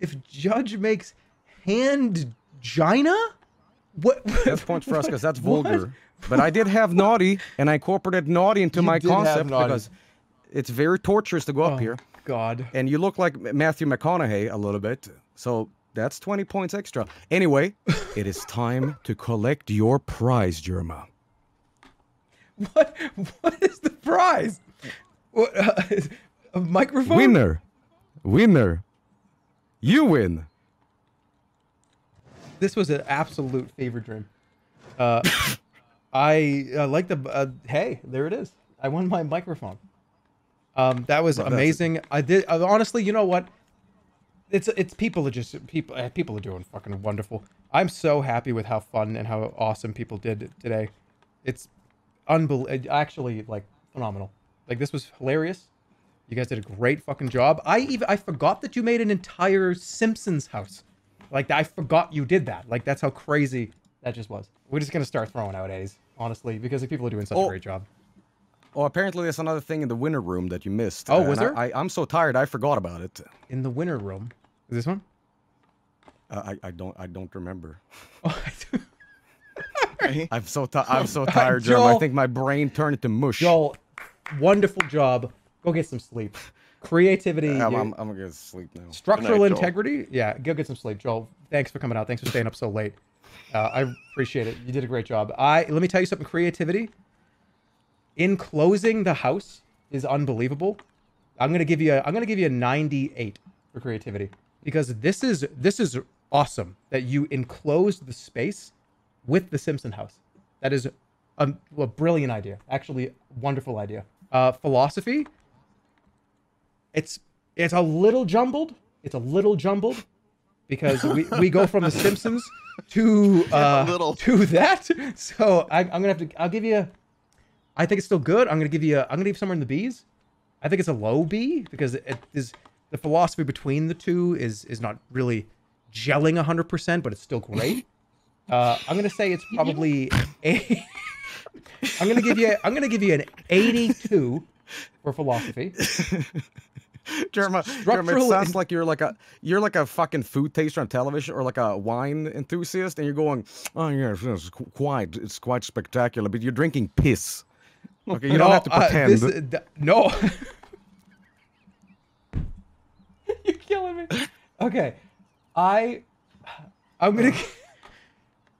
if Judge makes hand gina, what? That's points for us because that's What? vulgar. But I did have naughty, and I incorporated naughty into You my concept because it's very torturous to go up oh, here. God. And you look like Matthew McConaughey a little bit, so that's 20 points extra. Anyway, it is time to collect your prize, Jerma. What? What is the prize? What? Uh, a microphone? Winner, winner, you win. This was an absolute fever dream. Uh, I uh, like the. Uh, hey, there it is. I won my microphone. Um, that was Well, amazing. I did uh, honestly. You know what? It's it's people are just people. uh, People are doing fucking wonderful. I'm so happy with how fun and how awesome people did today. It's unbelievable. Actually, like phenomenal. Like this was hilarious. You guys did a great fucking job. I even I forgot that you made an entire Simpsons house. Like I forgot you did that. Like that's how crazy that just was. We're just gonna start throwing out A's, honestly, because the people are doing such a Oh. great job. Oh, apparently there's another thing in the winter room that you missed. Oh, was I- there? I, I'm so tired, I forgot about it. In the winter room. Is this one? Uh, I, I don't I don't remember. Oh, I'm so ti- I'm so tired, Jeremy. I think my brain turned into mush. Joel, wonderful job. Go get some sleep. Creativity. I'm, I'm, I'm gonna go to sleep now. Structural night, integrity. Yeah, go get some sleep, Joel. Thanks for coming out. Thanks for staying up so late. Uh, I appreciate it. You did a great job. I let me tell you something. Creativity in closing the house is unbelievable. I'm gonna give you a I'm gonna give you a 98 for creativity because this is this is awesome that you enclosed the space with the Simpson house. That is a, a brilliant idea. Actually, wonderful idea. Uh, philosophy. It's it's a little jumbled. It's a little jumbled because we, we go from the Simpsons to uh, to that. So I, I'm gonna have to. I'll give you. A, I think it's still good. I'm gonna give you. A, I'm gonna give somewhere in the B's. I think it's a low B because it is the philosophy between the two is is not really gelling 100%, but it's still great. Uh, I'm gonna say it's probably a. I'm gonna give you. I'm gonna give you an 82 for philosophy. Jeremy, Jeremy, it sounds like you're like a you're like a fucking food taster on television or like a wine enthusiast, and you're going, "Oh yeah, it's quite it's quite spectacular," but you're drinking piss. Okay, you don't No, have to uh, pretend. this- th- no. You're killing me. Okay, I, I'm gonna.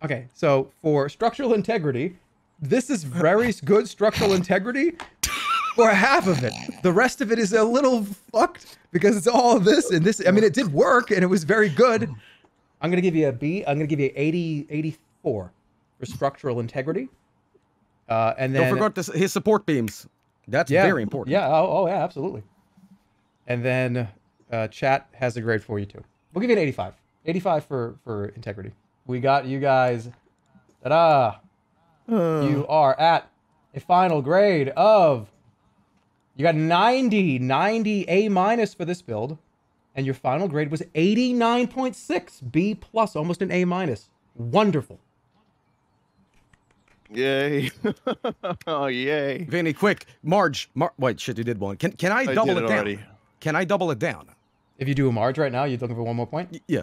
Okay, so for structural integrity, this is very good structural integrity for half of it. The rest of it is a little fucked because it's all this and this. I mean, it did work and it was very good. I'm gonna give you a B. I'm gonna give you 80, 84 for structural integrity. Uh, and then don't forget this, his support beams. That's yeah, very important. Yeah. Oh, oh, yeah, absolutely. And then uh, chat has a grade for you too. We'll give you an 85. 85 for for integrity. We got you guys. Ta-da! You are at a final grade of. You got 90, 90 A minus for this build, and your final grade was 89.6 B plus, almost an A minus. Wonderful. Yay. oh, yay. Vinny, quick. Marge. Mar- Wait, shit, you did one. Can, can I I double did it, it down? already. Can I double it down? If you do a Marge right now, you're looking for one more point? Yeah. Yeah.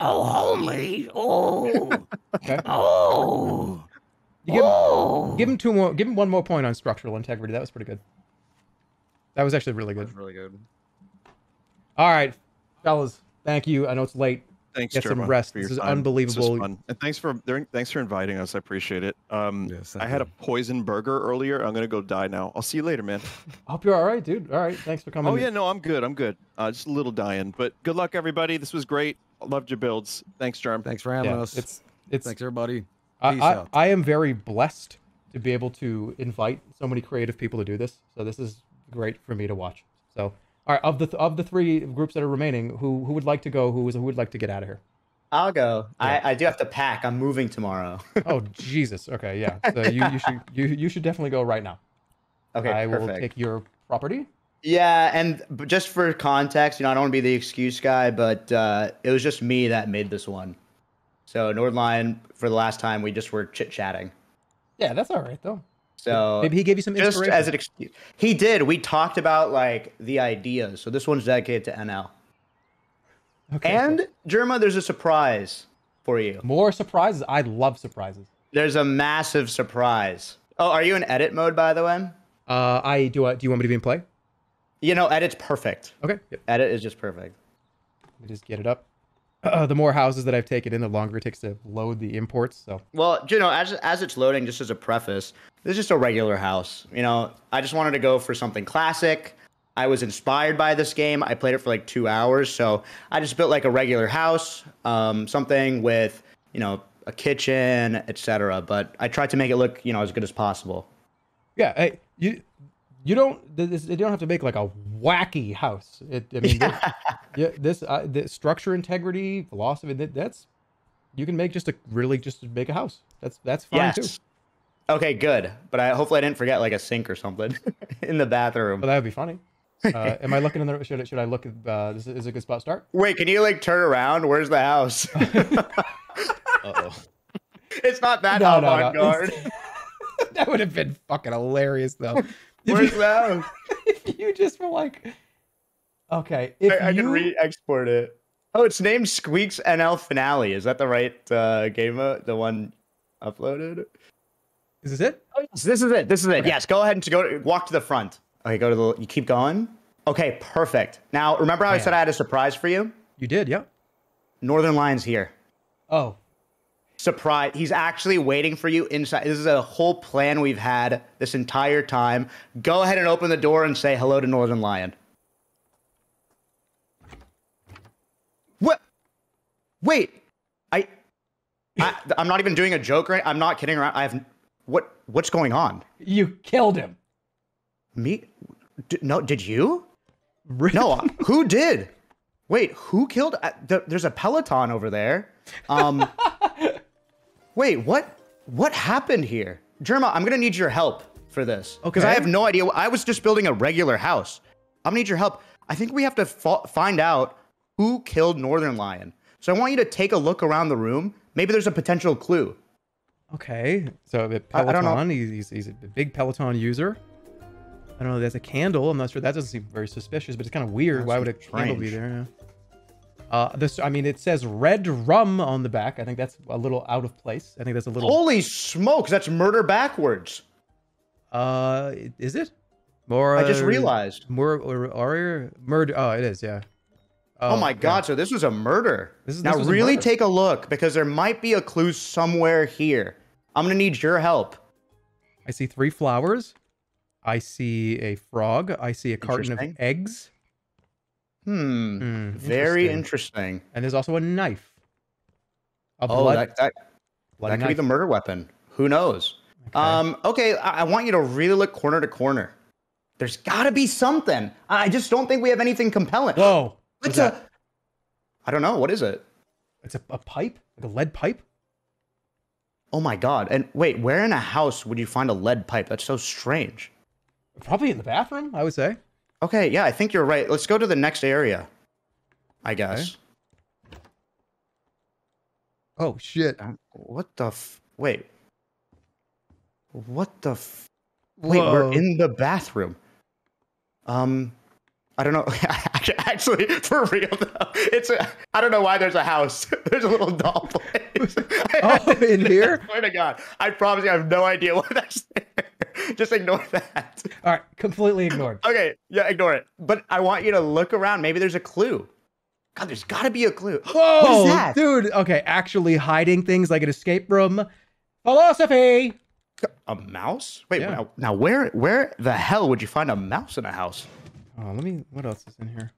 Yeah. Oh, homie. Oh. Okay. Oh. You give, give him two more. Give him one more point on structural integrity. That was pretty good. That was actually really good. really good. All right, fellas. Thank you. I know it's late. Thanks, Get some rest. for This is time. This was unbelievable. fun. And thanks for thanks for inviting us. I appreciate it. Um, thank I had a poison burger earlier. I'm gonna go die now. I'll see you later, man. I hope you're all right, dude. All right. Thanks for coming. Oh yeah, no, I'm good. I'm good. Uh, just a little dying, but good luck, everybody. This was great. Loved your builds. Thanks, Jerm. Thanks for having Yeah, us. it's it's Thanks, everybody. I, Peace I, out. I am very blessed to be able to invite so many creative people to do this. So this is great for me to watch. So all right, of the of the three groups that are remaining, who who would like to go? Who is who would like to get out of here? I'll go. I, I do have to pack. I'm moving tomorrow. oh Jesus. Okay, yeah. So you, you should you you should definitely go right now. Okay, I will perfect. take your property. Yeah, and just for context, you know, I don't want to be the excuse guy, but uh, it was just me that made this one. So Northernlion, for the last time, we just were chit chatting. Yeah, that's all right though. So Maybe he gave you some just as an excuse. He did. We talked about like the ideas. So this one's dedicated to NL. Okay. And Jerma, there's a surprise for you. More surprises. I love surprises. There's a massive surprise. Oh, are you in edit mode by the way? Uh, I do. I, do you want me to be in play? You know, edit's perfect. Okay. Yep. Edit is just perfect. Let me just get it up. Uh, the more houses that I've taken in, the longer it takes to load the imports. So Well, you know, as as it's loading, just as a preface, this is just a regular house. You know, I just wanted to go for something classic. I was inspired by this game. I played it for like two hours, so I just built like a regular house, um, something with you know a kitchen, etc. But I tried to make it look you know as good as possible. yeah, hey, you you don't this, you don't have to make like a wacky house. It, I mean, this, yeah, this uh, the structure integrity, philosophy. That, that's you can make just a really just make a house. That's that's fine yes. too. Okay, good. But I hopefully I didn't forget like a sink or something in the bathroom. Well, that would be funny. Uh, am I looking in the should I, should I look? at, Uh, is, is a good spot to start? Wait, can you like turn around? Where's the house? Uh-oh. It's not that No, no, no. avant-garde. that would have been fucking hilarious though. Where's the house? if you just were like, okay, if I, I you, can re-export it. Oh, it's named Squeaks NL Finale. Is that the right uh, game mode? The one uploaded? Is this it? Oh, yes, this is it. This is it. Yes, go ahead and go walk to the front. Okay, go to the. You keep going. Okay, perfect. Now, remember how I said I had a surprise for you? You did, yeah. Northernlion's here. Oh, surprise! He's actually waiting for you inside. This is a whole plan we've had this entire time. Go ahead and open the door and say hello to Northernlion. What? Wait, I, I, I'm not even doing a joke. Right? I'm not kidding around. I have. What? What's going on? You killed him. Me? D- no, did you? No, uh, who did? Wait, who killed? Uh, th- there's a Peloton over there. Um, wait, what? What happened here, Jerma? I'm gonna need your help for this because I have no idea. I was just building a regular house. I'm gonna need your help. I think we have to find out who killed Northernlion. So I want you to take a look around the room. Maybe there's a potential clue. Okay, so the I- I don't Peloton, know. he's, he's, he's a big Peloton user. I don't know. There's a candle. I'm not sure. That doesn't seem very suspicious, but it's kind of weird. That's Why would a candle be there? Yeah. Uh, this. I mean, it says red rum on the back. I think that's a little out of place. I think that's a little. Holy smokes, that's murder backwards. Uh, is it? More. I just realized. More or, or murder. Oh, it is. Yeah. Oh, my yeah. god, so this was a murder. This is- now this was really take a look because there might be a clue somewhere here. I'm gonna need your help. I see three flowers. I see a frog. I see a carton of eggs. Hmm. Hmm, Very interesting. And there's also a knife. A oh, blood- that that, bloody that could be the murder weapon. Who knows? Um. Okay, I, I want you to really look corner to corner. There's got to be something. I just don't think we have anything compelling. Whoa! What's a? I don't know. What is it? It's a, a pipe, like a lead pipe. Oh my god! And wait, where in a house would you find a lead pipe? That's so strange. Probably in the bathroom, I would say. Okay, yeah, I think you're right. Let's go to the next area. I guess. Oh shit! What the? F- wait. What the? F- wait, we're in the bathroom. Um, I don't know. Actually, for real though, it's a. I don't know why there's a house. There's a little doll play. oh, in here? I swear to God, I promise you, I have no idea what that's there. Just ignore that. All right, completely ignored. Okay, yeah, ignore it. But I want you to look around. Maybe there's a clue. God, there's got to be a clue. Whoa, what is that? dude. Okay, actually hiding things like an escape room. Philosophy. A mouse? Wait, Yeah. now, now where where the hell would you find a mouse in a house? Oh, let me. What else is in here?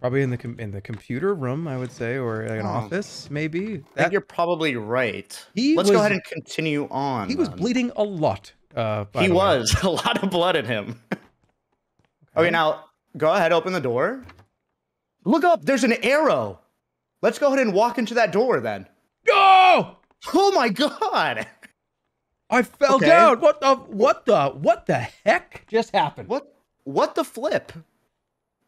Probably in the com- in the computer room, I would say, or like an Oh. office, maybe. I think you're probably right. He Let's go ahead and continue on. He was then. bleeding a lot. Uh, He was a lot of blood in him. okay, now go ahead, open the door. Look up. There's an arrow. Let's go ahead and walk into that door then. Go! Oh my god! I fell Okay. down. What the? What the? What the heck just happened? What? What the flip?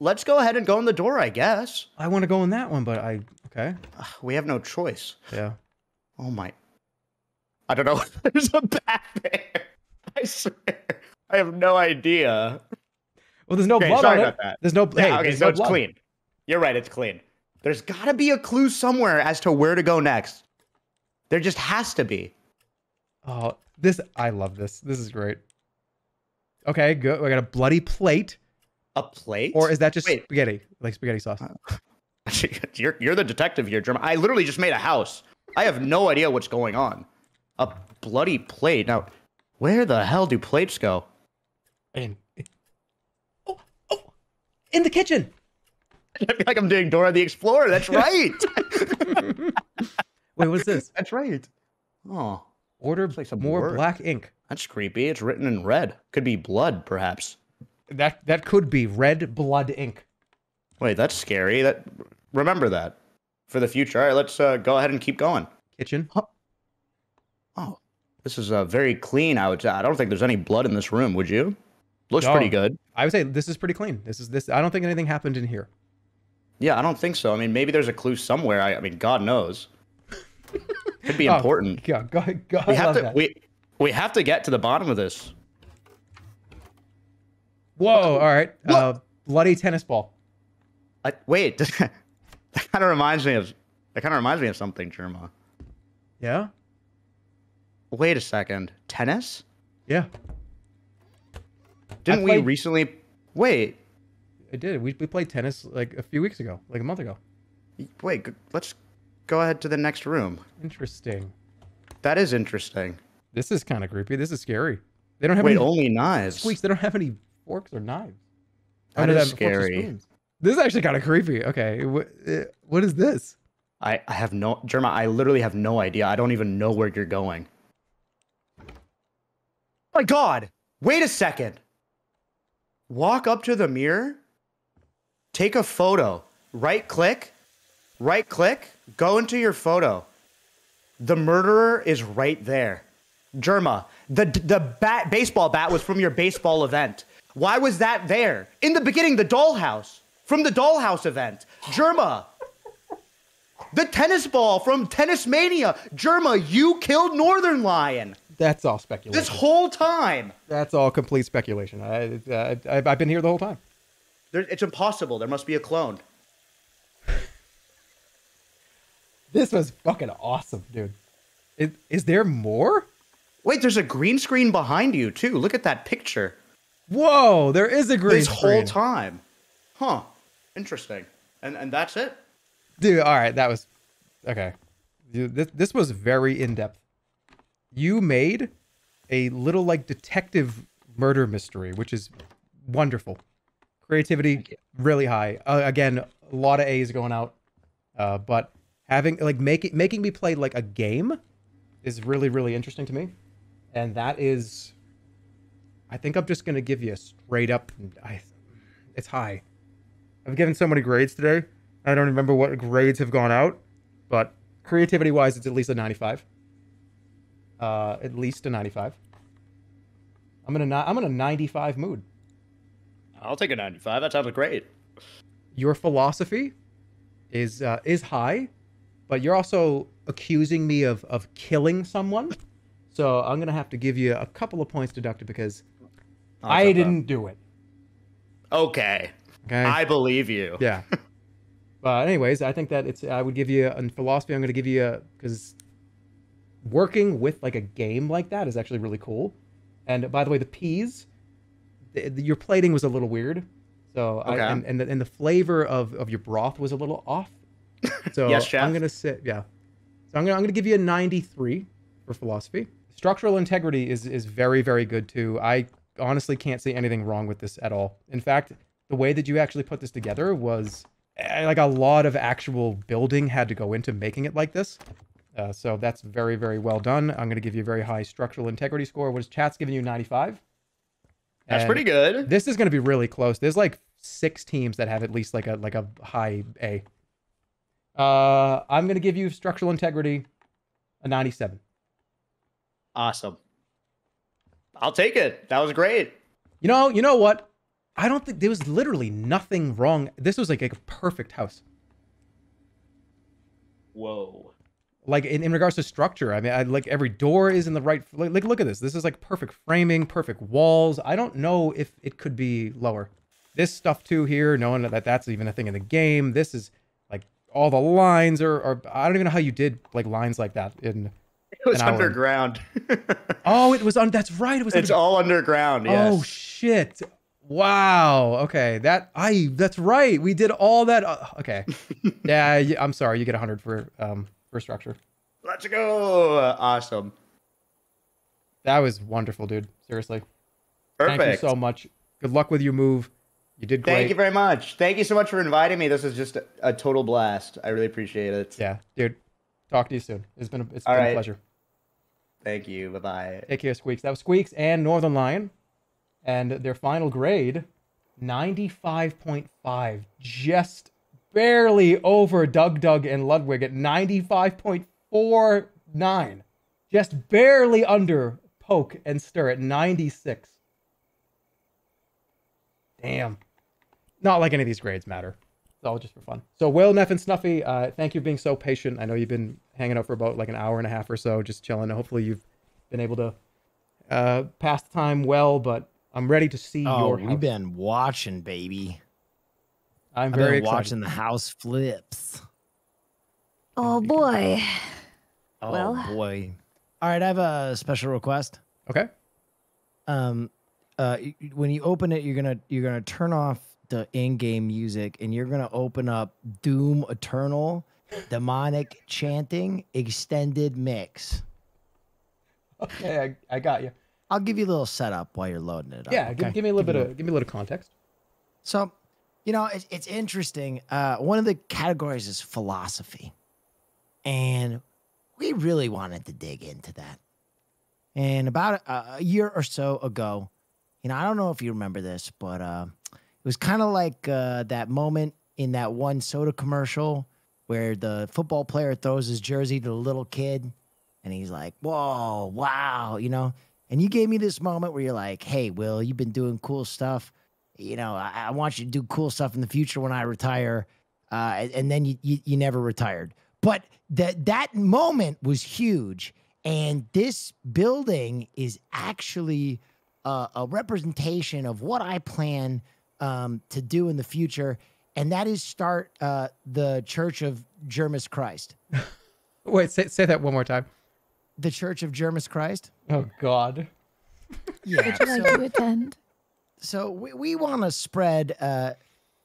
Let's go ahead and go in the door, I guess. I want to go in that one, but I okay. We have no choice. Yeah. Oh my. I don't know. There's a bat there. I swear. I have no idea. Well, there's no Okay, blood sorry on about it. that. There's no. Yeah, hey, okay, so no it's blood. clean. You're right, it's clean. There's got to be a clue somewhere as to where to go next. There just has to be. Oh, this I love this. This is great. Okay, good. I got a bloody plate. A plate? Or is that just Wait. spaghetti, like spaghetti sauce? Uh, you're you're the detective here, Jerma. I literally just made a house. I have no idea what's going on. A bloody plate. Now, where the hell do plates go? In Oh, oh, in the kitchen. I feel like I'm doing Dora the Explorer. That's right. Wait, what's this? That's right. Oh, Order like some more work. black ink. That's creepy. It's written in red. Could be blood, perhaps. That that could be red blood ink. Wait, that's scary. That remember that for the future. All right, let's uh, go ahead and keep going. Kitchen. Oh, this is uh, very clean. I would. say. I don't think there's any blood in this room. Would you? Looks No. pretty good. I would say this is pretty clean. This is this. I don't think anything happened in here. Yeah, I don't think so. I mean, maybe there's a clue somewhere. I, I mean, God knows. Could be Oh, important. Yeah, go, go, we have to. that. We we have to get to the bottom of this. Whoa! All right. Uh, bloody tennis ball. I, wait, that kind of reminds me of. That kind of reminds me of something, Jerma. Yeah. Wait a second. Tennis? Yeah. Didn't we recently? Wait, I did. We we played tennis like a few weeks ago, like a month ago. wait. Let's go ahead to the next room. Interesting. That is interesting. This is kind of creepy. This is scary. They don't have Wait, any only knives. squeaks. They don't have any forks or knives. That is scary. This is actually kind of creepy. Okay, what, uh, what is this? I, I have no, Jerma. I literally have no idea. I don't even know where you're going. My God! Wait a second. Walk up to the mirror. Take a photo. Right click. Right click. Go into your photo. The murderer is right there. Jerma, the the bat baseball bat was from your baseball event. Why was that there? In the beginning, the dollhouse. From the dollhouse event. Jerma. The tennis ball from Tennis Mania. Jerma, you killed Northernlion. That's all speculation. This whole time. That's all complete speculation. I, I, I I've been here the whole time. There, it's impossible. There must be a clone. This was fucking awesome, dude. Is, is there more? Wait, there's a green screen behind you too. Look at that picture. Whoa, there is a green screen. this whole time. Huh. Interesting. And and that's it. Dude, all right, that was okay. Dude, this this was very in depth. You made a little like detective murder mystery, which is wonderful. Creativity really high. Uh, again, a lot of A's going out. Uh, but having like making making me play like a game is really really interesting to me, and that is. I think I'm just gonna give you a straight up. I, it's high. I've given so many grades today. I don't remember what grades have gone out, but creativity wise, it's at least a 95. Uh, at least a 95. I'm in a I'm in a 95 mood. I'll take a 95. That sounds great. Your philosophy is uh, is high, but you're also accusing me of of killing someone. So I'm gonna have to give you a couple of points deducted because I'll I didn't do it. Okay. Okay. I believe you. Yeah. But anyways, I think that it's. I would give you in philosophy. I'm going to give you a because working with like a game like that is actually really cool. And by the way, the peas, the, the- your plating was a little weird. So Okay. I, and and the, and the flavor of, of your broth was a little off. So Yes, chef. I'm gonna sit. Yeah. So I'm gonna I'm gonna give you a 93 for philosophy. Structural integrity is is very very good too. I honestly can't see anything wrong with this at all. In fact, the way that you actually put this together was eh, like a lot of actual building had to go into making it like this. Uh, so that's very very well done. I'm gonna give you a very high structural integrity score. What is chat's giving you 95? That's And pretty good. This is gonna be really close. There's like six teams that have at least like a like a high A. Uh, I'm gonna give you structural integrity a 97. Awesome. I'll take it. That was great. You know, you know what? I don't think there was literally nothing wrong. This was like a perfect house. Whoa. Like in, in regards to structure, I mean, I like every door is in the right. Like, like, look at this. This is like perfect framing, perfect walls. I don't know if it could be lower. This stuff too here, knowing that that's even a thing in the game. This is all the lines are. are I don't even know how you did like lines like that in. It was underground. Oh, it was on. That's right. It was. It's under- all underground. Yes. Oh shit! Wow. Okay. That I. That's right. We did all that. Uh, okay. yeah. I'm sorry. You get 100 for um for structure. Let's go. Awesome. That was wonderful, dude. Seriously. Perfect. Thank you so much. Good luck with your move. You did great. Thank you very much. Thank you so much for inviting me. This is just a, a total blast. I really appreciate it. Yeah, dude. Talk to you soon. It's been a, it's All been a pleasure. Thank you. Bye bye. Take care, Squeaks. That was Squeaks and Northernlion. And their final grade, 95.5. Just barely over DougDoug and Ludwig at 95.49. Just barely under Poke and Stir at 96. Damn. Not like any of these grades matter. It's all just for fun. So, Will, Neff, and Snuffy, uh, thank you for being so patient. I know you've been hanging out for about like an hour and a half or so, just chilling. Hopefully, you've been able to uh, pass the time well, but I'm ready to see Oh, your we've house. been watching, baby. I'm I've very been watching the house flips. Oh boy. Oh Well- boy. All right, I have a special request. Okay. Um, uh, when you open it, you're gonna you're gonna turn off the in-game music, and you're gonna open up Doom Eternal, demonic chanting extended mix. Okay, I, I got you. I'll give you a little setup while you're loading it up. Yeah, give, okay? give me a little Give bit of give me a little context. So, you know, it's, it's interesting. Uh, one of the categories is philosophy. And we really wanted to dig into that. And about a, a year or so ago, you know, I don't know if you remember this, but uh, it was kind of like uh, that moment in that one soda commercial where the football player throws his jersey to the little kid and he's like, whoa, wow, you know? And you gave me this moment where you're like, hey, Will, you've been doing cool stuff. You know, I, I want you to do cool stuff in the future when I retire. Uh, and, then you, you, you never retired. But that that moment was huge. And this building is actually uh, a representation of what I plan um, to do in the future. And that is start uh, the Church of Germus Christ. Wait, say, say that one more time. The Church of Germus Christ? Oh God. Yeah. Would you like so- to attend? So we, we want to spread uh,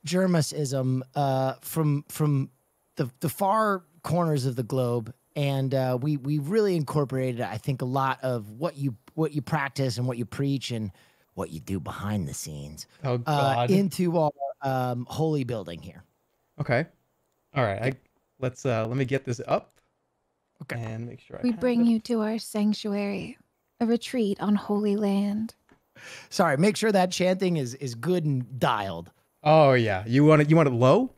Germisism uh, from from the the far corners of the globe, and uh, we we really incorporated, I think, a lot of what you what you practice and what you preach and what you do behind the scenes Oh uh, into our um, holy building here. Okay. All right. I let's uh let me get this up. Okay. And make sure I We bring it. you to our sanctuary, a retreat on holy land. Sorry, make sure that chanting is is good and dialed. Oh yeah. You want it you want it low?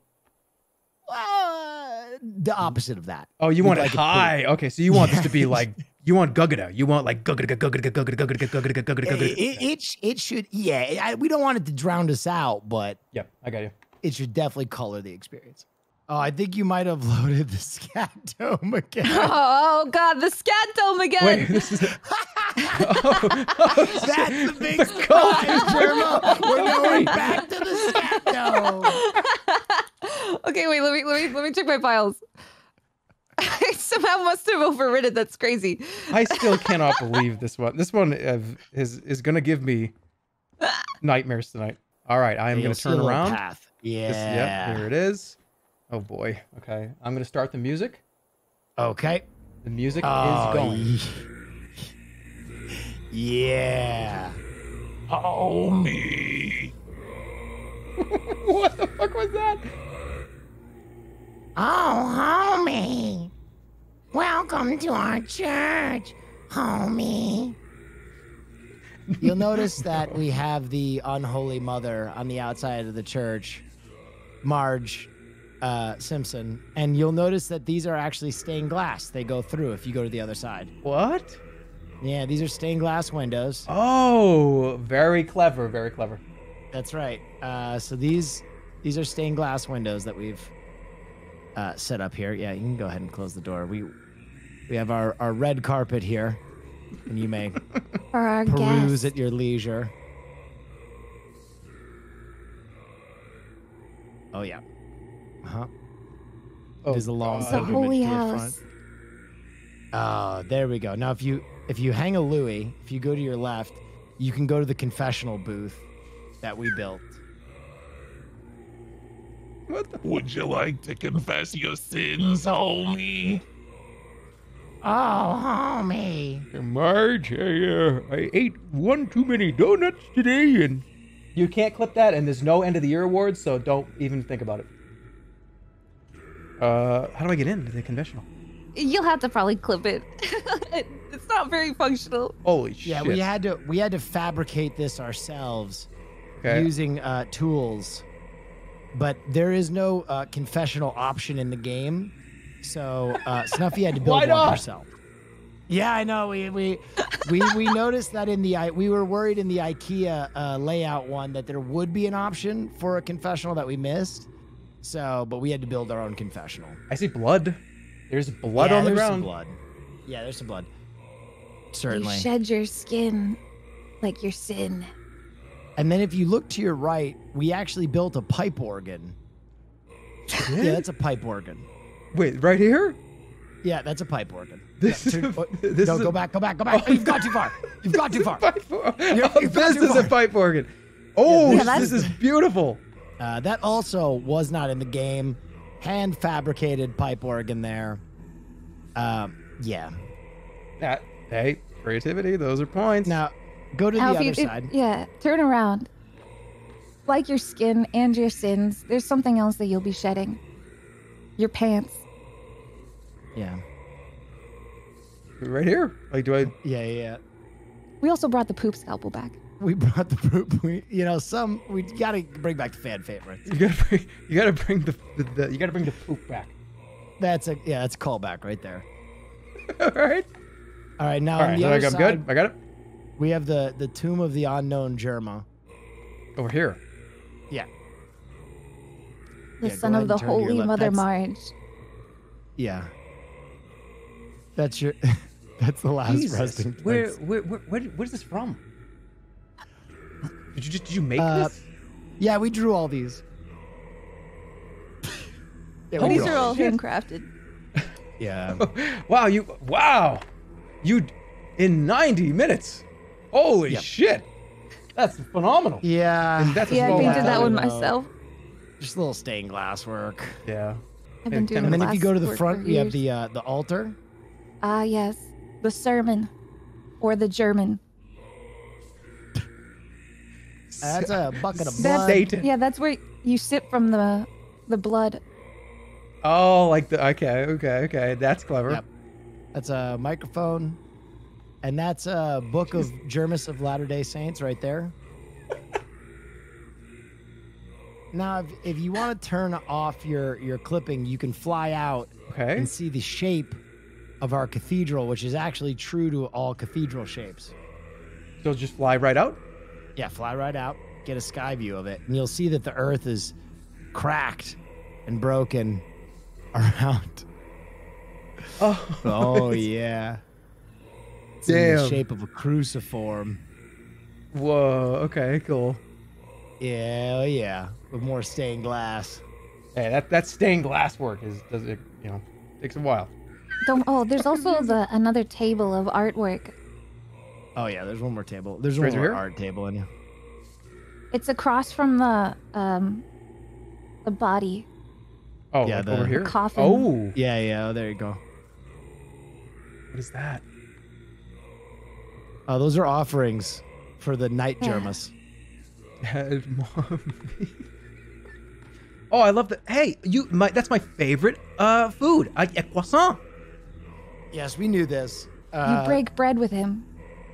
Uh, the opposite of that. Oh, you We'd want it like high. pretty- Okay, so you want this to be like you want guggada. You want like guggada guggada guggada guggada guggada guggada It, guggada. it, it, it should, yeah. I, we don't want it to drown us out, but Yep, I got you. it should definitely color the experience. Oh, I think you might have loaded the scat dome again. Oh, God, the scat dome again. Wait, this is oh. That's the big surprise, Jerma. We're going back to the scat dome. Okay, wait. Let me let me let me check my files. I somehow must have overridden. That's crazy. I still cannot believe this one. This one uh, is is gonna give me nightmares tonight. All right, I am You'll gonna turn around. path. This- Yeah. yep, here it is. Oh boy. Okay, I'm gonna start the music. Okay. The music Oh, is going. Yeah. Oh me. what the fuck was that? Oh, homie. Welcome to our church, homie. You'll notice that we have the unholy mother on the outside of the church, Marge uh, Simpson, and you'll notice that these are actually stained glass. They go through if you go to the other side. What? Yeah, these are stained glass windows. Oh, very clever, very clever. That's right. Uh, so these these are stained glass windows that we've uh, set up here. Yeah, you can go ahead and close the door. We we have our, our red carpet here, and you may For our peruse guests. at your leisure. Oh yeah. Uh huh. Oh, There's a long It's a holy to the house. front. Oh, there we go. Now, if you if you hang a Louis, if you go to your left, you can go to the confessional booth that we built. Would you like to confess your sins, homie? Oh, homie. Marge, I, uh, I ate one too many donuts today, and you can't clip that. And there's no end of the year awards, so don't even think about it. Uh, how do I get into the confessional? You'll have to probably clip it. it's not very functional. Holy Yeah, shit! we had to we had to fabricate this ourselves Okay. using uh, tools, but there is no uh, confessional option in the game, so uh, Snuffy had to build Why one not? herself. Yeah, I know. We we we we noticed that in the I we were worried in the IKEA uh, layout one that there would be an option for a confessional that we missed. So, but we had to build our own confessional. I see blood. There's blood Yeah, on the there's ground. Some blood. Yeah, there's some blood. Certainly. You shed your skin like your sin. And then if you look to your right, we actually built a pipe organ. Yeah, that's a pipe organ. Wait, right here? Yeah, that's a pipe organ. This Yeah, is turn- a- oh, this no, is go a- back, go back, go back. Oh, You've got too far. You've got too far. Oh, this is a pipe organ. Oh, Yeah, this is beautiful. Uh, that also was not in the game. Hand fabricated pipe organ there. Um, yeah. That hey, creativity. Those are points. Now, go to Now, the if other if- side. yeah, turn around. Like your skin and your sins, there's something else that you'll be shedding. Your pants. Yeah. Right here. Like, do I? Yeah, yeah. yeah. We also brought the poop scalpel back. We brought the poop. We, you know, some we gotta bring back the fan favorites. You gotta bring. You gotta bring the, the, the you gotta bring the poop back. That's a yeah, that's a callback right there. All right. All right, now All on right, the I other got- side, good. I got it. We have the the tomb of the unknown Jerma. Over here. Yeah. The Yeah, son of the and turn to your Holy. Mother That's- Marge. Yeah. That's your. that's the last Jesus. resting Where, place. where, where, where, where's this from? Did you just did you make Uh, this? Yeah, we drew all these. Yeah, we These are all these. handcrafted. Yeah. wow, you wow, you in 90 minutes. Holy shit, that's phenomenal. Yeah. And that's Yeah, I small painted that one Uh, myself. Just a little stained glass work. Yeah. I've been doing And then if you go to the front, for we have the uh, the altar. Ah, yes. The sermon. Or the German. That's a bucket of That's, blood. yeah, that's where you sip from the the blood. Oh, like the okay, okay, okay. That's clever. Yep. That's a microphone. And that's a book of Germus of Latter day Saints right there. now, if, if you want to turn off your, your clipping, you can fly out Okay. and see the shape of our cathedral, which is actually true to all cathedral shapes. So just fly right out. Yeah, fly right out, get a sky view of it, and you'll see that the earth is cracked and broken around. Oh, Oh yeah. It's in the shape of a cruciform. Whoa. Okay. Cool. Yeah, oh, yeah. With more stained glass. Hey, that that stained glass work is does it you know takes a while. Don't. Oh, there's also the another table of artwork. Oh yeah, there's one more table. There's one Razor more here? art table in here. It's across from the um the body. Oh, yeah, like the over here. coffin. Oh, Yeah, yeah. Oh, there you go. what is that? Oh, those are offerings for the night Yeah. germas. oh, I love that. Hey, you my that's my favorite uh food. A, a croissant. Yes, we knew this. you Uh, break bread with him.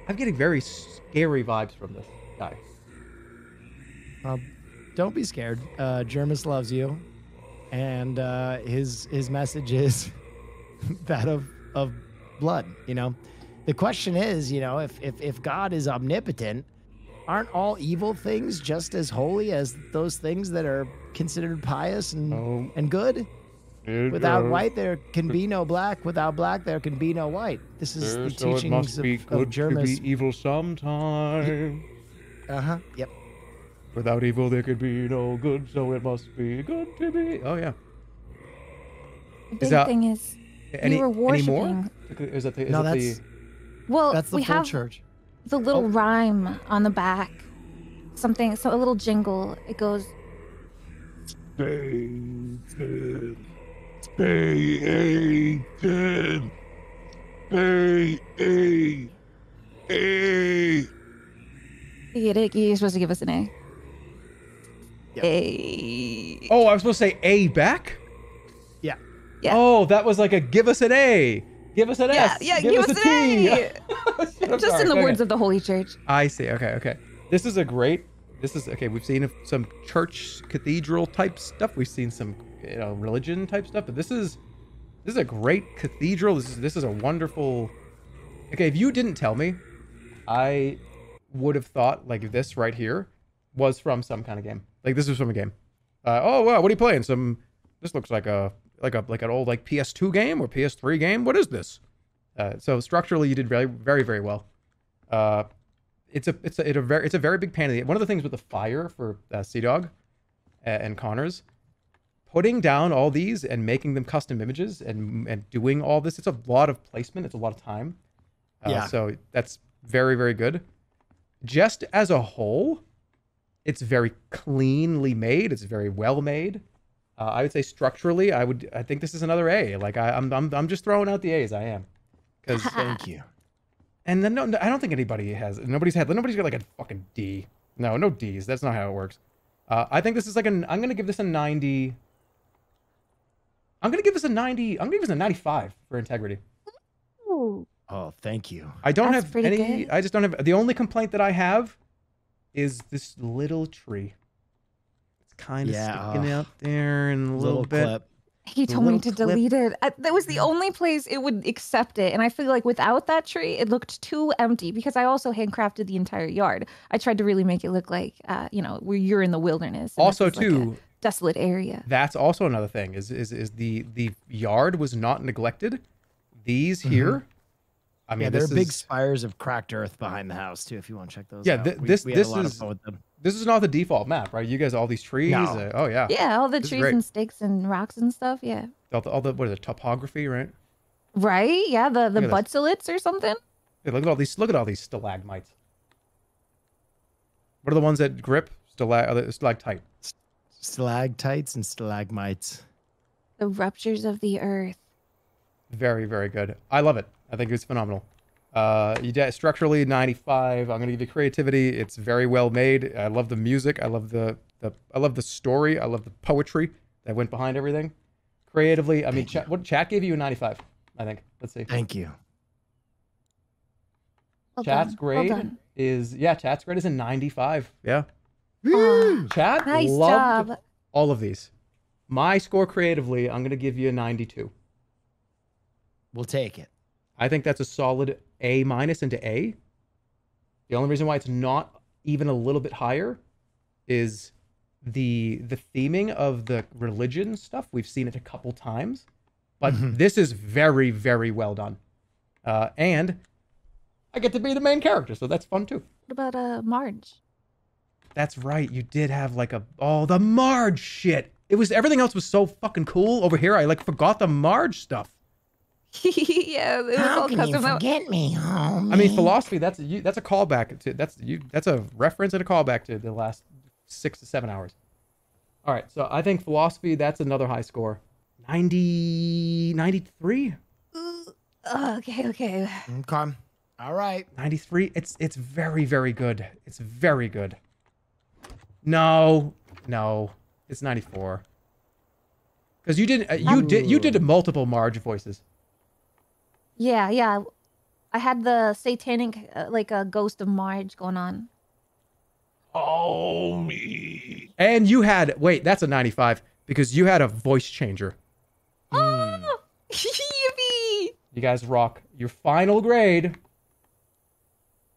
I'm getting very scary vibes from this guy. Um, don't be scared. Uh, Germus loves you, and uh, his his message is that of of blood. You know, the question is, you know, if if if God is omnipotent, aren't all evil things just as holy as those things that are considered pious and and good? Without white, there can be no black. Without black, there can be no white. This is the so it teachings must of, be of good to be evil sometime. Uh huh. Yep. Without evil, there could be no good, so it must be good to be. Oh yeah. The Is big that- thing is Any you were any more? worshiping. Is that the? Is No, that that's the? Well, that's the we full have church. the little Oh. rhyme on the back. Something, so a little jingle. It goes, Satan. Satan. Satan. A. you get it. You're supposed to give us an A. A. Oh, I was supposed to say A back. Yeah. Yeah. Oh, that was like a give us an A. Give us an Yeah, S. yeah, give, give us, us a an T. Just sorry, in the okay. words of the Holy Church. I see. Okay, okay. This is a great. This is okay. We've seen some church cathedral type stuff. We've seen some you know religion type stuff, but this is this is a great cathedral. This is this is a wonderful. Okay, if you didn't tell me, I would have thought like this right here was from some kind of game. Like this was from a game. Uh, oh wow, what are you playing? Some. This looks like a like a like an old like PS2 game or PS3 game. What is this? Uh, so structurally, you did very very very well. Uh, it's a it's a, it a very it's a very big pain in the one of the things with the fire for uh, CDawg uh, and Connors putting down all these and making them custom images and and doing all this it's a lot of placement it's a lot of time uh, Yeah. so that's very very good just as a whole it's very cleanly made it's very well made uh, I would say structurally I would I think this is another A like I, I'm I'm I'm just throwing out the A's I am because Thank you. and then no, no, I don't think anybody has. Nobody's had. Nobody's got like a fucking D. No, no D's. That's not how it works. Uh, I think this is like an. I'm gonna give this a 90. I'm gonna give this a 90. I'm gonna give this a 95 for integrity. Ooh. Oh, thank you. I don't That's have any. good. I just don't have. The only complaint that I have is this little tree. It's kind of Yeah, sticking ugh. out there and a little, Little bit. clip. He told me to clip. delete it. I, that was the only place it would accept it. And I feel like without that tree, it looked too empty because I also handcrafted the entire yard. I tried to really make it look like, uh, you know, where you're in the wilderness. Also, is like a too, desolate area. That's also another thing. Is is is the the yard was not neglected. These here, I mean, yeah, there this are big spires of cracked earth behind the house too. If you want to check those Yeah, out. th- We- this we this a lot is of fun with them. this is not the default map, right? You guys, all these trees. No. uh, oh yeah. Yeah, all the This trees and sticks and rocks and stuff. Yeah. All the, all the what is it? Topography, right? Right? Yeah, the, the Look at this. butzolits or something. Hey, look at all these. Look at all these stalagmites. What are the ones that grip? Stalag, uh, stalactite. Stalactites and stalagmites. The ruptures of the earth. Very, very good. I love it. I think it's phenomenal. Uh, you did structurally 95. I'm gonna give you creativity. It's very well made. I love the music. I love the, the I love the story. I love the poetry that went behind everything. Creatively, I mean, chat, what chat gave you a 95? I think. Let's see. Thank you. Well Chat's done. Well grade done. is yeah. Chat's grade is a 95. Yeah. Aw, Chat nice loved job. all of these. My score creatively, I'm gonna give you a 92. We'll take it. I think that's a solid A minus into A. The only reason why it's not even a little bit higher is the the theming of the religion stuff. We've seen it a couple times, but this is very very well done, uh, and I get to be the main character, so that's fun too. What about uh Marge? That's right. You did have like a oh the Marge shit. It was everything else was so fucking cool over here. I like forgot the Marge stuff. yeah, it was How all can you custom. out. forget me, homie? I mean, philosophy. That's you. That's a callback to. That's you. That's a reference and a callback to the last six to seven hours. All right, so I think philosophy. That's another high score. 90, 93? Okay, okay. Okay. All right. 93. It's it's very very good. It's very good. No, no, it's 94. Because you did uh, you did you did multiple Marge voices. Yeah, yeah. I had the satanic, uh, like a ghost of Marge going on. Oh me. And you had wait, that's a 95 because you had a voice changer. Oh, yippee! You guys rock. Your final grade.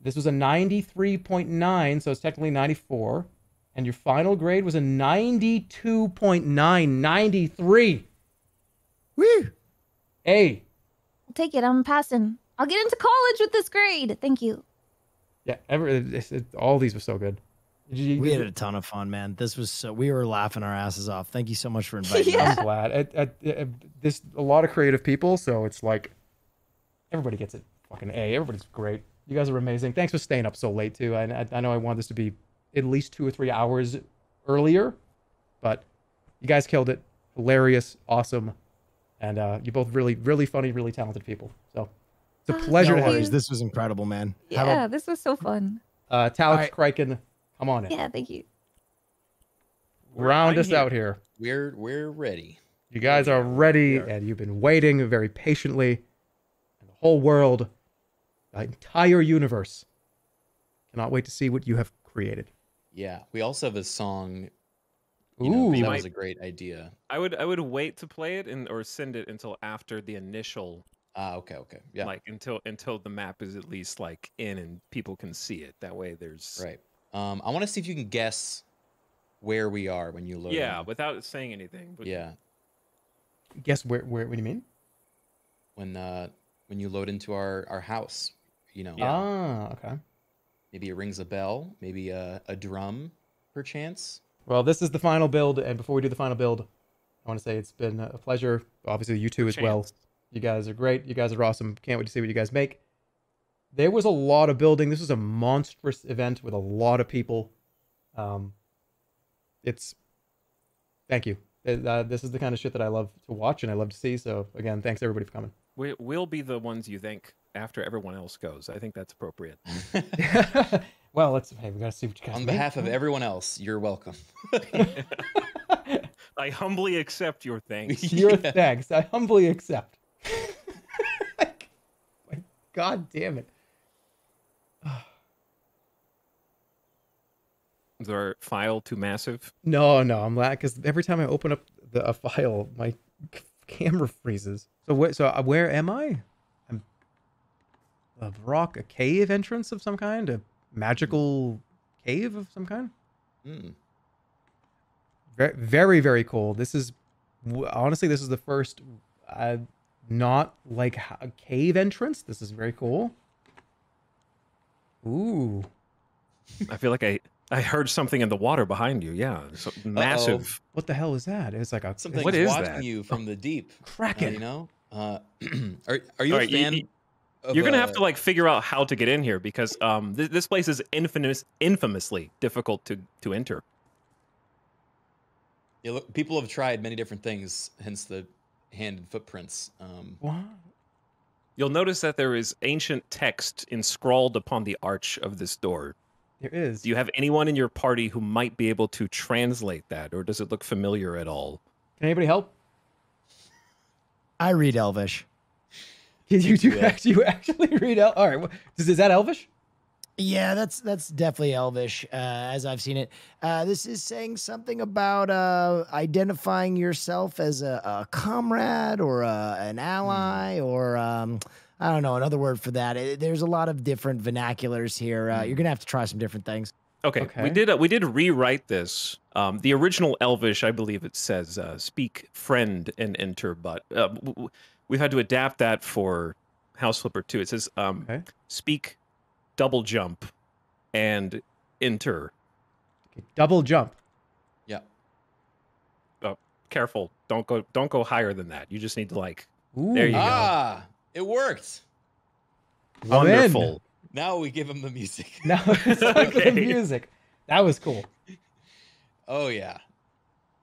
This was a 93.9, so it's technically 94. And your final grade was a 92.9, 93. Woo! A. I'll take it. I'm passing. I'll get into college with this grade. Thank you. Yeah, every, it's, it, all these were so good. Did you- We had you- a ton of fun, man. This was so we were laughing our asses off. Thank you so much for inviting us. I'm glad. I, I, I, there's a lot of creative people, so it's like everybody gets it. Fucking A. Everybody's great. You guys are amazing. Thanks for staying up so late too. I, I, I know I wanted this to be at least two or three hours earlier, but you guys killed it. Hilarious, awesome, and uh, you're both really, really funny, really talented people. So it's a pleasure No to have you. This was incredible, man. Have a- Yeah, this was so fun. Uh, Etalyx Criken, come on in. Yeah, thank you. Round I'm us out here. We're we're ready. You guys are ready, and you've been waiting very patiently. And the whole world, the entire universe, cannot wait to see what you have created. Yeah, we also have a song. You know, Ooh. that You was a great idea. I would I would wait to play it and or send it until after the initial. Ah, okay, okay, yeah. Like until until the map is at least like in and people can see it. That way, there's right. Um, I want to see if you can guess where we are when you load. Yeah, in. without saying anything. But yeah. Guess where? Where? What do you mean? When uh when you load into our our house, you know. Ah, okay. Maybe it rings a bell. Maybe a a drum, perchance. Well, this is the final build, and before we do the final build, I want to say it's been a pleasure. Obviously, you two as well. You guys are great. You guys are awesome. Can't wait to see what you guys make. There was a lot of building. This was a monstrous event with a lot of people. Um, it's thank you. It- uh, this is the kind of shit that I love to watch and I love to see. So again, thanks everybody for coming. we we'll be the ones you think after everyone else goes. I think that's appropriate. well, let's hey, we gotta see what you guys. On make. behalf of everyone else, you're welcome. I humbly accept your thanks. Your thanks. I humbly accept. My God damn it. Is our file too massive? No, no, I'm glad because every time I open up the a file, my c- camera freezes. So where? So uh, where am I? I'm a rock, a cave entrance of some kind, a magical cave of some kind. Hmm. Very, very, very cool. This is honestly, this is the first, uh, not like a cave entrance. This is very cool. Ooh. I feel like I I heard something in the water behind you. Yeah, so massive. What the hell is that? It's like a Something's What is watching that? you from the deep. uh, you know? Uh, are are you All a right, you- fan? you- of, You're gonna have uh, to like figure out how to get in here because um th- this place is infamous infamously difficult to to enter. Yeah, look, people have tried many different things, hence the hand and footprints. Um, What? You'll notice that there is ancient text inscrawled upon the arch of this door. There is. Do you have anyone in your party who might be able to translate that, or does it look familiar at all? Can anybody help? I read Elvish. Can you, do Yeah. actually, you actually read out? All right. wha- Is, is that Elvish? Yeah, that's that's definitely Elvish, uh, as I've seen it. Uh, this is saying something about uh, identifying yourself as a, a comrade or a, an ally or um, I don't know another word for that. It- there's a lot of different vernaculars here. Uh, You're gonna have to try some different things. Okay, we did uh, we did rewrite this. Um, the original Elvish, I believe it says uh, "speak friend and enter," but uh, w- w- we've had to adapt that for House Flipper 2. It says um, "speak double jump and enter." Double jump. Yeah. Oh, careful. Don't go. Don't go higher than that. You just need to like. There you go. ah, it worked. I'm in. Wonderful. Now we give him the music. Now it's like the music. That was cool. Oh yeah.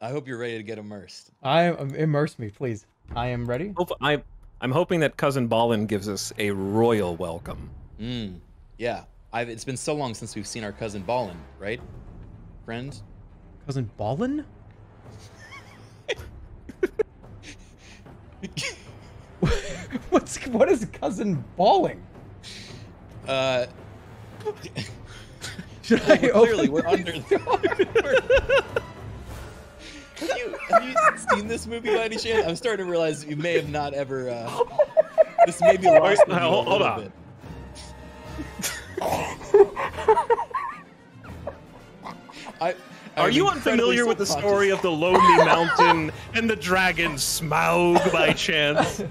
I hope you're ready to get immersed. I um, immerse me, please. I am ready. Hope, I, I'm hoping that cousin Balin gives us a royal welcome. Mm, yeah. I've, it's been so long since we've seen our cousin Balin, right? Friend? Cousin Balin? What's what is cousin balling? Uh, Should well, I we're clearly open we're under the under. have, you, have you seen this movie by any chance? I'm starting to realize you may have not ever. Uh, this may be lost. Wait, on a hold- hold little on. bit. I, Are you unfamiliar with the story of the Lonely Mountain and the dragon Smaug by chance?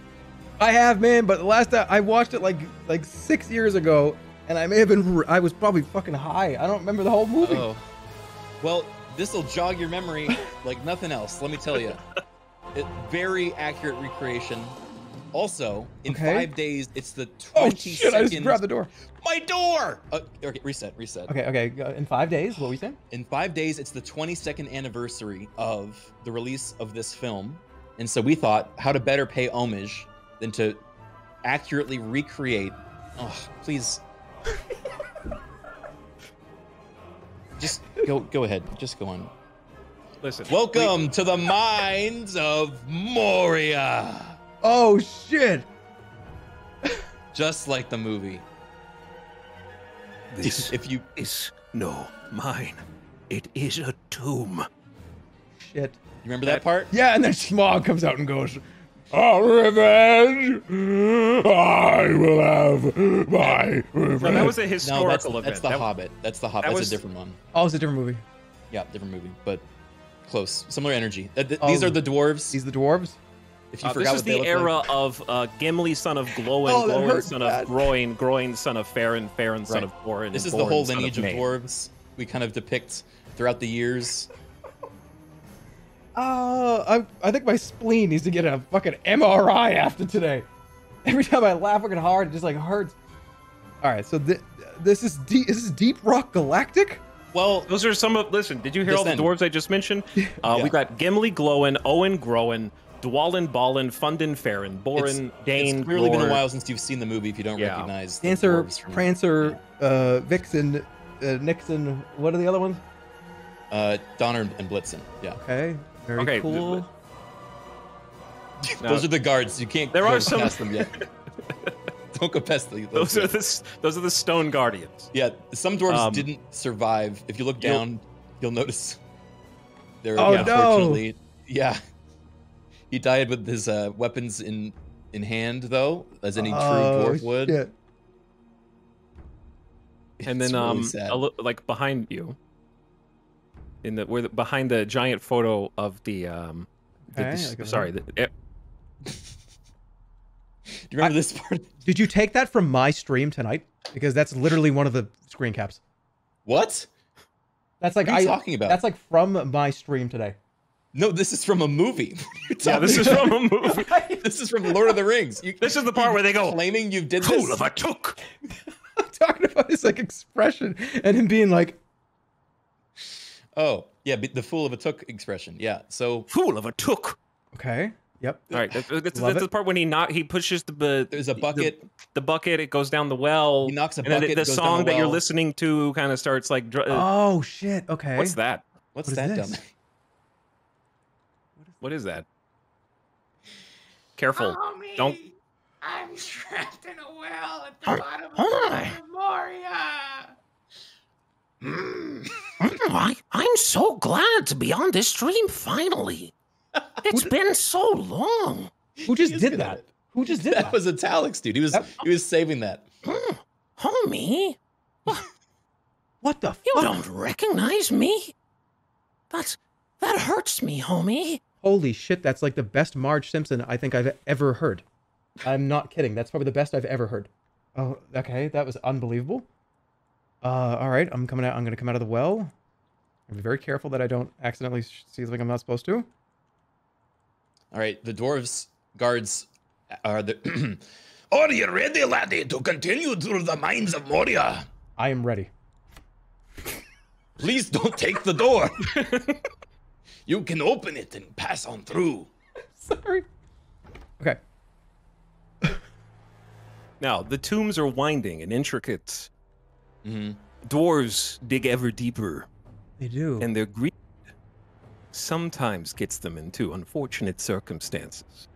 I have, man, but the last time I watched it like like six years ago, and I may have been I was probably fucking high. I don't remember the whole movie. Oh. Well, this will jog your memory like nothing else. Let me tell you. It, very accurate recreation. Also, in Okay. five days, it's the 20 Oh shit! I just grabbed the door. My door! Uh, okay, reset, reset. Okay, okay. In five days, what were we saying? In five days, it's the 22nd anniversary of the release of this film. And so we thought, how to better pay homage than to accurately recreate. Oh, please. Just go go ahead. Just go on. Listen. Welcome to the mines of Moria. Oh shit! Just like the movie. This if you is no mine. It is a tomb. Shit. You remember that part? Yeah, and then Smaug comes out and goes, "Our revenge! I will have my revenge." No, that was a No, that's, historical that's the That- Hobbit. That's the Hobbit. that That's was- a different one. Oh, it's a different movie. Yeah, different movie, but close. Similar energy. Uh, th- Oh, these are the dwarves. These are the dwarves. If you Uh, forgot this is the era like. of uh, Gimli, son of Gloin, Oh, Gloin, son bad. of Groin, Groin, son of Farin, Farin, son of Borin. This is Borin, the whole son lineage of, Maine. dwarves we kind of depict throughout the years. Uh, I I think my spleen needs to get a fucking MRI after today. Every time I laugh fucking hard, it just like hurts. All right, so th- this is deep. This is Deep Rock Galactic. Well, those are some of. Listen, did you hear all the dwarves I just mentioned? Uh, Yeah. We got Gimli, Gloin, Oin, Groin, Dwalin, Balin, Fundin, Farin, It's, Borin, Dain. it's clearly been a while since you've seen the movie if you don't Yeah. recognize the Dancer, dwarves from Prancer, uh, Vixen, uh, Nixon. What are the other ones? uh, Donner and Blitzen. Yeah. Okay, very Okay, cool. Those are the guards. You can't There go are some- past them yet. don't go past the, Those are the those are the Stone Guardians. Yeah, some dwarves Um, didn't survive. If you look you'll- down, you'll notice. They're Oh, no. unfortunately, yeah. He died with his uh, weapons in in hand, though, as any true Oh, dwarf would. shit. and It's then really um sad. a li- like behind you in the where the, behind the giant photo of the um the, Okay, the- sorry the, eh, Do you remember this part? Did you take that from my stream tonight? Because that's literally one of the screen caps. What? That's like What are you I, talking about? That's like from my stream today. No, this is from a movie. yeah this is from a movie this is from Lord of the Rings. You, this is the part where they go claiming you did Fool this. of a took. I'm talking about his like expression and him being like, Oh, yeah, the fool of a took expression. Yeah. So Fool of a took. okay, yep. all right that's, that's, that's the part when he not he pushes the bu- there's a bucket. the, bucket it goes down the well He knocks a and then bucket, the, it goes down song the that you're listening to kind of starts like dr- uh, oh shit, okay. what's that What's What is that this? down there? what is that careful Homie, don't I'm trapped in a well at the bottom of on. Mount Moria. Hmm. I, I'm so glad to be on this stream finally. It's been so long. Who just did good that? it. Who just did That that? was Etalyx, dude. He was he was saving that. Hmm, Homie, What the you fuck? don't recognize me? That's that hurts me, homie. Holy shit, that's like the best Marge Simpson I think I've ever heard. I'm not kidding. That's probably the best I've ever heard. Oh, okay, that was unbelievable. Uh, all right, I'm coming out. I'm gonna come out of the well. I'm be very careful that I don't accidentally see something I'm not supposed to. All right, the dwarves guards are the. Are you ready, laddie, to continue through the mines of Moria? I am ready. Please don't take the door. you can open it and pass on through. Sorry. Okay. Now, the tombs are winding and intricate. Mm-hmm. Dwarves dig ever deeper. They do. And their greed sometimes gets them into unfortunate circumstances.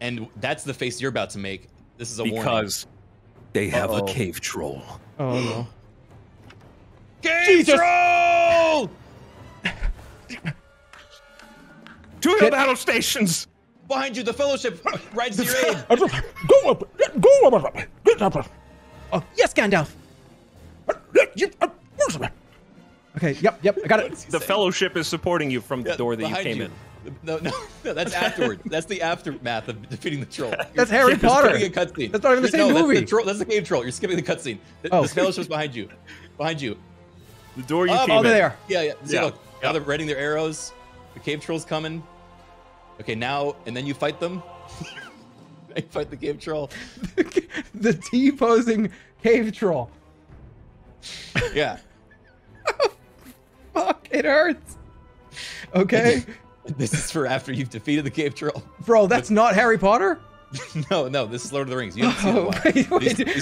And that's the face you're about to make. This is a warning. Because they have Uh-oh. a cave troll. Oh no. Cave troll! To your battle stations! Behind you, the Fellowship rides to your aid. Go up. Go up. Get up. Oh yes, Gandalf. Okay. Yep. Yep. I got it. The fellowship is supporting you from the Yeah, door that you came you. in. No, no, no, that's afterward. that's the aftermath of defeating the troll. You're- That's Harry you're Potter. skipping a cutscene. That's not even the No, same that's movie. the troll. That's the cave troll. You're skipping the cutscene. The, Oh. the fellowship's behind you. Behind you. The door you Up. came Oh, they're in. there. Yeah, yeah. See, Yeah. look. Now they're readying their arrows. The cave troll's coming. Okay, now and then you fight them. you fight the cave troll. The T posing cave troll. Yeah. Fuck. It hurts. Okay. this is for after you've defeated the cave troll. Bro, that's not Harry Potter. no, no, this is Lord of the Rings. You haven't seen it. in a Oh, while. wait, wait. They, they-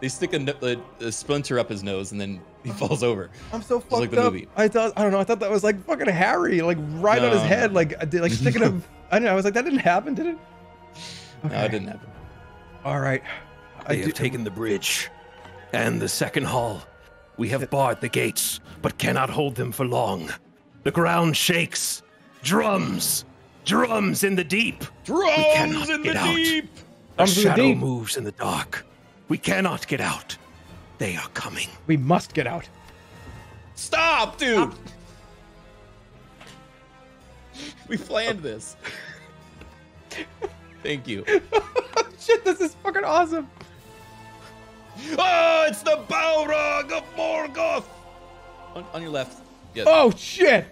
they stick a, a, a splinter up his nose and then he falls over. I'm so Just like fucked the up. movie. I thought I don't know. I thought that was like fucking Harry, like right on his head, like uh, like sticking him. I don't know. I was like, that didn't happen, did it? No, it didn't happen. All right. They have taken the bridge and the second hall. We have barred the gates, but cannot hold them for long. The ground shakes. Drums. Drums in the deep. Drums we cannot in get the out. deep. A Drums in the shadow deep. moves in the dark. We cannot get out. They are coming. We must get out. Stop, dude! We planned this. Thank you. Shit, this is fucking awesome. Oh, it's the Balrog of Morgoth. On, on your left. Yeah. Oh shit.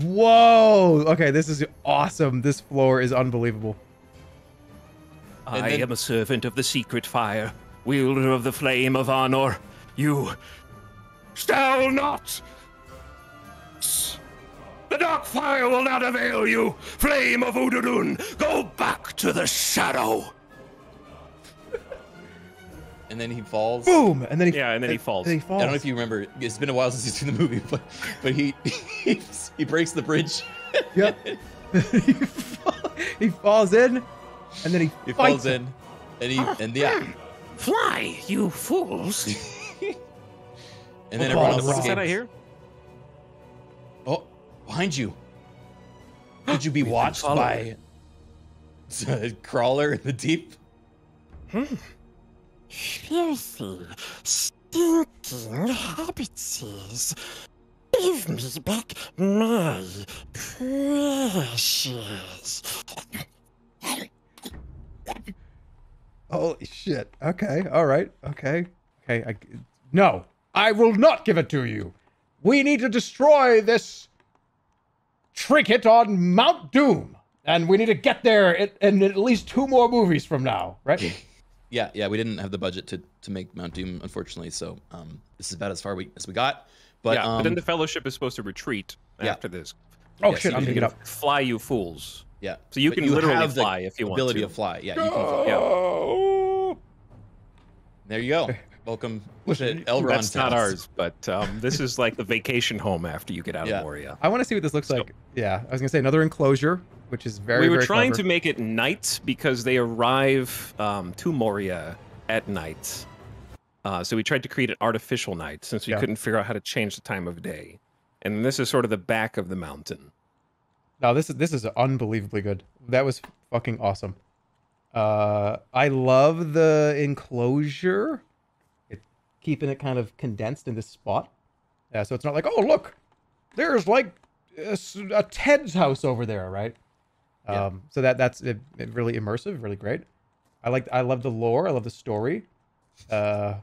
Whoa. Okay, this is awesome. This floor is unbelievable. I then- am a servant of the secret fire, wielder of the flame of honor. You shall not. The dark fire will not avail you. Flame of Udurun, go back to the shadow. And then he falls. Boom, and then he Yeah, and then he falls. And he I don't know if you remember. It's been a while since you've seen the movie, but but he he, he breaks the bridge. Yep. he, fall- he falls in, and then he, He fights falls in, and he and yeah, Fly, you fools. and then everyone the else rock. What's that I escapes. hear? Oh, behind you. Could you be watched by a crawler in the deep? Hmm. Filthy, stinking hobbitses. Give me back my precious. Holy shit. Okay. All right. Okay. Okay. I, no, I will not give it to you. We need to destroy this trinket on Mount Doom, and we need to get there in, in at least two more movies from now, right? Yeah, yeah. We didn't have the budget to to make Mount Doom, unfortunately. So um, this is about as far we, as we got. But yeah, um, but then the fellowship is supposed to retreat Yeah. after this. Oh Yeah, shit! so I'm you gonna get up. Fly, you fools. yeah. So you But can literally have the fly if you want ability to. to fly. Yeah, you can fly. Yeah. There you go. Welcome to Elrond. That's not ours, but um, this is like the vacation home after you get out Yeah. of Moria. I want to see what this looks like. Yeah, I was gonna say another enclosure, which is very. we were very trying clever. to make it night because they arrive um, to Moria at night. Uh, so we tried to create an artificial night since we Yeah. couldn't figure out how to change the time of day. And this is sort of the back of the mountain. Now this is this is unbelievably good. That was fucking awesome. Uh, I love the enclosure. It keeping it kind of condensed in this spot. Yeah, so it's not like, oh look, there's like a Ted's house over there, right? Um, so that that's it, it really immersive, really great. I like I love the lore. I love the story. Uh,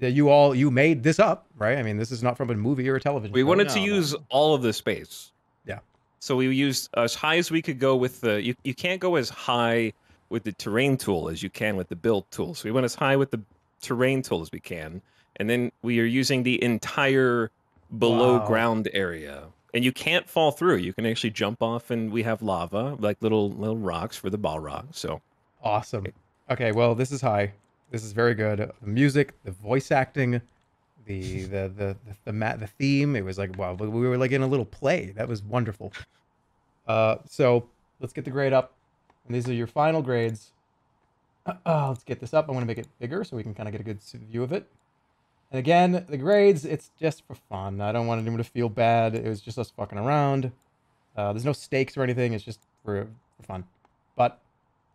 yeah, you all you made this up, right? I mean, this is not from a movie or a television. We show. wanted to use all of the space. Yeah. So we used as high as we could go with the. You, you can't go as high with the terrain tool as you can with the build tool. So we went as high with the terrain tool as we can, and then we are using the entire below Wow. ground area. And you can't fall through. You can actually jump off, and we have lava, like little little rocks for the ball rock. So Awesome. Okay, well, this is high. This is very good. The music, the voice acting, the the the the the, ma- the theme. It was like wow, we were like in a little play. That was wonderful. Uh, so let's get the grade up, and these are your final grades. Uh, let's get this up. I'm gonna make it bigger so we can kind of get a good view of it. And again, the grades, it's just for fun. I don't want anyone to feel bad. It was just us fucking around. Uh, there's no stakes or anything. It's just for, for fun. But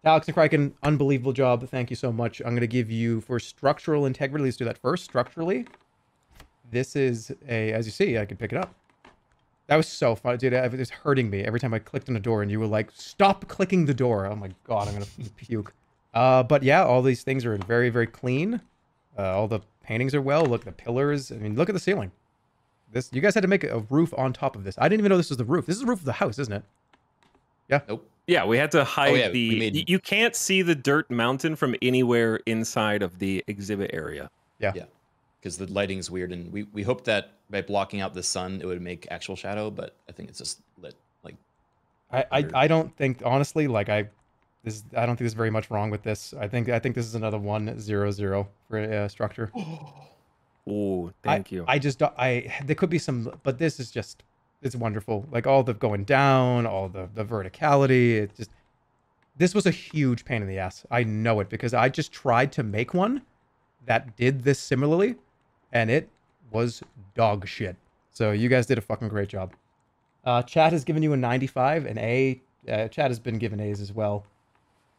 Alex and Criken, unbelievable job. Thank you so much. I'm going to give you for structural integrity. Let's do that first. Structurally, this is a, as you see, I can pick it up. That was so fun, dude. It was hurting me every time I clicked on a door, and you were like, "Stop clicking the door!" Oh my god, I'm gonna puke. Uh, but yeah, all these things are very, very clean. Uh, all the paintings are well. Look, the pillars. I mean, look at the ceiling. This, you guys had to make a roof on top of this. I didn't even know this was the roof. This is the roof of the house, isn't it? Yeah. Nope. Yeah, we had to hide Oh, yeah, the. we made- You can't see the dirt mountain from anywhere inside of the exhibit area. Yeah. Yeah. Because the lighting's weird, and we we hoped that by blocking out the sun, it would make actual shadow, but I think it's just lit. Like I, I, I don't think honestly like I this I don't think there's very much wrong with this. I think I think this is another one zero zero for uh, structure. Oh, I- thank you. I just I there could be some, but this is just it's wonderful. Like all the going down, all the the verticality. It just this was a huge pain in the ass. I know it because I just tried to make one that did this similarly, and it was dog shit. So you guys did a fucking great job. Uh, chat has given you a 95, an A. Uh, chat has been given A's as well.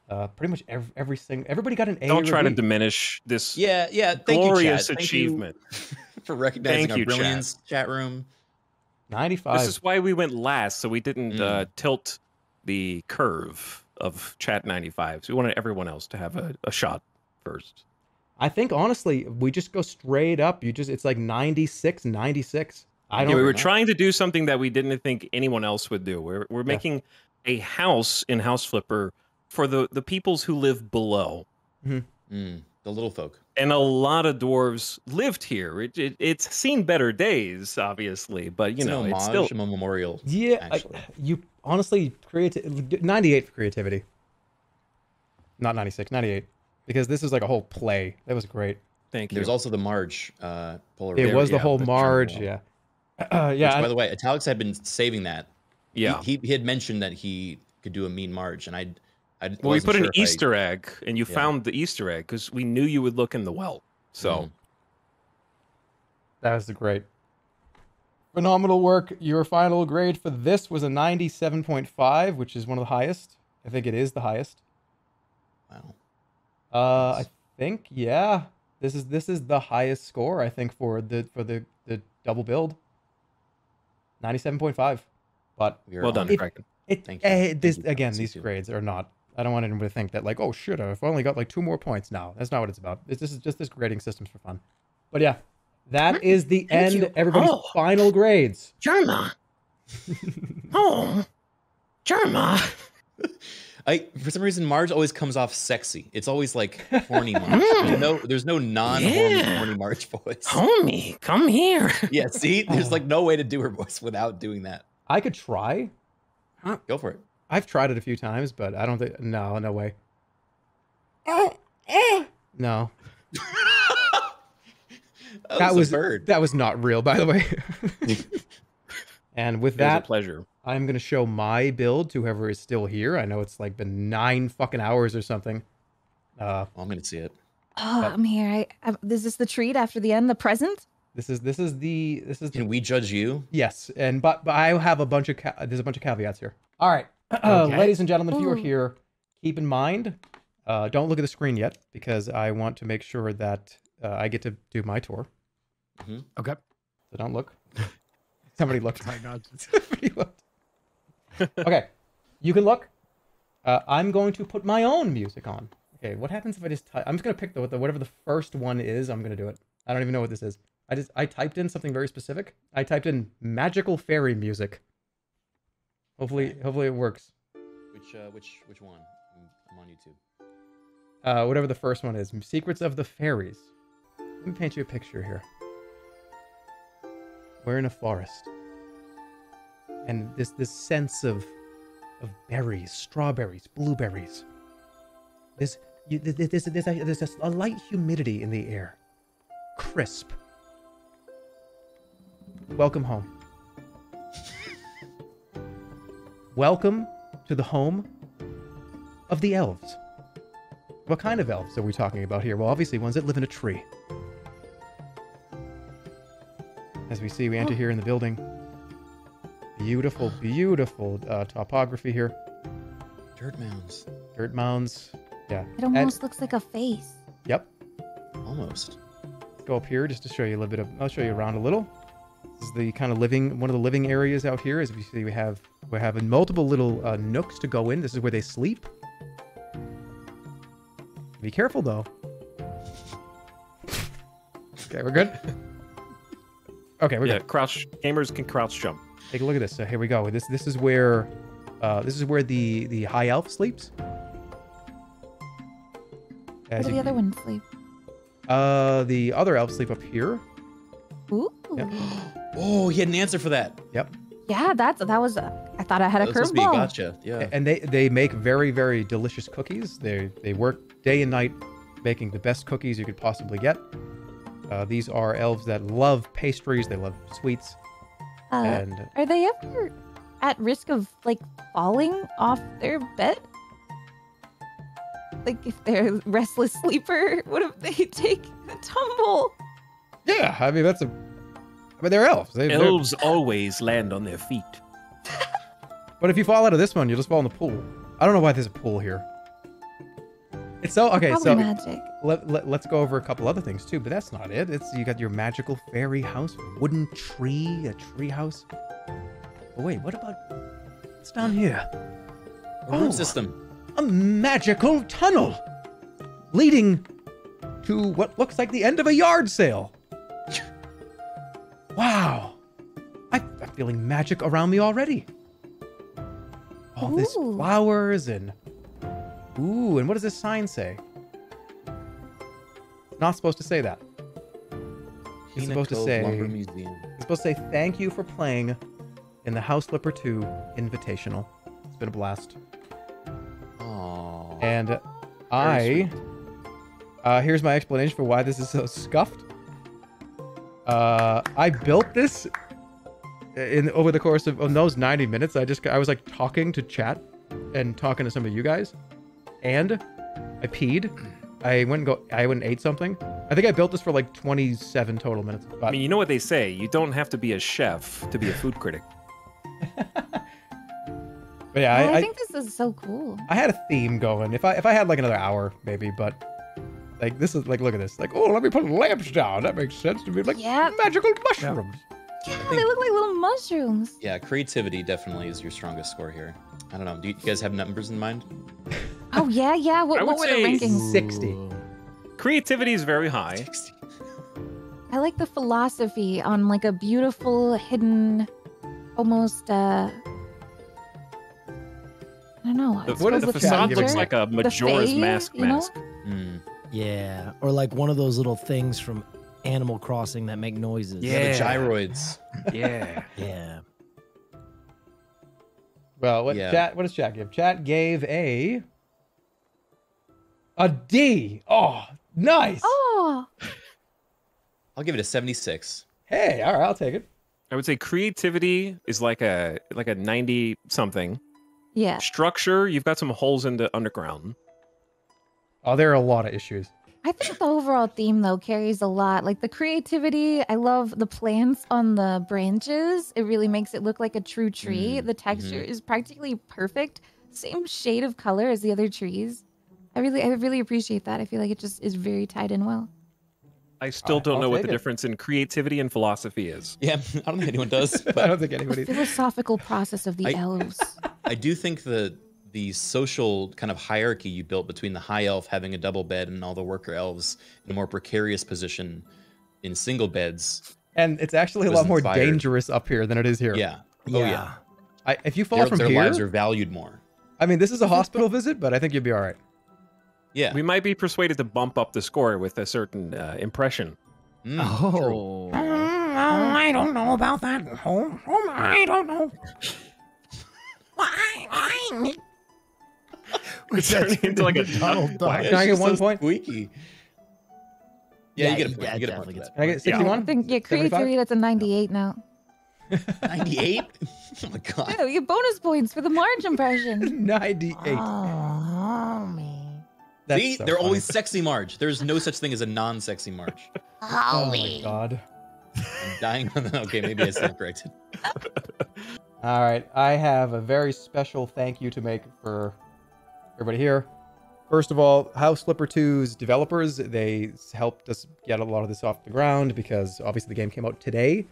Uh, pretty much every, every single everybody got an A. Don't or try to diminish this. Yeah, yeah. Thank you, glorious chat. Thank you achievement. for recognizing Thank our you, chat. brilliance, chat. room. 95. This is why we went last, so we didn't Mm. uh, tilt the curve of chat 95. So we wanted everyone else to have a, a shot first. I think honestly, we just go straight up. You just it's like 96, 96. I don't yeah, we were know. trying to do something that we didn't think anyone else would do. We're we're making a house in House Flipper for the the peoples who live below. Mm, the little folk. And a lot of dwarves lived here. It, it, it's seen better days, obviously, but you It's know, an it's still a memorial. Yeah, I, you honestly creative 98 for creativity. Not 96, 98. Because this is like a whole play. That was great. Thank you. There's also the Marge uh, Polar. It was the yeah, whole the Marge, yeah. Uh, yeah. Which, I- by the way, Etalyx had been saving that. He- Yeah. He, he had mentioned that he could do a mean Marge, and I. I Well, we wasn't put an sure if I- Easter egg, and you Yeah. found the Easter egg because we knew you would look in the well. So Mm-hmm. That was great. Phenomenal work. Your final grade for this was a 97.5, which is one of the highest. I think it is the highest. Wow. Uh, I think yeah. This is this is the highest score I think for the for the the double build. 97.5. But We are Well done, honored. Criken. It, Thank you. eh, Thank you, again, these grades are not. I don't want anyone to think that like, oh shit, I've only got like two more points now. That's not what it's about. It's, this is just this grading system's for fun. But yeah, that is the Thank end. you. Everybody's Oh. final grades. Jerma. oh, Jerma. I for some reason Marge always comes off sexy. It's always like horny Marge. There's hmm. no there's no non-horny Yeah. horny Marge voice. Homie, come here. Yeah, see, there's oh. like no way to do her voice without doing that. I could try. Go for it. I've tried it a few times, but I don't think. No, no way. No. That, that was, was a bird. that was not real, by the way. and with It was a that, pleasure. I'm gonna show my build to whoever is still here. I know it's like been nine fucking hours or something. Uh, Well, I'm gonna see it. Oh, I'm here. I, I is this the treat after the end? The present? this is this is the this is the, Can we judge you? yes, and but but I have a bunch of ca- there's a bunch of caveats here. All right, Okay. ladies and gentlemen, if you are here, keep in mind, uh, don't look at the screen yet because I want to make sure that uh, I get to do my tour. Okay. So don't look. Somebody looked. My God. Somebody looked. okay, you can look. Uh, I'm going to put my own music on. Okay, what happens if I just type? I'm just gonna pick the, the whatever the first one is. I'm gonna do it. I don't even know what this is. I just I typed in something very specific. I typed in magical fairy music. Hopefully, hopefully it works. Which uh, which which one? I'm, on YouTube. Uh, whatever the first one is, Secrets of the Fairies. Let me paint you a picture here. We're in a forest, and this this sense of of berries, strawberries, blueberries. There's you, there's there's there's a, there's a light humidity in the air, crisp. Welcome home. Welcome to the home of the elves. What kind of elves are we talking about here? Well, obviously ones that live in a tree. As we see, we enter here in the building. Beautiful, beautiful uh, topography here. Dirt mounds. Dirt mounds. Yeah. It And- almost looks like a face. yep. Almost. Let's go up here just to show you a little bit of. I'll show you around a little. This is the kind of living, one of the living areas out here. As we see, we have we're having multiple little uh, nooks to go in. This is where they sleep. Be careful though. Okay, we're good. Okay, we're yeah, good. crouch gamers can crouch jump. Take a look at this. So here we go. This this is where uh, this is where the the high elf sleeps. Where do the other ones sleep? Uh, the other elves sleep up here. Ooh. Oh, he had an answer for that. Yep. Yeah, that's that was. A, I thought I had a That was supposed to be a curveball. gotcha. Yeah. And they they make very very delicious cookies. They they work day and night making the best cookies you could possibly get. Uh, these are elves that love pastries. They love sweets. Uh, and are they ever at risk of like falling off their bed? Like if they're a restless sleeper, what if they take a tumble? yeah, I mean that's a. I mean they're elves. They, they're- Elves always land on their feet. But if you fall out of this one, you'll just fall in the pool. I don't know why there's a pool here. It's so okay. Probably so magic. Let, let, us go over a couple other things too, but that's not it. It's you got your magical fairy house, wooden tree, a tree house. But wait, what about what's down here? A root oh, system. A magical tunnel leading to what looks like the end of a yard sale. wow, I, I'm feeling magic around me already. All this Ooh. flowers and ooh, and what does this sign say? Not supposed to say that. It's Pina supposed to say. Lumber Museum. It's supposed to say thank you for playing in the House Flipper 2 Invitational. It's been a blast. Aww. And I, uh, here's my explanation for why this is so scuffed. Uh, I built this in over the course of, oh, of those 90 minutes. I just I was like talking to chat and talking to some of you guys, and I peed. I went and go. I went and ate something. I think I built this for like 27 total minutes. I mean, you know what they say: you don't have to be a chef to be a food critic. But yeah, oh, I, I, I, think this is so cool. I had a theme going. If I if I had like another hour, maybe, but like this is like look at this. Like, oh, let me put lamps down. That makes sense to me. Like Yeah. magical mushrooms. Yeah, they look like little mushrooms. Yeah, creativity definitely is your strongest score here. I don't know. Do you, you guys have numbers in mind? Oh yeah, yeah. What, I what would were the rankings? 60. Creativity is very high. 60. I like the philosophy on like a beautiful hidden, almost uh. I don't know. The, it's filled the with facade looks like a The Majora's Fae, Mask you know? mask. Yeah, or like one of those little things from Animal Crossing that make noises. Yeah, the gyroids. Yeah. yeah. Well, what Yeah. chat? What does chat give? Chat gave a a D. Oh, nice. Oh. I'll give it a 76. Hey, all right, I'll take it. I would say creativity is like a like a ninety something. Yeah. Structure, you've got some holes in the underground. Oh, there are a lot of issues. I think the overall theme though carries a lot. Like the creativity, I love the plants on the branches. It really makes it look like a true tree. Mm-hmm. the mm-hmm. texture is practically perfect. Same shade of color as the other trees. I really I really appreciate that. I feel like it just is very tied in well. I still don't I'll know what the it. difference in creativity and philosophy is. Yeah, I don't think anyone does. But I don't think anybody. Philosophical process of the I- elves. I do think the the social kind of hierarchy you built between the high elf having a double bed and all the worker elves in a more precarious position in single beds. And it's actually a lot more inspired. dangerous up here than it is here. Yeah. Oh yeah. I, if you fall their, from their here, lives are valued more. I mean, this is a hospital visit, but I think you'll be all right. Yeah. We might be persuaded to bump up the score with a certain uh, impression. Mm, Oh. Mm, well, I don't know about that. Oh, oh I don't know. I, I, We're turning into like a Donald duck. Duck. Why Can I get one so point? Squeaky. Yeah, you get a point. you get a point. for. Can I get I 61? think yeah, 75? creativity that's a 98 now. 98? Oh my god. Yeah, you get bonus points for the Marge impression. 98. Oh, me. That's See, so they're funny. always sexy Marge. There's no such thing as a non-sexy Marge. Oh my god. I'm dying on that. Okay, maybe I stand corrected. All right, I have a very special thank you to make for everybody here. First of all, House Flipper 2's developers, they helped us get a lot of this off the ground because obviously the game came out today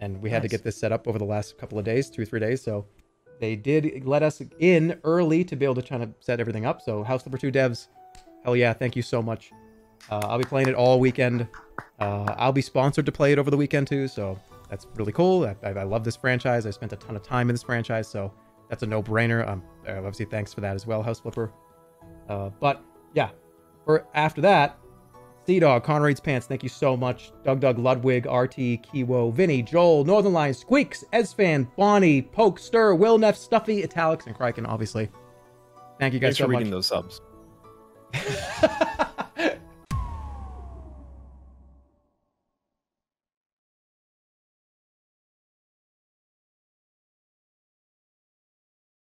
and we had to get this set up over the last couple of days, two or three days. So they did let us in early to be able to try to set everything up. So House Flipper 2 devs, hell yeah, thank you so much. Uh, I'll be playing it all weekend. Uh, I'll be sponsored to play it over the weekend too, so that's really cool. I, I, I love this franchise. I spent a ton of time in this franchise, so that's a no-brainer. Um, uh, obviously, thanks for that as well, House Flipper. Uh, but yeah, for after that, CDawg, Connor Eats Pants, thank you so much. DougDoug Ludwig, RT, Kiwo, Vinny, Joel, Northernlion, Squeaks, Esfand, Bonnie, Poke, Stir, Will Neff, Stuffy, Etalyx, and Criken, obviously. Thank you guys Thanks so for much. reading those subs.